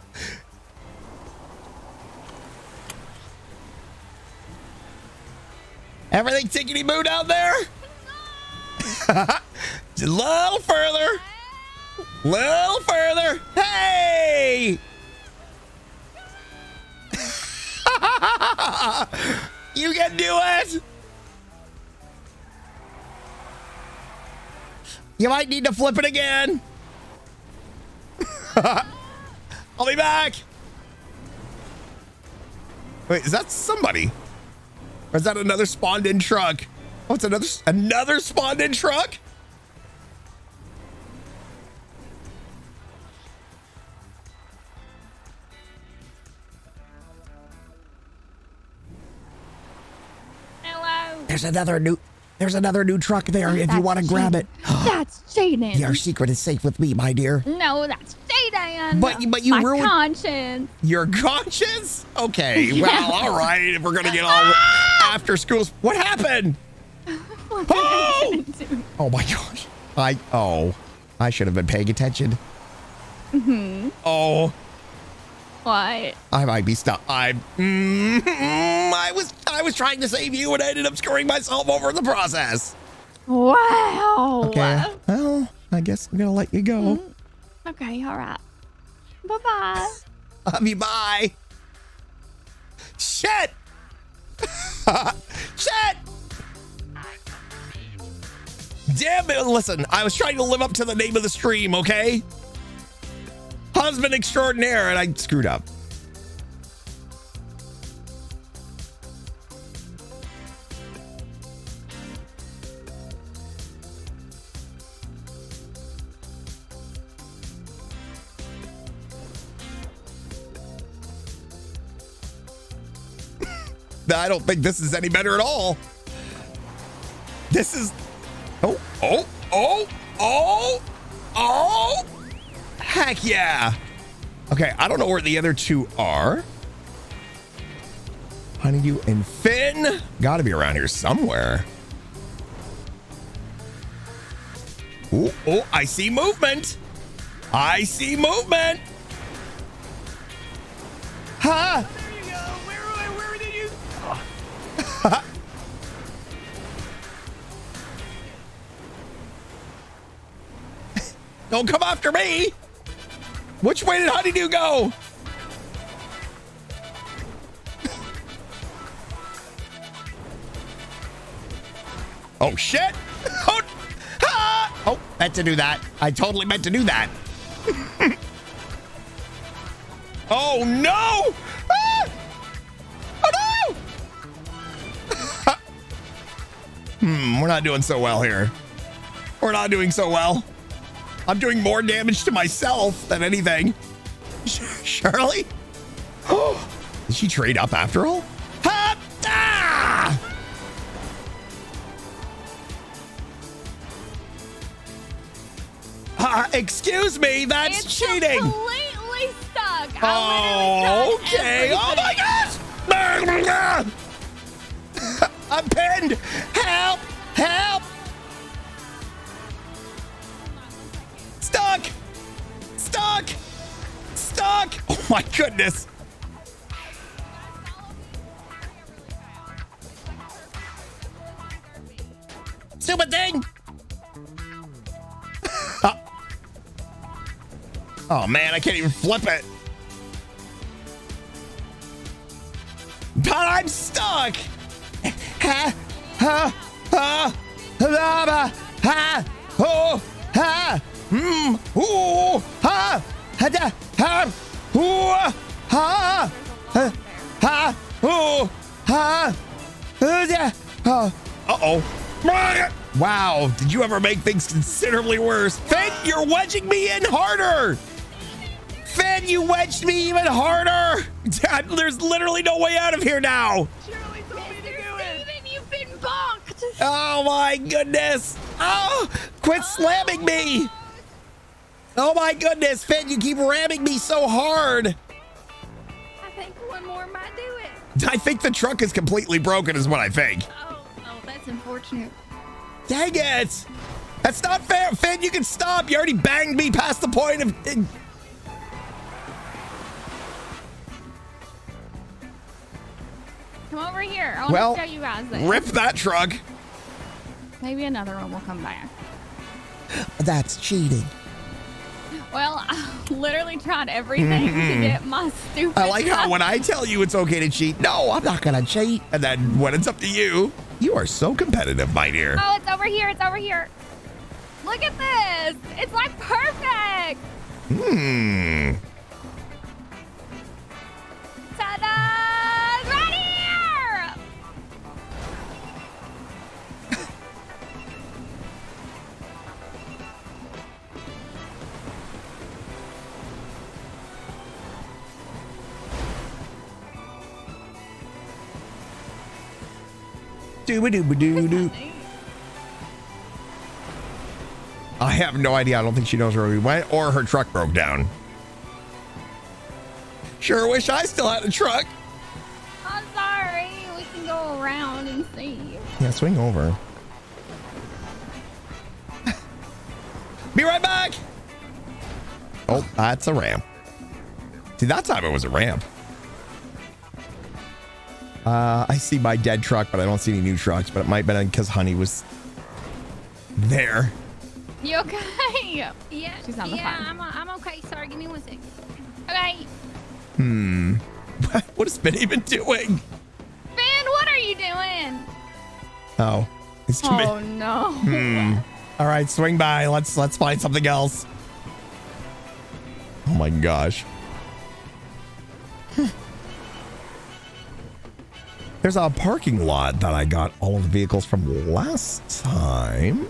Everything tickety boo down there? A little further. Little further. Hey! you can do it. You might need to flip it again. I'll be back. Wait, is that somebody? Or is that another spawned in truck? Oh, it's another another spawned in truck? Hello. There's another new there's another new truck there if you want to grab it. That's Jaden. Your secret is safe with me, my dear. No, that's Jaden. But- but you My ruined- conscience. Your conscience? Okay, Yeah. well, all right. If we're gonna get all after schools, what happened? Oh! Oh my gosh. I oh, I should have been paying attention. Mm-hmm. Oh, What? I might be stuck. I mm, mm, I was I was trying to save you and I ended up screwing myself over in the process. Wow. Okay. Well, I guess I'm gonna let you go. Okay, all right. Bye bye. Love you. Bye. Shit. Shit. Damn it. Listen, I was trying to live up to the name of the stream, okay? Husband extraordinaire, and I screwed up. I don't think this is any better at all. This is. Oh, oh, oh, oh, oh. Heck yeah. Okay, I don't know where the other two are. Honeydew and Finn. Gotta be around here somewhere. Oh, oh, I see movement. I see movement. Huh? There you go. Where are? Where did you Don't come after me. Which way did Honeydew go? Oh shit! Oh, ah! oh, meant to do that. I totally meant to do that. Oh no! Ah! Oh no! hmm, we're not doing so well here. We're not doing so well. I'm doing more damage to myself than anything. Shirley? Oh, did she trade up after all? Ha! Ah! Uh, excuse me, that's It's cheating. completely stuck. Oh, okay. Oh my gosh! I'm pinned. Help! Help! Stuck! Stuck! Stuck! Oh my goodness! Stupid thing! oh man, I can't even flip it. But I'm stuck. Ha ha ha ha ha ha hmm ooh ha ha da ha ooh ha ha ha ooh ha uh uh oh wow did you ever make things considerably worse Finn you're wedging me in harder Finn you wedged me even harder Dad, there's literally no way out of here now Steven, you've been bonked. Oh my goodness! Oh, quit slamming me! Oh my goodness, Finn, you keep ramming me so hard. I think one more might do it. I think the truck is completely broken, is what I think. Oh, oh, that's unfortunate. Dang it! That's not fair, Finn. You can stop. You already banged me past the point of. Come over here. I want Well, to show you guys this. rip that truck. Maybe another one will come back. That's cheating. Well, I literally tried everything to Mhm. get my stupid. I like how when I tell you it's okay to cheat, no, I'm not gonna cheat. And then when it's up to you, you are so competitive, my dear. Oh, it's over here. It's over here. Look at this. It's like perfect. Hmm. Ta-da! Doo doo doo doo. I have no idea. I don't think she knows where we went or her truck broke down. Sure wish I still had a truck. I'm sorry. We can go around and see. Yeah, swing over. Be right back. Oh, that's a ramp. See, that time it was a ramp. Uh, I see my dead truck, but I don't see any new trucks. But it might have been because Honey was there. You okay? Yeah, She's on the yeah, phone. I'm, I'm okay. Sorry, give me one sec. Okay. Hmm. what has Finn even doing? Finn, what are you doing? Oh, he's Oh no. Hmm. All right, swing by. Let's let's find something else. Oh my gosh. There's a parking lot that I got all of the vehicles from last time.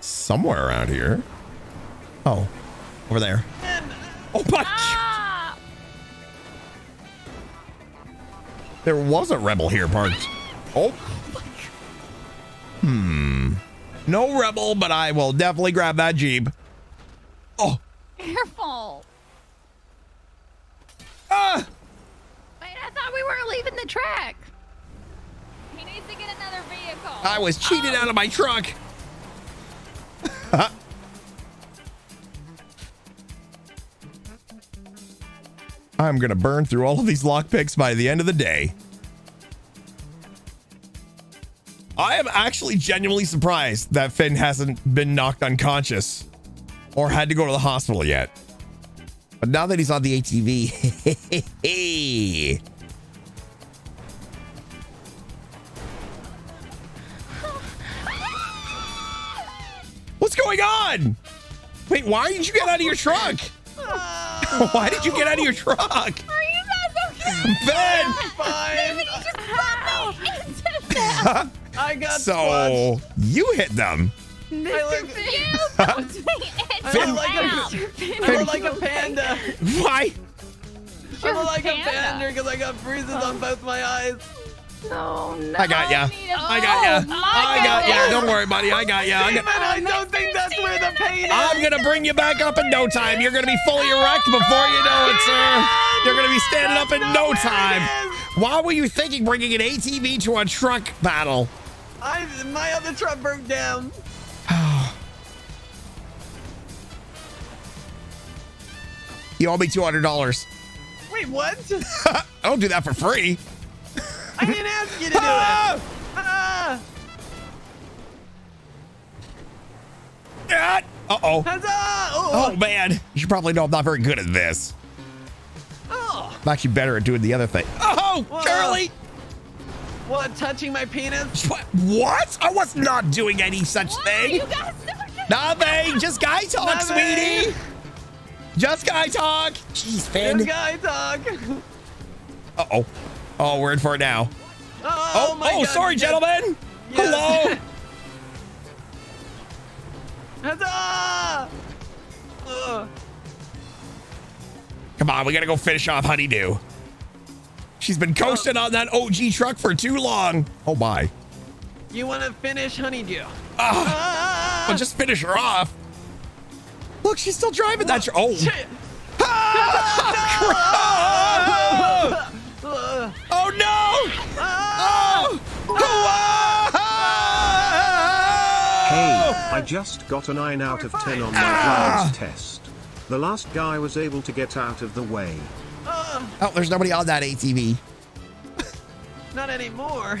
Somewhere around here. Oh, over there. Oh my! Ah! There was a rebel here parked. Oh. Hmm. No rebel, but I will definitely grab that jeep. Oh. Careful. Ah! Wait, I thought we weren't leaving the track. He needs to get another vehicle. I was cheated oh. out of my truck. I'm gonna burn through all of these lockpicks by the end of the day. I am actually genuinely surprised that Finn hasn't been knocked unconscious or had to go to the hospital yet. But now that he's on the ATV, what's going on? Wait, why did you get out of your truck? Why did you get out of your truck? Are you guys okay? Ben! Fine. Baby, just put me into that. I got So you hit them. Mr. Finn, you put me I into look like that. a, I look like a panda. Why? I look like a panda. panda because I got bruises on both my eyes. No, no. I got ya. I got ya. Oh, I got ya. Don't worry, buddy. I got ya. I'm Damn gonna, it, I don't think that's where the pain is. I'm gonna bring you back up in no time. You're gonna be fully oh, erect before you know it, sir. You're gonna be standing up in no time. Why were you thinking bringing an ATV to a truck battle? I, my other truck broke down. You owe me two hundred dollars. Wait, what? I don't do that for free. I didn't ask you to do it. Ah! Uh oh. Huzzah! Oh, Oh man, you should probably know I'm not very good at this. oh. I'm actually better at doing the other thing. Oh, Whoa. Curly! What, touching my penis? What? I was not doing any such thing. You guys Nothing. Just guy talk, Nothing. sweetie. Just guy talk. Jeez, Finn. guy talk. Uh oh. Oh, we're in for it now. Oh, Oh, my oh, sorry, gentlemen. Yes. Hello. Come on, we gotta go finish off Honeydew. She's been coasting on that OG truck for too long. Oh my. You want to finish Honeydew? Ah, well, just finish her off. Look, she's still driving that truck. Oh. Shit. Ah! I just got a 9 out of 10 on my Ah! driver's test. The last guy was able to get out of the way. Ah! Oh, there's nobody on that ATV. Not anymore.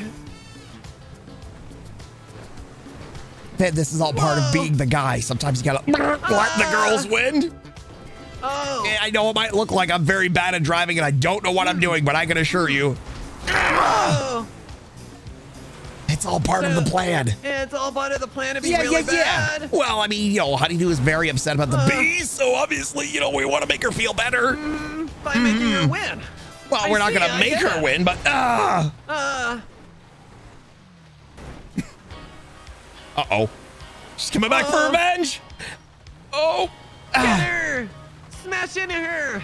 Finn, this is all part of being the guy. Sometimes you gotta let the girls win. Oh. Yeah, I know it might look like I'm very bad at driving and I don't know what I'm doing, but I can assure you, Oh. It's all part of the plan. Yeah, it's all part of the plan to be Yeah, really yeah, yeah. bad. Well, I mean, you know, Honeydew is very upset about the Uh. bees, so obviously, you know, we want to make her feel better. By making her win. Well, I we're not gonna make her win, but Uh, uh oh, she's coming back for Uh. revenge. Oh, get ah. her! Smash into her!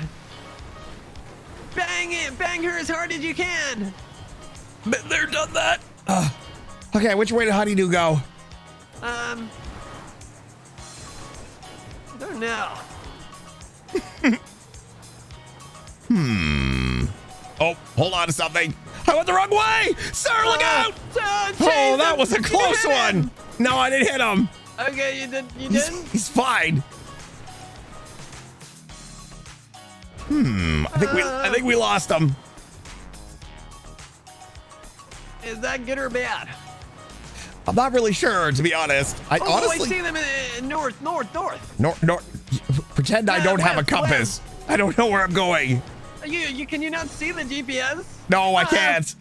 Bang it! Bang her as hard as you can! been there, done that. Ah. Okay, which way did Honeydew go? Um. I don't know. Hmm. Oh, hold on to something. I went the wrong way, sir. Look out! Uh, Oh, that was a close one. No, I didn't hit him. Okay, you did. You He's, did. he's fine. Hmm. I think we I think we lost him. Is that good or bad? I'm not really sure, to be honest. I oh, honestly I see them in, in north, north, north. nor, nor, pretend I don't have a west, compass. I don't know where I'm going. You, you can you not see the GPS? No, I Ah. can't.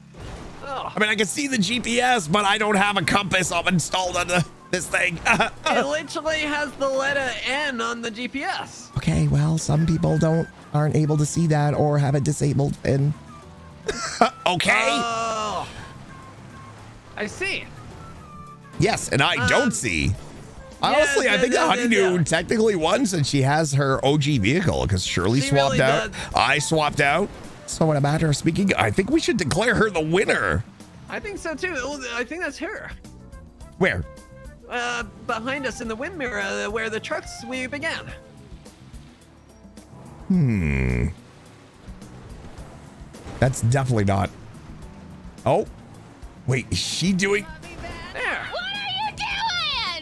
Oh, I mean, I can see the GPS, but I don't have a compass up installed on the, this thing. it literally has the letter N on the GPS. okay, well, some people don't aren't able to see that or have it disabled. And okay, Oh, I see. Yes, and I Um, don't see. Honestly, yeah, I think yeah, that Honeydew yeah. technically won since she has her OG vehicle because Shirley She swapped really out. does. I swapped out. So, in a matter of speaking, I think we should declare her the winner. I think so too. I think that's her. Where? Uh, behind us in the wind mirror uh, where the trucks we began. Hmm. That's definitely not. Oh, wait, is she doing?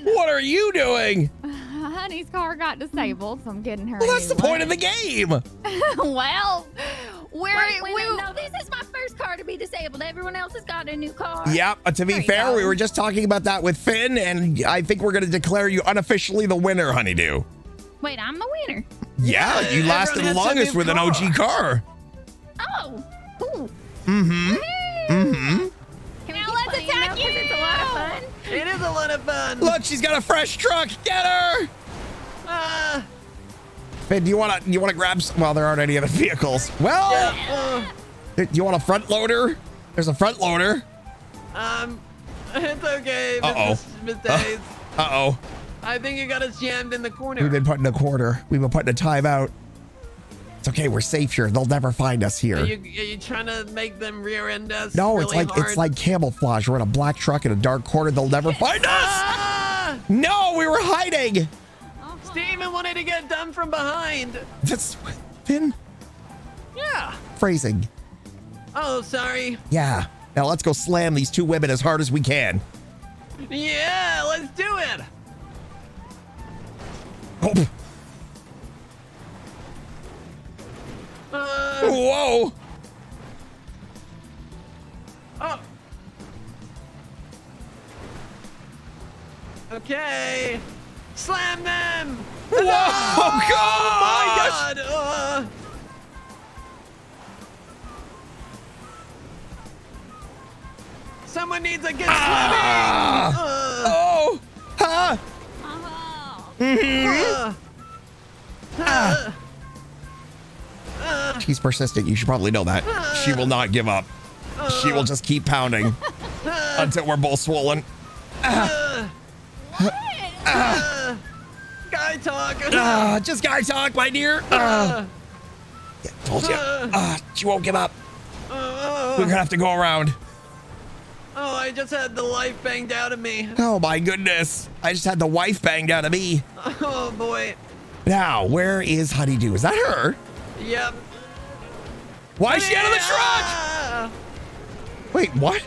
There. What are you doing? Honey's car got disabled, so I'm getting her. Well, that's new the point one. of the game. well, we're Wait, wait, we, wait, no, this is my first car to be disabled. Everyone else has got a new car. Yep. uh, To be There fair, go. we were just talking about that with Finn, and I think we're going to declare you unofficially the winner, Honeydew. Wait, I'm the winner. Yeah, you lasted has a longest new with an. OG car. Oh, cool. Mm-hmm. Mm-hmm. Can Now let's attack now? 'Cause It's a lot of fun. It is a lot of fun. Look, she's got a fresh truck. Get her. Ah, Finn, do you want to you want to grab? s- Well, there aren't any other vehicles. Well, Yeah, do you want a front loader? There's a front loader. uh, um, it's okay, Uh-oh. Mrs. Miss Days. Uh oh. I think you got us jammed in the corner. We've been put in a quarter. We've been put in a timeout. It's okay. We're safe here. They'll never find us here. Are you, are you trying to make them rear end us? no, it's like hard? it's like camouflage. We're in a black truck in a dark corner. They'll never find us. Ah! No, we were hiding. Steven wanted to get done from behind. That's Finn Yeah. phrasing. Oh, sorry. Yeah. Now let's go slam these two women as hard as we can. Yeah, let's do it. Oh, Uh, whoa. oh. Okay. Slam them. Whoa, Oh, God. my God. Uh, someone needs a good Ah. swimming. Oh. Huh. Uh, Mhm. uh, uh, She's persistent. You should probably know that. She will not give up. She will just keep pounding until we're both swollen. uh, uh, guy talk. Ah, just guy talk, my dear. Ah. yeah, told you. Uh. Ah, she won't give up. Uh, We're gonna have to go around. Oh, I just had the life banged out of me. Oh my goodness! I just had the wife banged out of me. Oh boy. Now, where is Honeydew? Is that her? Yep. Why is she out of the truck? Wait, what?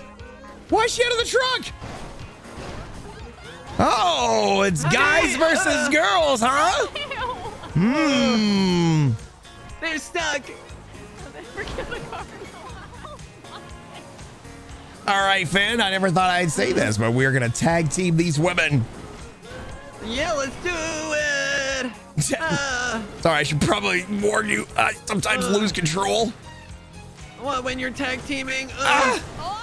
Why is she out of the truck? Oh, it's guys versus girls, huh? Hmm. They're stuck. All right, Finn. I never thought I'd say this, but we're gonna tag team these women. Yeah, let's do it. Ah, Sorry, I should probably warn you. I sometimes lose control. what, when you're tag teaming? Ah! Uh,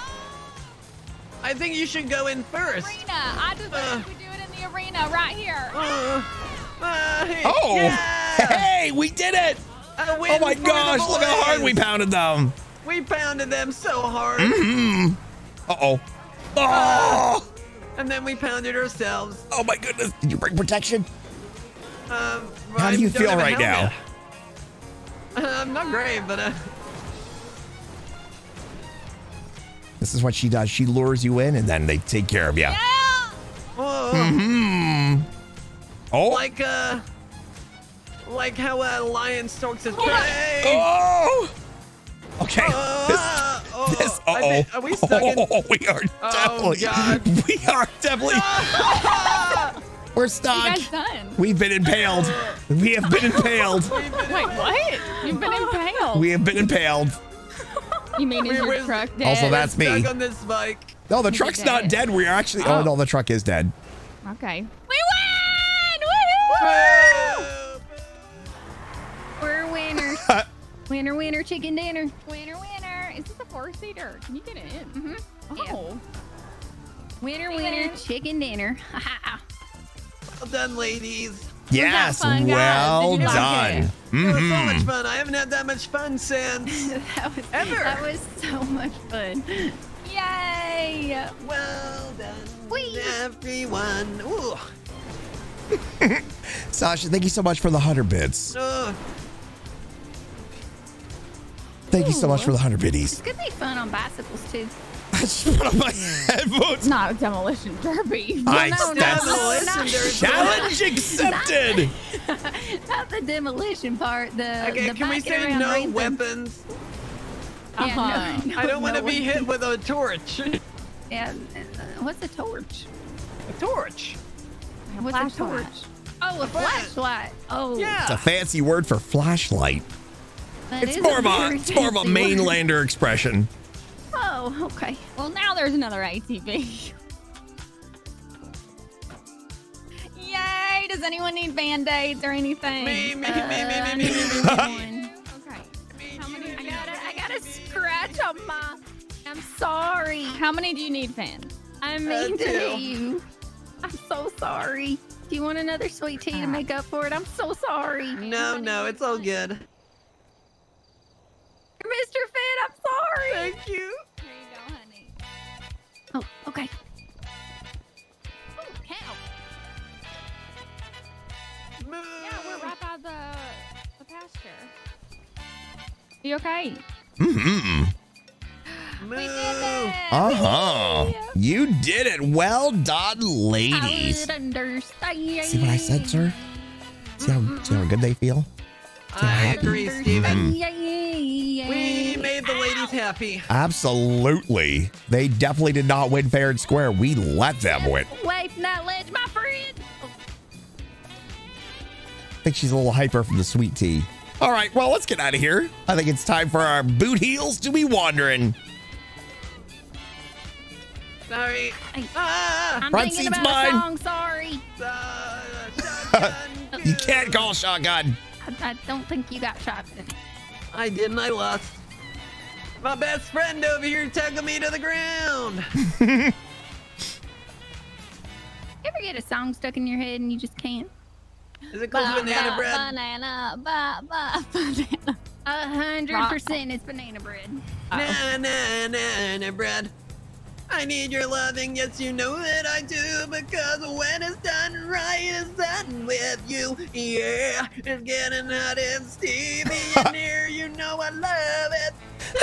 I think you should go in first. Arena. I just uh, we do it in the arena right here. Uh, uh, hey, Oh, yeah! hey, we did it! Oh my gosh, look how hard we pounded them. We pounded them so hard. Mm-hmm. Uh oh. Oh. And then we pounded ourselves. Oh my goodness. Did you bring protection? Um, How do you feel right now? Uh, I'm not great, but uh, This is what she does. She lures you in and then they take care of you. whoa. Mm-hmm. Oh. like uh, like how a lion stalks his prey. Oh. Okay. Uh, oh, This. I Uh think- Are we stuck in? oh. We are definitely. Oh, definitely. God. We are definitely. We're You stuck. guys done? We've been impaled. We have been impaled. Wait, what? You've been impaled. We have been impaled. you mean is We your truck dead? Also, that's me. Stuck on this bike. No, the truck's not dead. dead. We are actually. Oh, Oh. no, the truck is dead. Okay. We win! Woohoo! We're winners. winner, winner, chicken dinner. Winner, winner. Is this a four seater? Can you get in? Mm-hmm. Oh. Winner, winner, chicken dinner. Well done, ladies. Yes, fun, guys? well Did you like done. it? It was so Mhm. much fun. I haven't had that much fun since that was ever. that was so much fun. Yay! well done, everyone. Ooh. Sasha, thank you so much for the 100 bits. Uh, Thank you so much for the 100 It's biddies. gonna be fun on bicycles too. I just put on my headphones. It's not a demolition derby. I no, no, that's no, not- challenge accepted. Not the demolition part. The okay, the can we say no racing. weapons? Yeah, Uh-huh. no, no, I don't want to be hit with a torch. Yeah, uh, what's a torch? A torch. What's a flashlight. torch? Oh, a flashlight. Oh, Yeah. It's a fancy word for flashlight. that It's more of a it's more of a fancy word. mainlander expression. Oh, okay. Well, now there's another ATV. Yay! Does anyone need band-aids or anything? Me, me, Uh, me, me, I me, me, need me, to me, get me. one. Okay. How many? I got a, I got a scratch on my. I'm sorry. How many do you need, fans? I Uh, mean to two. you. I'm so sorry. Do you want another sweet tea to make up for it? I'm so sorry. No, no, it's all good. Mr. Finn, I'm sorry. Thank you. There you go, honey. Oh, okay. Oh, cow. Yeah, we're right by the, the pasture. You okay? Mm-hmm. Uh huh. You did it. Well done, ladies. I understand. See what I said, sir? See how, see how good they feel? I agree, Steven. Mm. We made the ladies happy. Absolutely. They definitely did not win fair and square. We let them win. Away from that ledge, my friend. I think she's a little hyper from the sweet tea. All right, well, let's get out of here. I think it's time for our boot heels to be wandering. Sorry. Ah, I'm Front thinking seat's about mine. a song. Sorry. You can't call shotgun. I, I don't think you got shotgun. I didn't. I lost. My best friend over here tugging me to the ground. You ever get a song stuck in your head and you just can't? Is it called banana bread? Banana, ba, ba, banana. A hundred percent, it's banana bread. Na na na na bread. I need your loving, yes you know that I do, because when it's done right, it's done with you. Yeah, it's getting hot and steamy in here, you know I love it.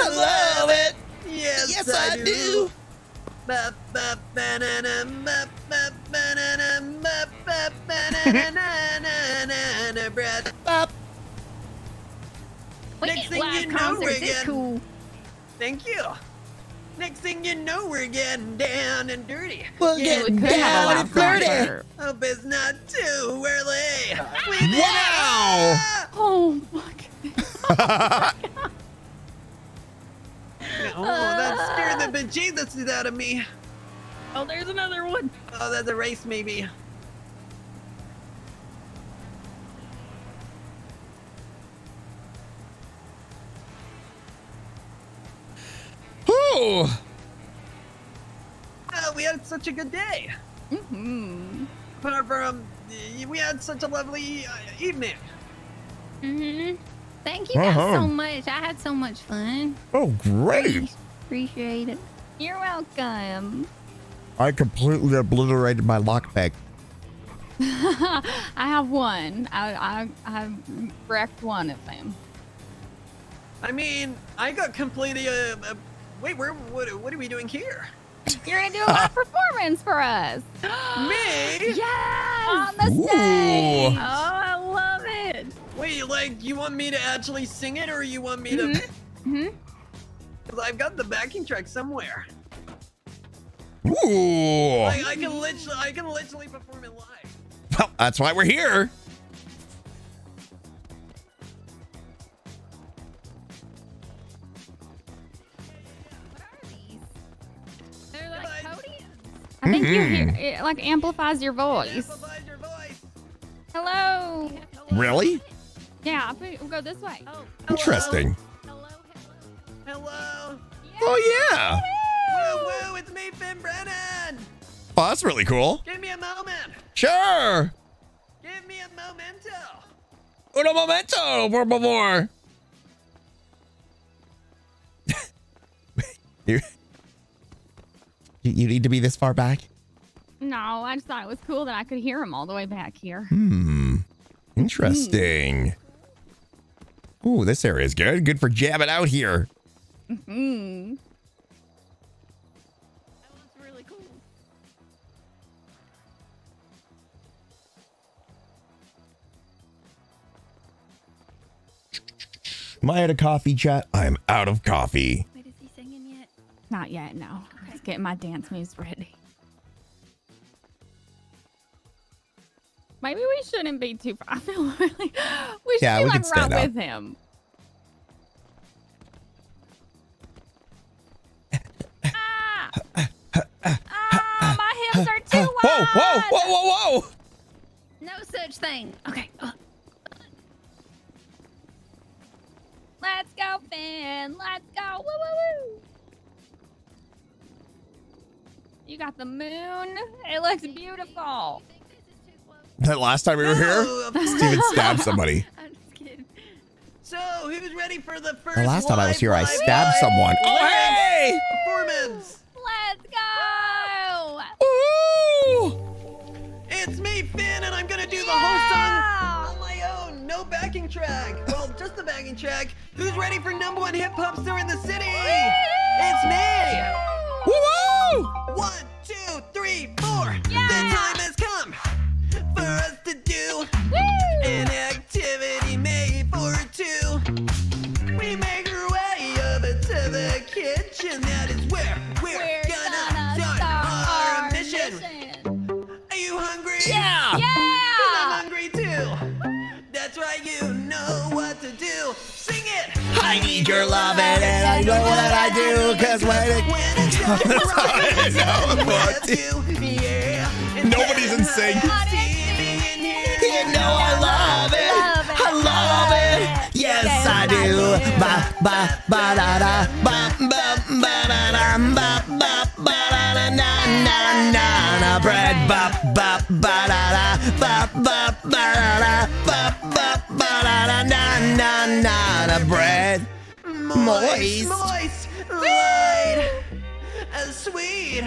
I love it. Yes, Yes, I, I do. do. Bread. Next thing you know, we're cool. Thank you. Next thing you know, we're getting down and dirty. We're getting down and dirty. Hope it's not too early. We did it. Wow. Oh, fuck. Oh, that scared the bejesus out of me. Oh, there's another one. Oh, that's a race, maybe. Oh, we had such a good day. Mm-hmm. Apart from, uh, we had such a lovely uh, evening. Mm-hmm. Thank you guys Uh-huh. so much. I had so much fun. Oh, great. Appreciate it. You're welcome. I completely obliterated my lockpick. I have one. I, I, I wrecked one of them. I mean, I got completely. Uh, uh, wait, where? What, what are we doing here? You're gonna do a live performance for us. Me? Yes! On the Ooh. stage. Oh, I love it. Wait, like, you want me to actually sing it, or you want me to? Mm-hmm. Because I've got the backing track somewhere. Ooh. Like, I can literally, I can literally perform it live. Well, that's why we're here. I think you hear mm-hmm. it like amplifies your voice. Hello. Really? Yeah, we- we'll go this way. Oh. Interesting. Hello. Hello. Oh, yeah. Woo woo! It's me, Finn Brennan. Oh, that's really cool. Give me a moment. Sure. Give me a memento. Uno momento, por favor. You you need to be this far back? No, I just thought it was cool that I could hear him all the way back here. Hmm. Interesting. Ooh, this area is good. Good for jabbing out here. Hmm. really cool. Am I out of coffee, chat? I'm out of coffee. Wait, is he singing yet? Not yet, no. Just getting my dance moves ready. Maybe we shouldn't be too. I feel really. We should Yeah, be we like could right up. with him. ah, ah! my hips are too Whoa, whoa, whoa, whoa, whoa. No such thing. Okay. uh, Let's go, Finn. Let's go. Woo, woo, woo. You got the moon. It looks beautiful. That last time we were here, Steven stabbed somebody. So, who's ready for the first The last time I was here, I stabbed live someone. Oh, hey! Performance. Let's go! Ooh. It's me, Finn, and I'm gonna do the whole song on my own. No backing track. Well, just the backing track. Who's ready for number one hip hop star in the city? It's me. Woo! One, two, three, four. Yeah. The time has come for us to do an activity made for two. We make our way over to the kitchen. That is where we're, gonna, start, our, mission. Are you hungry? Yeah. Yeah. I'm hungry too. That's right, you know what to do. Sing it. I need your love and I know what I do because when it I know what to- Yeah. Nobody's in sync. You I do. Ba ba ba da da ba ba ba da da ba ba ba da da na na na na bread ba ba ba da da ba ba ba da da ba ba ba da da na na na na bread. Moist. Moist. Light. Uh, sweet.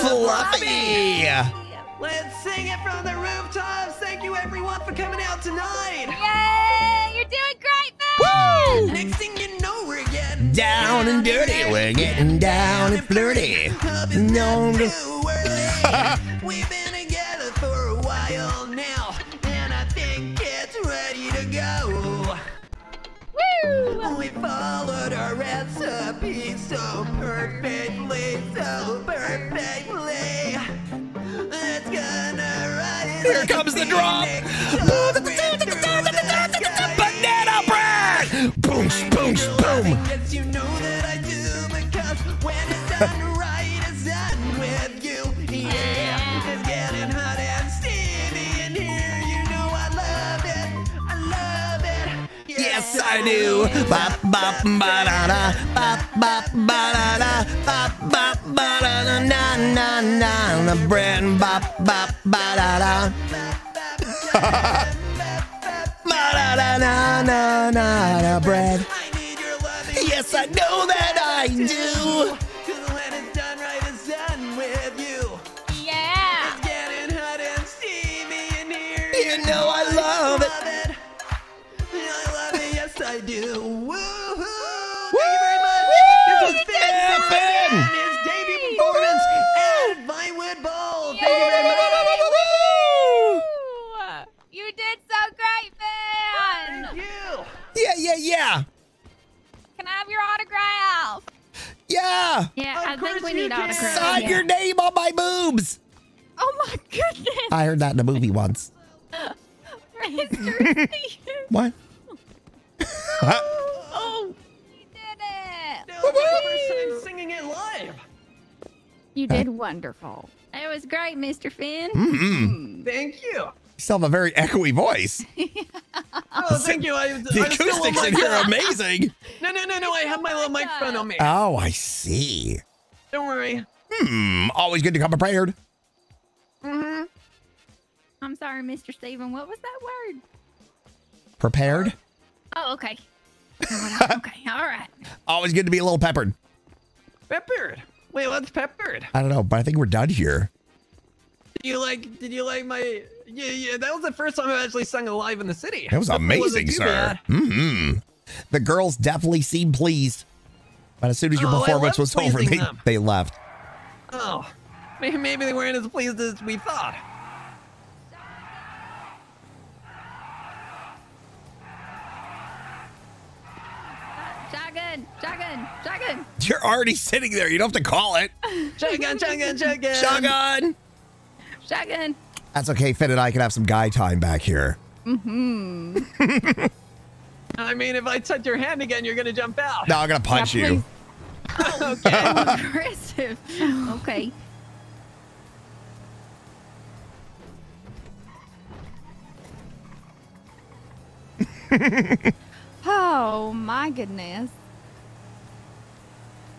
Fluffy. Let's sing it from the rooftops. Thank you everyone for coming out tonight. Yay! You're doing great, Woo! Next thing you know, we're getting Down and dirty, we're getting down and flirty. No, We've been Woo! We followed our recipe so perfectly, so perfectly. It's gonna rise. Here comes the drop. Banana bread. Boom, boom, boom. Yes, I do. Ba ba ba da da. Ba ba ba da da. Ba ba ba da da. Na na na na. Bread. Ba ba ba da da. Ba da da na na na na. Bread. Yes, I know that I do. Thank you very much. You did so great, man! Thank you. Yeah, yeah, yeah. Can I have your autograph? Yeah. Yeah, I think we need autographs. Sign your name on my boobs. Oh my goodness! I heard that in a movie once. Mr. What? oh, you did it! That was my singing it live. You did wonderful. That was great, Mr. Finn. Mm-hmm. Thank you. You still have a very echoey voice. Oh, thank you. I, The I'm still on acoustics in here are amazing. No, no, no, no. I have my little microphone on me. Oh, I see. Don't worry. Hmm. Always good to come prepared. Mm-hmm. I'm sorry, Mr. Steven. What was that word? Prepared. Oh, okay. okay, all right. Always good to be a little peppered. Peppered. Wait, what's peppered? I don't know, but I think we're done here. Did you like? Did you like my? Yeah, yeah. That was the first time I actually sung live in the city. That was amazing, sir. bad. hmm The girls definitely seemed pleased. But as soon as your Oh, performance was over, they, them. they left. Oh, maybe they weren't as pleased as we thought. Shotgun, shotgun, shotgun. You're already sitting there. You don't have to call it. Shotgun, shotgun, shotgun. Shotgun. Shotgun. That's okay. Finn and I can have some guy time back here. Mm-hmm. I mean, if I touch your hand again, you're gonna jump out. No, I'm gonna punch Yeah, you. okay. Aggressive. Okay. Oh my goodness.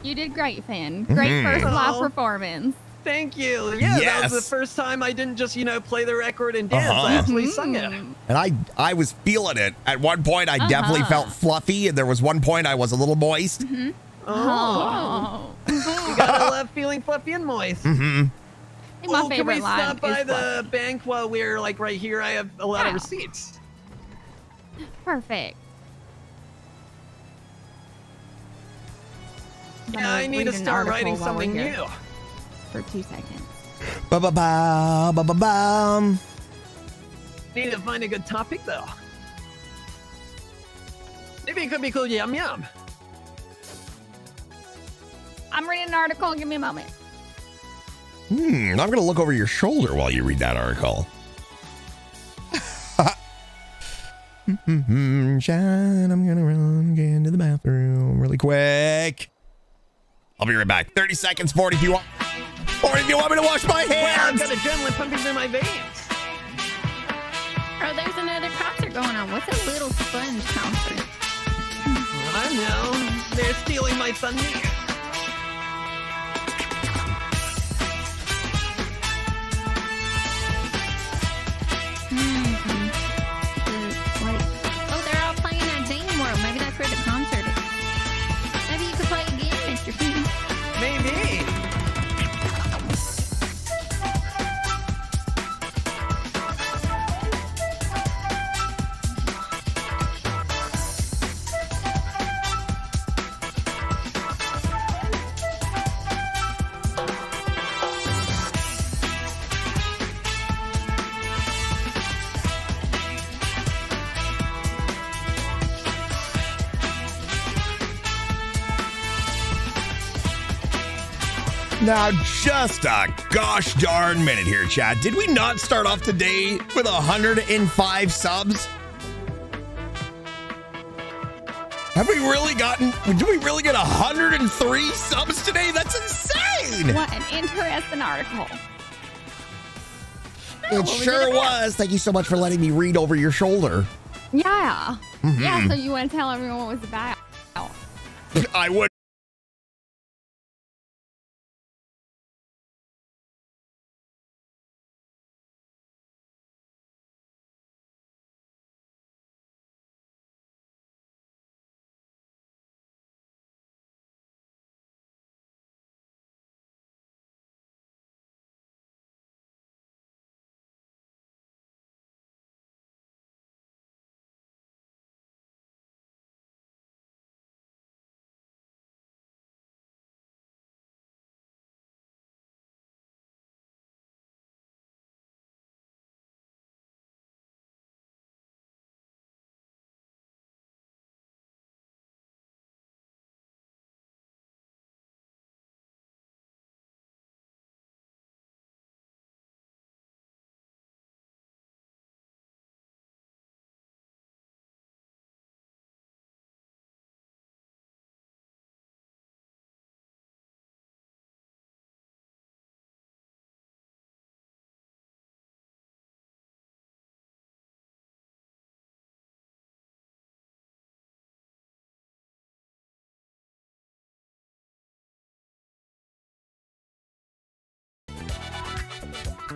You did great, Finn. Great Mhm. first live Oh. performance. Thank you. Yeah, that was the first time I didn't just, you know, play the record and dance. Uh-huh. I actually sung it. And I I was feeling it. At one point, I definitely Uh-huh. felt fluffy, and there was one point I was a little moist. Oh. you gotta love feeling fluffy and moist. Mm-hmm. My Oh, can we stop by is the bank while we're like right here? I have a lot of receipts. Perfect. Yeah, I need to start writing something new. For two seconds. Ba ba ba ba ba bum. Need to find a good topic though. Maybe it could be called Yum Yum. I'm reading an article. Give me a moment. Hmm. I'm gonna look over your shoulder while you read that article. Hmm, Shine, I'm gonna run get into the bathroom really quick. I'll be right back. 30 seconds, 40 if you want. Or if you want me to wash my Wow, I've hands. got adrenaline pumping through my veins. Oh, there's another concert going on. What's a little sponge concert? I know. They're stealing my thunder. Now, just a gosh darn minute here, Chad. Did we not start off today with 105 subs? Have we really gotten, do we really get 103 subs today? That's insane! What an interesting article. It sure was. Thank you so much for letting me read over your shoulder. Yeah. Mhm. Yeah, so you want to tell everyone what it was about. I would.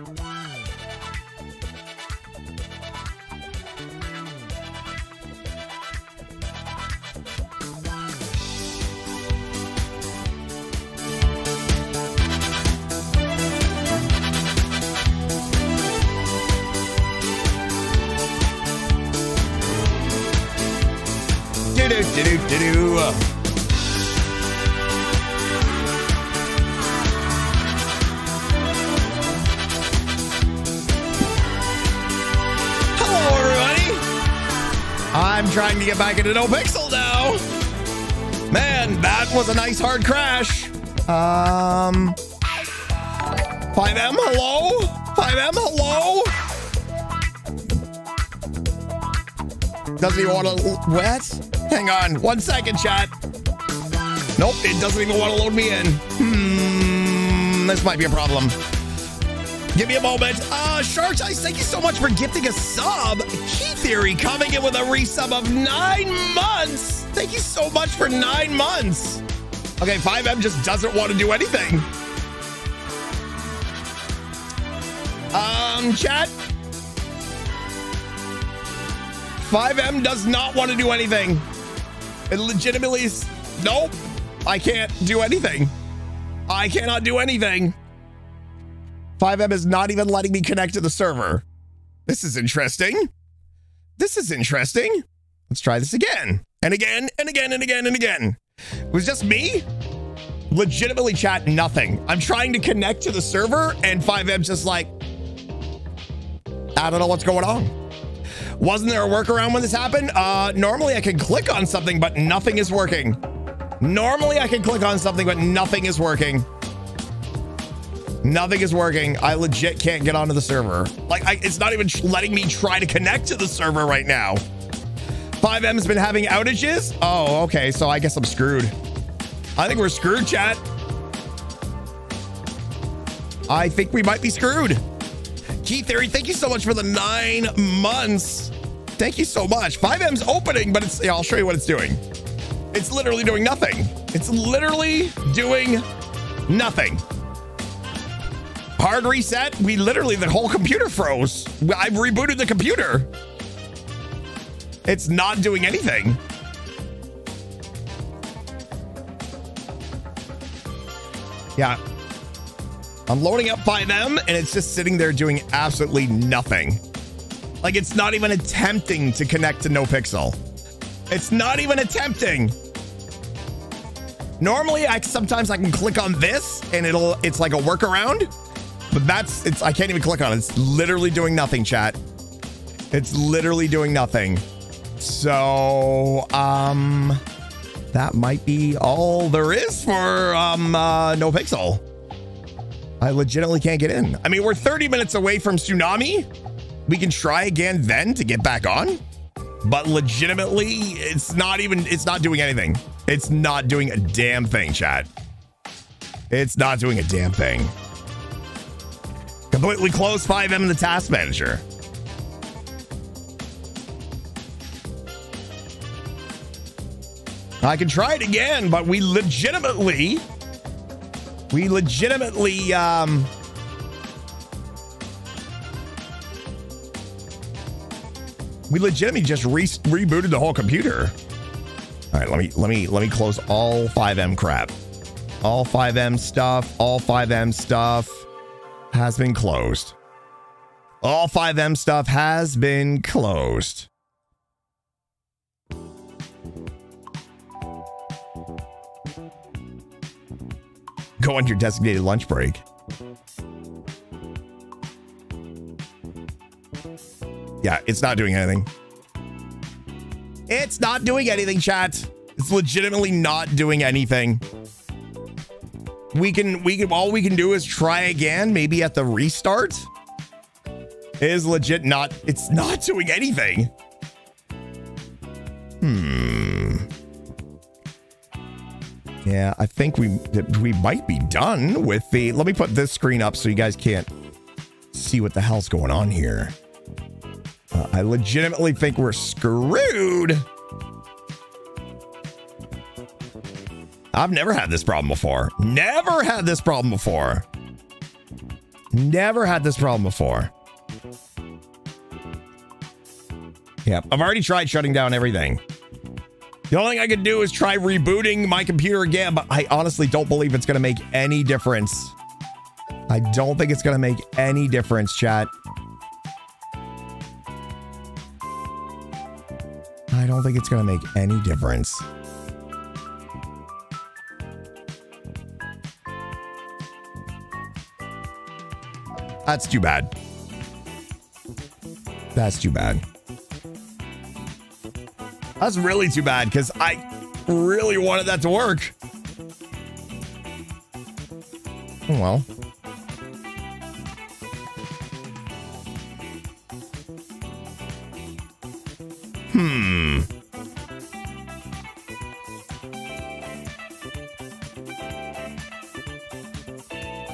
Do do do do trying to get back into NoPixel now. Man, that was a nice hard crash. Um, FiveM, hello? FiveM, hello? Doesn't even want to. What? Hang on. One second, chat. Nope, it doesn't even want to load me in. Hmm, this might be a problem. Give me a moment. Uh, Shark Eyes, thank you so much for gifting a sub. Key Theory coming in with a resub of nine months. Thank you so much for nine months. Okay, FiveM just doesn't want to do anything. Um, chat. FiveM does not want to do anything. It legitimately is. Nope. I can't do anything. I cannot do anything. FiveM is not even letting me connect to the server. This is interesting. This is interesting. Let's try this again. And again, and again, and again, and again. It was just me? Legitimately chat nothing. I'm trying to connect to the server and FiveM's just like, I don't know what's going on. Wasn't there a workaround when this happened? Uh, normally I can click on something, but nothing is working. Normally I can click on something, but nothing is working. Nothing is working. I legit can't get onto the server. Like, I, it's not even letting me try to connect to the server right now. FiveM's been having outages? Oh, okay. So I guess I'm screwed. I think we're screwed, chat. I think we might be screwed. Key Theory, thank you so much for the nine months. Thank you so much. FiveM's opening, but it's, yeah, I'll show you what it's doing. It's literally doing nothing. It's literally doing nothing. Hard reset. We literally, the whole computer froze. I've rebooted the computer. It's not doing anything. Yeah. I'm loading up FiveM and it's just sitting there doing absolutely nothing. Like it's not even attempting to connect to NoPixel. It's not even attempting. Normally, I sometimes I can click on this and it'll it's like a workaround, but that's it's I can't even click on it. It's literally doing nothing, chat. It's literally doing nothing. So, um, that might be all there is for um uh, NoPixel. I legitimately can't get in. I mean, we're 30 minutes away from tsunami. We can try again then to get back on. But legitimately, it's not even, it's not doing anything. It's not doing a damn thing, chat. It's not doing a damn thing. Completely closed FiveM in the task manager. I can try it again, but we legitimately, we legitimately, um, we legitimately just re- rebooted the whole computer. All right, let me let me let me close all FiveM crap. All FiveM stuff, all FiveM stuff has been closed. All FiveM stuff has been closed. Go on your designated lunch break. Yeah, it's not doing anything. It's not doing anything, chat. It's legitimately not doing anything. We can, we can, all we can do is try again, maybe at the restart. It is legit not, it's not doing anything. Hmm. Yeah, I think we we might be done with the. Let me put this screen up so you guys can't see what the hell's going on here. Uh, I legitimately think we're screwed. I've never had this problem before. Never had this problem before. Never had this problem before. Yeah, I've already tried shutting down everything. The only thing I could do is try rebooting my computer again, but I honestly don't believe it's going to make any difference. I don't think it's going to make any difference, chat. I don't think it's going to make any difference. That's too bad. That's too bad. That's really too bad because I really wanted that to work. Oh, well. Hmm.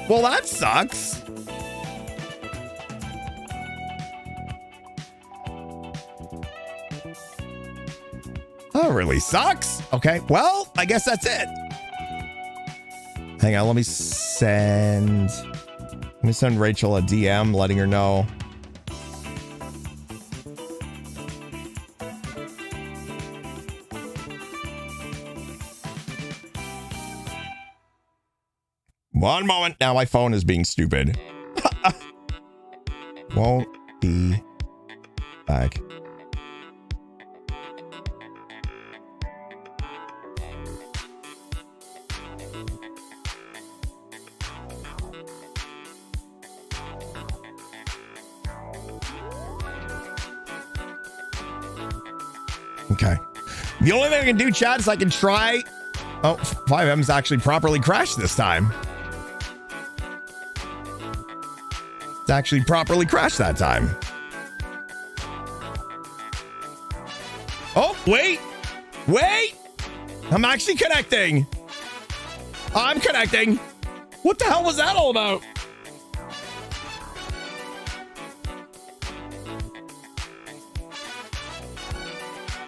Well, that sucks. That really sucks. Okay, well, I guess that's it. Hang on, let me send. Let me send Rachel a DM letting her know. One moment. Now my phone is being stupid. Won't be back. Okay. The only thing I can do, Chad, is I can try. Oh, FiveM's actually properly crashed this time. It's actually properly crashed that time. Oh, wait. Wait. I'm actually connecting. I'm connecting. What the hell was that all about?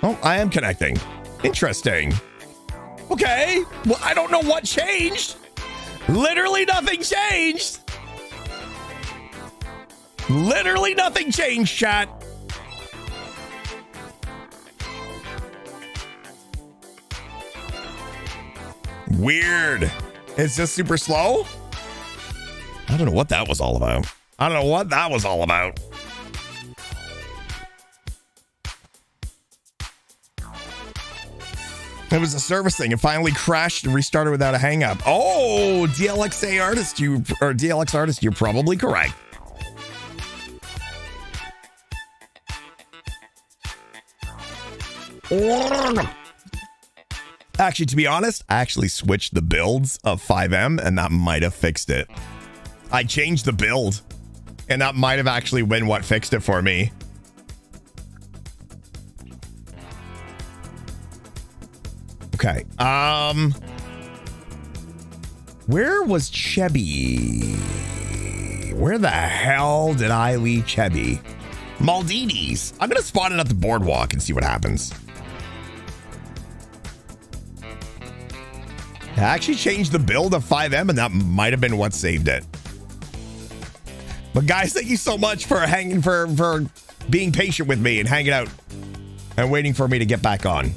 Oh, I am connecting. Interesting. Okay. Well, I don't know what changed. Literally nothing changed. Literally nothing changed, chat. Weird. It's just super slow? I don't know what that was all about. I don't know what that was all about. It was a service thing. It finally crashed and restarted without a hangup. Oh, DLXA artist, you or DLX artist, you're probably correct. Actually, to be honest, I actually switched the builds of FiveM and that might have fixed it. I changed the build and that might have actually been what fixed it for me. Okay. Um Where was Chevy? Where the hell did I leave Chevy? Maldini's. I'm gonna spawn it at the boardwalk and see what happens. I actually changed the build of FiveM and that might have been what saved it. But guys, thank you so much for hanging for for being patient with me and hanging out and waiting for me to get back on.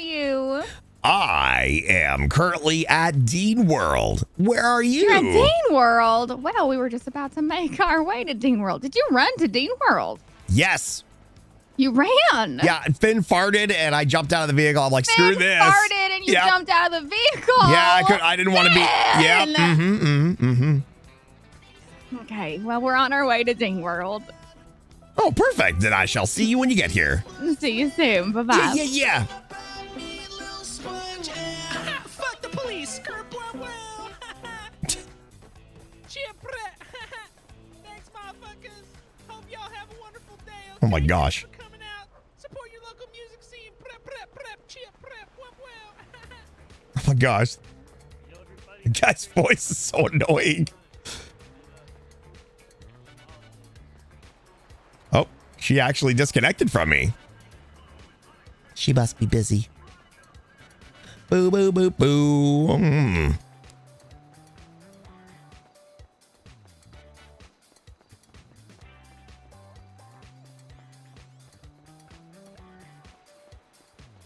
You? I am currently at Dean World. Where are you? You're at Dean World. Well, we were just about to make our way to Dean World. Did you run to Dean World? Yes. You ran. Yeah, Finn farted and I jumped out of the vehicle. I'm like, screw Finn this. farted and you Yep. jumped out of the vehicle. Yeah, I could. I didn't want to be. Yeah. Mm-hmm. Mm-hmm. mm-hmm. Okay, well, we're on our way to Dean World. Oh, perfect. Then I shall see you when you get here. See you soon. Bye bye. Yeah, yeah, yeah. Fuck the police. Skirt blah blah. Cheer Thanks, motherfuckers. Hope y'all have a wonderful day. Oh my gosh. Coming out. Support your local music scene. Prep, prep, prep. Cheer, prep. Well, well. Oh my gosh. The guy's voice is so annoying. Oh, she actually disconnected from me. She must be busy. Boo, boo, boo, boo. Hmm.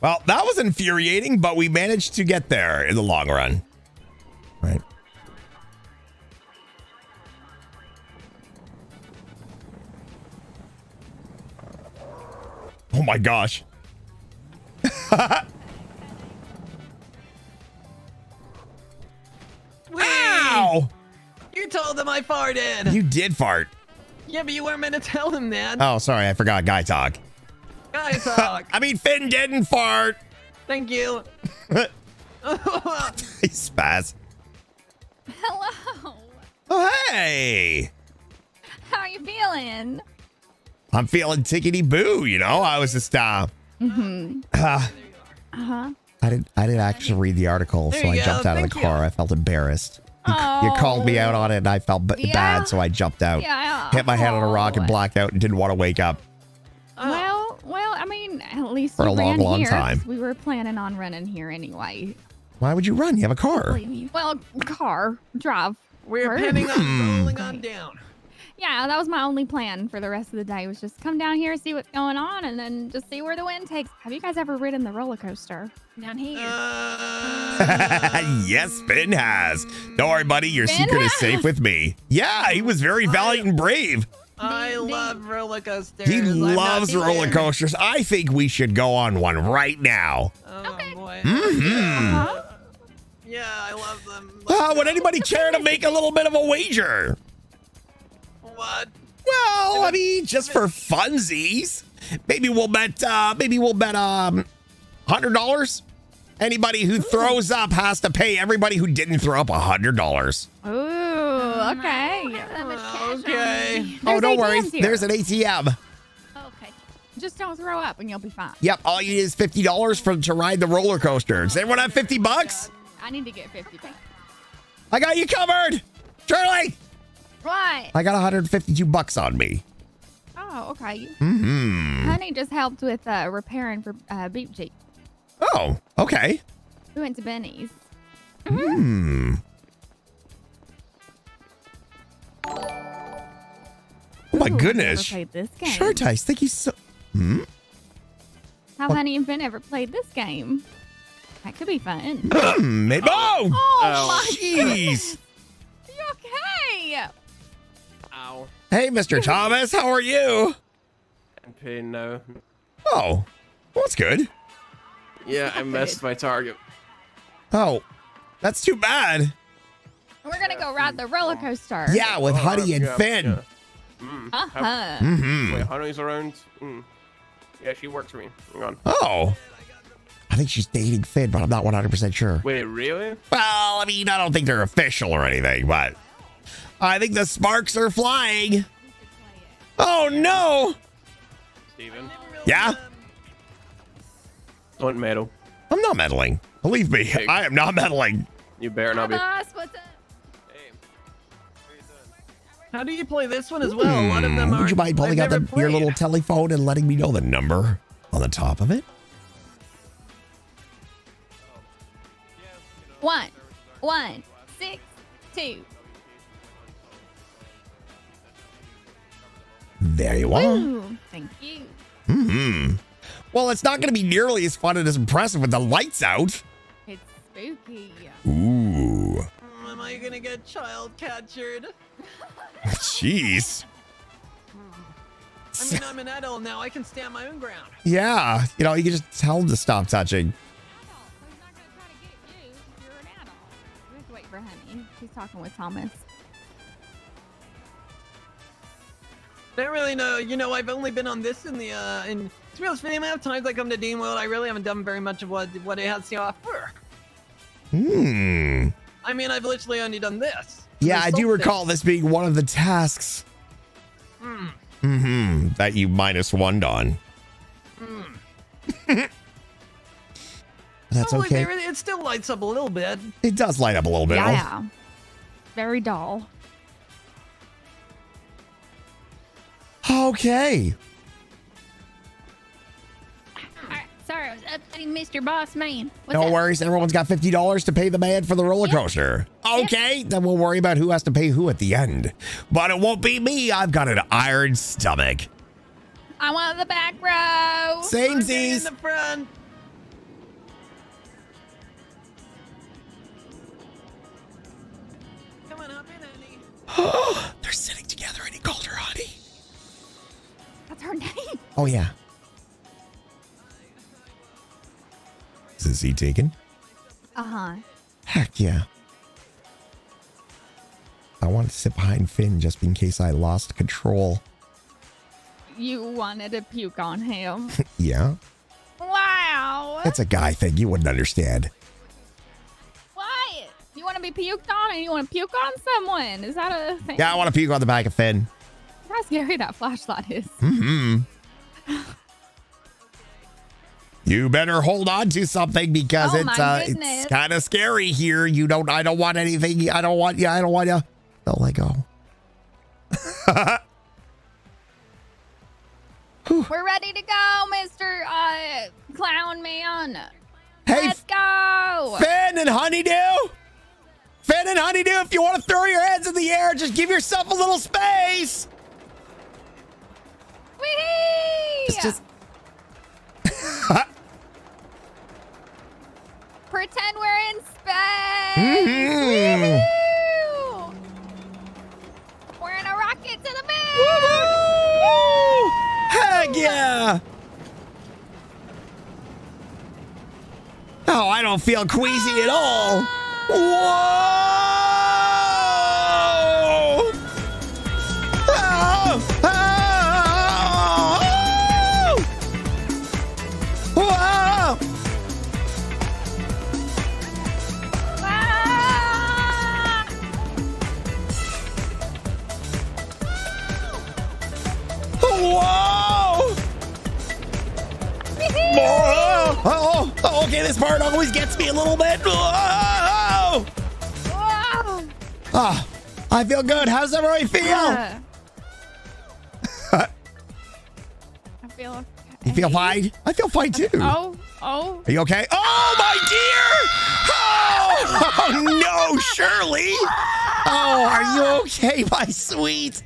Well, that was infuriating, but we managed to get there in the long run. Right. Oh my gosh. Ow! You told them I farted. You did fart. Yeah, but you weren't meant to tell them that. Oh, sorry, I forgot guy talk. Guy talk. I mean, Finn didn't fart. Thank you. He spaz. Hello. Oh, hey. How are you feeling? I'm feeling tickety boo, you know? I was just, uh, Mm-hmm. uh Uh-huh. I didn't, I didn't actually read the article, There so I go, jumped out of the thank you. car. I felt embarrassed. You called me out on it, and I felt b- Yeah. bad, so I jumped out. Yeah. Hit my head on a rock and Oh. blacked out and didn't want to wake up. Well, well, I mean, at least For we a long, ran long here. time. We were planning on running here anyway. Why would you run? You have a car. Well, car, drive. We're Word. planning on Hmm. rolling on down. Yeah, that was my only plan for the rest of the day was just come down here, see what's going on, and then just see where the wind takes. Have you guys ever ridden the roller coaster? Down here. yes, Ben has. Don't worry, buddy. Your Finn secret is safe with me. Yeah, he was very valiant and brave. I love roller coasters. He I'm loves roller coasters. I think we should go on one right now. Oh boy. hmm Yeah, I love them. Uh, would anybody care to make a little bit of a wager? What? Well, I mean, just for funsies. Maybe we'll bet. Uh, maybe we'll bet. Um, hundred dollars. Anybody who throws up has to pay everybody who didn't throw up a hundred dollars. Ooh, okay. Okay. Oh, don't worry. Here. There's an ATM. Okay. Just don't throw up and you'll be fine. Yep. All you need is fifty dollars for to ride the roller coaster. Does everyone have fifty bucks? I need to get 50 bucks. I got you covered, Charlie. What? I got 152 bucks on me. Oh, okay. Hmm. Honey just helped with uh, repairing for uh, Beep Jeep. Oh, okay. We went to Benny's. Hmm. Oh my Ooh, goodness. Never played this game. Sure, Tice. Thank you so. Hmm. Have Honey and Ben ever played this game? That could be fun. Hmm, Maybe. Oh, Oh, my jeez. You okay? Ow. Hey, Mr. Thomas, how are you? In pain now. Oh, well, that's good. Yeah, I missed my target. Oh, that's too bad. We're gonna go ride the roller coaster. Yeah, with Oh, Honey and yeah, Finn. yeah. Mm. Uh-huh. Mhm. Wait, Honey's around. Mm. Yeah, she works for me. Hang on. Oh. I think she's dating Finn, but I'm not 100% sure. Wait, really? Well, I mean, I don't think they're official or anything, but I think the sparks are flying. Oh, no. Steven. Yeah? Don't meddle. I'm not meddling. Believe me, I am not meddling. You better not be. Boss, what's up? How do you play this one as well? A lot of them Hmm, are. Would you mind pulling out the, your little telephone and letting me know the number on the top of it? One, one, six, two. There you are. Ooh, thank you. Hmm. Well, it's not going to be nearly as fun and as impressive with the lights out. It's spooky. Ooh. Am I gonna get child captured? Jeez. I mean, I'm an adult now. I can stand my own ground. Yeah. You know, you can just tell him to stop touching. We have to wait for Honey. She's talking with Thomas. Don't really know. You know, I've only been on this in the uh in to be honest, for the amount of times I come to Dean World, I really haven't done very much of what what it has to offer. Hmm. I mean, I've literally only done this. Yeah, I do recall this being one of the tasks. Hmm. Hmm. That you minus one on. Hmm. That's Oh, okay. It, it still lights up a little bit. It does light up a little bit. Yeah, yeah. Very dull. Okay. Alright, sorry, I was updating Mr. Boss Man. What's no up? worries. Everyone's got fifty dollars to pay the man for the roller coaster. Okay, then we'll worry about who has to pay who at the end. But it won't be me. I've got an iron stomach. I want the back row. Same In Z's. the front. Come on, hop in, honey. They're sitting together and he called her honey. Her name. Oh yeah. Is this he taken? Uh huh. Heck yeah. I wanted to sit behind Finn just in case I lost control. You wanted to puke on him. yeah. wow. That's a guy thing. You wouldn't understand. What? You want to be puked on and you want to puke on someone? Is that a thing? Yeah, I want to puke on the back of Finn. How scary that flashlight is. hmm You better hold on to something because Oh, it's uh goodness. it's kind of scary here. You don't I don't want anything. I don't want you. I don't want you. Don't let go. We're ready to go, Mr. Uh, Clown Man. Hey, Let's go. Finn and Honeydew. Finn and Honeydew, if you want to throw your heads in the air, just give yourself a little space. Whee! It's just Pretend we're in space. Mhm. We're in a rocket to the moon. Heck yeah! Oh, I don't feel queasy at all. Whoa! Oh, oh, oh, okay, this part always gets me a little bit. Whoa! Ah, I feel good. How does everybody feel? I feel. You feel fine? I feel fine too. Oh, oh. Are you okay? Oh, my dear! Oh, oh no, Shirley! Oh, are you okay, my sweet?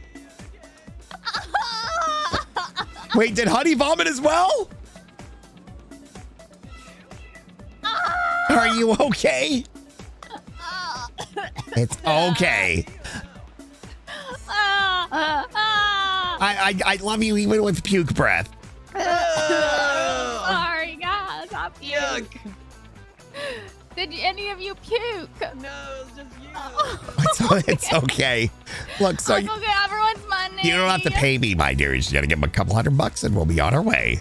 Wait, did Honey vomit as well? Are you okay? It's okay. I, I I love you even with puke breath. Sorry, guys. I puked. Did any of you puke? No, it's just you. It's, it's okay. Look, so I you, forgot everyone's money. you don't have to pay me, my dear. You just gotta give him a couple hundred bucks and we'll be on our way.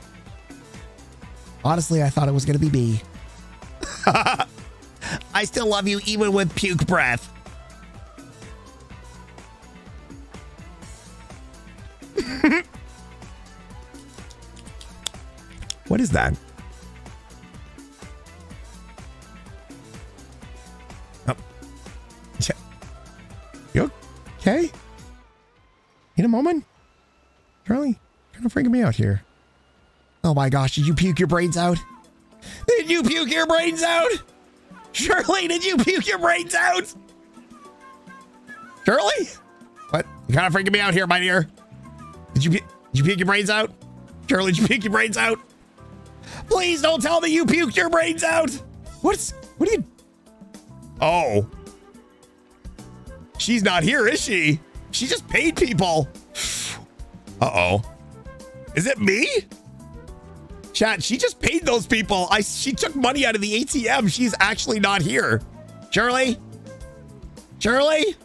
Honestly, I thought it was gonna be me. I still love you even with puke breath. what is that? Oh. You okay? In a moment? Charlie, kind of freaking me out here. Oh my gosh, did you puke your brains out? Did you puke your brains out? Shirley, did you puke your brains out? Shirley? What? You're kind of freaking me out here, my dear. Did you, did you puke your brains out? Shirley, did you puke your brains out? Please don't tell me you puked your brains out. What's, what are you? Oh. She's not here, is she? She just paid people. Uh-oh. Is it me? Chat, she just paid those people. I she took money out of the ATM. She's actually not here. Shirley? Shirley?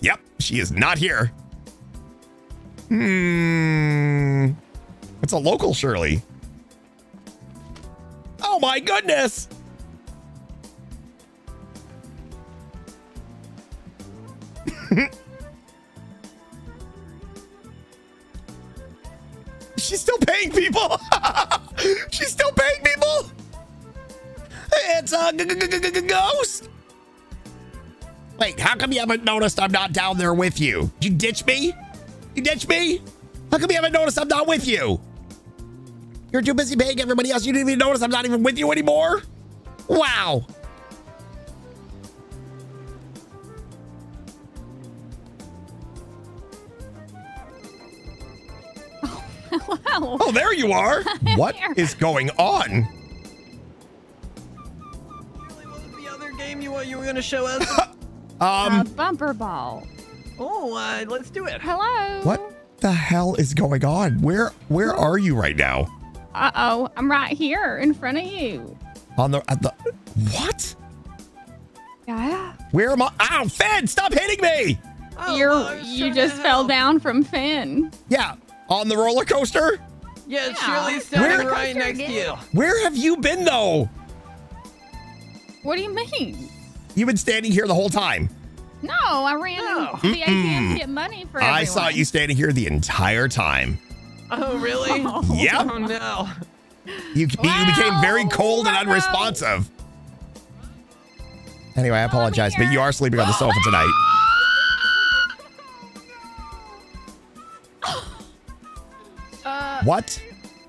Yep, she is not here. Hmm. It's a local Shirley. Oh my goodness. She's still paying people. She's still paying people. It's a ghost. Wait, how come you haven't noticed I'm not down there with you? You ditch me? You ditch me? How come you haven't noticed I'm not with you? You're too busy paying everybody else. You didn't even notice I'm not even with you anymore? Wow. wow. Oh, there you are. What is going on? The other game you, you were going to show us? Uh, Um, bumper ball. oh, uh, let's do it. Hello. what the hell is going on? Where where are you right now? Uh oh, I'm right here in front of you. On the at the what? Yeah. Where am I? Ow, Finn, stop hitting me! You're you just fell down from Finn. Yeah, on the roller coaster. Yeah, Yeah. Shirley's standing Where- right next to you. Where have you been though? What do you mean? You've been standing here the whole time. No, I ran to the ATM to get money for everyone. I saw you standing here the entire time. Oh, really? Oh. Yep. Oh, no. You, you became very cold and unresponsive. Anyway, I apologize, but you are sleeping on the sofa tonight. What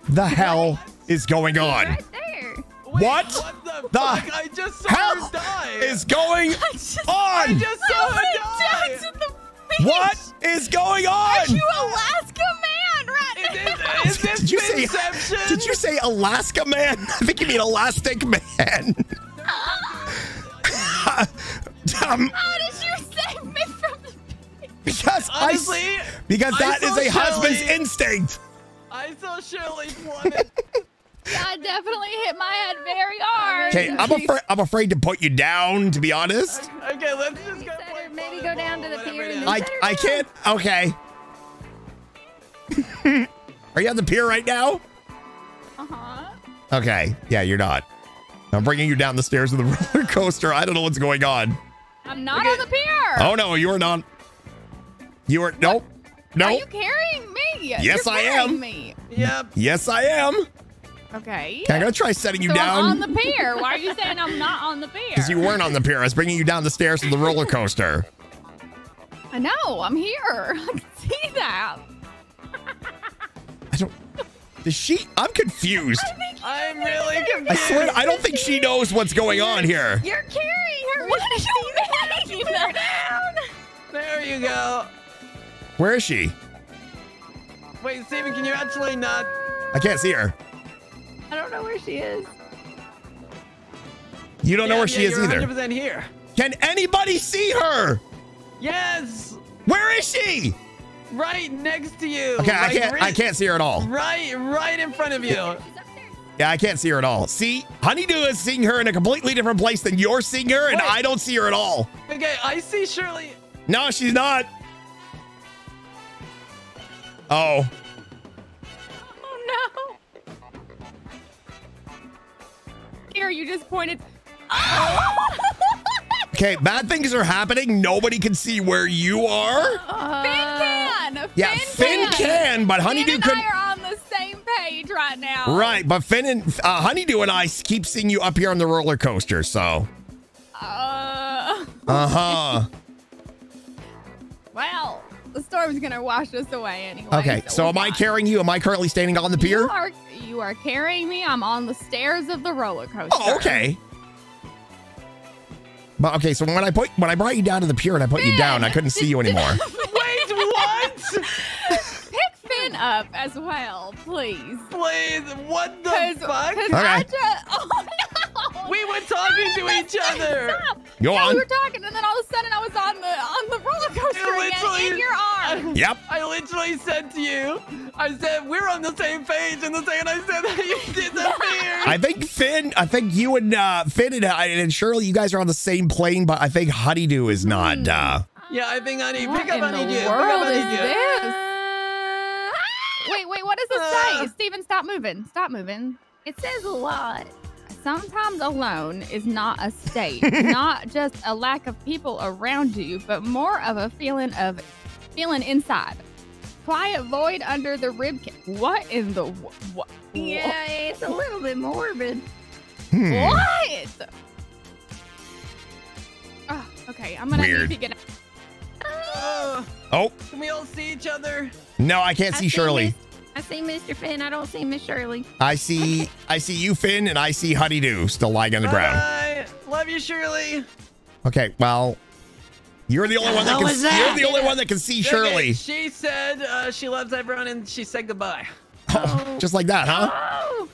the hell is going on? Right there. What the, the fuck? I just saw hell her die. is going I just, on? I just saw her I went die. the. What is going on? Are you Alaska man right now? Is this Did you say? Did you say Alaska man? I think you mean Elastic Man. um, How did you save me from the because Honestly, I, because I that is saw a husband's instinct. I saw Shirley plummet. I definitely hit my head very hard. Okay, I'm afraid. I'm afraid to put you down. To be honest, okay, let's just go play Maybe go down to the pier I I can't. Okay. Are you on the pier right now? Uh huh. Okay. Yeah, you're not. I'm bringing you down the stairs of the roller coaster. I don't know what's going on. I'm not on the pier. Oh no, you are not. You are nope. Are Nope. you carrying me? Yes, You're I am. Me. Yep. Yes, I am. Okay. Okay, I'm gonna try setting you so down. I'm on the pier. Why are you saying I'm not on the pier? Because you weren't on the pier. I was bringing you down the stairs to the roller coaster. I know. I'm here. I can see that. I don't. Is she? I'm confused. I'm really confused. I swear, I don't think she knows what's going on here. You're carrying her. What do you mean? down. There you go. Where is she? Wait, Steven, can you actually not? I can't see her. I don't know where she is. You don't know Yeah, where she yeah, is you're either. 100% here. Can anybody see her? Yes. Where is she? Right next to you. Okay, I can't. I can't see her at all. Right, right in front of you. Yeah, I can't see her at all. See, Honeydew is seeing her in a completely different place than you're seeing her, and Wait. I don't see her at all. Okay, I see Shirley. No, she's not. Oh, Oh no. Here, you just pointed. okay. Bad things are happening. Nobody can see where you are. Finn can. Yeah, Finn can, but Honeydew Finn couldn't- I are on the same page right now. Right, but Finn and uh, Honeydew and I keep seeing you up here on the roller coaster. So, Uh. uh huh. Well, the storm's gonna wash us away anyway. Okay, so am I carrying you? Am I currently standing on the pier? You are, you are carrying me. I'm on the stairs of the roller coaster. Oh, okay. But okay, so when I put when I brought you down to the pier and I put you down, I couldn't see you anymore. Wait, what? Pick Finn up as well, please. Please, what the 'Cause- fuck? 'cause Okay. I ju- oh no! We were talking to each other. Stop. Go yeah, on. we were talking, and then all of a sudden I was on the on the roller coaster again in your arms. Yep. I literally said to you, I said we're on the same page, and the second I said that, you disappeared. I think Finn, I think you and uh, Finn and, uh, and Shirley, you guys are on the same plane, but I think Honeydew is not. Uh, yeah, I think honey, What pick up in the honeydew. Pick up world is this? Wait, wait, what does it Uh. say? Steven, stop moving. Stop moving. It says a lot. Sometimes alone is not a state, not just a lack of people around you, but more of a feeling of feeling inside. Quiet void under the rib cage. What in the wh- what? Yeah, it's a little bit morbid. hmm. What? Oh, okay, I'm gonna Weird. need to get. Uh, Oh, can we all see each other? no, I can't I see see Shirley. Miss- I see Mr. Finn. I don't see Miss Shirley. I see, I see you, Finn, and I see Honeydew still lying on the ground. Bye. Love you, Shirley. Okay, well, you're the only one that can. that? You're the only one that can see Okay, Shirley. she said uh, she loves everyone, and she said goodbye. Just like that, huh? Oh.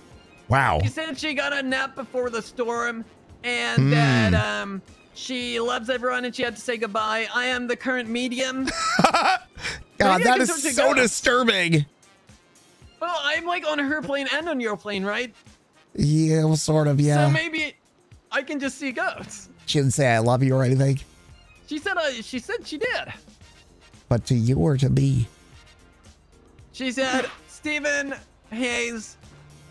Wow. She said she got a nap before the storm and Hmm. that um, she loves everyone and she had to say goodbye. I am the current medium. God, Maybe I that can is talk to so ghosts. disturbing. Well, I'm like on her plane and on your plane, right? Yeah, well, sort of. Yeah. So maybe I can just see ghosts. she didn't say I love you or anything, She said uh, she said she did. but to you or to me. She said, Steven Hayes,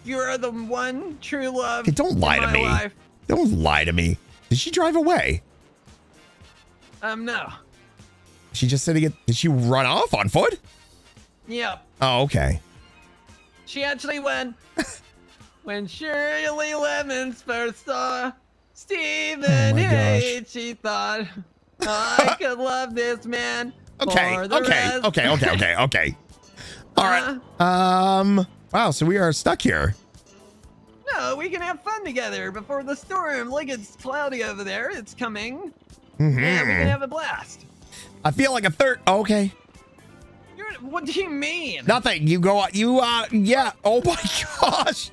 you are the one true love. Hey, don't lie to me. Life. Don't lie to me. Did she drive away? Um, no. She just said. Did she run off on foot? Yep. Oh, okay. She actually went When Shirley Lemons first saw Steven Oh my gosh. H, she thought I could love this man. Okay, for the okay, rest- okay, okay, okay, okay. All right. Um. Wow. So we are stuck here. No, we can have fun together before the storm. Like it's cloudy over there. It's coming. Mhm. Yeah, we can have a blast. I feel like a third. Okay. You're, what do you mean? Nothing. You go. You. Uh. Yeah. Oh my gosh.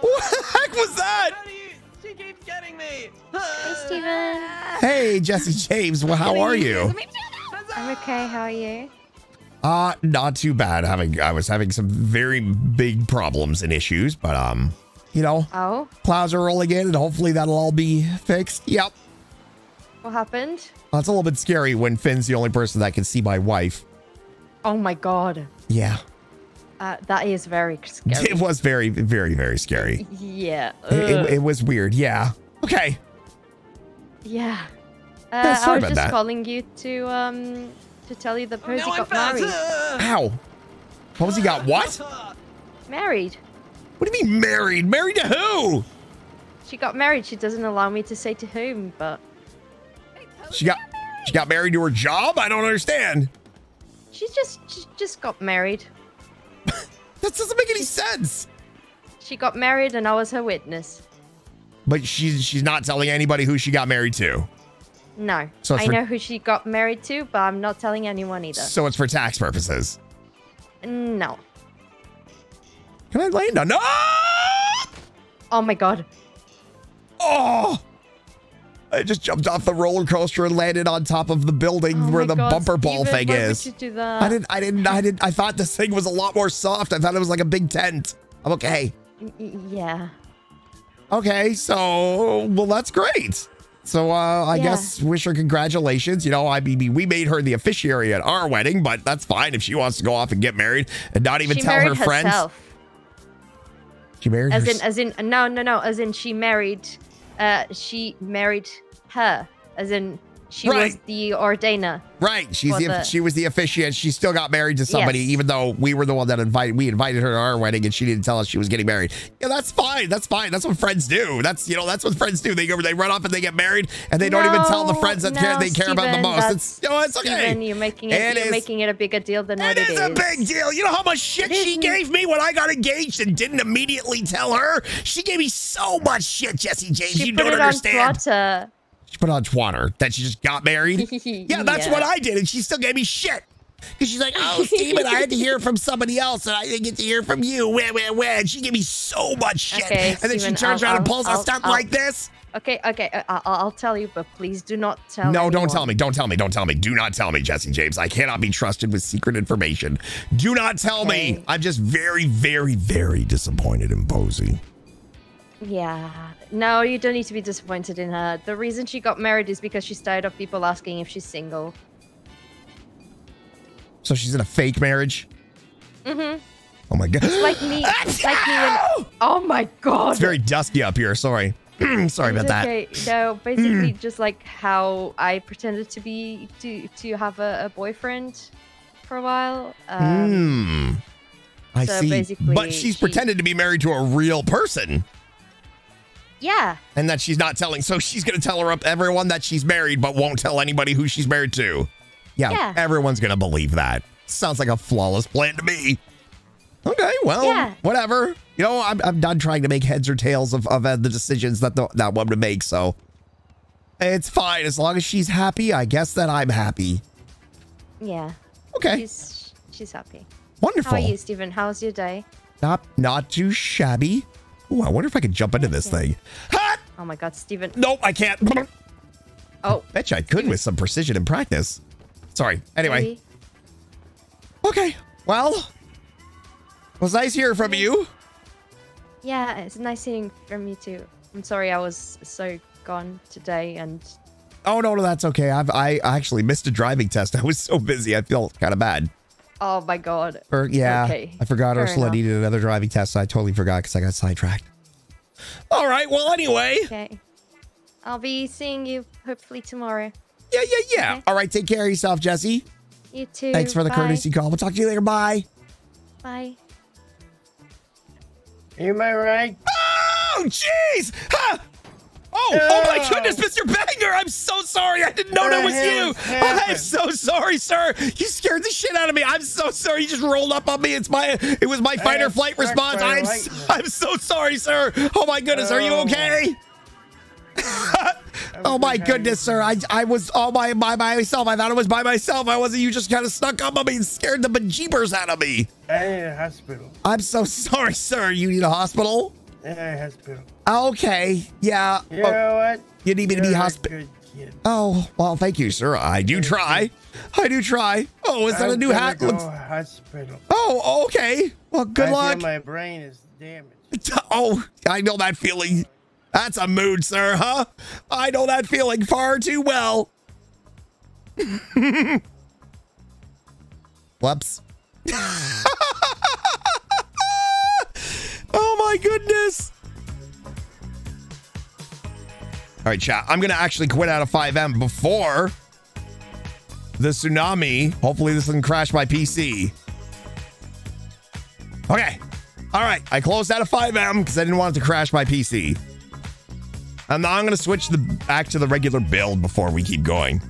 What the heck was that? You, She keeps getting me. Hey, Steven. Hey, Jesse James. Well, how are you? I'm okay. How are you? Uh, not too bad. Having I was having some very big problems and issues, but um, you know, Oh, clouds are rolling in, and hopefully that'll all be fixed. Yep. what happened? That's it's a little bit scary when Finn's the only person that can see my wife. Oh my god. Yeah, Uh, that is very scary. it was very, very, very scary. Yeah. It, it, it was weird. Yeah. Okay. yeah. Uh, Yeah, sorry I was about just that. calling you to um to tell you that Percy now I got found married. Ow. What was he got? What? Married. What do you mean married? Married to who? She got married. She doesn't allow me to say to whom, but She got she got married to her job. I don't understand. She just she just got married. That doesn't make any sense. She got married, and I was her witness. But she's she's not telling anybody who she got married to. No, So I know who she got married to, but I'm not telling anyone either. So it's for tax purposes. no. Can I land? on? no! Oh my god. Oh! I just jumped off the roller coaster and landed on top of the building Oh where the God, bumper ball Steven, thing is. you do that? I didn't. I didn't. I didn't. I thought this thing was a lot more soft. I thought it was like a big tent. I'm okay. Yeah. Okay, so well, that's great. So uh, I Yeah. guess wish her congratulations. You know, I mean, we made her the officiary at our wedding, but that's fine if she wants to go off and get married and not even she tell her married friends. herself. She married As her. in, as in, no, no, no. As in, she married. Uh, she married her. As in, she was the ordainer. Right. She's the, the- she was the officiant. She still got married to somebody, Yes. even though we were the one that invited we invited her to our wedding and she didn't tell us she was getting married. Yeah, that's fine. That's fine. That's what friends do. That's you know, that's what friends do. They go they run off and they get married and they don't even tell the friends that care, they care about the most. that's- It's you know, it's okay. Steven, you're making it. It you're is- making it a bigger deal than what It it is a big deal. You know how much shit she gave me when I got engaged and didn't immediately tell her? She gave me so much shit, Jesse James. She you put don't it understand. on Twitter. She put on Twitter that she just got married. yeah, that's Yeah. what I did, and she still gave me shit. Because she's like, oh, Steven, I had to hear from somebody else, and I didn't get to hear from you. Wah, wah, wah. And she gave me so much shit. Okay, and then Steven, she turns I'll- around and I'll- pulls a I'll- stunt I'll- like this. Okay, okay. Uh, I'll, I'll tell you, but please do not tell. no, don't tell me. Don't tell me. Don't tell me. Do not tell me, Jesse James. I cannot be trusted with secret information. Do not tell me. I'm just very, very, very disappointed in Posey. Yeah. No, you don't need to be disappointed in her. The reason she got married is because she's tired of people asking if she's single. So she's in a fake marriage. Mm-hmm. Oh my god. It's like me. Like me when. Oh my god. It's very dusty up here. Sorry. Sorry about It's that. Okay, no, basically just like how I pretended to be to to have a, a boyfriend for a while. Um, Hmm. I so see. But she's she- pretended to be married to a real person. Yeah. And that she's not telling. So she's going to tell her up everyone that she's married, but won't tell anybody who she's married to. Yeah. Yeah. Everyone's going to believe that. Sounds like a flawless plan to me. Okay. Well, Yeah. whatever. You know, I'm, I'm done trying to make heads or tails of, of uh, the decisions that the, that one would make. So it's fine. As long as she's happy, I guess that I'm happy. Yeah. Okay. She's she's happy. Wonderful. How are you, Steven? How's your day? Not, not too shabby. Ooh, I wonder if I could jump into this thing. Oh my God, Steven. Nope, I can't. Oh. Bet you I could with some precision and practice. Sorry. Anyway. Maybe. Okay. Well, it was nice hearing from you. Yeah, it's nice hearing from you too. I'm sorry I was so gone today and Oh no, no, that's okay. I've I actually missed a driving test. I was so busy. I feel kind of bad. Oh my god. Or yeah, Okay. I forgot Fair Ursula enough. needed another driving test. I totally forgot because I got sidetracked. All right. Well, anyway. Okay. I'll be seeing you hopefully tomorrow. Yeah, yeah, yeah. All right. Take care of yourself, Jesse. You too. Thanks for the Bye. courtesy call. We'll talk to you later. Bye. Bye. Am I right? Oh, jeez! Huh. Oh, oh my goodness, Mr. Banger! I'm so sorry. I didn't know What that was you. is oh, I'm so sorry, sir. You scared the shit out of me. I'm so sorry. You just rolled up on me. It's my, it was my fight or flight response. I'm, so. I'm so sorry, sir. Oh my goodness, are you Oh. okay? oh my goodness, sir. I, I was all by, by myself. I thought it was by myself. I wasn't. You just kind of snuck up on me and scared the bejeebers out of me. A hospital. I'm so sorry, sir. You need a hospital? Yeah, hospital. Okay. Yeah. You Oh, know what? you need me to be You're hospital. Oh, well, thank you, sir. I do try. I do try. Oh, is that a I'm new hat? Go hospital. Oh, okay. Well, good I luck. my brain is damaged. Oh, I know that feeling. That's a mood, sir, huh? I know that feeling far too well. Whoops. oh my goodness. All right, chat. I'm going to actually quit out of FiveM before the tsunami. Hopefully, this doesn't crash my PC. Okay. All right. I closed out of FiveM because I didn't want it to crash my PC. And now I'm going to switch the back to the regular build before we keep going.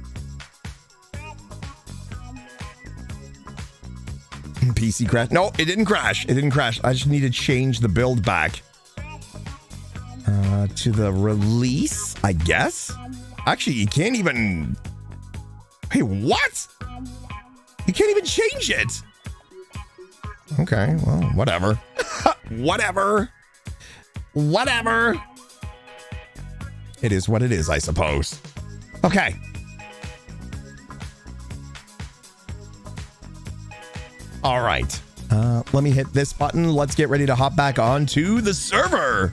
PC crash. No, it didn't crash. It didn't crash. I just need to change the build back uh, to the release, I guess. Actually, you can't even. Hey, what? You can't even change it. Okay, well, whatever. whatever. Whatever. It is what it is, I suppose. Okay. All right. Uh, let me hit this button. Let's get ready to hop back onto the server.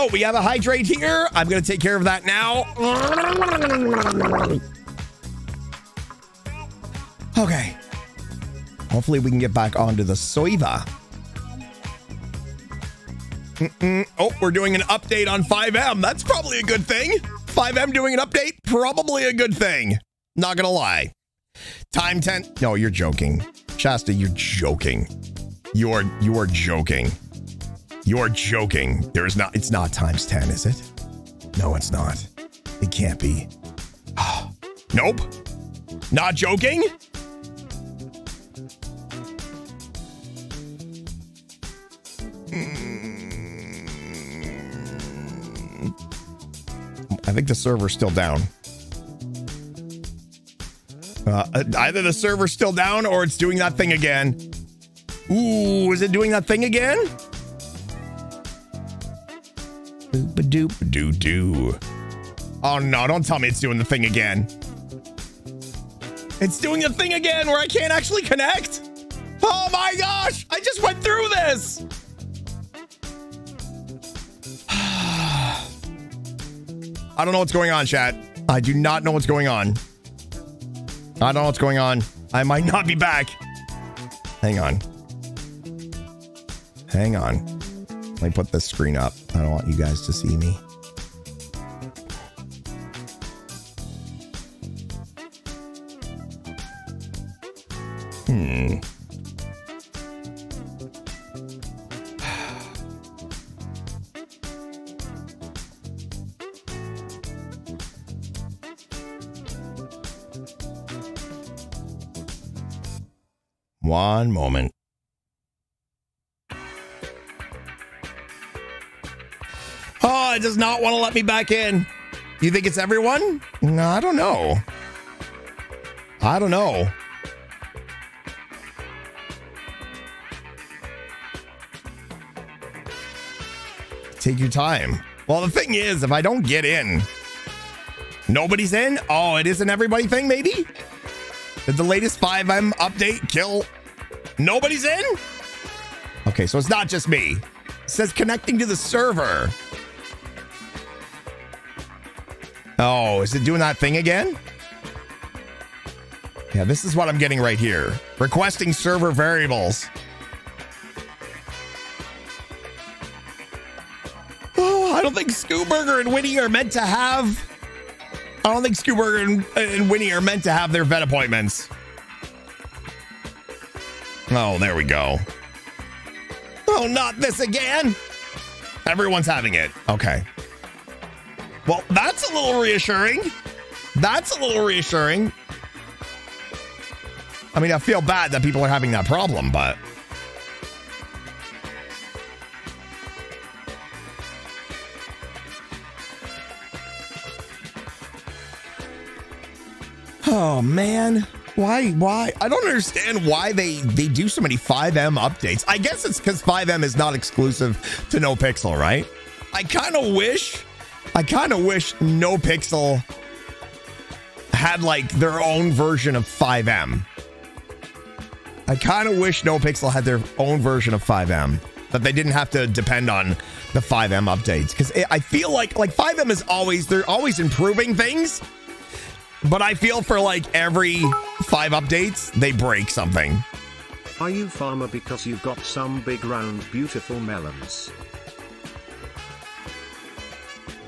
Oh, we have a hydrate here. I'm going to take care of that now. Okay. Hopefully, we can get back onto the Soiva. Mm-mm. Oh, we're doing an update on FiveM. That's probably a good thing. FiveM doing an update, probably a good thing. Not gonna lie. Time 10. No, you're joking. Shasta, you're joking. You're you are joking. You're joking. There is not it's not times 10, is it? No, it's not. It can't be. nope. Not joking? I think the server's still down. Uh, either the server's still down or it's doing that thing again. Ooh, is it doing that thing again? Doop doo doo. Oh no, don't tell me it's doing the thing again. It's doing the thing again where I can't actually connect. Oh my gosh, I just went through this. I don't know what's going on, chat. I do not know what's going on. I don't know what's going on. I might not be back. Hang on. Hang on. Let me put this screen up. I don't want you guys to see me. Hmm. One moment. Oh, it does not want to let me back in. You think it's everyone? No, I don't know. I don't know. Take your time. Well, the thing is, if I don't get in, nobody's in. Oh, it is an everybody thing, maybe? Did the latest FiveM update kill? Nobody's in? Okay, so it's not just me. It says connecting to the server. Oh, is it doing that thing again? Yeah, this is what I'm getting right here. Requesting server variables. Oh, I don't think Scooburger and Winnie are meant to have. I don't think Scooburger and, and Winnie are meant to have their vet appointments. Oh, there we go. Oh, not this again. Everyone's having it. Okay. Well, that's a little reassuring. That's a little reassuring. I mean, I feel bad that people are having that problem, but. Oh man. Why why I don't understand why they they do so many FiveM updates. I guess it's cuz FiveM is not exclusive to NoPixel, right? I kind of wish I kind of wish NoPixel had like their own version of FiveM. I kind of wish NoPixel had their own version of FiveM that they didn't have to depend on the FiveM updates cuz I feel like like FiveM is always they're always improving things but I feel for like every five updates, they break something. Are you farmer because you've got some big round beautiful melons?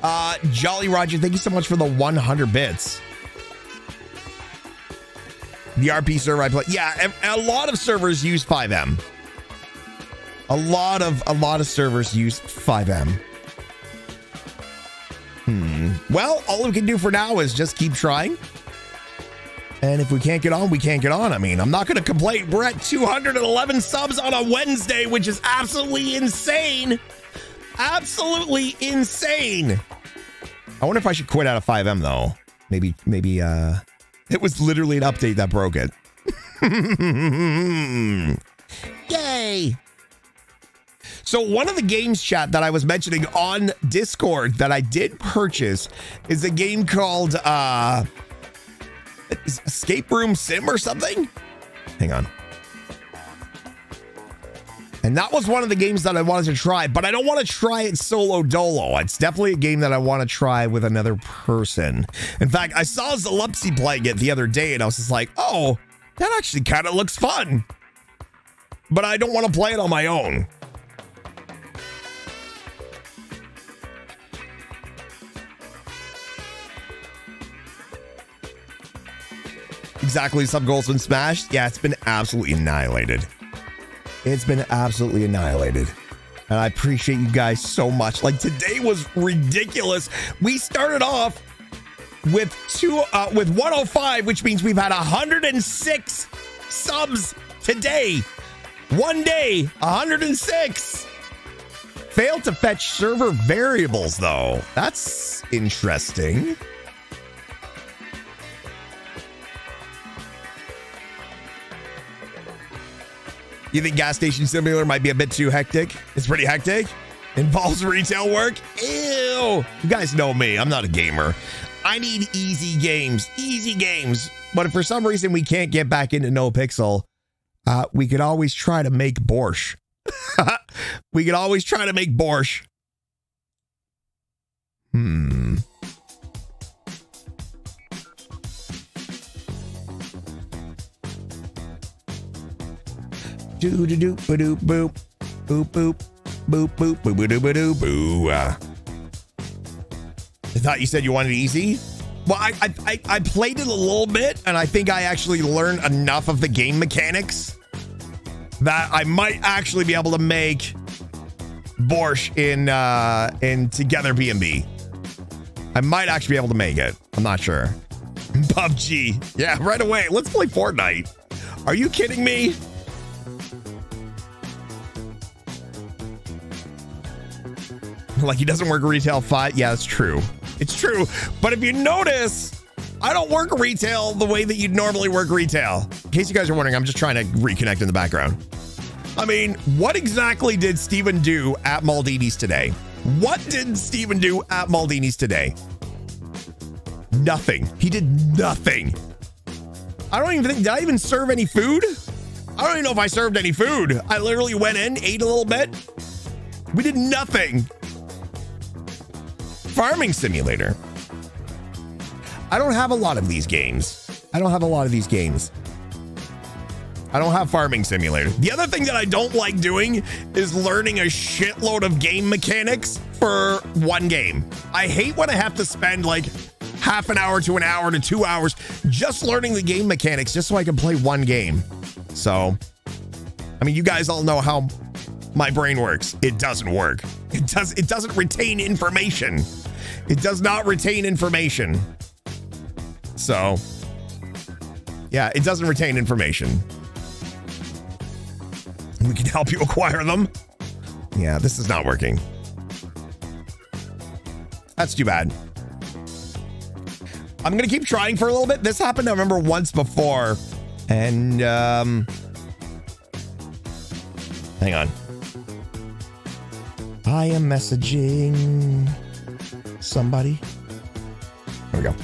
Uh, Jolly Roger, thank you so much for the 100 bits. The RP server I play, yeah, a, lot of servers use FiveM. A lot of a lot of servers use FiveM. Hmm. Well, all we can do for now is just keep trying. And if we can't get on, we can't get on. I mean, I'm not going to complain. We're at 211 subs on a Wednesday, which is absolutely insane. Absolutely insane. I wonder if I should quit out of FiveM though. Maybe, maybe, uh, it was literally an update that broke it. Yay. So one of the games chat that I was mentioning on Discord that I did purchase is a game called uh Escape Room Sim or something. Hang on. And that was one of the games that I wanted to try, but I don't want to try it solo dolo. It's definitely a game that I want to try with another person. In fact, I saw Zalupsi playing it the other day and I was just like, oh, that actually kind of looks fun. But I don't want to play it on my own. Exactly. Some goals been smashed. Yeah, it's been absolutely annihilated. It's been absolutely annihilated. And I appreciate you guys so much. Like today was ridiculous. We started off with two uh, with 105, which means we've had 106 subs today. One day, 106. Failed to fetch server variables though. That's interesting. You think gas station simulator might be a bit too hectic? It's pretty hectic. Involves retail work. Ew. You guys know me. I'm not a gamer. I need easy games. Easy games. But if for some reason we can't get back into NoPixel, uh, we could always try to make borscht. we could always try to make borscht. Hmm. Do do do ba doo boop. Boop boop. Boop boop boop boop boop boop boop. I thought you said you wanted easy. Well, I, I I played it a little bit, and I think I actually learned enough of the game mechanics that I might actually be able to make Borsch in uh, in Together B&B. I might actually be able to make it. I'm not sure. PUBG. Yeah, right away. Let's play Fortnite. Are you kidding me? like he doesn't work retail five. Yeah, it's true. It's true. But if you notice, I don't work retail the way that you'd normally work retail. In case you guys are wondering, I'm just trying to reconnect in the background. I mean, what exactly did Steven do at Maldini's today? What did Steven do at Maldini's today? Nothing. He did nothing. I don't even think, did I even serve any food? I don't even know if I served any food. I literally went in, ate a little bit. We did nothing. Farming Simulator. I don't have a lot of these games. I don't have a lot of these games. I don't have Farming Simulator. The other thing that I don't like doing is learning a shitload of game mechanics for one game. I hate when I have to spend like half an hour to an hour to two hours just learning the game mechanics just so I can play one game. So, I mean, you guys all know how my brain works. It doesn't work. It does it doesn't retain information. It does not retain information. So yeah, it doesn't retain information. We can help you acquire them. Yeah, this is not working. That's too bad. I'm gonna keep trying for a little bit. This happened, I remember, once before. And um hang on. I am messaging somebody. There we go.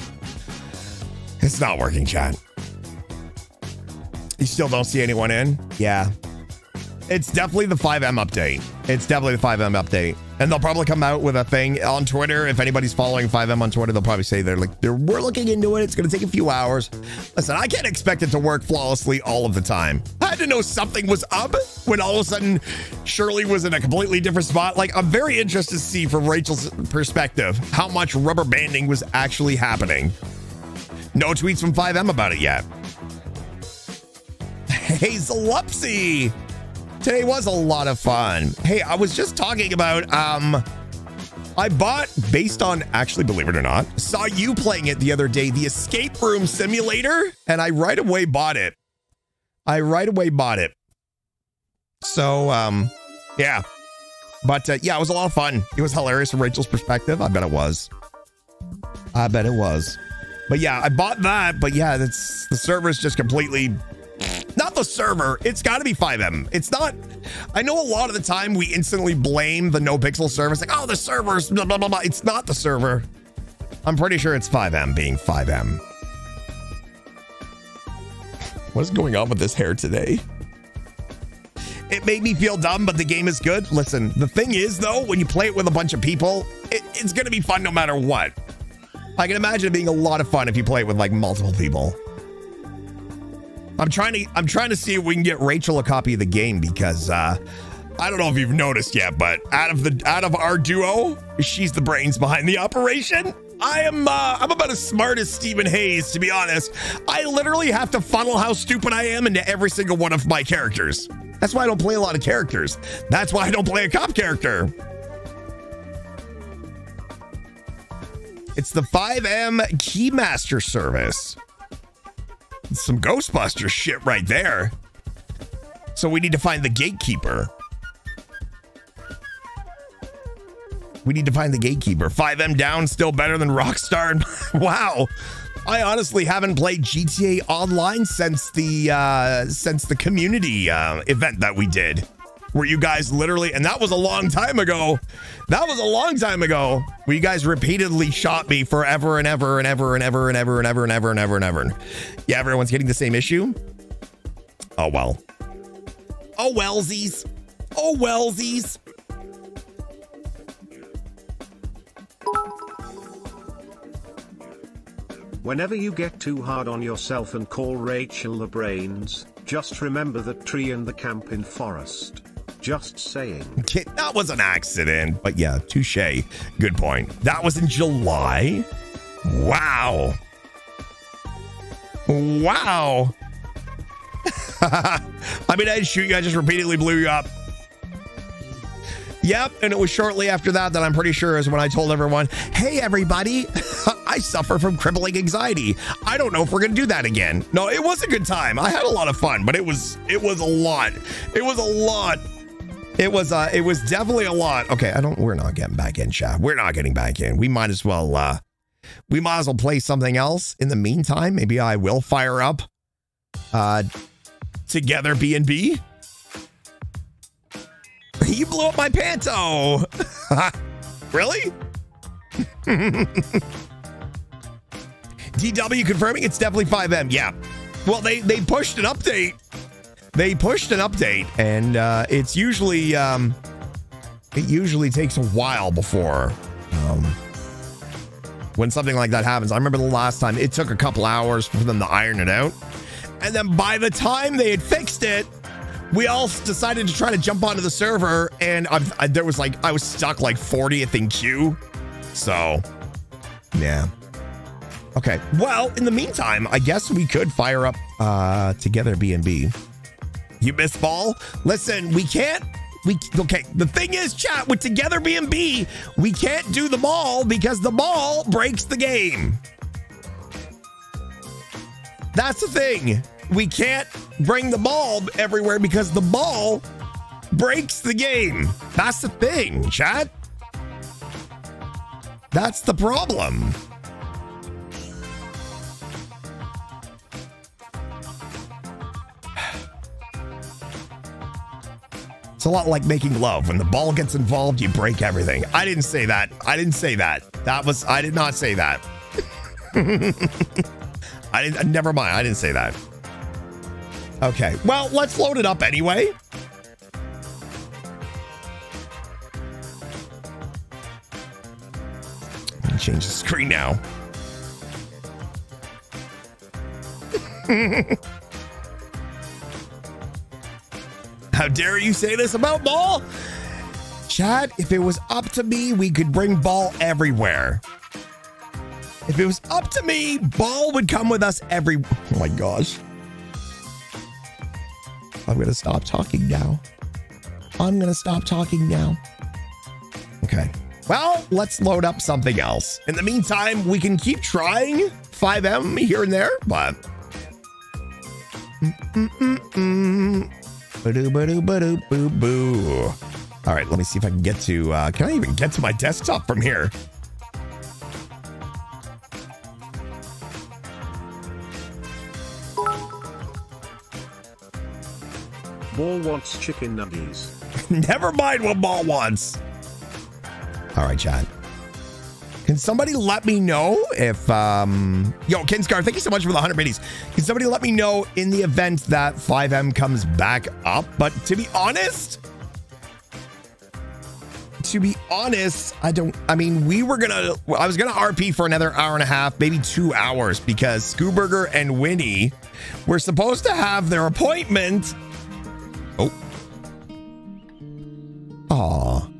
It's not working, chat. You still don't see anyone in? Yeah. It's definitely the FiveM update. It's definitely the FiveM update. And they'll probably come out with a thing on Twitter. If anybody's following FiveM on Twitter, they'll probably say they're like, they're, we're looking into it. It's going to take a few hours. Listen, I can't expect it to work flawlessly all of the time. I had to know something was up when all of a sudden Shirley was in a completely different spot. Like, I'm very interested to see from Rachel's perspective how much rubber banding was actually happening. No tweets from FiveM about it yet. Hazelupsy. Today was a lot of fun. Hey, I was just talking about um I bought based on actually believe it or not, saw you playing it the other day, the escape room simulator, and I right away bought it. I right away bought it. So um yeah. But uh, yeah, it was a lot of fun. It was hilarious from Rachel's perspective. I bet it was. I bet it was. But yeah, I bought that, but yeah, that's the server's just completely the server. It's got to be FiveM. It's not. I know a lot of the time we instantly blame the NoPixel server. Like, oh, the server's blah, blah, blah, blah. It's not the server. I'm pretty sure it's FiveM being FiveM. What is going on with this hair today? It made me feel dumb, but the game is good. Listen, the thing is, though, when you play it with a bunch of people, it, it's going to be fun no matter what. I can imagine it being a lot of fun if you play it with like multiple people. I'm trying to I'm trying to see if we can get Rachel a copy of the game because uh I don't know if you've noticed yet, but out of the out of our duo, she's the brains behind the operation. I am uh, I'm about as smart as Steven Hayes, to be honest. I literally have to funnel how stupid I am into every single one of my characters. That's why I don't play a lot of characters. That's why I don't play a cop character. It's the FiveM Keymaster service. Some Ghostbuster shit right there. So we need to find the gatekeeper. We need to find the gatekeeper. FiveM down, still better than Rockstar. wow. I honestly haven't played GTA Online since the uh, since the community uh, event that we did, where you guys literally, and that was a long time ago. That was a long time ago. Where you guys repeatedly shot me forever and ever and ever and ever and ever and ever and ever and ever and ever. Yeah, everyone's getting the same issue. Oh well. Oh wellsies. Oh wellsies. Whenever you get too hard on yourself and call Rachel the brains, just remember that tree and the camp in forest. Just saying. That was an accident, but yeah, touche. Good point. That was in July. Wow. Wow. I mean, I didn't shoot you. I just repeatedly blew you up. Yep, and it was shortly after that that I'm pretty sure is when I told everyone, "Hey, everybody, I suffer from crippling anxiety. I don't know if we're gonna do that again." No, it was a good time. I had a lot of fun, but it was it was a lot. It was a lot. It was uh it was definitely a lot. Okay, I don't we're not getting back in, chat. We're not getting back in. We might as well uh we might as well play something else. In the meantime, maybe I will fire up uh together B and B. You blew up my panto. really? DW confirming it's definitely FiveM. Yeah. Well, they they pushed an update. They pushed an update, and uh, it's usually um, it usually takes a while before um, when something like that happens. I remember the last time it took a couple hours for them to iron it out, and then by the time they had fixed it, we all decided to try to jump onto the server, and I, I, there was like I was stuck like 40th in queue. So, yeah. Okay. Well, in the meantime, I guess we could fire up uh together B and B. You miss ball? Listen, we can't We okay. The thing is, chat with Together B&B, we can't do the mall because the mall breaks the game. That's the thing. We can't bring the ball everywhere because the ball breaks the game. That's the thing, chat. That's the problem. It's a lot like making love. When the ball gets involved, you break everything. I didn't say that. I didn't say that. That was, I did not say that. I didn't, never mind. I didn't say that. Okay. Well, let's load it up anyway. Change the screen now. How dare you say this about ball? Chad, if it was up to me, we could bring ball everywhere. If it was up to me, ball would come with us every. Oh my gosh. I'm going to stop talking now. I'm going to stop talking now. Okay. Well, let's load up something else. In the meantime, we can keep trying FiveM here and there, but. Mm-mm-mm-mm. Ba-doo, ba-doo, ba-doo, boo, boo. All right, let me see if I can get to. Uh, can I even get to my desktop from here? Ball wants chicken nuggies. Never mind what Ball wants. All right, Chad. Can somebody let me know if um yo Kinscar, thank you so much for the 100 biddies. Can somebody let me know in the event that FiveM comes back up? But to be honest, to be honest, I don't I mean, we were gonna I was gonna RP for another hour and a half, maybe two hours, because Scooburger and Winnie were supposed to have their appointment. Oh. Aw.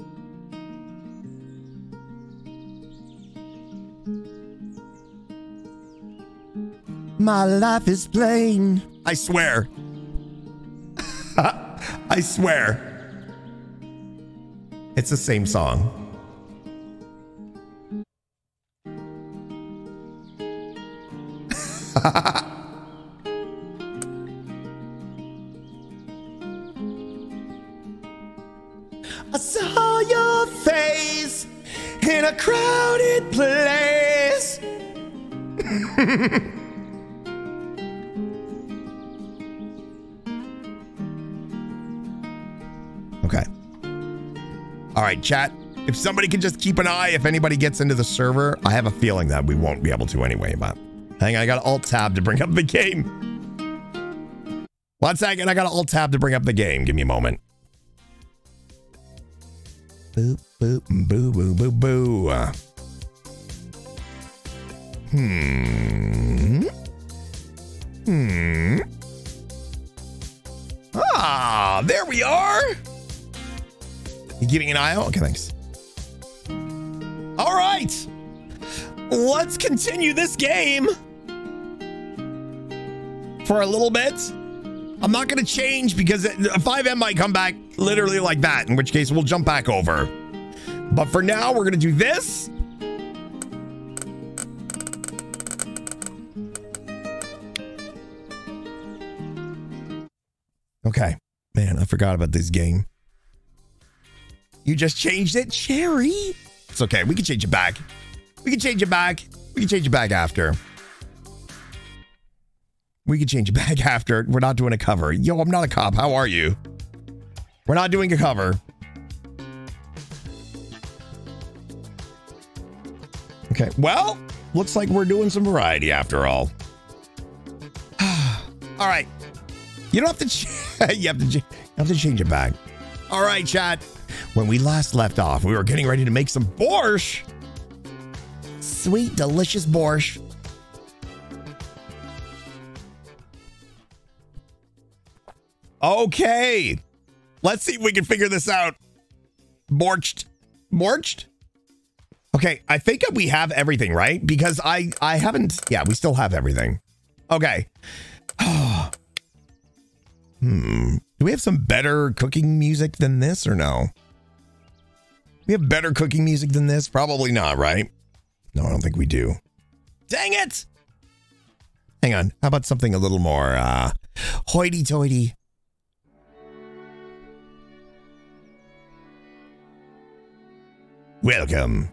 My life is plain. I swear. I swear. It's the same song. I saw your face in a crowded place. okay. All right, chat. If somebody can just keep an eye if anybody gets into the server, I have a feeling that we won't be able to anyway, but hang on, I got alt tab to bring up the game. One second, I got alt tab to bring up the game. Give me a moment. Boop, boop, boo, boo, boo, boo. Hmm. Hmm. Ah, there we are. You giving an eye out? Okay, thanks. All right. Let's continue this game for a little bit. I'm not going to change because it- FiveM might come back literally like that, in which case we'll jump back over. But for now, we're going to do this. Okay. Man, I forgot about this game. You just changed it, Cherry. It's okay. We can change it back. We can change it back. We can change it back after. We can change it back after. We're not doing a cover. Yo, I'm not a cop. How are you? We're not doing a cover. Okay. Well, looks like we're doing some variety after all. all right. You don't have to. You have to. You have to change it back. All right, chat. When we last left off, we were getting ready to make some borscht. Sweet, delicious borscht. Okay. Let's see if we can figure this out. Borched. Borched? Okay, I think we have everything, right? Because I I haven't yeah, we still have everything. Okay. Oh, hmm. Do we have some better cooking music than this or no? We have better cooking music than this? Probably not, right? No, I don't think we do. Dang it! Hang on. How about something a little more uh hoity toity? Welcome.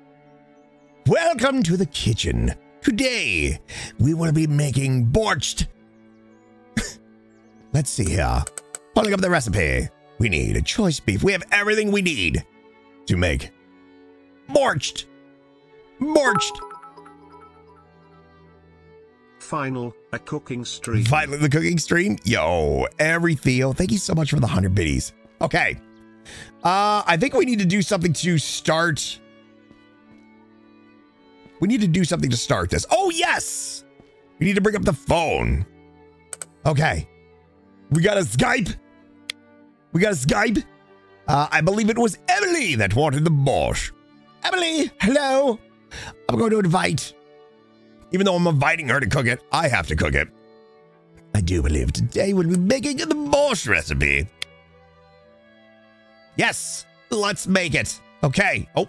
Welcome to the kitchen. Today, we will be making borscht. Let's see here. Pulling up the recipe. We need a choice beef. We have everything we need to make borscht. Borscht. Final, a cooking stream. Finally, the cooking stream. Yo, every Theo, thank you so much for the 100 biddies. Okay. Uh, I think we need to do something to start. We need to do something to start this. Oh, yes. We need to bring up the phone. Okay. We got a Skype. We got a Skype. Uh, I believe it was Emily that wanted the borscht. Emily, hello. I'm going to invite. Even though I'm inviting her to cook it, I have to cook it. I do believe today we'll be making the borscht recipe. Yes, let's make it. Okay. Oh.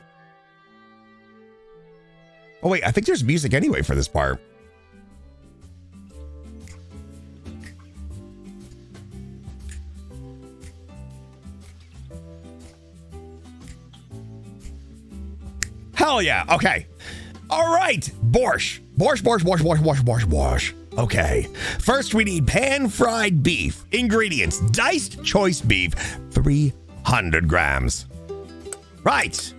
Oh, wait, I think there's music anyway for this part. Hell yeah. Okay. All right. Borscht. Borscht, borscht, borscht, borscht, borscht, borscht, borscht. Okay. First, we need pan fried beef. Ingredients diced choice beef, 300 grams. Right.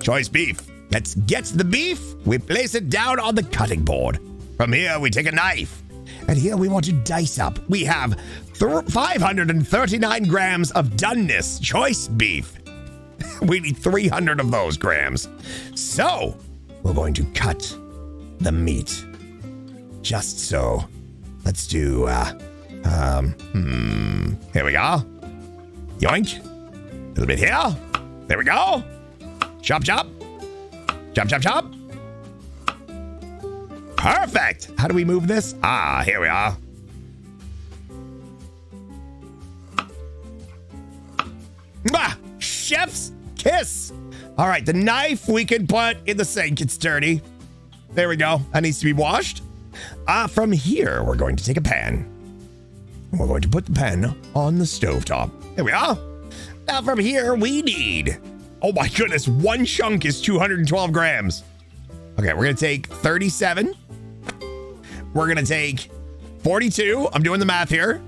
Choice beef. Let's get the beef. We place it down on the cutting board. From here, we take a knife. And here we want to dice up. We have th- 539 grams of doneness choice beef. we need 300 of those grams. So, we're going to cut the meat. Just so. Let's do, uh, um, hmm. Here we go. Yoink. A little bit here. There we go. Chop, chop. Chop, chop, chop. Perfect. How do we move this? Ah, here we are. Ah, chef's kiss. All right, the knife we can put in the sink. It's dirty. There we go. That needs to be washed. Ah, from here, we're going to take a pan. We're going to put the pan on the stovetop. There we are. Now from here, we need, oh my goodness, one chunk is 212 grams. Okay, we're going to take 37. We're going to take 42. I'm doing the math here.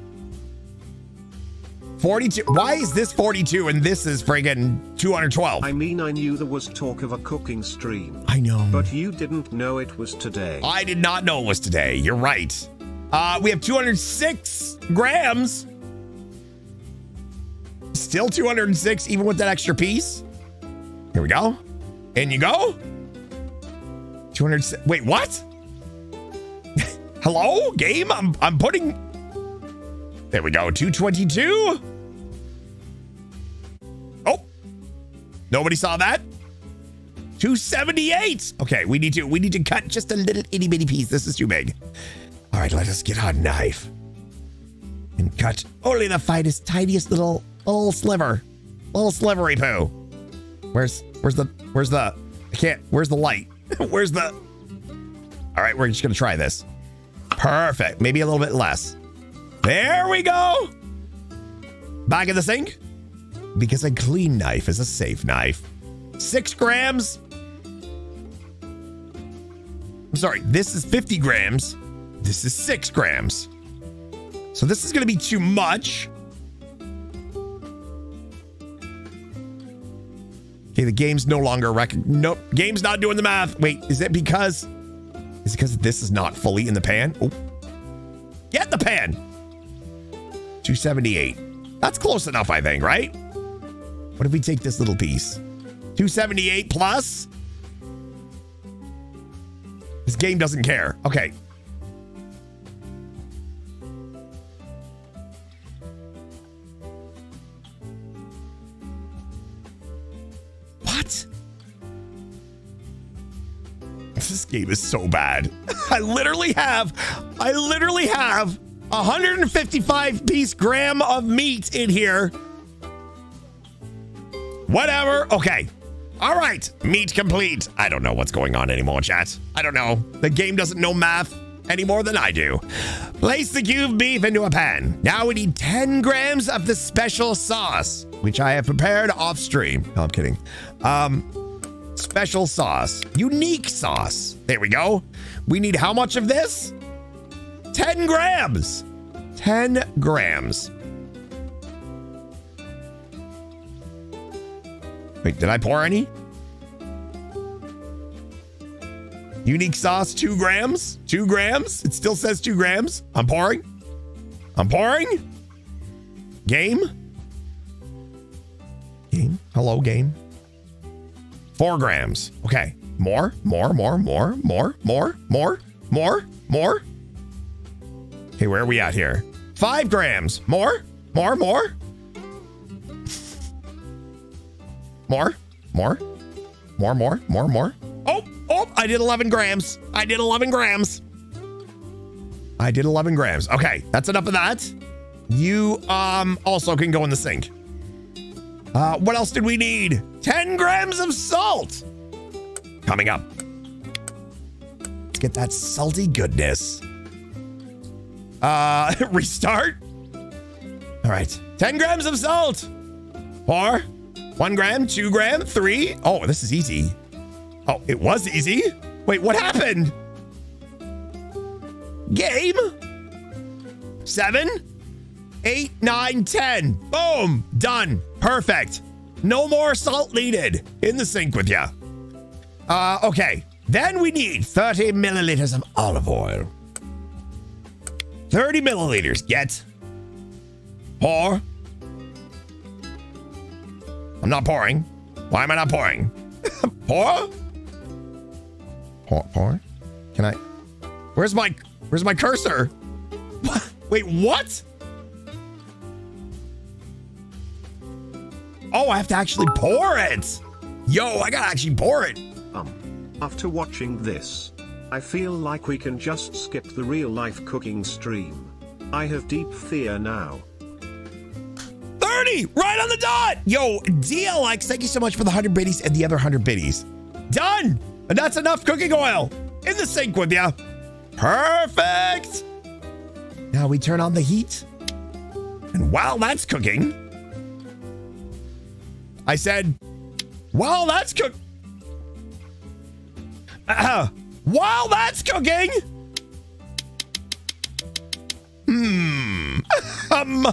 42. Why is this 42 and this is friggin' 212? I mean, I knew there was talk of a cooking stream. I know. But you didn't know it was today. I did not know it was today. You're right. Uh, we have 206 grams. Still 206, even with that extra piece. Here we go. In you go. 200. Wait, what? Hello, game? I'm, I'm putting. There we go. 222. Oh, nobody saw that. 278. Okay, we need to we need to cut just a little itty bitty piece. This is too big. All right, let us get our knife and cut only the finest, tiniest little little sliver, little slivery poo. Where's where's the where's the I can't. Where's the light? where's the? All right, we're just gonna try this. Perfect. Maybe a little bit less. There we go. Back in the sink. Because a clean knife is a safe knife. Six grams. I'm sorry, this is 50 grams. This is six grams. So this is going to be too much. Okay, the game's no longer rec. Nope, game's not doing the math. Wait, is it because? Is it because this is not fully in the pan? Oh, get the pan. 278. That's close enough, I think, right? What if we take this little piece? 278 plus? This game doesn't care. Okay. What? This game is so bad. I literally have, I literally have 155 piece gram of meat in here. Whatever. Okay. All right. Meat complete. I don't know what's going on anymore, chat. I don't know. The game doesn't know math any more than I do. Place the cube beef into a pan. Now we need 10 grams of the special sauce, which I have prepared off stream. No, I'm kidding. Um, special sauce, unique sauce. There we go. We need how much of this? 10 grams. 10 grams. Wait, did I pour any? Unique sauce, two grams. Two grams. It still says two grams. I'm pouring. I'm pouring. Game. Game. Hello, game. Four grams. Okay. More, more, more, more, more, more, more, more, more. Okay, where are we at here? Five grams. More, more, more. More, more, more, more, more, more. Oh, oh, I did 11 grams. I did 11 grams. I did 11 grams. Okay, that's enough of that. You um also can go in the sink. Uh, what else did we need? 10 grams of salt. Coming up. Let's get that salty goodness. Uh, restart. All right, 10 grams of salt. Four, one gram, two gram, three. Oh, this is easy. Oh, it was easy. Wait, what happened? Game. Seven, eight, nine, ten. Boom. Done. Perfect. No more salt needed. In the sink with you. Uh, okay. Then we need 30 milliliters of olive oil. 30 milliliters. Get. Pour. I'm not pouring. Why am I not pouring? pour? Pour, pour? Can I? Where's my, where's my cursor? What? Wait, what? Oh, I have to actually pour it. Yo, I gotta actually pour it. Um, after watching this, I feel like we can just skip the real life cooking stream. I have deep fear now. 30 right on the dot. Yo, DLX, thank you so much for the 100 biddies and the other 100 biddies. Done. And that's enough cooking oil in the sink with you. Perfect. Now we turn on the heat. And while that's cooking, I said, while that's cook, uh, while that's cooking, hmm, um,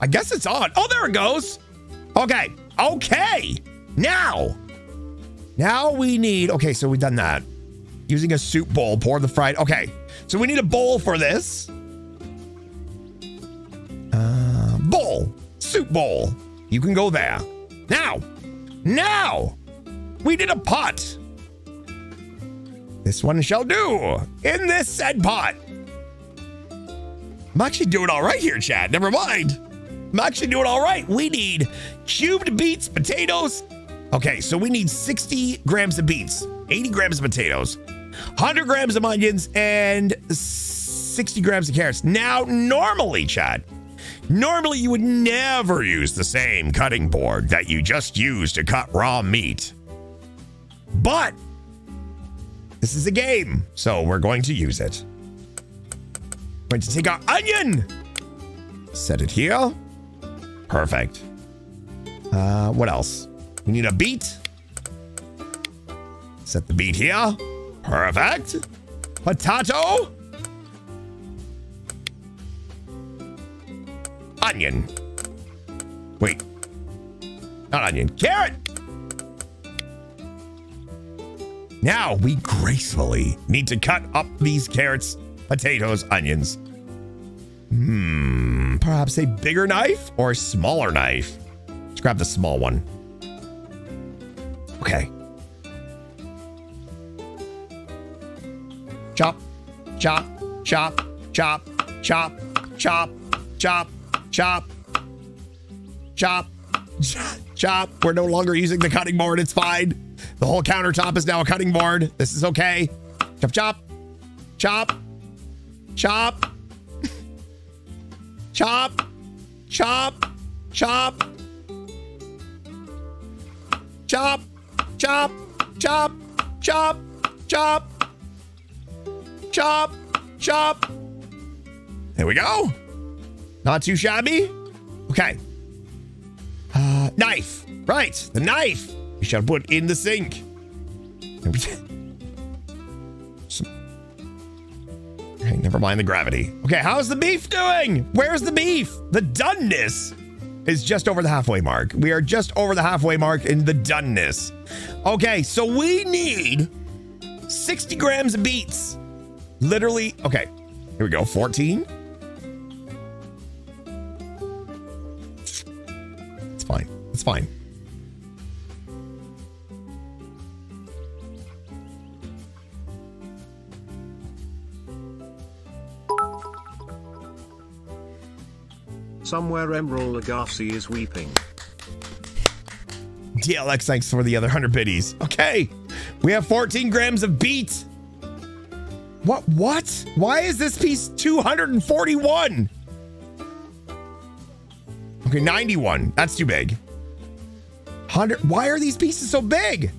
I guess it's on. Oh, there it goes. Okay. Okay. Now. Now we need. Okay, so we've done that. Using a soup bowl, pour the fried. Okay. So we need a bowl for this. Uh, bowl. Soup bowl. You can go there. Now. Now. We did a pot. This one shall do. In this said pot. I'm actually doing all right here, Chad. Never mind. I'm actually doing all right. We need cubed beets, potatoes. Okay, so we need 60 grams of beets, 80 grams of potatoes, 100 grams of onions, and 60 grams of carrots. Now, normally, Chad, normally you would never use the same cutting board that you just used to cut raw meat. But this is a game, so we're going to use it. We're going to take our onion, set it here. Perfect. Uh, what else? We need a beet. Set the beet here. Perfect. Potato. Onion. Wait. Not onion. Carrot. Now we gracefully need to cut up these carrots, potatoes, onions. Hmm, perhaps a bigger knife or a smaller knife? Let's grab the small one. Okay. Chop, chop, chop, chop, chop, chop, chop, chop. chop, chop. We're no longer using the cutting board. It's fine. The whole countertop is now a cutting board. This is okay. Chop, chop, chop, chop, chop, chop, chop, chop, chop, chop, chop, chop, chop, chop. There we go. Not too shabby. Okay. Uh, knife. Right, the knife. We shall put in the sink. Okay, never mind the gravity. Okay, how's the beef doing? Where's the beef? The doneness is just over the halfway mark. We are just over the halfway mark in the doneness. Okay, so we need 60 grams of beets. Literally, okay, here we go. 14. It's fine. It's fine. Somewhere Emeril Lagasse is weeping. DLX, thanks for the other 100 biddies. Okay, we have 14 grams of beet. What? What? Why is this piece 241? Okay, 91. That's too big. 100. Why are these pieces so big?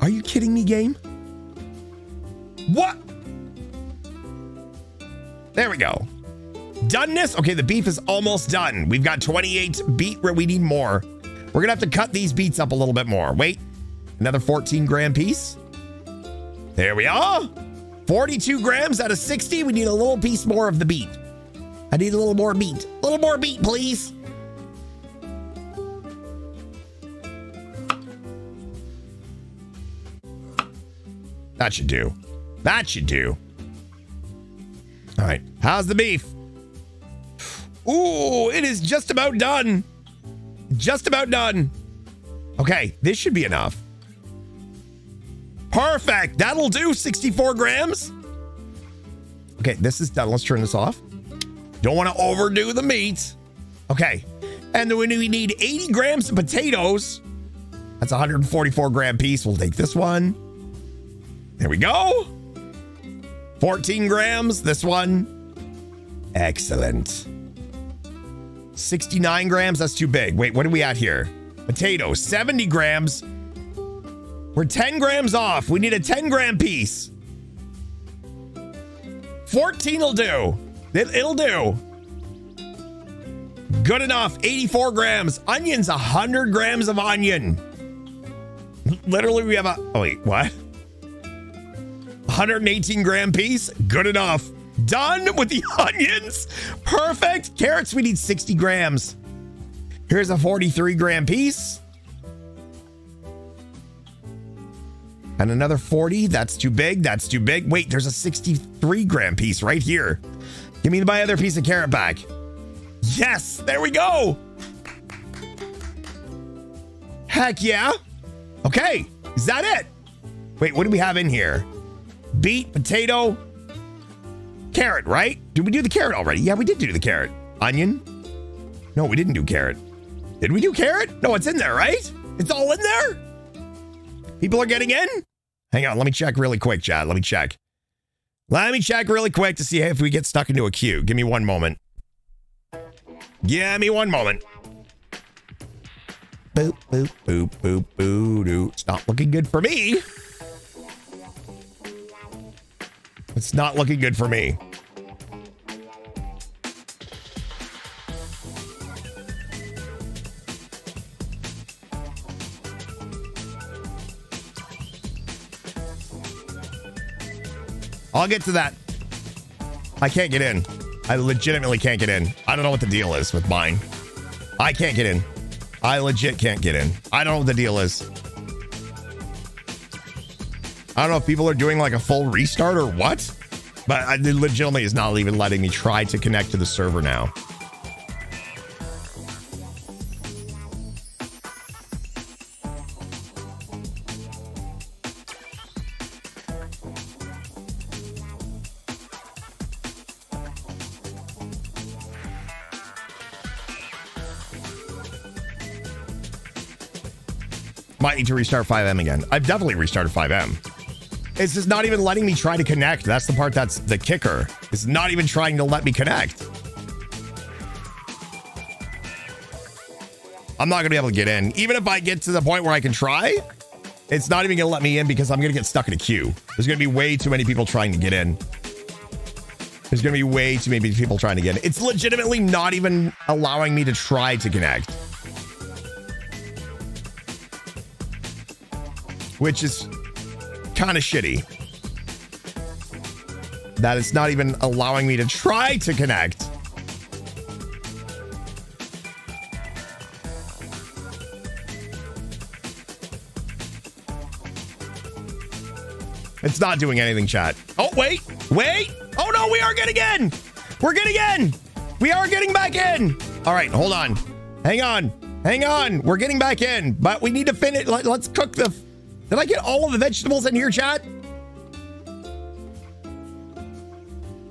Are you kidding me, game? What? There we go. Doneness. Okay, the beef is almost done. We've got 28 beet where we need more. We're gonna have to cut these beets up a little bit more. Wait, another 14 gram piece. There we are. 42 grams out of 60. We need a little piece more of the beet. I need a little more beet. A little more beet, please. That should do. That should do. All right. How's the beef? Ooh, it is just about done. Just about done. Okay, this should be enough. Perfect. That'll do 64 grams. Okay, this is done. Let's turn this off. Don't want to overdo the meat. Okay. And then we need 80 grams of potatoes. That's a 144 gram piece. We'll take this one. There we go. 14 grams. This one. Excellent. 69 grams. That's too big. Wait, what are we at here? Potatoes, 70 grams. We're 10 grams off. We need a 10 gram piece. 14 will do. It, it'll do. Good enough. 84 grams. Onions, 100 grams of onion. Literally, we have a. Oh, wait, what? 118 gram piece. Good enough. Done with the onions. Perfect. Carrots, we need 60 grams. Here's a 43 gram piece. And another 40. That's too big. That's too big. Wait, there's a 63 gram piece right here. Give me my other piece of carrot back. Yes, there we go. Heck yeah. Okay, is that it? Wait, what do we have in here? Beet, potato, carrot, right? Did we do the carrot already? Yeah, we did do the carrot. Onion? No, we didn't do carrot. Did we do carrot? No, it's in there, right? It's all in there? People are getting in? Hang on, let me check really quick, Chad. Let me check. Let me check really quick to see if we get stuck into a queue. Give me one moment. Give me one moment. Boop, boop, boop, boop, boo, doo. It's not looking good for me. It's not looking good for me. I'll get to that. I can't get in. I legitimately can't get in. I don't know what the deal is with mine. I can't get in. I legit can't get in. I don't know what the deal is. I don't know if people are doing like a full restart or what, but it legitimately is not even letting me try to connect to the server now. Need to restart FiveM again. I've definitely restarted FiveM. It's just not even letting me try to connect. That's the part that's the kicker. It's not even trying to let me connect. I'm not going to be able to get in. Even if I get to the point where I can try, it's not even going to let me in because I'm going to get stuck in a queue. There's going to be way too many people trying to get in. There's going to be way too many people trying to get in. It's legitimately not even allowing me to try to connect. Which is kind of shitty. That it's not even allowing me to try to connect. It's not doing anything, chat. Oh, wait, wait. Oh, no, we are getting in. We're getting in. We are getting back in. All right, hold on. Hang on. Hang on. We're getting back in, but we need to finish. Let, let's cook the. Did I get all of the vegetables in here, chat?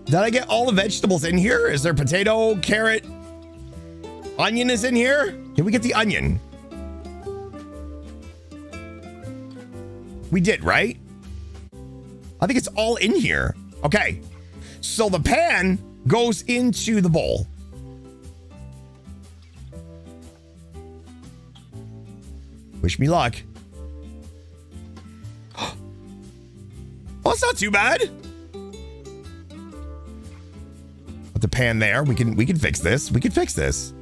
Did I get all the vegetables in here? Is there potato, carrot, onion is in here? Can we get the onion? We did, right? I think it's all in here. Okay. So the pan goes into the bowl. Wish me luck. Not too bad. Put the pan there. We can we can fix this. We can fix this.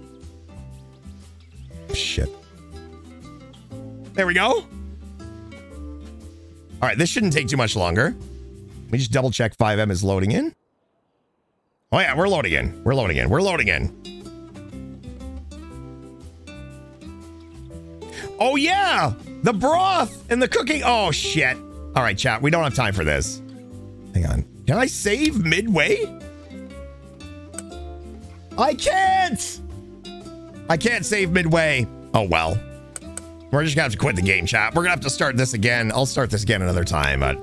Shit. There we go. All right, this shouldn't take too much longer. Let me just double check FiveM is loading in. Oh yeah, we're loading in. We're loading in. We're loading in. Oh yeah, the broth and the cooking. Oh shit. All right, chat. We don't have time for this. Hang on. Can I save midway? I can't. I can't save midway. Oh well. We're just gonna have to quit the game, chat. We're gonna have to start this again. I'll start this again another time, but.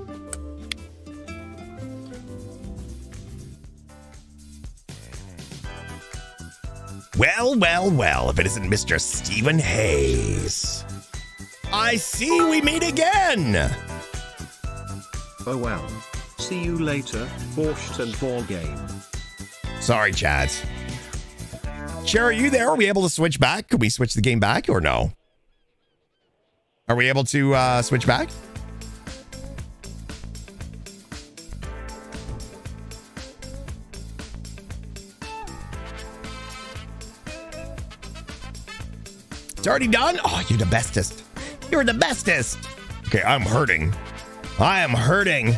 Well, well, well, if it isn't Mr. Steven Hayes. I see we meet again. Oh well. See you later, Borscht and ball game. Sorry, Chad. Cher, are you there? Are we able to switch back? Can we switch the game back or no? Are we able to uh, switch back? It's already done? Oh, you're the bestest. You're the bestest. Okay, I'm hurting. I am hurting.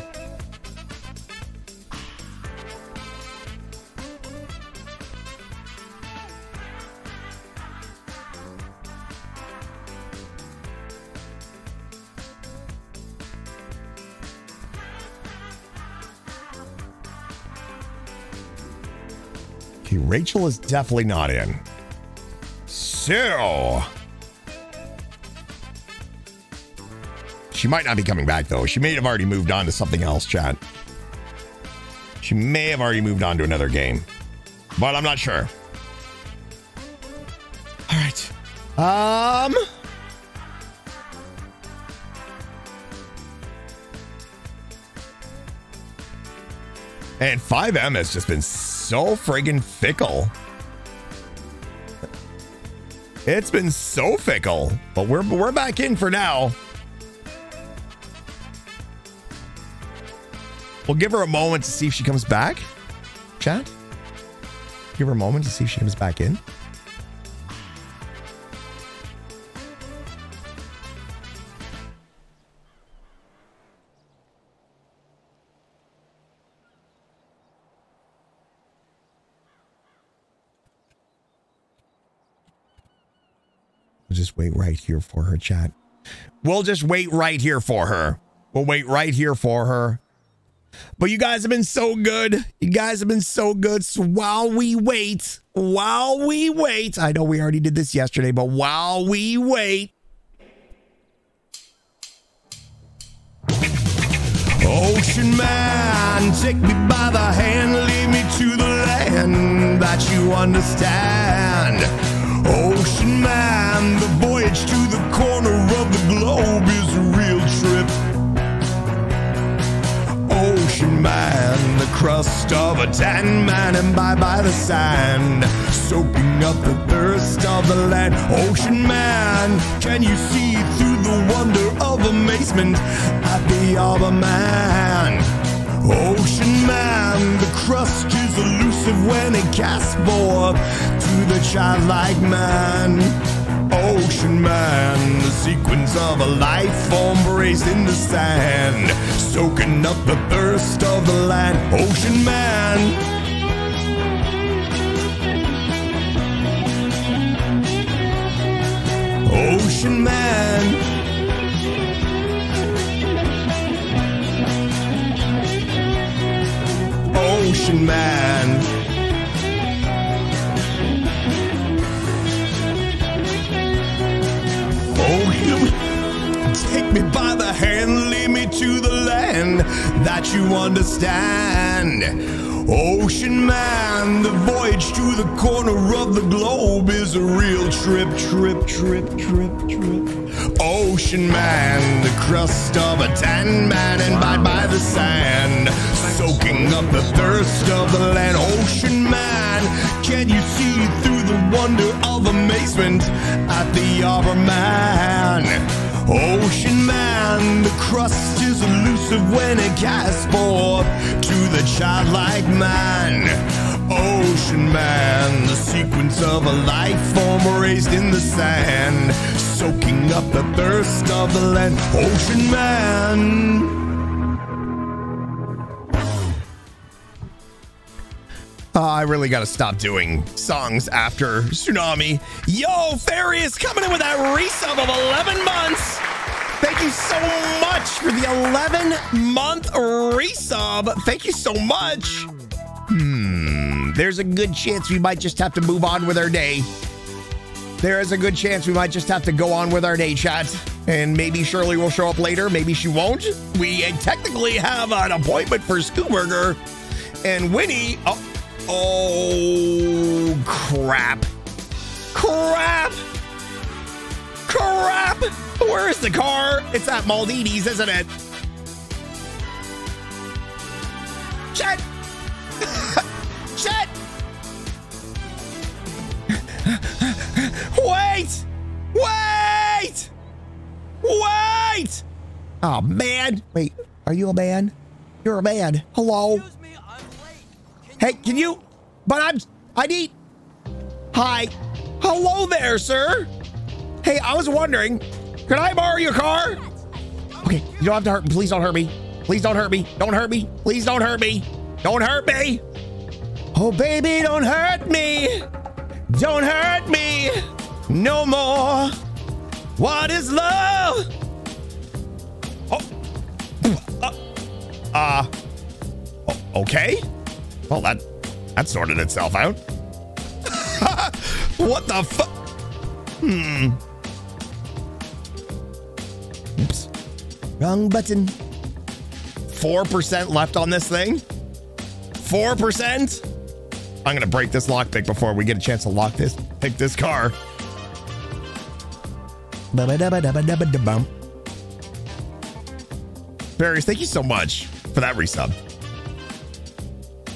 Okay, Rachel is definitely not in. So. She might not be coming back, though. She may have already moved on to something else, chat. She may have already moved on to another game, but I'm not sure. All right. Um. And FiveM has just been so friggin' fickle. It's been so fickle, but we're we're back in for now. We'll give her a moment to see if she comes back. Chat. Give her a moment to see if she comes back in. We'll just wait right here for her, chat. We'll just wait right here for her. We'll wait right here for her. But you guys have been so good. You guys have been so good. So while we wait, while we wait, I know we already did this yesterday, but while we wait, Ocean man, take me by the hand, lead me to the land that you understand. Ocean man, the voyage to the corner of the globe is Ocean man, the crust of a tan man, and bye by the sand, soaking up the thirst of the land. Ocean man, can you see through the wonder of amazement at the other man? Ocean man, the crust is elusive when it casts forth to the childlike man. Ocean man, the sequence of a life form raised in the sand, soaking up the thirst of the land. Ocean man. Ocean man. Ocean Man. Land that you understand. Ocean Man, the voyage to the corner of the globe is a real trip, trip, trip, trip, trip. Ocean Man, the crust of a tan man, and bite by the sand, soaking up the thirst of the land. Ocean Man, can you see through the wonder of amazement at the Arbor Man? Ocean man, the crust is elusive when it casts forth to the childlike man. Ocean man, the sequence of a life form raised in the sand, soaking up the thirst of the land. Ocean man. Uh, I really got to stop doing songs after Tsunami. Yo, Fairy is coming in with that resub of 11 months. Thank you so much for the 11 month resub. Thank you so much. Hmm, there's a good chance we might just have to move on with our day. There is a good chance we might just have to go on with our day chat. And maybe Shirley will show up later. Maybe she won't. We technically have an appointment for Scooburger. And Winnie. Oh, Oh, crap. Crap. Crap. Where is the car? It's at Maldini's, isn't it? Chet. Chet. Wait. Wait. Wait. Oh, man. Wait, are you a man? You're a man. Hello. Hey, can you? But I'm. I need. Hi. Hello there, sir. Hey, I was wondering, could I borrow your car? Okay, you don't have to hurt me. Please don't hurt me. Please don't hurt me. Don't hurt me. Please don't hurt me. Don't hurt me. Oh, baby, don't hurt me. Don't hurt me no more. What is love? Oh. Uh. uh okay. Well, that that sorted itself out. what the fuck? Hmm. Oops. Wrong button. 4% left on this thing? 4%? I'm to break this lockpick before we get a chance to lock this, pick this car. Barriers, thank you so much for that resub.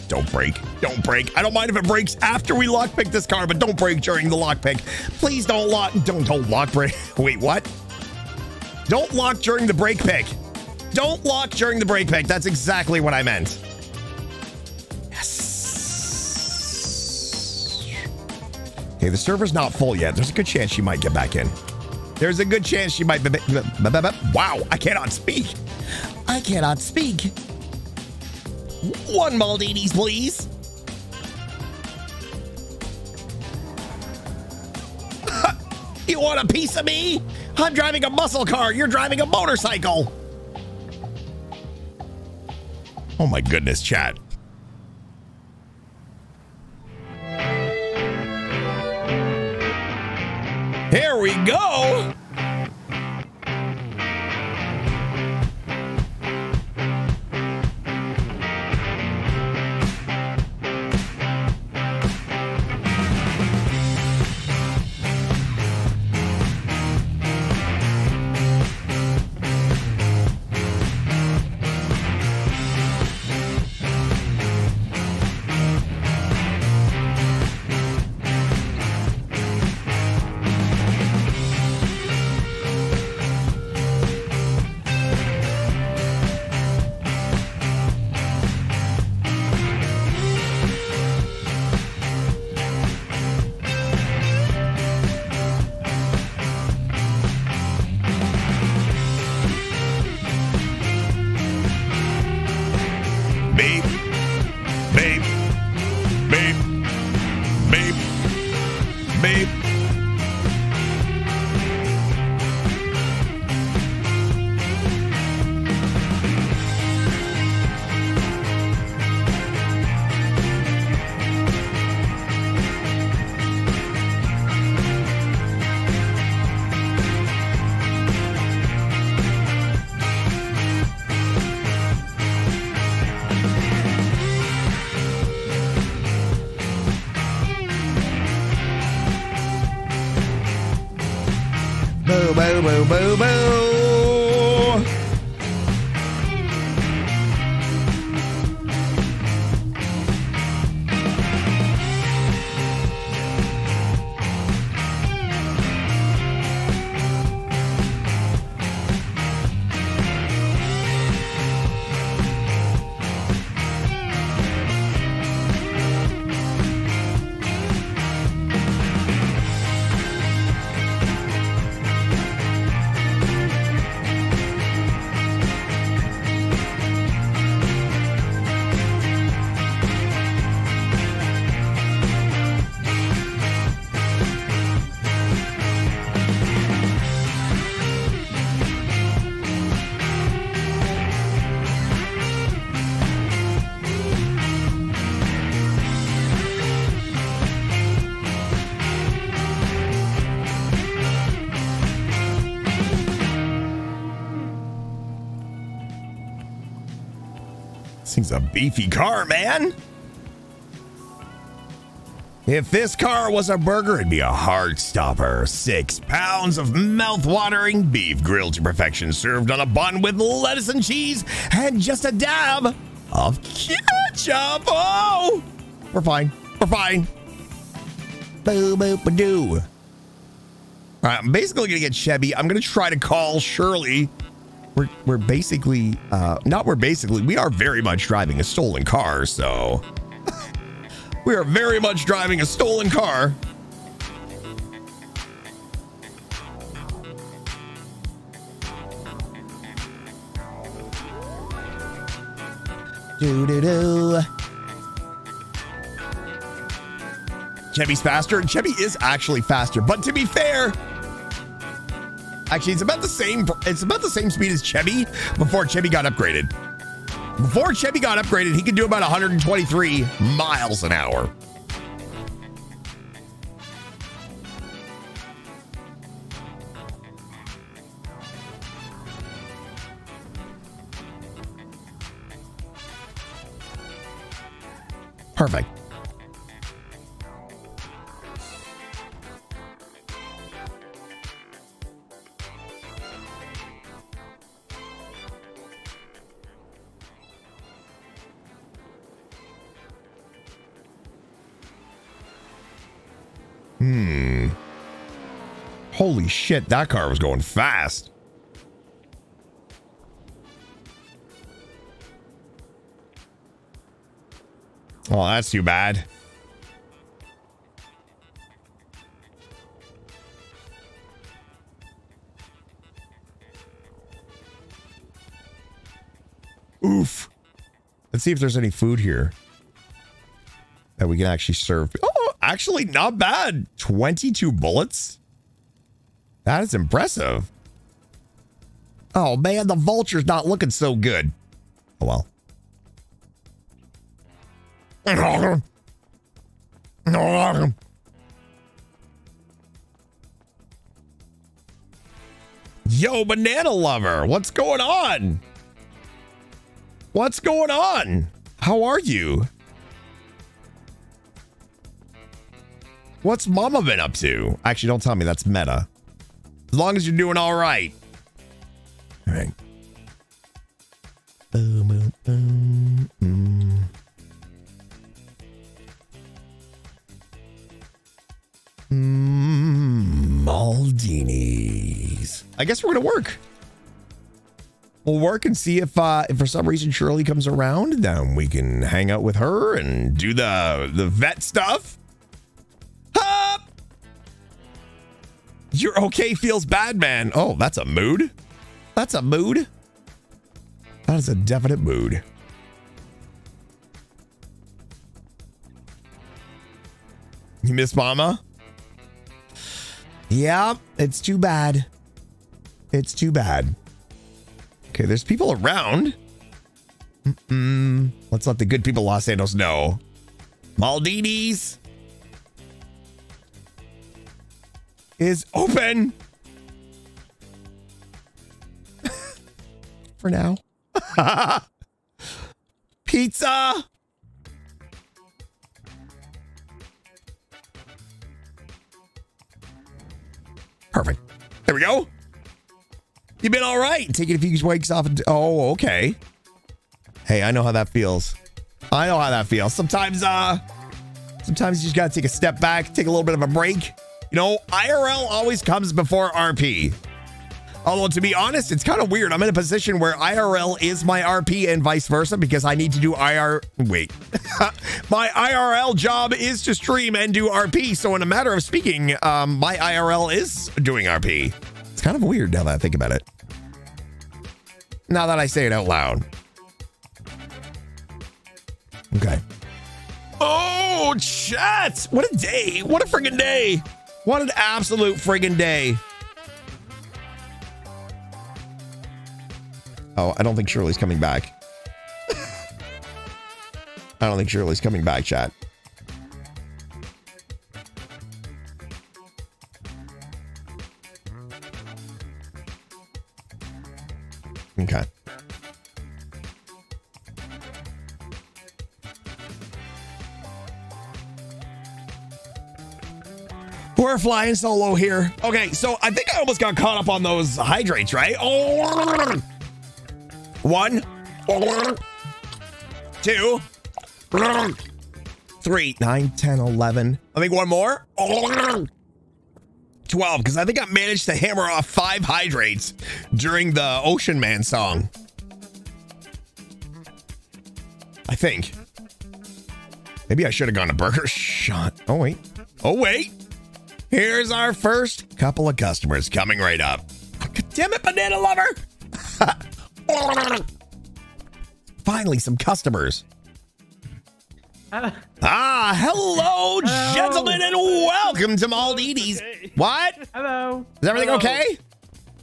Don't break. Don't break. I don't mind if it breaks after we lockpick this car, but don't break during the lockpick. Please don't lock. Don't don't lock break. Wait, what? Don't lock during the brake pick. Don't lock during the brake pick. That's exactly what I meant. Yes. Okay, the server's not full yet. There's a good chance she might get back in. There's a good chance she might be. Wow, I cannot speak. I cannot speak. One Maldini's, please. you want a piece of me? I'm driving a muscle car. You're driving a motorcycle. Oh my goodness, chat. Here we go. Boo, boo, thing's a beefy car, man. If this car was a burger, it'd be a heart stopper. Six pounds of mouth-watering beef grilled to perfection, served on a bun with lettuce and cheese, and just a dab of ketchup. Oh, we're fine. We're fine. Boo boo ba doo. All right, I'm basically gonna get Chevy. I'm gonna try to call Shirley. We're we're basically uh not we're basically we are very much driving a stolen car, so we are very much driving a stolen car. Do do do. Chevy's faster, Chevy is actually faster. But to be fair, actually, it's about the same. It's about the same speed as Chevy before Chevy got upgraded. Before Chevy got upgraded, he could do about 123 miles an hour. Perfect. Hmm. Holy shit, that car was going fast. Oh, that's too bad. Oof. Let's see if there's any food here that we can actually serve. Actually, not bad. 22 bullets. That is impressive. Oh, man, the vulture's not looking so good. Oh, well. Yo, banana lover, what's going on? What's going on? How are you? What's mama been up to? Actually, don't tell me that's meta. As long as you're doing all right. All right. Boom, boom, boom, mm. Mm, Maldini's. I guess we're gonna work. We'll work and see if uh, if for some reason Shirley comes around, then we can hang out with her and do the the vet stuff. You're okay feels bad, man. Oh, that's a mood. That's a mood. That is a definite mood. You miss mama? Yeah, it's too bad. It's too bad. Okay, there's people around. Mm-mm. Let's let the good people of Los Santos know. Maldini's is open for now. Pizza. Perfect. There we go. You've been all right. Taking a few weeks off. And, oh, okay. Hey, I know how that feels. I know how that feels. Sometimes, uh, sometimes you just gotta take a step back, take a little bit of a break. You know, IRL always comes before RP. Although to be honest, it's kind of weird. I'm in a position where IRL is my RP and vice versa because I need to do IR. Wait, my IRL job is to stream and do RP. So in a matter of speaking, um, my IRL is doing RP. It's kind of weird now that I think about it. Now that I say it out loud. Okay. Oh, chat! What a day! What a friggin' day! What an absolute friggin' day! Oh, I don't think Shirley's coming back. I don't think Shirley's coming back, chat. Okay. We're flying solo here. Okay, so I think I almost got caught up on those hydrates, right? Oh, one, two, three, nine, 10, 11. I think one more. 12, because I think I managed to hammer off five hydrates during the Ocean Man song. I think. Maybe I should have gone to Burger Shot. Oh, wait. Oh, wait. Here's our first couple of customers coming right up. Damn it, banana lover. Finally, some customers. Ah, hello, gentlemen, and welcome to Maldini's. What? Hello. Is everything Hello. okay?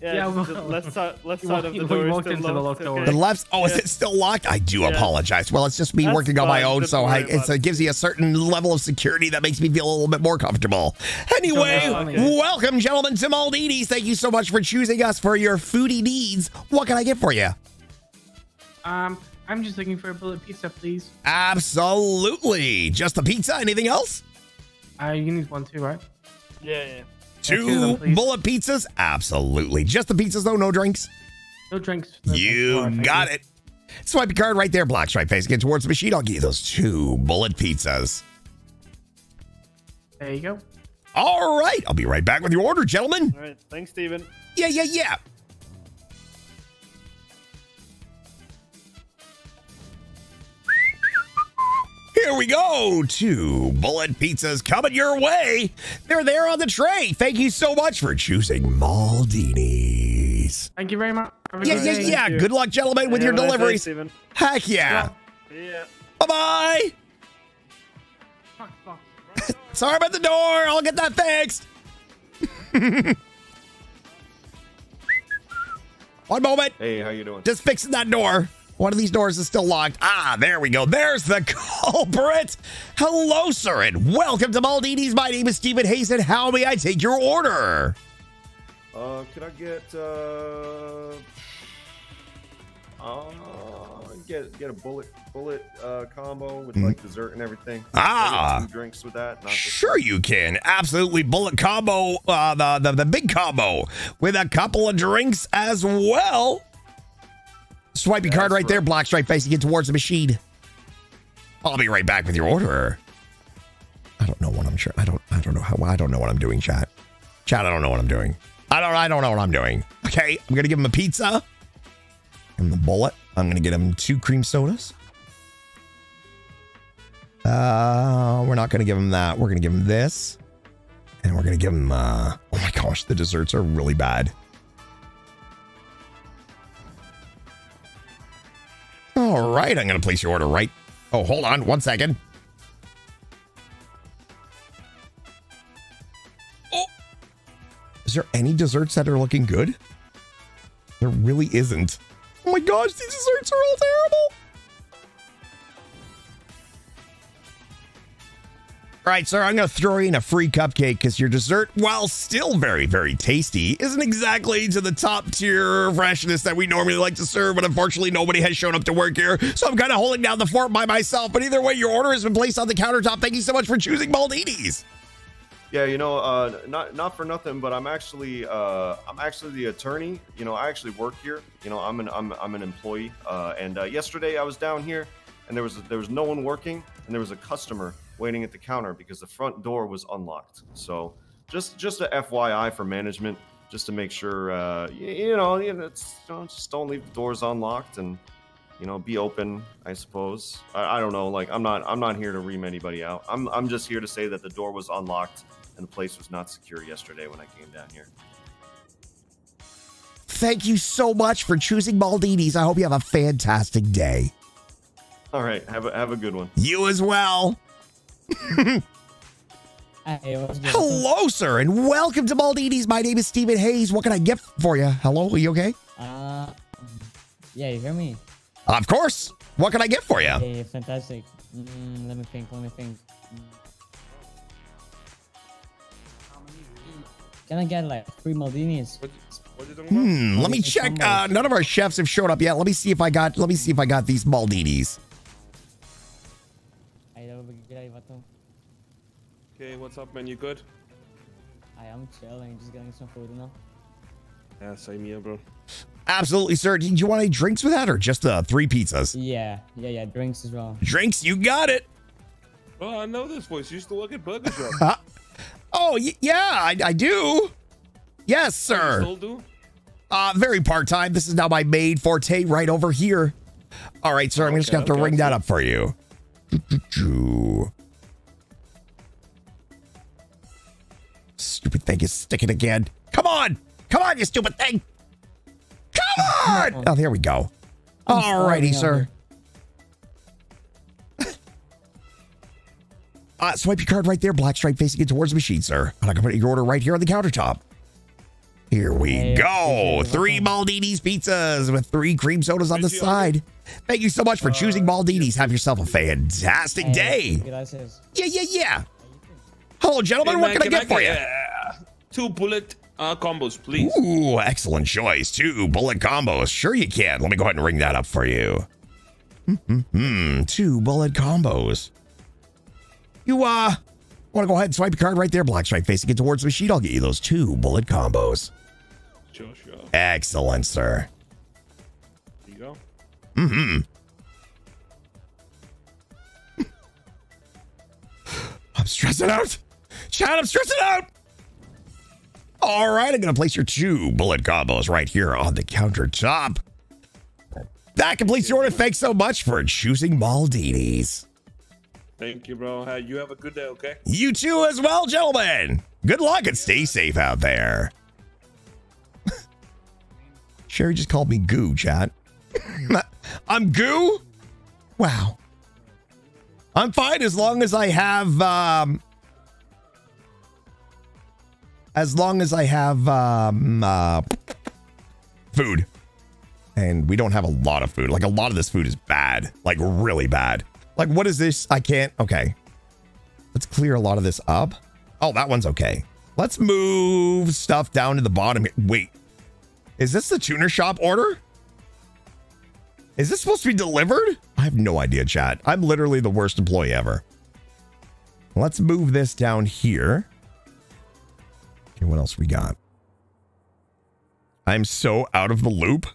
Yeah, Yeah, it's well- the left side, left side walked- of the you door. is walked still into the locked, locked okay. The left. Oh, is it still locked? I do Yeah. apologize. Well, it's just me That's working on my own, Don't so I, it's, it gives you a certain level of security that makes me feel a little bit more comfortable. Anyway, Okay. welcome, gentlemen, to Maldini's. Thank you so much for choosing us for your foodie needs. What can I get for you? Um, I'm just looking for a bullet pizza, please. Absolutely. Just the pizza. Anything else? Uh, you need one too, right? Yeah, yeah. Two bullet pizzas? Absolutely. Just the pizzas, though. No drinks. No drinks. No You drinks. Got it. Swipe your card right there, black stripe face. Get towards the machine. I'll give you those two bullet pizzas. There you go. All right. I'll be right back with your order, gentlemen. All right. Thanks, Steven. Yeah, yeah, yeah. Here we go. Two bullet pizzas coming your way. They're there on the tray. Thank you so much for choosing Maldini's. Thank you very much. Have Yeah, good yeah, day. yeah. Good luck, gentlemen, with Yeah, your have a nice day, deliveries. Steven. Heck yeah. Yeah. Bye bye. Fuck, fuck. Sorry about the door. I'll get that fixed. One moment. Hey, how you doing? Just fixing that door. One of these doors is still locked. Ah, there we go. There's the culprit. Hello, sir, and welcome to Maldini's. My name is Stephen Hazen. How may I take your order? Uh, can I get uh, uh, get get a bullet bullet uh combo with like dessert and everything? Can I get Ah. two drinks with that. Sure, you can. Absolutely, bullet combo. Uh, the, the the big combo with a couple of drinks as well. Swipe your card right there, black stripe facing it towards the machine. I'll be right back with your order. I don't know what I'm sure. I don't. I don't know how. I don't know what I'm doing, chat. Chat. I don't know what I'm doing. I don't. I don't know what I'm doing. Okay, I'm gonna give him a pizza. And the bullet. I'm gonna get him two cream sodas. Uh, we're not gonna give him that. We're gonna give him this, and we're gonna give him. Uh, oh my gosh, the desserts are really bad. All right, I'm gonna place your order right. Oh, hold on, one second. Oh, is there any desserts that are looking good? There really isn't. Oh my gosh, these desserts are all terrible. All right, sir, I'm going to throw in a free cupcake because your dessert, while still very, very tasty, isn't exactly to the top tier freshness that we normally like to serve. But unfortunately, nobody has shown up to work here. So I'm kind of holding down the fort by myself. But either way, your order has been placed on the countertop. Thank you so much for choosing Maldini's. Yeah, you know, uh, not not for nothing, but I'm actually uh, I'm actually the attorney. You know, I actually work here. You know, I'm an I'm, I'm an employee. Uh, and uh, yesterday I was down here, and there was there was no one working, and there was a customer waiting at the counter because the front door was unlocked. So just just a FYI for management, just to make sure uh, you, you know, you know, know, just don't leave the doors unlocked and you know be open. I suppose I, I don't know. Like I'm not I'm not here to ream anybody out. I'm I'm just here to say that the door was unlocked and the place was not secure yesterday when I came down here. Thank you so much for choosing Maldini's. I hope you have a fantastic day. All right, have a have a good one. You as well. Hello, sir, and welcome to Maldini's. My name is Steven Hayes. What can I get for you? Hello, are you okay? Uh, yeah, you hear me? Of course. What can I get for you? Okay, fantastic. Mm, let me think. Let me think. Can I get like three Maldinis? Hmm, let me check. Uh, none of our chefs have showed up yet. Let me see if I got. Let me see if I got these Maldinis. Okay, what's up, man? You good? I am chilling, just getting some food, you know. Yeah, same here, bro. Absolutely, sir. Do you want any drinks with that, or just the uh, three pizzas? Yeah, yeah, yeah. Drinks as well. Drinks, you got it. Oh, I know this voice. You used to work at Burger Shot. oh, y- yeah, I, I do. Yes, sir. Still do? Uh, very part time. This is now my maid forte right over here. All right, sir. I'm just gonna have to okay, ring that up for you. Stupid thing is sticking again. Come on, come on, you stupid thing. Come on. Oh, there we go. All righty, sir. Uh, swipe your card right there, black stripe facing it towards the machine, sir. And I can put your order right here on the countertop. Here we Hey, go. Three Maldini's pizzas with three cream sodas on the side. Thank you so much for choosing Maldini's. Have yourself a fantastic day. Yeah, yeah, yeah. Hello, gentlemen. Hey, what man, can, I get for you? uh, two bullet uh, combos, please. Ooh, excellent choice. Two bullet combos. Sure you can. Let me go ahead and ring that up for you. Hmm, two bullet combos. You uh want to go ahead and swipe your card right there, black stripe facing it towards the sheet. I'll get you those two bullet combos. Sure, sure. Excellent, sir. There you go. Mm-hmm. I'm stressing out. Chad, I'm stressing out. All right, I'm going to place your two bullet combos right here on the countertop. That completes your order. Thanks so much for choosing Maldini's. Thank you, bro. You have a good day, okay? You too, as well, gentlemen. Good luck and stay safe out there. Sherry just called me goo, chat. I'm goo? Wow. I'm fine as long as I have um as long as I have um uh food. And we don't have a lot of food. Like a lot of this food is bad. Like really bad. Like what is this? I can't. Okay. Let's clear a lot of this up. Oh, that one's okay. Let's move stuff down to the bottom. Wait. Is this the tuner shop order? Is this supposed to be delivered? I have no idea, chat. I'm literally the worst employee ever. Let's move this down here. Okay, what else we got? I'm so out of the loop.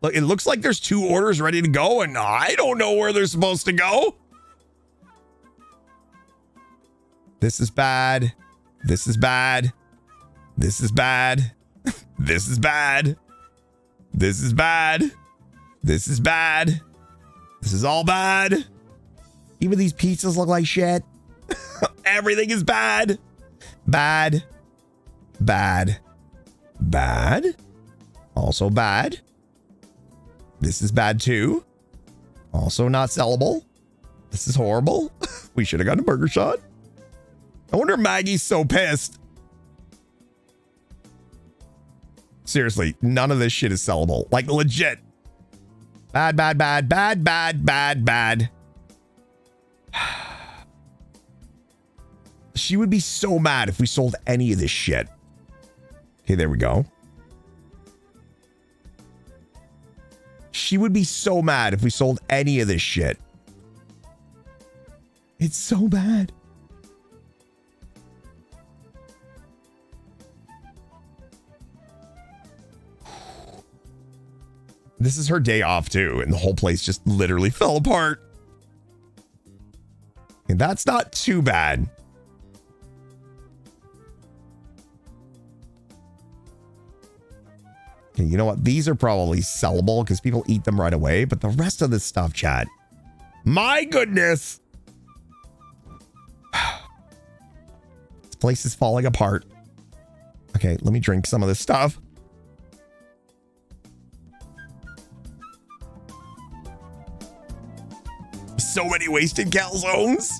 Look, it looks like there's two orders ready to go, and I don't know where they're supposed to go. This is bad. This is bad. This is bad. this is bad. This is bad. This is bad. This is all bad. Even these pizzas look like shit. Everything is bad. Bad. Bad. Bad. Also bad. This is bad too. Also not sellable. This is horrible. we should have gotten a burger shot. I wonder Maggie's so pissed. Seriously, none of this shit is sellable. Like legit. Bad, bad, bad, bad, bad, bad, bad. She would be so mad if we sold any of this shit. Okay, there we go. She would be so mad if we sold any of this shit. It's so bad. This is her day off too, and the whole place just literally fell apart. And that's not too bad. You know what? These are probably sellable because people eat them right away, but the rest of this stuff, chat. My goodness. this place is falling apart. Okay, let me drink some of this stuff. So many wasted calzones.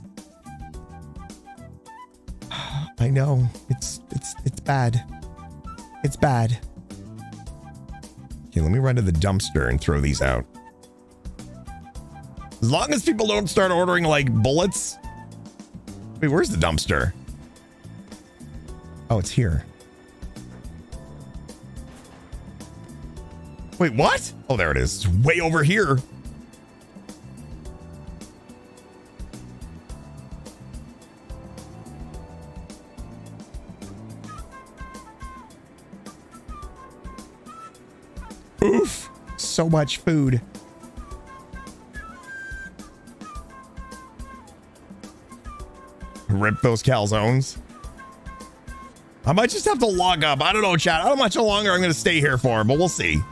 I know. It's it's it's bad. It's bad. Let me run to the dumpster and throw these out. As long as people don't start ordering like bullets. Wait, where's the dumpster? Oh, it's here. Wait, what? Oh, there it is. It's way over here. So much food. Rip those calzones. I might just have to log up. I don't know, chat. I don't know how much longer I'm going to stay here for, but we'll see.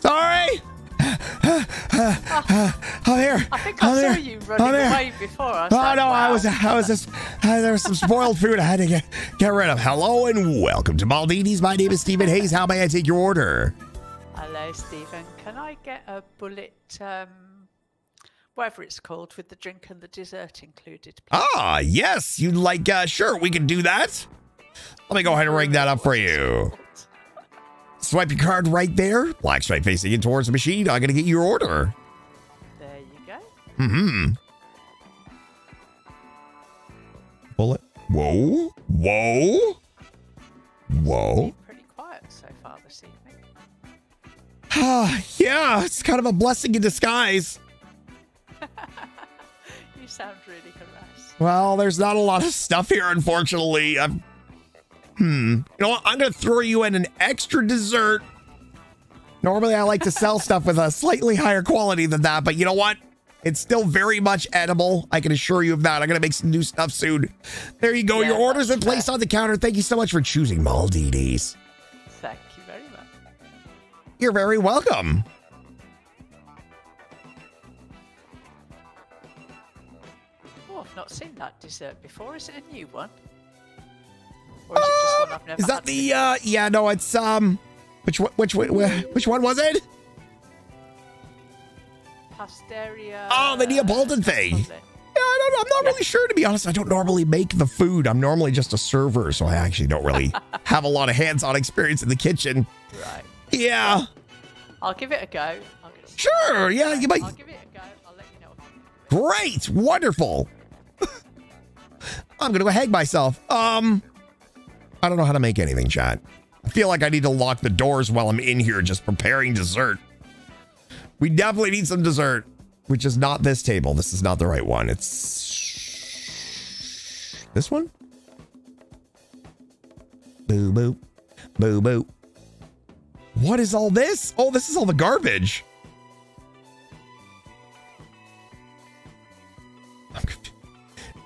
Sorry. I'm here. I think I I'm saw here. you running away before. I was Oh like, no, I wow. was I was just uh, there was some spoiled food I had to get get rid of. Hello and welcome to Maldini's. My name is Steven Hayes. How may I take your order? Steven. Can I get a bullet, um, whatever it's called, with the drink and the dessert included? Ah, yes, you'd like uh sure, we can do that. Let me go ahead and ring that up for you. Swipe your card right there. Black stripe facing in towards the machine. I'm gonna get your order. There you go. Mm-hmm. Bullet. Whoa. Whoa. Whoa. Yeah, it's kind of a blessing in disguise. You sound really harassed. Well, there's not a lot of stuff here, unfortunately. I'm, hmm. You know what? I'm going to throw you in an extra dessert. Normally, I like to sell stuff with a slightly higher quality than that, but you know what? It's still very much edible. I can assure you of that. I'm going to make some new stuff soon. There you go. Yeah, Your order's been placed on the counter. Thank you so much for choosing Maldini's. You're very welcome. Oh, I've not seen that dessert before. Is it a new one? Or is it just one I've never Is that the, uh, yeah, no, it's, um, which one, which, which, which one was it? Pastiera. Oh, the Neapolitan thing. Yeah, I don't, I'm not really sure, to be honest. I don't normally make the food. I'm normally just a server, so I actually don't really have a lot of hands-on experience in the kitchen. Right. Yeah. I'll give it a go. I'll give it Sure. Yeah, you might. I'll give it a go. I'll let you know. Great. Wonderful. I'm going to go hang myself. Um, I don't know how to make anything, chat. I feel like I need to lock the doors while I'm in here just preparing dessert. We definitely need some dessert, which is not this table. This is not the right one. It's this one. Boo boo. Boo boo. What is all this? Oh, this is all the garbage.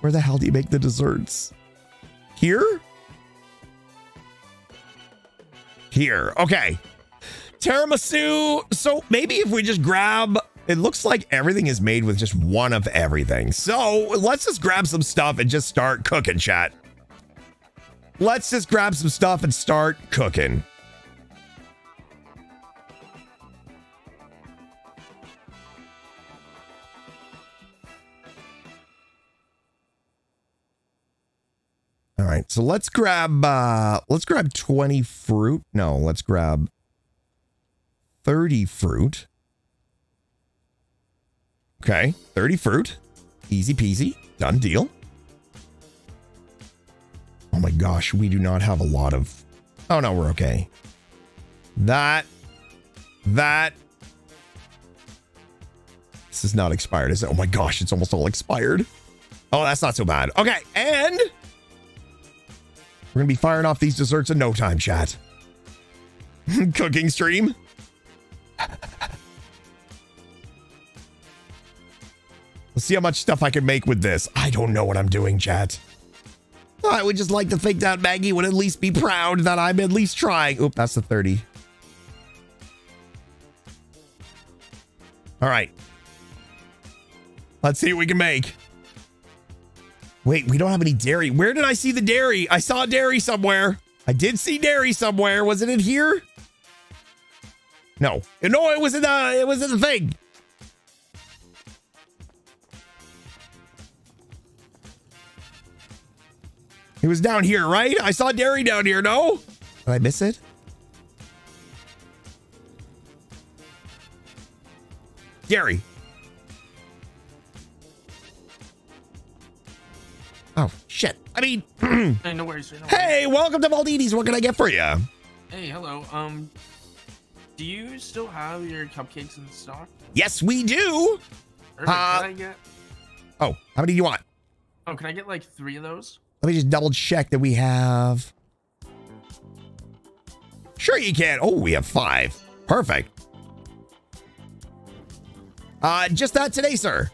Where the hell do you make the desserts? Here? Here. Okay. Tiramisu. So maybe if we just grab, it looks like everything is made with just one of everything. So let's just grab some stuff and just start cooking, chat. Let's just grab some stuff and start cooking. All right, so let's grab uh let's grab 20 fruit. No, let's grab 30 fruit. Okay, 30 fruit. Easy peasy. Done deal. Oh my gosh, we do not have a lot of Oh no, we're okay. That that This is not expired, is it? Oh my gosh, it's almost all expired. Oh, that's not so bad. Okay, and we're going to be firing off these desserts in no time, chat. Cooking stream? Let's see how much stuff I can make with this. I don't know what I'm doing, chat. I would just like to think that Maggie would at least be proud that I'm at least trying. Oop, that's the 30. All right. Let's see what we can make. Wait, we don't have any dairy. Where did I see the dairy? I saw dairy somewhere. I did see dairy somewhere. Was it in here? No. No, it was in the it was in the thing. It was down here, right? I saw dairy down here, no? Did I miss it? Dairy. Oh, shit. I mean, Hey, no worries. No worries. hey, welcome to Maldini's. What can I get for you? Hey, hello. Um, do you still have your cupcakes in stock? Yes, we do. Perfect. Uh, can I get? Oh, how many do you want? Oh, can I get like three of those? Let me just double check that we have. Sure, you can. Oh, we have five. Perfect. Uh, just that today, sir.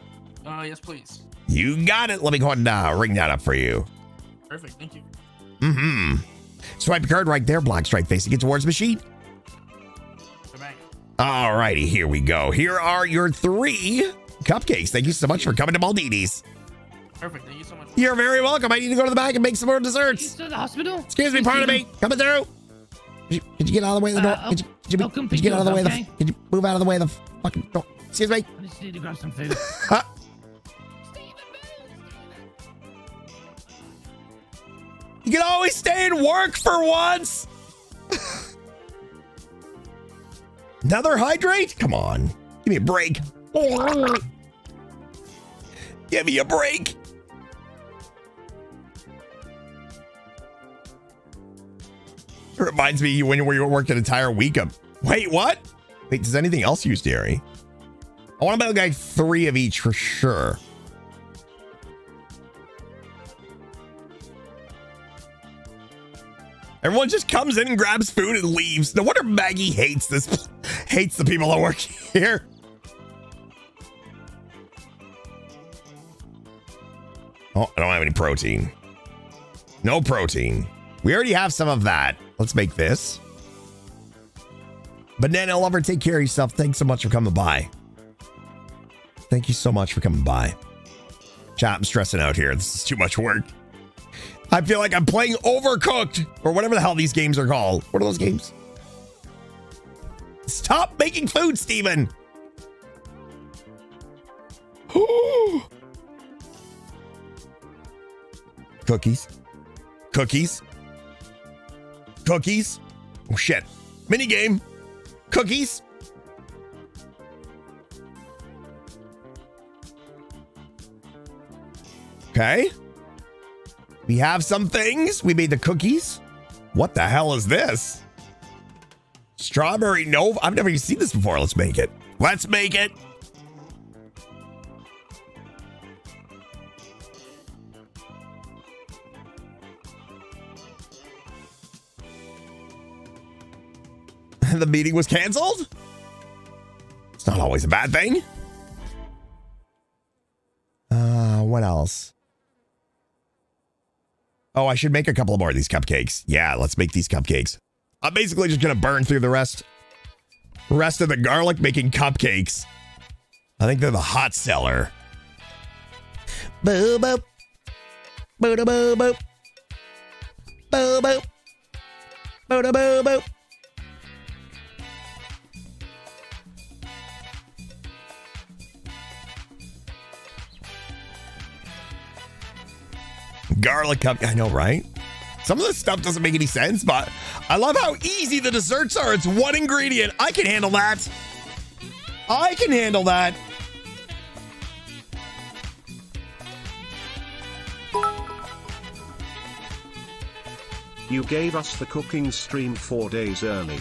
Uh, yes, please. You got it. Let me go ahead and uh, ring that up for you. Perfect. Thank you. Mm-hmm. Swipe your card right there, black stripe facing it towards the machine. All righty, here we go. Here are your three cupcakes. Thank you so much for coming to Maldini's. Perfect. Thank you so much. You're very welcome. I need to go to the back and make some more desserts. To the hospital. Excuse me, pardon me. Coming through. Could you, could you get out of the way of the door? Uh, could, you, could, you, be- welcome, could you get out of the way of the? okay? Could you move out of the way of the fucking door? Excuse me. I just need to grab some food. You can always stay and work for once. Another hydrate? Come on. Give me a break. Give me a break. It reminds me when you worked an entire week of. Wait, what? Wait, does anything else use dairy? I want to buy like three of each for sure. Everyone just comes in and grabs food and leaves. No wonder Maggie hates this, hates the people that work here. Oh, I don't have any protein. No protein. We already have some of that. Let's make this. Banana lover, take care of yourself. Thanks so much for coming by. Thank you so much for coming by. Chat, I'm stressing out here. This is too much work. I feel like I'm playing Overcooked or whatever the hell these games are called. What are those games? Stop making food, Steven. Cookies. Cookies. Cookies. Oh shit. Mini game. Cookies. Okay. We have some things. We made the cookies. What the hell is this? Strawberry Nova. I've never even seen this before. Let's make it. Let's make it. the meeting was canceled? It's not always a bad thing. Uh, what else? Oh, I should make a couple more of these cupcakes. Yeah, let's make these cupcakes. I'm basically just gonna burn through the rest rest of the garlic making cupcakes. I think they're the hot seller. Boo. Boo da boo boop. Boo boop. Boo da boo Garlic cup. I know, right? Some of this stuff doesn't make any sense, but I love how easy the desserts are. It's one ingredient. I can handle that. I can handle that. You gave us the cooking stream four days early.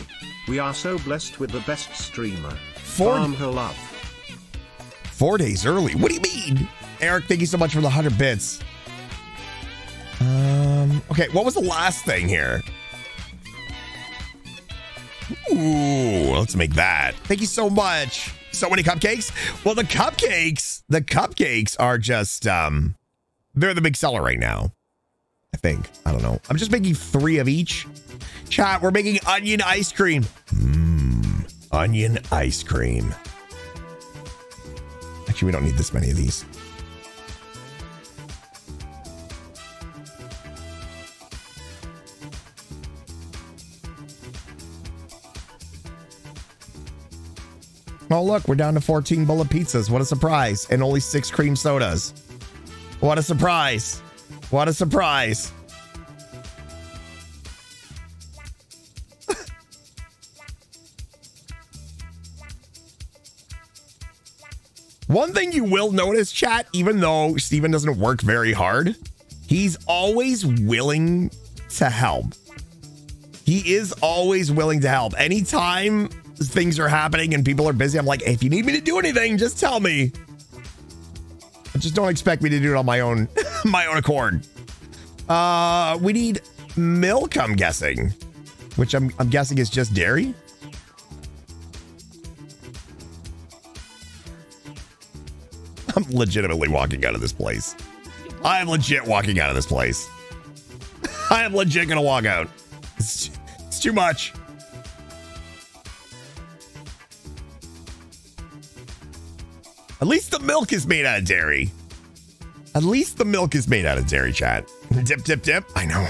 We are so blessed with the best streamer. Four- Farm her love. Four days early. What do you mean? Eric, thank you so much for the 100 bits. Um, okay, what was the last thing here? Ooh, let's make that. Thank you so much. so many cupcakes. Well, the cupcakes, the cupcakes are just um they're the big seller right now. I think. I don't know. I'm just making three of each. Chat, we're making onion ice cream. Mmm. Onion ice cream. Actually, we don't need this many of these. Oh, look, we're down to 14 bullet pizzas. What a surprise. And only six cream sodas. What a surprise. What a surprise. One thing you will notice, chat, even though Steven doesn't work very hard, he's always willing to help. He is always willing to help. Anytime things are happening and people are busy, I'm like, if you need me to do anything, just tell me. Just don't expect me to do it on my own, my own accord. Uh, we need milk, I'm guessing, which I'm, I'm guessing is just dairy. I'm legitimately walking out of this place. I am legit walking out of this place. I am legit gonna walk out. It's, it's too much. At least the milk is made out of dairy. At least the milk is made out of dairy, chat. Dip, dip, dip. I know.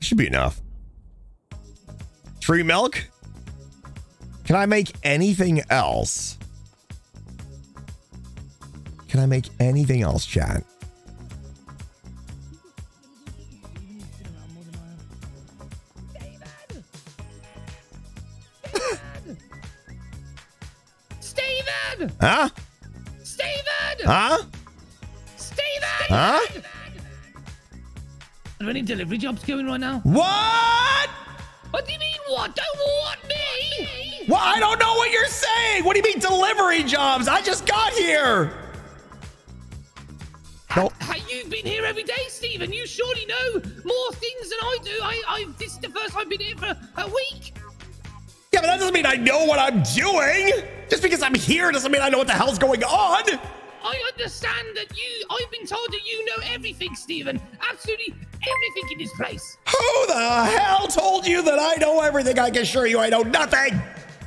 Should be enough. Free milk? Can I make anything else? Can I make anything else, chat? Steven! Huh? Steven! Huh? Steven! Huh? Are there any delivery jobs going right now? What? What do you mean what? Don't want me! Well, I don't know what you're saying. What do you mean delivery jobs? I just got here. No. Have you been here every day, Steven? You surely know more things than I do. I, I, this is the first I've been here for a week. Yeah, but that doesn't mean I know what I'm doing. Just because I'm here doesn't mean I know what the hell's going on. I understand that you. I've been told that you know everything, Steven. Absolutely everything in this place. Who the hell told you that I know everything? I can assure you I know nothing.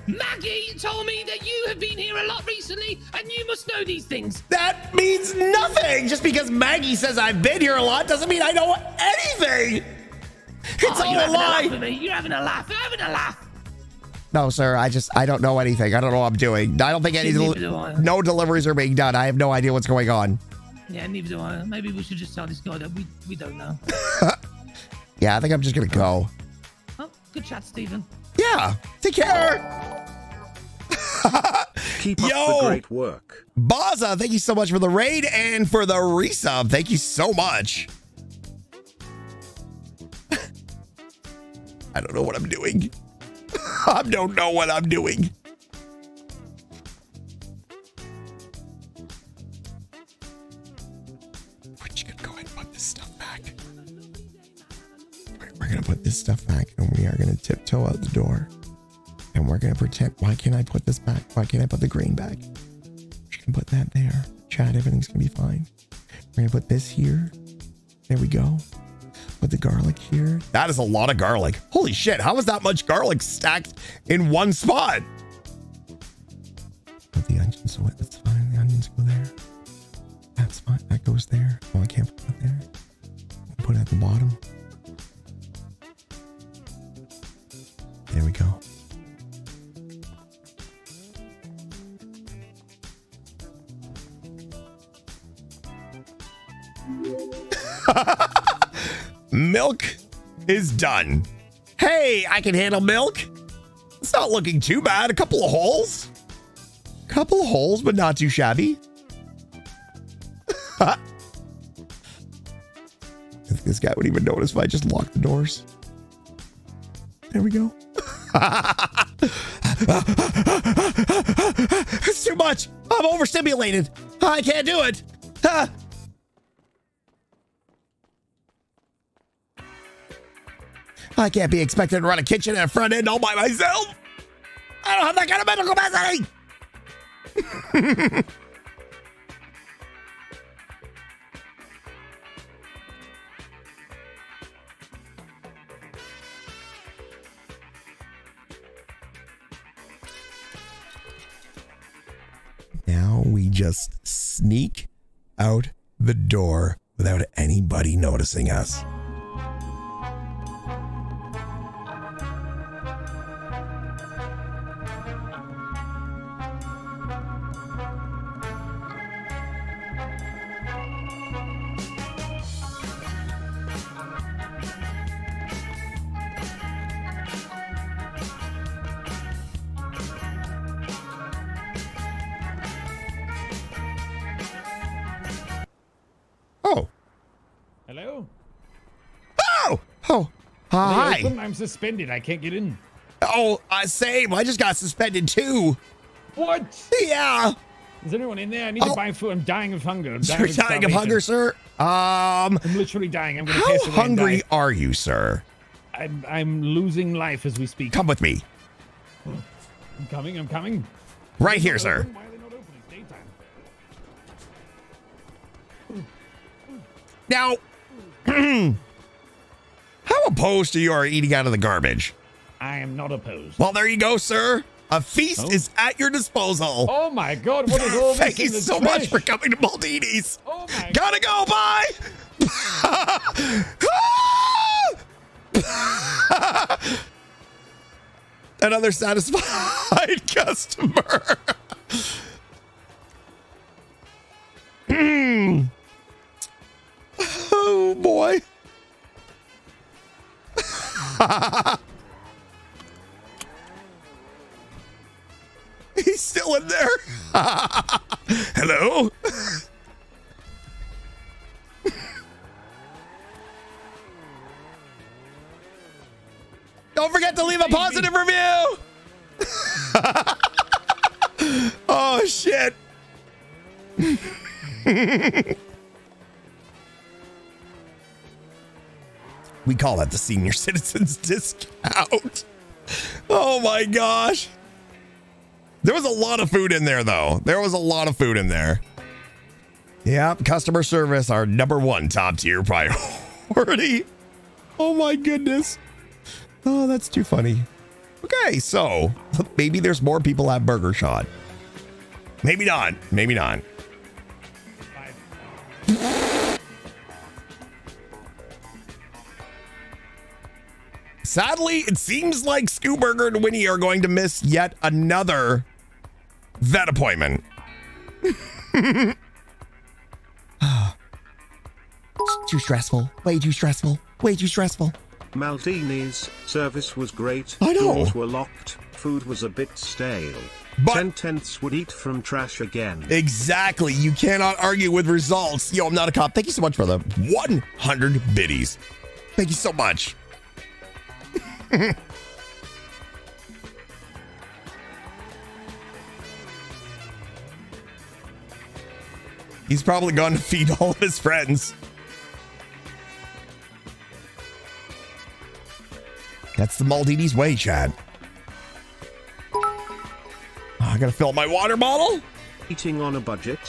Maggie told me that you have been here a lot recently, and you must know these things. That means nothing. Just because Maggie says I've been here a lot doesn't mean I know anything. It's oh, all a lie. me. You're having a laugh. You're having a laugh. No, sir. I just I don't know anything. I don't know what I'm doing. I don't think any Neither deli- do no deliveries are being done. I have no idea what's going on. Yeah, neither do I. Maybe we should just tell this guy that we, we don't know. Yeah, I think I'm just gonna go. Oh, good chat, Steven. Yeah. Take care. Keep up Yo. the great work. Baza, thank you so much for the raid and for the resub. Thank you so much. I don't know what I'm doing. I don't know what I'm doing. We're just gonna go ahead and put this stuff back. We're, we're gonna put this stuff back and we are gonna tiptoe out the door. And we're gonna pretend. Why can't I put this back? Why can't I put the green back? We can put that there. Chat, everything's gonna be fine. We're gonna put this here. There we go. Put the garlic here. That is a lot of garlic. Holy shit, how is that much garlic stacked in one spot? Is done. Hey, I can handle milk. It's not looking too bad. A couple of holes. Couple of holes, but not too shabby. I think this guy would even notice if I just locked the doors. There we go. it's too much. I'm overstimulated. I can't do it. I can't be expected to run a kitchen and a front end all by myself. I don't have that kind of mental capacity. now we just sneak out the door without anybody noticing us. I'm suspended. I can't get in. Oh, uh, same. I just got suspended too. What? Yeah. Is anyone in there? I need to buy food. I'm dying of hunger. I'm dying You're of dying of hunger, sir? Um, I'm literally dying. I'm going to how pass away and hungry are you, sir? I'm, I'm losing life as we speak. Come with me. I'm coming. I'm coming. Right here, sir. Why are they not open? It's daytime. Now, how opposed to you are eating out of the garbage? I am not opposed. Well, there you go, sir. A feast Oh. is at your disposal. Oh my God! What is all this Thank you so much for coming to Maldini's. Oh my Gotta go, bye. Another satisfied customer. Hmm. oh boy. He's still in there. Hello? Don't forget to leave a positive review. oh, shit. We call that the senior citizens discount. Oh my gosh. There was a lot of food in there, though. There was a lot of food in there. Yeah, customer service, our number one top tier priority. Oh my goodness. Oh, that's too funny. Okay, so maybe there's more people at Burger Shot. Maybe not. Maybe not. Sadly, it seems like Scooburger and Winnie are going to miss yet another vet appointment. too stressful. Way too stressful. Way too stressful. Maldini's service was great. I know. Doors were locked. Food was a bit stale. Ten tenths would eat from trash again. Exactly. You cannot argue with results. Yo, I'm not a cop. Thank you so much for the 100 biddies. Thank you so much. He's probably gone to feed all of his friends. That's the Maldini's way, Chad. Oh, I gotta fill my water bottle. Eating on a budget?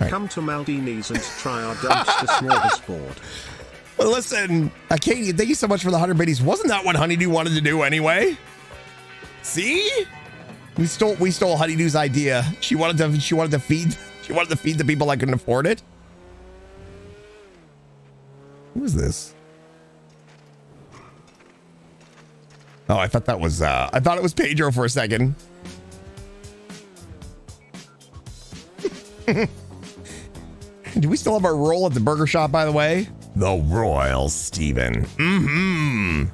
Right. Come to Maldini's and try our dumpster smorgasbord. Listen, Katie, thank you so much for the 100 biddies. Wasn't that what Honeydew wanted to do anyway? See? We stole we stole Honeydew's idea. She wanted to she wanted to feed she wanted to feed the people that couldn't afford it. Who is this? Oh, I thought that was uh I thought it was Pedro for a second. Do we still have our role at the burger shop, by the way? The Royal Steven. Mm-hmm.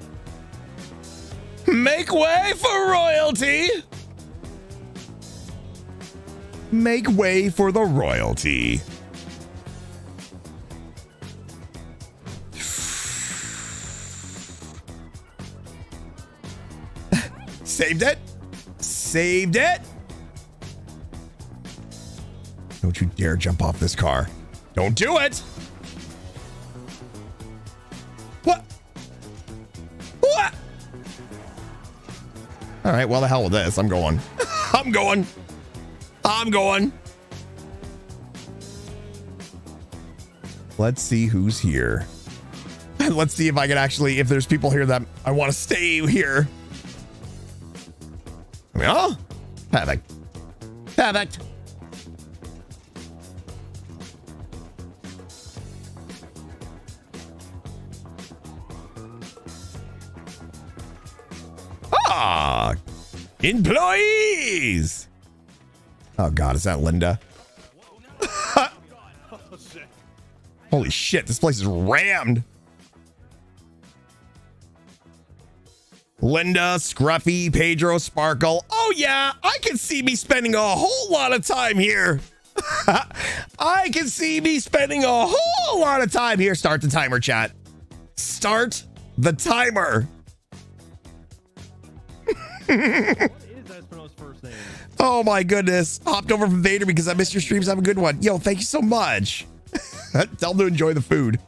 Make way for royalty. Make way for the royalty. Saved it. Saved it. Don't you dare jump off this car. Don't do it. What? All right, well, the hell with this. I'm going. I'm going. I'm going. Let's see who's here. Let's see if I can actually, if there's people here that I want to stay here. I mean, Oh, perfect. Perfect. Ah, employees. Oh God, is that Linda? Holy shit, this place is rammed. Linda, Scruffy, Pedro, Sparkle. Oh, yeah, I can see me spending a whole lot of time here. I can see me spending a whole lot of time here. Start the timer, chat. Start the timer. oh, my goodness. Hopped over from Vader because I missed your streams. Have a good one. Yo, thank you so much. Tell them to enjoy the food.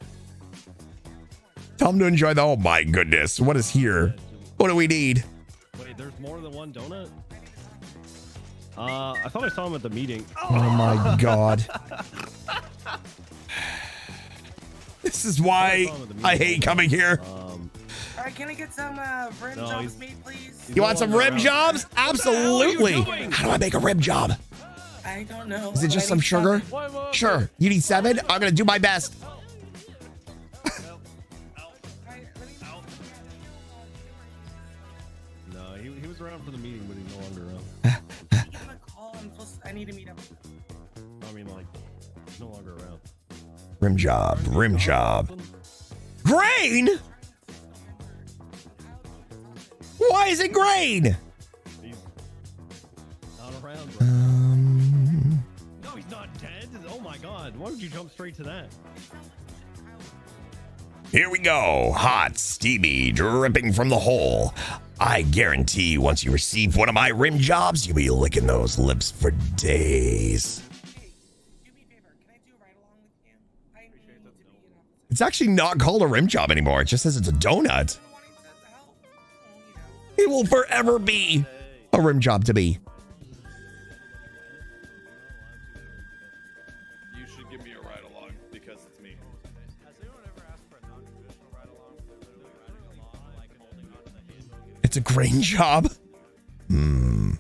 Tell them to enjoy the. Oh, my goodness. What is here? What do we need? Wait, there's more than one donut? Uh, I thought I saw him at the meeting. Oh my god. this is why I hate coming here. All right, can I get some uh, rim No, jobs he's- made, please? You want some rib jobs? Absolutely. How do I make a rib job? I don't know. Is it just some sugar? seven. Sure. You need seven? I'm going to do my best. no, he, he was around for the meeting, but he's no longer around. Give him a call. I'm I need to meet up. I mean, like, he's no longer around. Rim job. Rim job. Grain? Why is it grain? Not around. Um, No, he's not dead. Oh my god. Why would you jump straight to that? Here we go. Hot, steamy, dripping from the hole. I guarantee once you receive one of my rim jobs, you'll be licking those lips for days. It's actually not called a rim job anymore. It just says it's a donut. It will forever be a rim job to me. You should give me a ride along because it's me. It's a grain job. Hmm.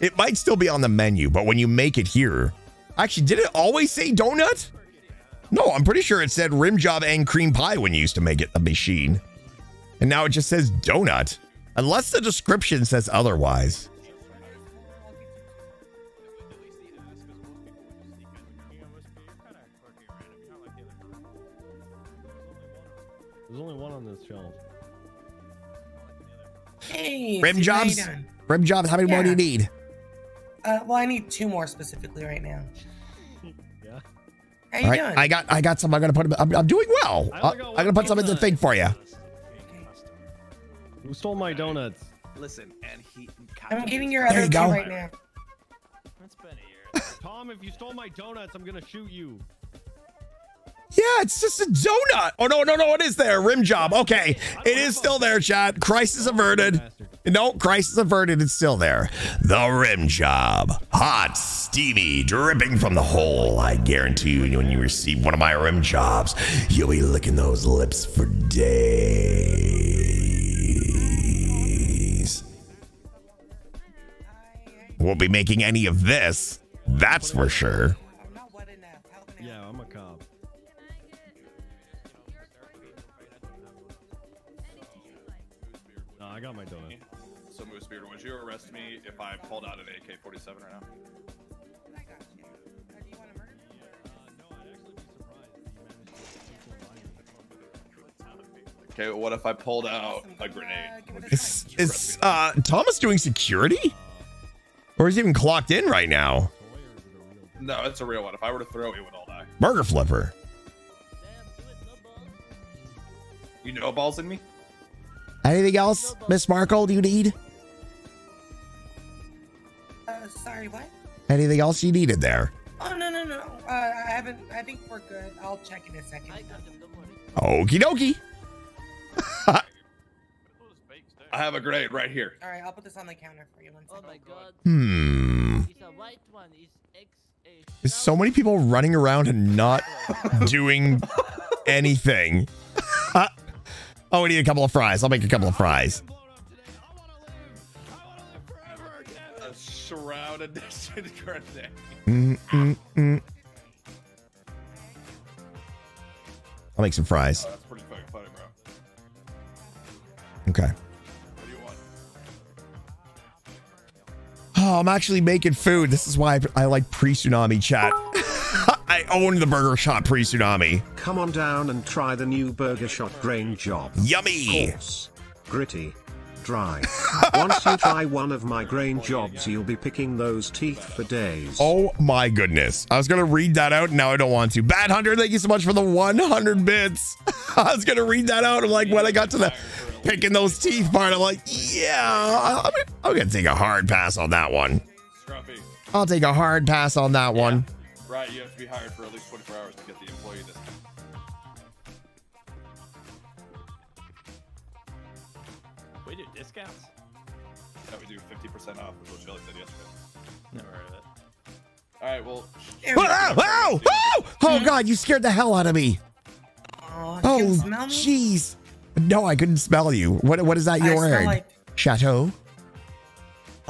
It might still be on the menu, but when you make it here, actually, did it always say donut? No, I'm pretty sure it said rim job and cream pie when you used to make it the machine. And now it just says donut, unless the description says otherwise. There's only one on this shelf. Hey, Rim Steve, how you jobs? doing? Rim jobs, how many more do you need? Uh, well, I need two more specifically right now. Yeah. How you All right, doing? I got I got some. I'm gonna put. I'm, I'm doing well. I, I'm gonna put some in the thing for you. Who stole my donuts? Listen, and he. I'm getting your other you two go. right now. Tom, if you stole my donuts, I'm gonna shoot you. Yeah, it's just a donut. Oh no, no, no, it is there. Rim job. Okay. It is still there, chat. Crisis averted. No, crisis averted. It's still there. The rim job. Hot, steamy, dripping from the hole. I guarantee you when you receive one of my rim jobs, you'll be licking those lips for days. Won't be making any of this. That's for sure. Yeah, I'm a cop. No, I got my donut. So, Moose Beard, would you arrest me if I pulled out an AK-47 right now? Okay, what if I pulled out a grenade? Is, is uh, Thomas doing security? Or is he even clocked in right now? No, it's a real one. If I were to throw, it would all die. Burger flipper. You know balls in me? Anything else, Miss Markle, do you need? Uh, sorry, what? Anything else you needed there? Oh no no no. Uh, I haven't. I think we're good. I'll check in a second. Okie dokie. I have a grenade right here. All right, I'll put this on the counter for you. One second. Oh my god. Hmm. There's so many people running around and not doing anything. oh, we need a couple of fries. I'll make a couple of fries. A shroud edition grenade. Mm, mm, mm. I'll make some fries. Oh, that's pretty fucking funny, bro. Okay. Oh, I'm actually making food. This is why I, I like pre-tsunami chat. I own the burger shop pre-tsunami. Come on down and try the new Burger Shot grain job. Yummy. Coarse, gritty, dry. Once you try one of my grain jobs, you'll be picking those teeth for days. Oh my goodness. I was going to read that out. Now I don't want to. Bad Hunter, thank you so much for the 100 bits. I was going to read that out. I'm like, when I got to the picking those teeth part, I'm like, yeah, I'm, I'm going to take a hard pass on that one. Scruffy. I'll take a hard pass on that one. Right, you have to be hired for at least 24 hours to get the employee discount. We do discounts. Yeah, we do 50% off, is what Shelly said yesterday. Never heard of it. All right, well. Whoa, whoa, whoa! Oh, God, you scared the hell out of me. Oh, Oh, you can smell me? jeez. No, I couldn't smell you. What What is that you're wearing? like- Chateau?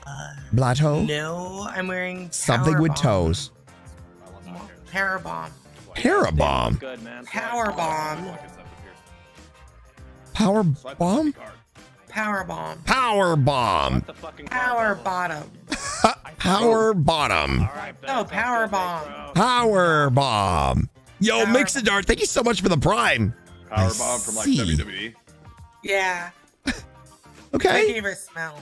Uh, Blateau? No, I'm wearing Something with Bomb. toes. Power bomb. Parabomb. Good man. Power bomb. Power bomb? Power bomb. Power bomb. Power bottom. Power bottom. No, power bomb. Power bomb. Yo, Mixadart, thank you so much for the prime. Power I bomb from like see. WWE. Yeah. Okay. My favorite smell.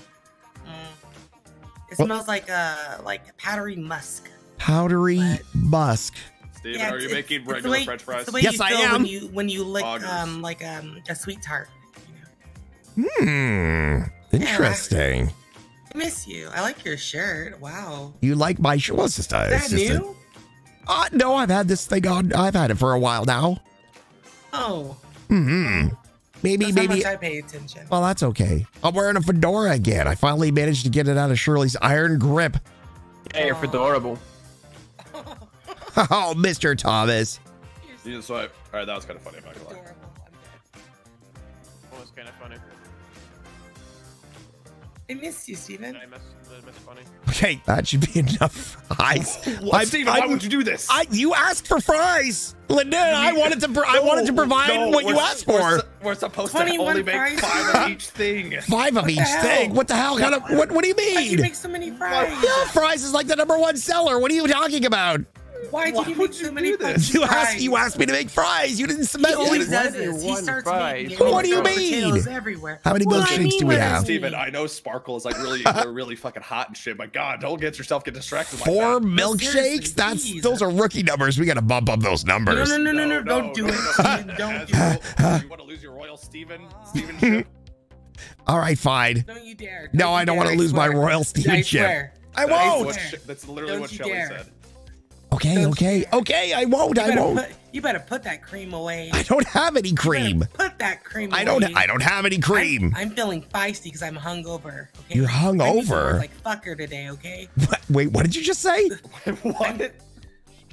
Mm. It smells like uh like powdery musk. Powdery musk. Steven, Yeah, are you it's- making it's the regular way- French fries? The way Yes, you I am. when you when you lick Augers. um like um a sweet tart. Hmm. Interesting. I miss you. I like your shirt. Wow. You like my shirt? Well, it's just a. Is It's that just a new? uh, no, I've had this thing on. I've had it for a while now. Oh. Hmm. Maybe, That's how maybe. much I pay attention. Well, that's okay. I'm wearing a fedora again. I finally managed to get it out of Shirley's iron grip. Hey, you're adorable. Oh, Mr. Thomas. You just swipe. All right, that was kind of funny. I'm not gonna lie. That was kind of funny. I miss you, Steven. I miss, I miss funny. Okay, that should be enough fries. Oh, what, I- Steven, I- why would you do this? I, you asked for fries, Linda. I wanted to. Pro- I wanted to provide No, what you we're- asked we're for. We're supposed to only make fries? five of each thing. Five of What each thing. What the hell? Kind of. What? What do you Why'd you make so many fries? Yeah, fries is like the number one seller. What are you talking about? Why did you make so many this? fucking You asked. You asked me to make fries. You didn't He smell always it. does Why do you this. He want starts fries? making What do you mean? everywhere. How many What I milkshakes mean do we have? Steven, I know Sparkle is like really, really fucking hot and shit, but God, don't get yourself get distracted like Four that. Milkshakes. That's please. those are rookie numbers. We got to bump up those numbers. no, no, no, no, No, don't no, do no, it. no. Steven, don't do it. You want to lose your royal Steven, Steven? All right, fine. Don't you dare. No, Don't I you don't want to lose my swear. royal I Stevenship. swear. I I won't. What swear. sh- that's literally Don't what Shelly said. Okay, Don't okay, okay. I won't. I won't. put, you better put that cream away. I don't have any You cream. Put that cream I away. don't. I don't have any cream. I'm, I'm feeling feisty because I'm hungover. Okay. You're I'm using hungover? words Like fucker today. Okay. What- Wait, what did you just say? what?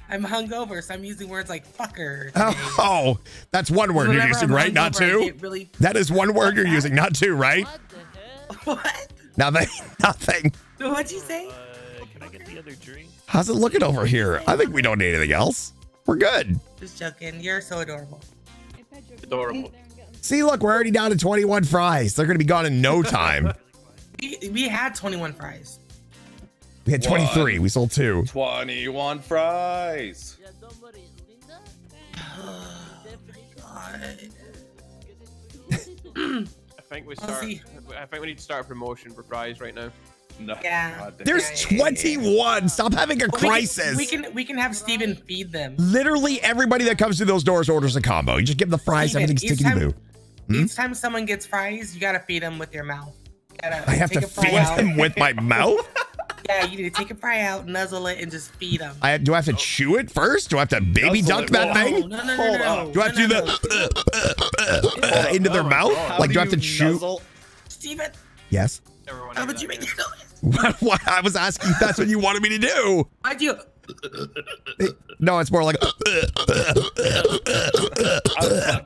I'm hungover, so I'm using words like fucker. Oh, oh, that's one word you're using, I'm right? Not hungover, I two. Really. That is one word you're using, not two, right? What? Nothing. Nothing. What'd you say? Uh, can I get the other drink? How's it looking over here? I think we don't need anything else. We're good. Just joking. You're so adorable. Adorable. See, look, we're already down to 21 fries. They're going to be gone in no time. We, we had 21 fries. We had 23. We sold two. 21 fries. God. I think we I'll start. I think we need to start a promotion for fries right now. No. Yeah. God damn. There's 21. Stop having a But we can- crisis. We can, we can have Steven feed them. Literally everybody that comes through those doors orders a combo. You just give them the fries, Steven, everything's each tickety time- boo. Hmm? Each time someone gets fries, you gotta feed them with your mouth. You I have to feed out. them with my mouth? Yeah, you need to take a fry out, nuzzle it, and just feed them. I do I have to chew it first? Do I have to baby Nuzzle duck it. that Whoa. thing? No, no, no, Hold no, up. no. Do I have to do no, no. the uh, uh, uh, uh, into their mouth? How Like, do I have to chew? nuzzle- Steven, Yes. How would you make it? What, what? I was asking if that's what you wanted me to do. I do. No, it's more like.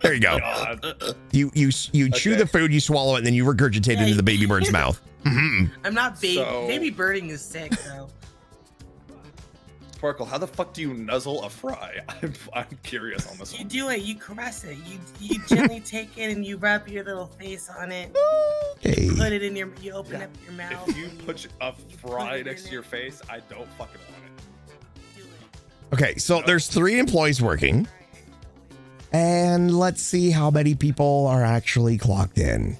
there you go. You you you chew the food, you swallow it, and then you regurgitate it into the baby bird's mouth. Mhm. I'm not baby. So- Baby birding is sick though. Sparkle, how the fuck do you nuzzle a fry? I'm, I'm curious on this You one. do it. You caress it. You you gently take it and you rub your little face on it. Okay. Put it in your. You open up your mouth. If you put a fry next to your face, I don't fucking want it. Okay, so there's three employees working. And let's see how many people are actually clocked in.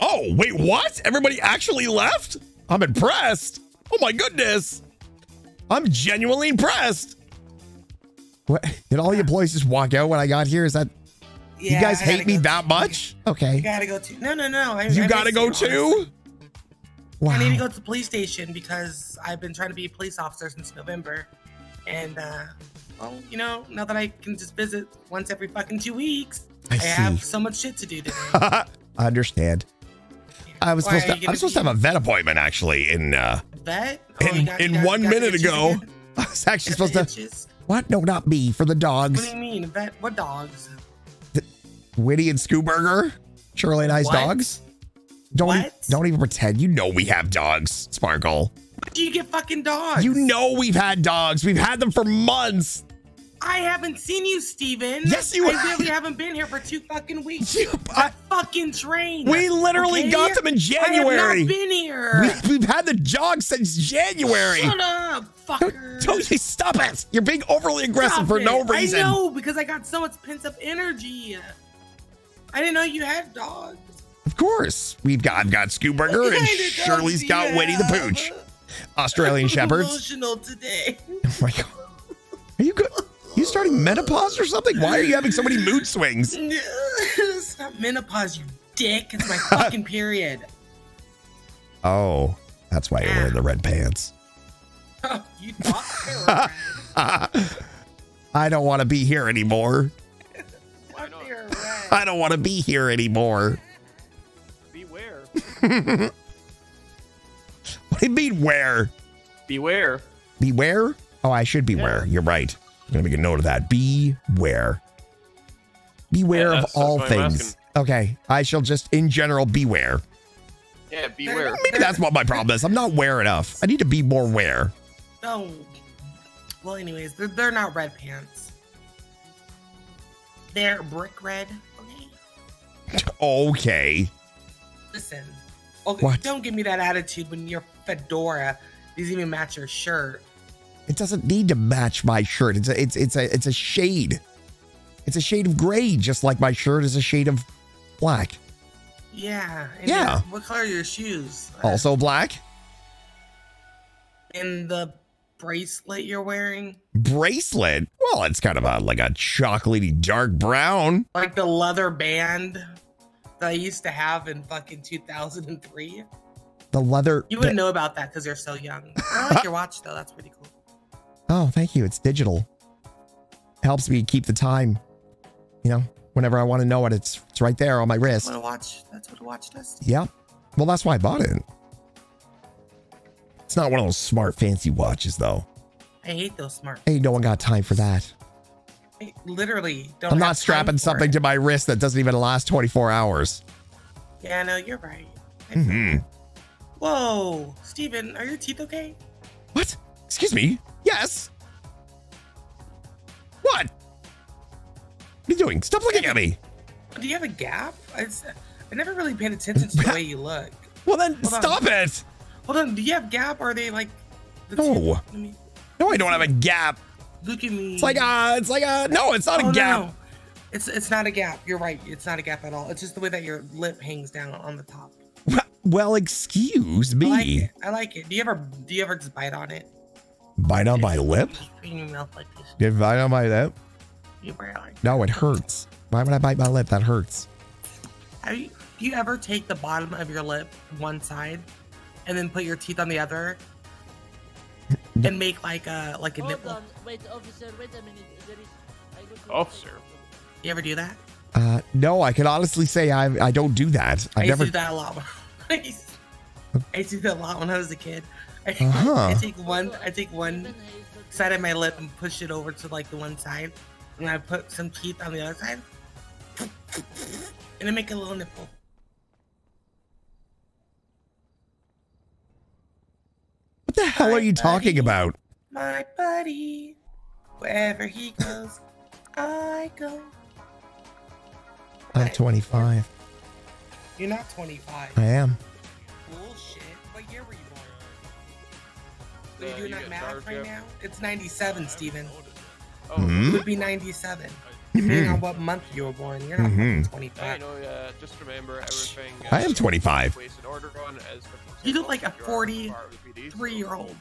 Oh, wait, what? Everybody actually left? I'm impressed. Oh my goodness. I'm genuinely impressed. What? Did all the employees just walk out when I got here? Is that you guys hate me go that much? Okay. You Okay. gotta go to. No, no, no. I, You I gotta go honestly. too? I need to go to the police station because I've been trying to be a police officer since November. And, uh, well, you know, now that I can just visit once every fucking two weeks, I have so much shit to do today. I understand. I was supposed to I'm supposed to have a vet appointment actually in uh Vet? Oh, in, got- in got- one got minute ago. again? I was actually supposed to itches? What? No, not me. For the dogs. What do you mean? Vet? What dogs? Winnie and Scooburger. Shirley and I's What? dogs. Don't e- don't even pretend. You know we have dogs, Sparkle. Do you get fucking dogs? You know we've had dogs. We've had them for months. I haven't seen you, Steven. Yes, you I have. really haven't been here for two fucking weeks. You- That fucking train. We literally okay? got them in January. I have not been here. We, we've had the dogs since January. Shut up, fucker. Don't you stop it. You're being overly aggressive Stop for no reason. I know because I got so much pent up energy. I didn't know you had dogs. Of course. We've got I've got Scooburger and Shirley's got Winnie the? Pooch. Australian I'm Shepherds. Emotional today. Oh my god. Are you good? You starting menopause or something? Why are you having so many mood swings? it's not menopause, you dick. It's my fucking period. Oh, that's why you're wearing the red pants. you thought I don't want to be here anymore. they were. I don't want to be here anymore. Beware. what do you mean where? Beware. Beware? Oh, I should beware. You're right. I'm gonna make a note of that. Beware. Beware Yeah, of all that's why I'm things. Okay. I shall just in general beware. Yeah, beware. Maybe that's what my problem is. I'm not aware enough. I need to be more aware. Oh. Well, anyways, they're, they're not red pants. They're brick red. Okay. Okay. Listen. Okay, What? Don't give me that attitude when your fedora doesn't even match your shirt. It doesn't need to match my shirt. It's a it's it's a it's a shade. It's a shade of gray, just like my shirt is a shade of black. Yeah. Yeah. What color are your shoes? Also black. And the bracelet you're wearing? Bracelet. Well, it's kind of a like a chocolatey dark brown. Like the leather band that I used to have in fucking 2003. The leather. You wouldn't know about that because you're so young. I like your watch though. That's pretty cool. Oh, thank you. It's digital. Helps me keep the time. You know, whenever I want to know it, it's it's right there on my wrist. What a watch. That's what a watch does. Yep. Well, that's why I bought it. It's not one of those smart fancy watches though. I hate those smart. Hey, no one got time for that. I literally don't. I'm not strapping something it. to my wrist that doesn't even last 24 hours. Yeah, no, you're right. Mm-hmm. Whoa, Steven, are your teeth okay? What? Excuse me? Yes. What? What are you doing? Stop looking at me. Do you have a gap? I, I never really paid attention to the way you look. Well, then Hold on. stop it. Hold on. Do you have gap? Or are they like? The No. me No, I don't have a gap. look at me. It's like a, it's like a, no, it's not Oh, a gap. no. It's it's not a gap. You're right. It's not a gap at all. It's just the way that your lip hangs down on the top. Well, excuse I like me. it. I like it. Do you ever do you ever just bite on it? Bite on my lip? In like this. Bite on my lip? You wear like. No, it hurts. Why would I bite my lip? That hurts. Have you do you ever take the bottom of your lip one side, and then put your teeth on the other, and make like a like a Hold nipple? on, wait, officer, wait a minute. There is. I go to Officer. You ever do that? Uh, no, I can honestly say I I don't do that. I I've used never. to do that a lot. I I used to do that a lot when I was a kid. I, Uh-huh. I take one, I take one side of my lip and push it over to like the one side, and I put some teeth on the other side, and I make a little nipple. What the hell are you talking about? My buddy, wherever he goes, I go. I'm 25. You're not 25. I am. Are you doing that math right now? It's 97, Steven. Mhm. It would be 97. Depending Mhm. on what month you were born. You're not Mhm. fucking 25. know, uh, just remember everything. I am 25. Placed an order on as You look like a 43 year old.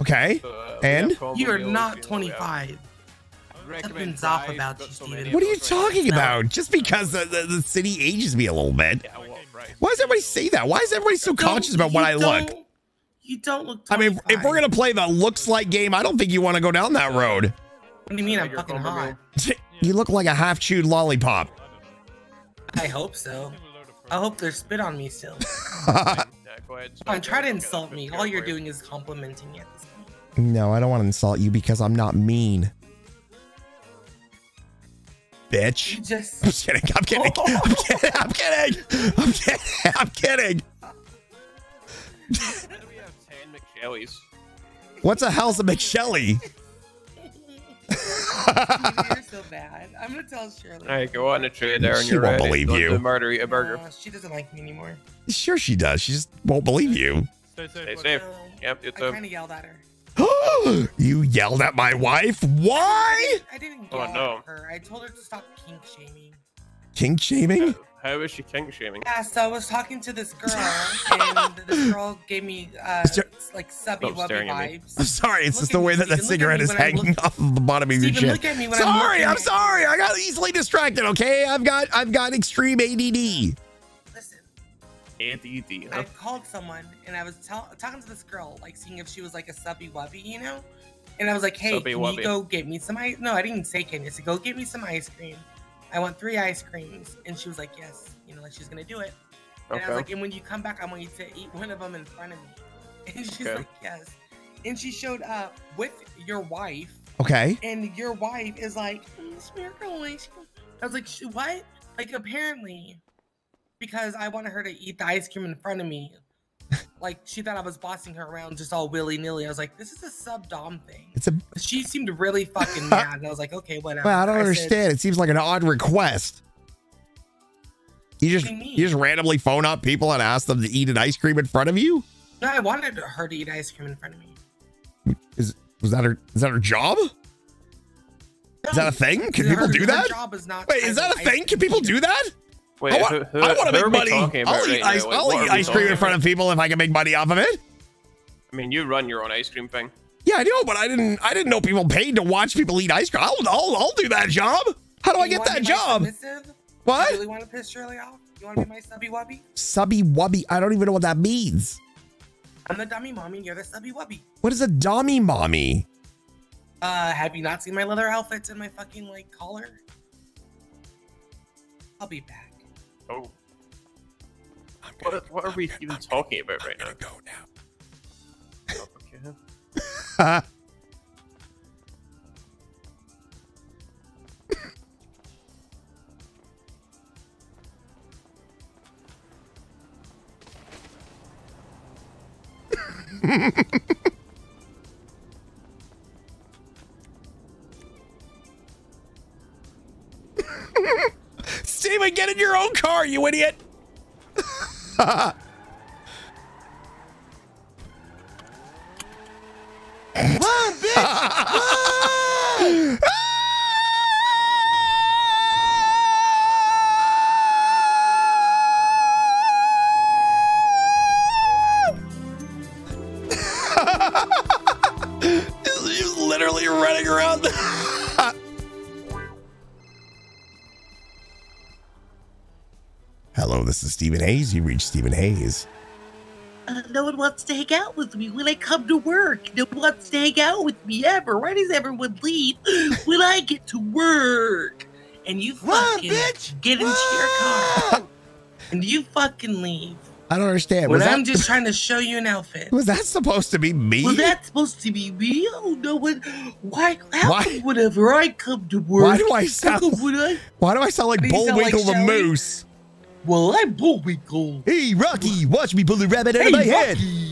Okay. So, uh, And? we have combo You are not you know, we 25. Something's off about you, Steven. What are you talking about? Just because the, the, the city ages me a little bit. Why does everybody say that? Why is everybody so conscious about what I you look? Don't- You don't look I mean, if we're gonna play the looks like game, I don't think you want to go down that road. What do you mean I'm fucking hot? You look like a half chewed lollipop. I hope so. I hope there's spit on me still. Yeah, go ahead. Come on, try to insult me. All you're doing is complimenting it. No, I don't want to insult you because I'm not mean. Bitch. You just. I'm kidding. I'm kidding. I'm kidding. I'm kidding. I'm kidding. I'm kidding. Ten McShelly's. What's a hell's a McShelly? You're so bad. I'm gonna tell Shirley. All right, go on a trade there, and She you're won't ready. believe Go to you. The margarita burger. Uh, she doesn't like me anymore. Sure, she does. She just won't believe you. Stay safe. Yep, you I too. kind of yelled at her. you yelled at my wife? Why? I didn't Oh, yell no. at her. I told her to stop kink shaming. Kink shaming? How is she kink shaming? Yeah, so I was talking to this girl, and this girl gave me uh, like subby Stop staring wubby at me. vibes. I'm sorry. It's Look just the way me, that that Steven, look cigarette is when I'm hanging off of the bottom of your Steven, chin. look at me when I'm sorry, I'm sorry. I got easily distracted. Okay, I've got I've got extreme ADD. Listen, ADD. I called someone and I was talking to this girl, like seeing if she was like a subby wubby, you know? And I was like, hey, Subby can wubby. you go get me some ice? No, I didn't even say can you. I said, go get me some ice cream. I want three ice creams. And she was like, yes, you know, like she's going to do it. And I was like, and when you come back, I want you to eat one of them in front of me. And she's Okay. like, yes. And she showed up with your wife. Okay. And your wife is like, "Mm, smeargle ice. I was like, what? Like, apparently, because I wanted her to eat the ice cream in front of me. Like, she thought I was bossing her around just all willy nilly. I was like, this is a sub dom thing. It's a She seemed really fucking mad. And I was like, okay, whatever. well, I don't said, understand. It seems like an odd request. You just you you just randomly phone up people and ask them to eat an ice cream in front of you? no, I wanted her to eat ice cream in front of me. Is was that her is that her job? Is that a thing? Can Her- people do her that? job is not Wait, is that a thing? Can people do that? Wait, I want, who, who, I want to make money. I'll eat ice, now? I'll eat ice cream in talking front of people if I can make money off of it. I mean, you run your own ice cream thing. Yeah, I know, but I didn't. I didn't know people paid to watch people eat ice cream. I'll, I'll, I'll do that job. How do I get wanna that job? submissive? What? You really want to piss Shirley off? You want to be my subby wubby? Subby wubby. I don't even know what that means. I'm the dummy mommy, and you're the subby wubby. What is a dummy mommy? Uh, have you not seen my leather outfits and my fucking like collar? I'll be back. Oh. What, what are we even talking about right now? Go now. okay. Get in your own car, you idiot. Run, bitch! Run! Steven Hayes. You reached Steven Hayes. Uh, no one wants to hang out with me when I come to work. No one wants to hang out with me ever. Why does everyone leave when I get to work? and you fucking get into your car, and you fucking leave. I don't understand. When Was I'm that, just trying to show you an outfit. was that supposed to be me? Was that supposed to be me? Oh no! What? Why? How Why- come whenever I come to work? Why do I how sound- come I- Why do I sound like Do you like the Moose? Well, I'm Bullwinkle. Hey, Rocky, watch me pull the rabbit out Hey, of my head. Rocky.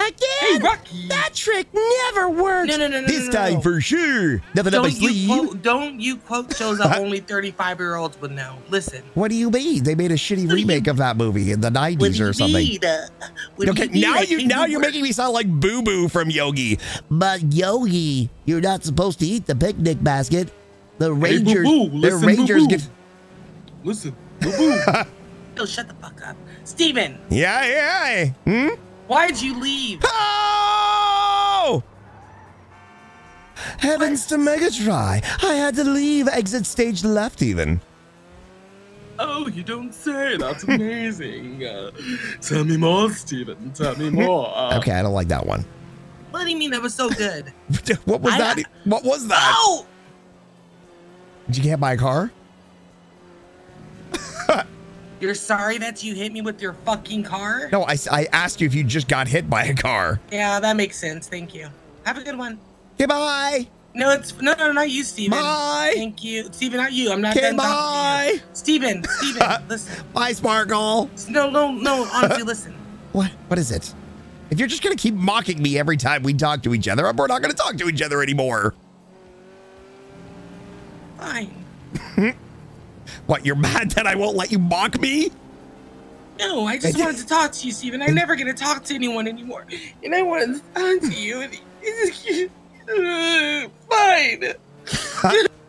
Again? Hey, Rocky. That trick never works. No, no, no, no, This no, no, time no. for sure. Nothing up my Don't you sleeve. quote? Don't you quote shows that only 35 year olds would know? Listen. What do you mean? They made a shitty remake of that movie in the What 90s do or something. mean? Uh, what do Okay, you mean? now you, now you're work? making me sound like Boo Boo from Yogi. But Yogi, you're not supposed to eat the picnic basket. The Hey, Rangers, boo-boo, the listen, Rangers boo-boo. get. Listen, boo boo. oh, shut the fuck up, Steven. Yeah, yeah. Hmm. Why'd you leave? Oh! Heavens to Murgatroyd! I had to leave. Exit stage left, even. Oh, you don't say. That's amazing. Uh, tell me more, Steven. Tell me more. Uh, Okay, I don't like that one. What do you mean that was so good? what was I- that? What was that? Oh! Did you get my car? You're sorry that you hit me with your fucking car? No, I, I asked you if you just got hit by a car. Yeah, that makes sense. Thank you. Have a good one. Goodbye. No, it's no, no, not you, Steven. Bye. Thank you, Steven. Not you. I'm not Okay, done talking to you. bye. Steven, Steven, listen. Bye, Sparkle. No, no, no. Honestly, listen. What? What is it? If you're just gonna keep mocking me every time we talk to each other, we're not gonna talk to each other anymore. Fine. What? You're mad that I won't let you mock me? No, I just wanted to talk to you, Steven. I never get to talk to anyone anymore, and I wanted to talk to you. And it's just, uh, fine.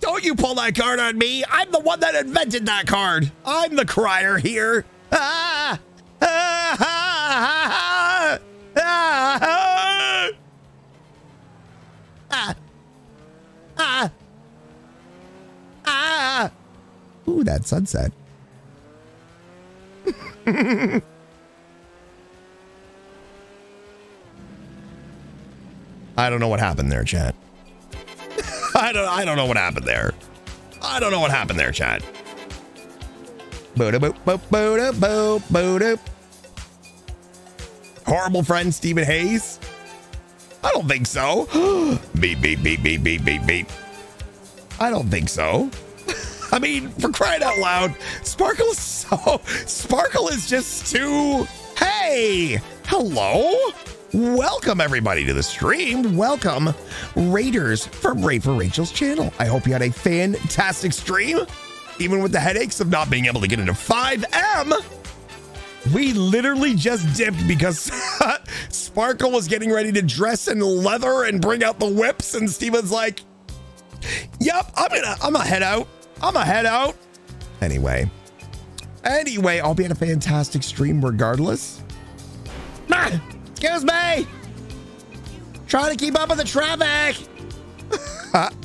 Don't you pull that card on me. I'm the one that invented that card. I'm the crier here. Ah! Ah! Ah! Ah! Ah! Ah! Ooh, that sunset. I don't know what happened there, chat. I don't I don't know what happened there. I don't know what happened there, chat. Boop boop boop boop boop boop. Horrible friend Steven Hayes. I don't think so. beep beep beep beep beep beep beep. I don't think so. I mean, for crying out loud, Sparkle is so Sparkle is just too. Hey, hello. Welcome everybody to the stream. Welcome, Raiders from Ray for Rachel's channel. I hope you had a fantastic stream, even with the headaches of not being able to get into FiveM. We literally just dipped because Sparkle was getting ready to dress in leather and bring out the whips, and Steven's like, "Yep, I'm gonna, I'm gonna head out. I'm gonna head out." Anyway, anyway, I'll be at a fantastic stream regardless. Ah, excuse me. Trying to keep up with the traffic.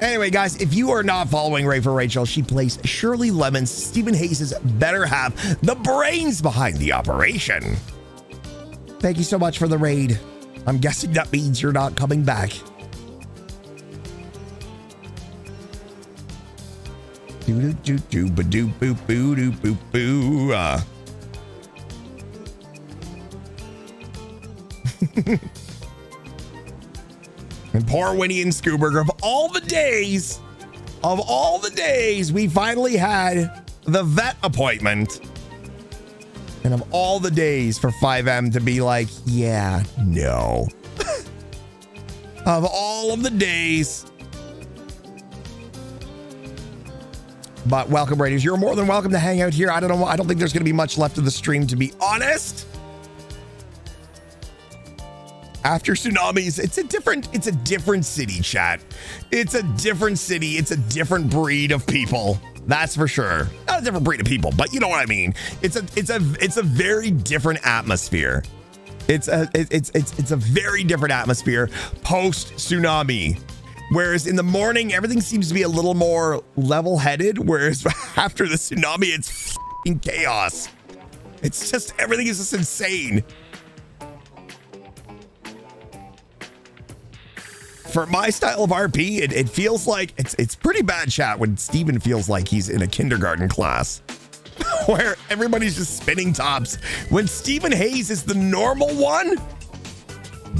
Anyway, guys, if you are not following Ray for Rachel, she plays Shirley Lemons, Steven Hayes' better half, the brains behind the operation. Thank you so much for the raid. I'm guessing that means you're not coming back. Do do do do ba do boo boo do boo boo. Uh. and poor Winnie and Scooberger of all the days, of all the days, we finally had the vet appointment. And of all the days for FiveM to be like, yeah, no. of all of the days. But welcome, Raiders. You're more than welcome to hang out here. I don't know. I don't think there's going to be much left of the stream, to be honest. After tsunamis, it's a different, it's a different city, chat. It's a different city. It's a different breed of people. That's for sure. Not a different breed of people, but you know what I mean. It's a, it's a, it's a very different atmosphere. It's a, it- it's, it's, it's a very different atmosphere post tsunami. Whereas in the morning, everything seems to be a little more level headed. Whereas after the tsunami, it's chaos. It's just everything is just insane. For my style of RP, it, it feels like it's it's pretty bad chat when Steven feels like he's in a kindergarten class. Where everybody's just spinning tops. When Steven Hayes is the normal one,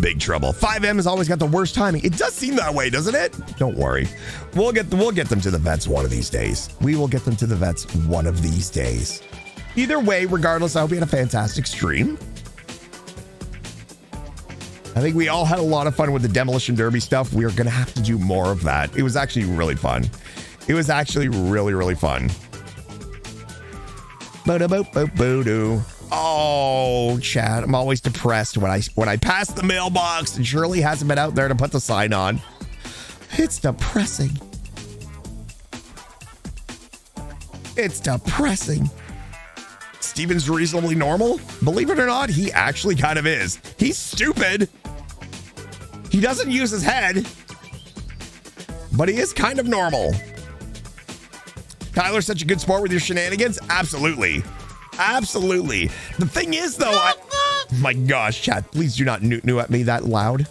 big trouble. FiveM has always got the worst timing. It does seem that way, doesn't it? Don't worry. We'll get we'll get them to the vets one of these days. We will get them to the vets one of these days. Either way, regardless, I hope you had a fantastic stream. I think we all had a lot of fun with the demolition derby stuff. We are going to have to do more of that. It was actually really fun. It was actually really really fun. Oh, Chad, I'm always depressed when I when I pass the mailbox and Shirley hasn't been out there to put the sign on. It's depressing. It's depressing. Steven's reasonably normal. Believe it or not, he actually kind of is. He's stupid. He doesn't use his head, but he is kind of normal. Tyler's such a good sport with your shenanigans. Absolutely. Absolutely. The thing is, though, I, my gosh, chat, please do not new, new at me that loud.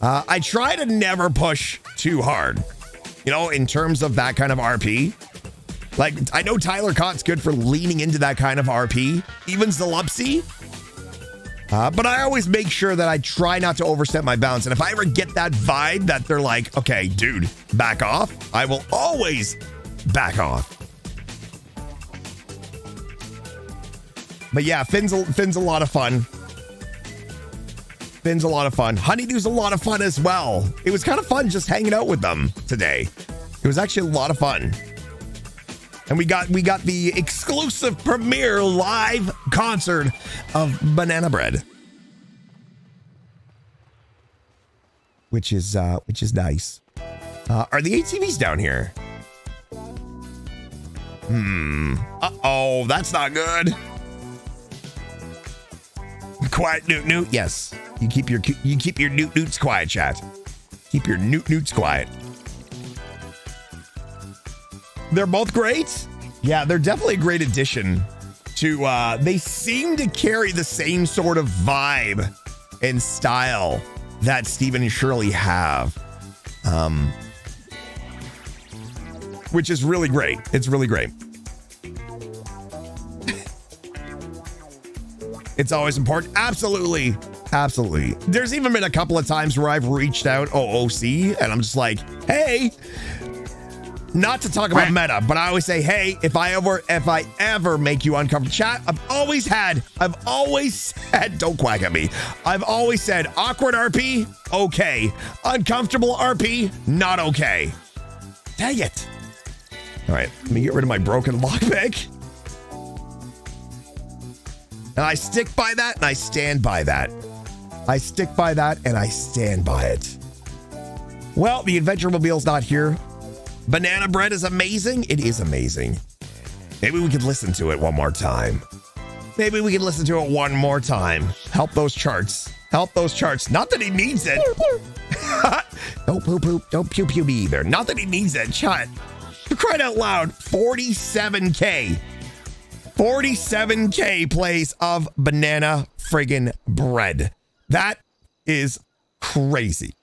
Uh, I try to never push too hard, you know, in terms of that kind of RP. Like, I know Tyler Cott's good for leaning into that kind of RP, even Zalupsi. Uh, but I always make sure that I try not to overstep my bounds. And if I ever get that vibe that they're like, okay, dude, back off, I will always back off. But yeah, Finn's a, Finn's a lot of fun. Finn's a lot of fun. Honeydew's a lot of fun as well. It was kind of fun just hanging out with them today. It was actually a lot of fun. And we got we got the exclusive premiere live concert of Banana Bread. Which is uh which is nice. Uh, are the ATVs down here? Hmm. Uh-oh, that's not good. Quiet newt newt. Yes. You keep your you keep your newt newts quiet, chat. Keep your newt newts quiet. They're both great. Yeah, they're definitely a great addition to uh they seem to carry the same sort of vibe and style that Steven and Shirley have. Um which is really great. It's really great. It's always important. Absolutely. Absolutely. There's even been a couple of times where I've reached out OOC and I'm just like, hey, not to talk about meta, but I always say, hey, if I ever, if I ever make you uncomfortable, chat, I've always had, I've always said, don't quack at me. I've always said awkward RP, okay. Uncomfortable RP, not okay. Dang it. All right, let me get rid of my broken lockpick. And I stick by that and I stand by that. I stick by that and I stand by it. Well, the Adventure Mobile's not here. Banana bread is amazing. It is amazing. Maybe we could listen to it one more time. Maybe we can listen to it one more time. Help those charts. Help those charts. Not that he needs it. don't poop poop. Don't pew pew me either. Not that he needs it. Chat. You cried out loud. 47K. 47K plays of banana friggin' bread. That is crazy.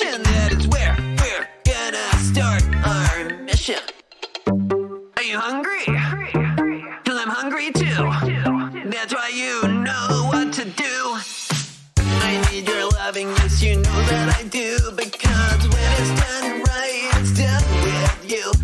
Kitchen. That is where we're gonna start our mission. Are you hungry? Cause I'm hungry too. That's why you know what to do. I need your loving, yes, you know that I do. Because when it's done right, it's done with you.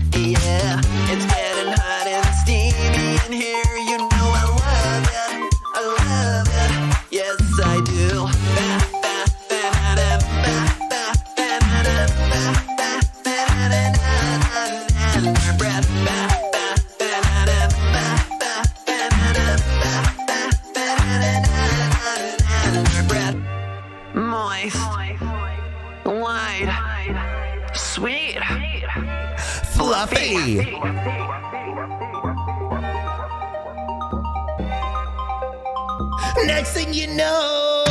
Fluffy. Next thing you know.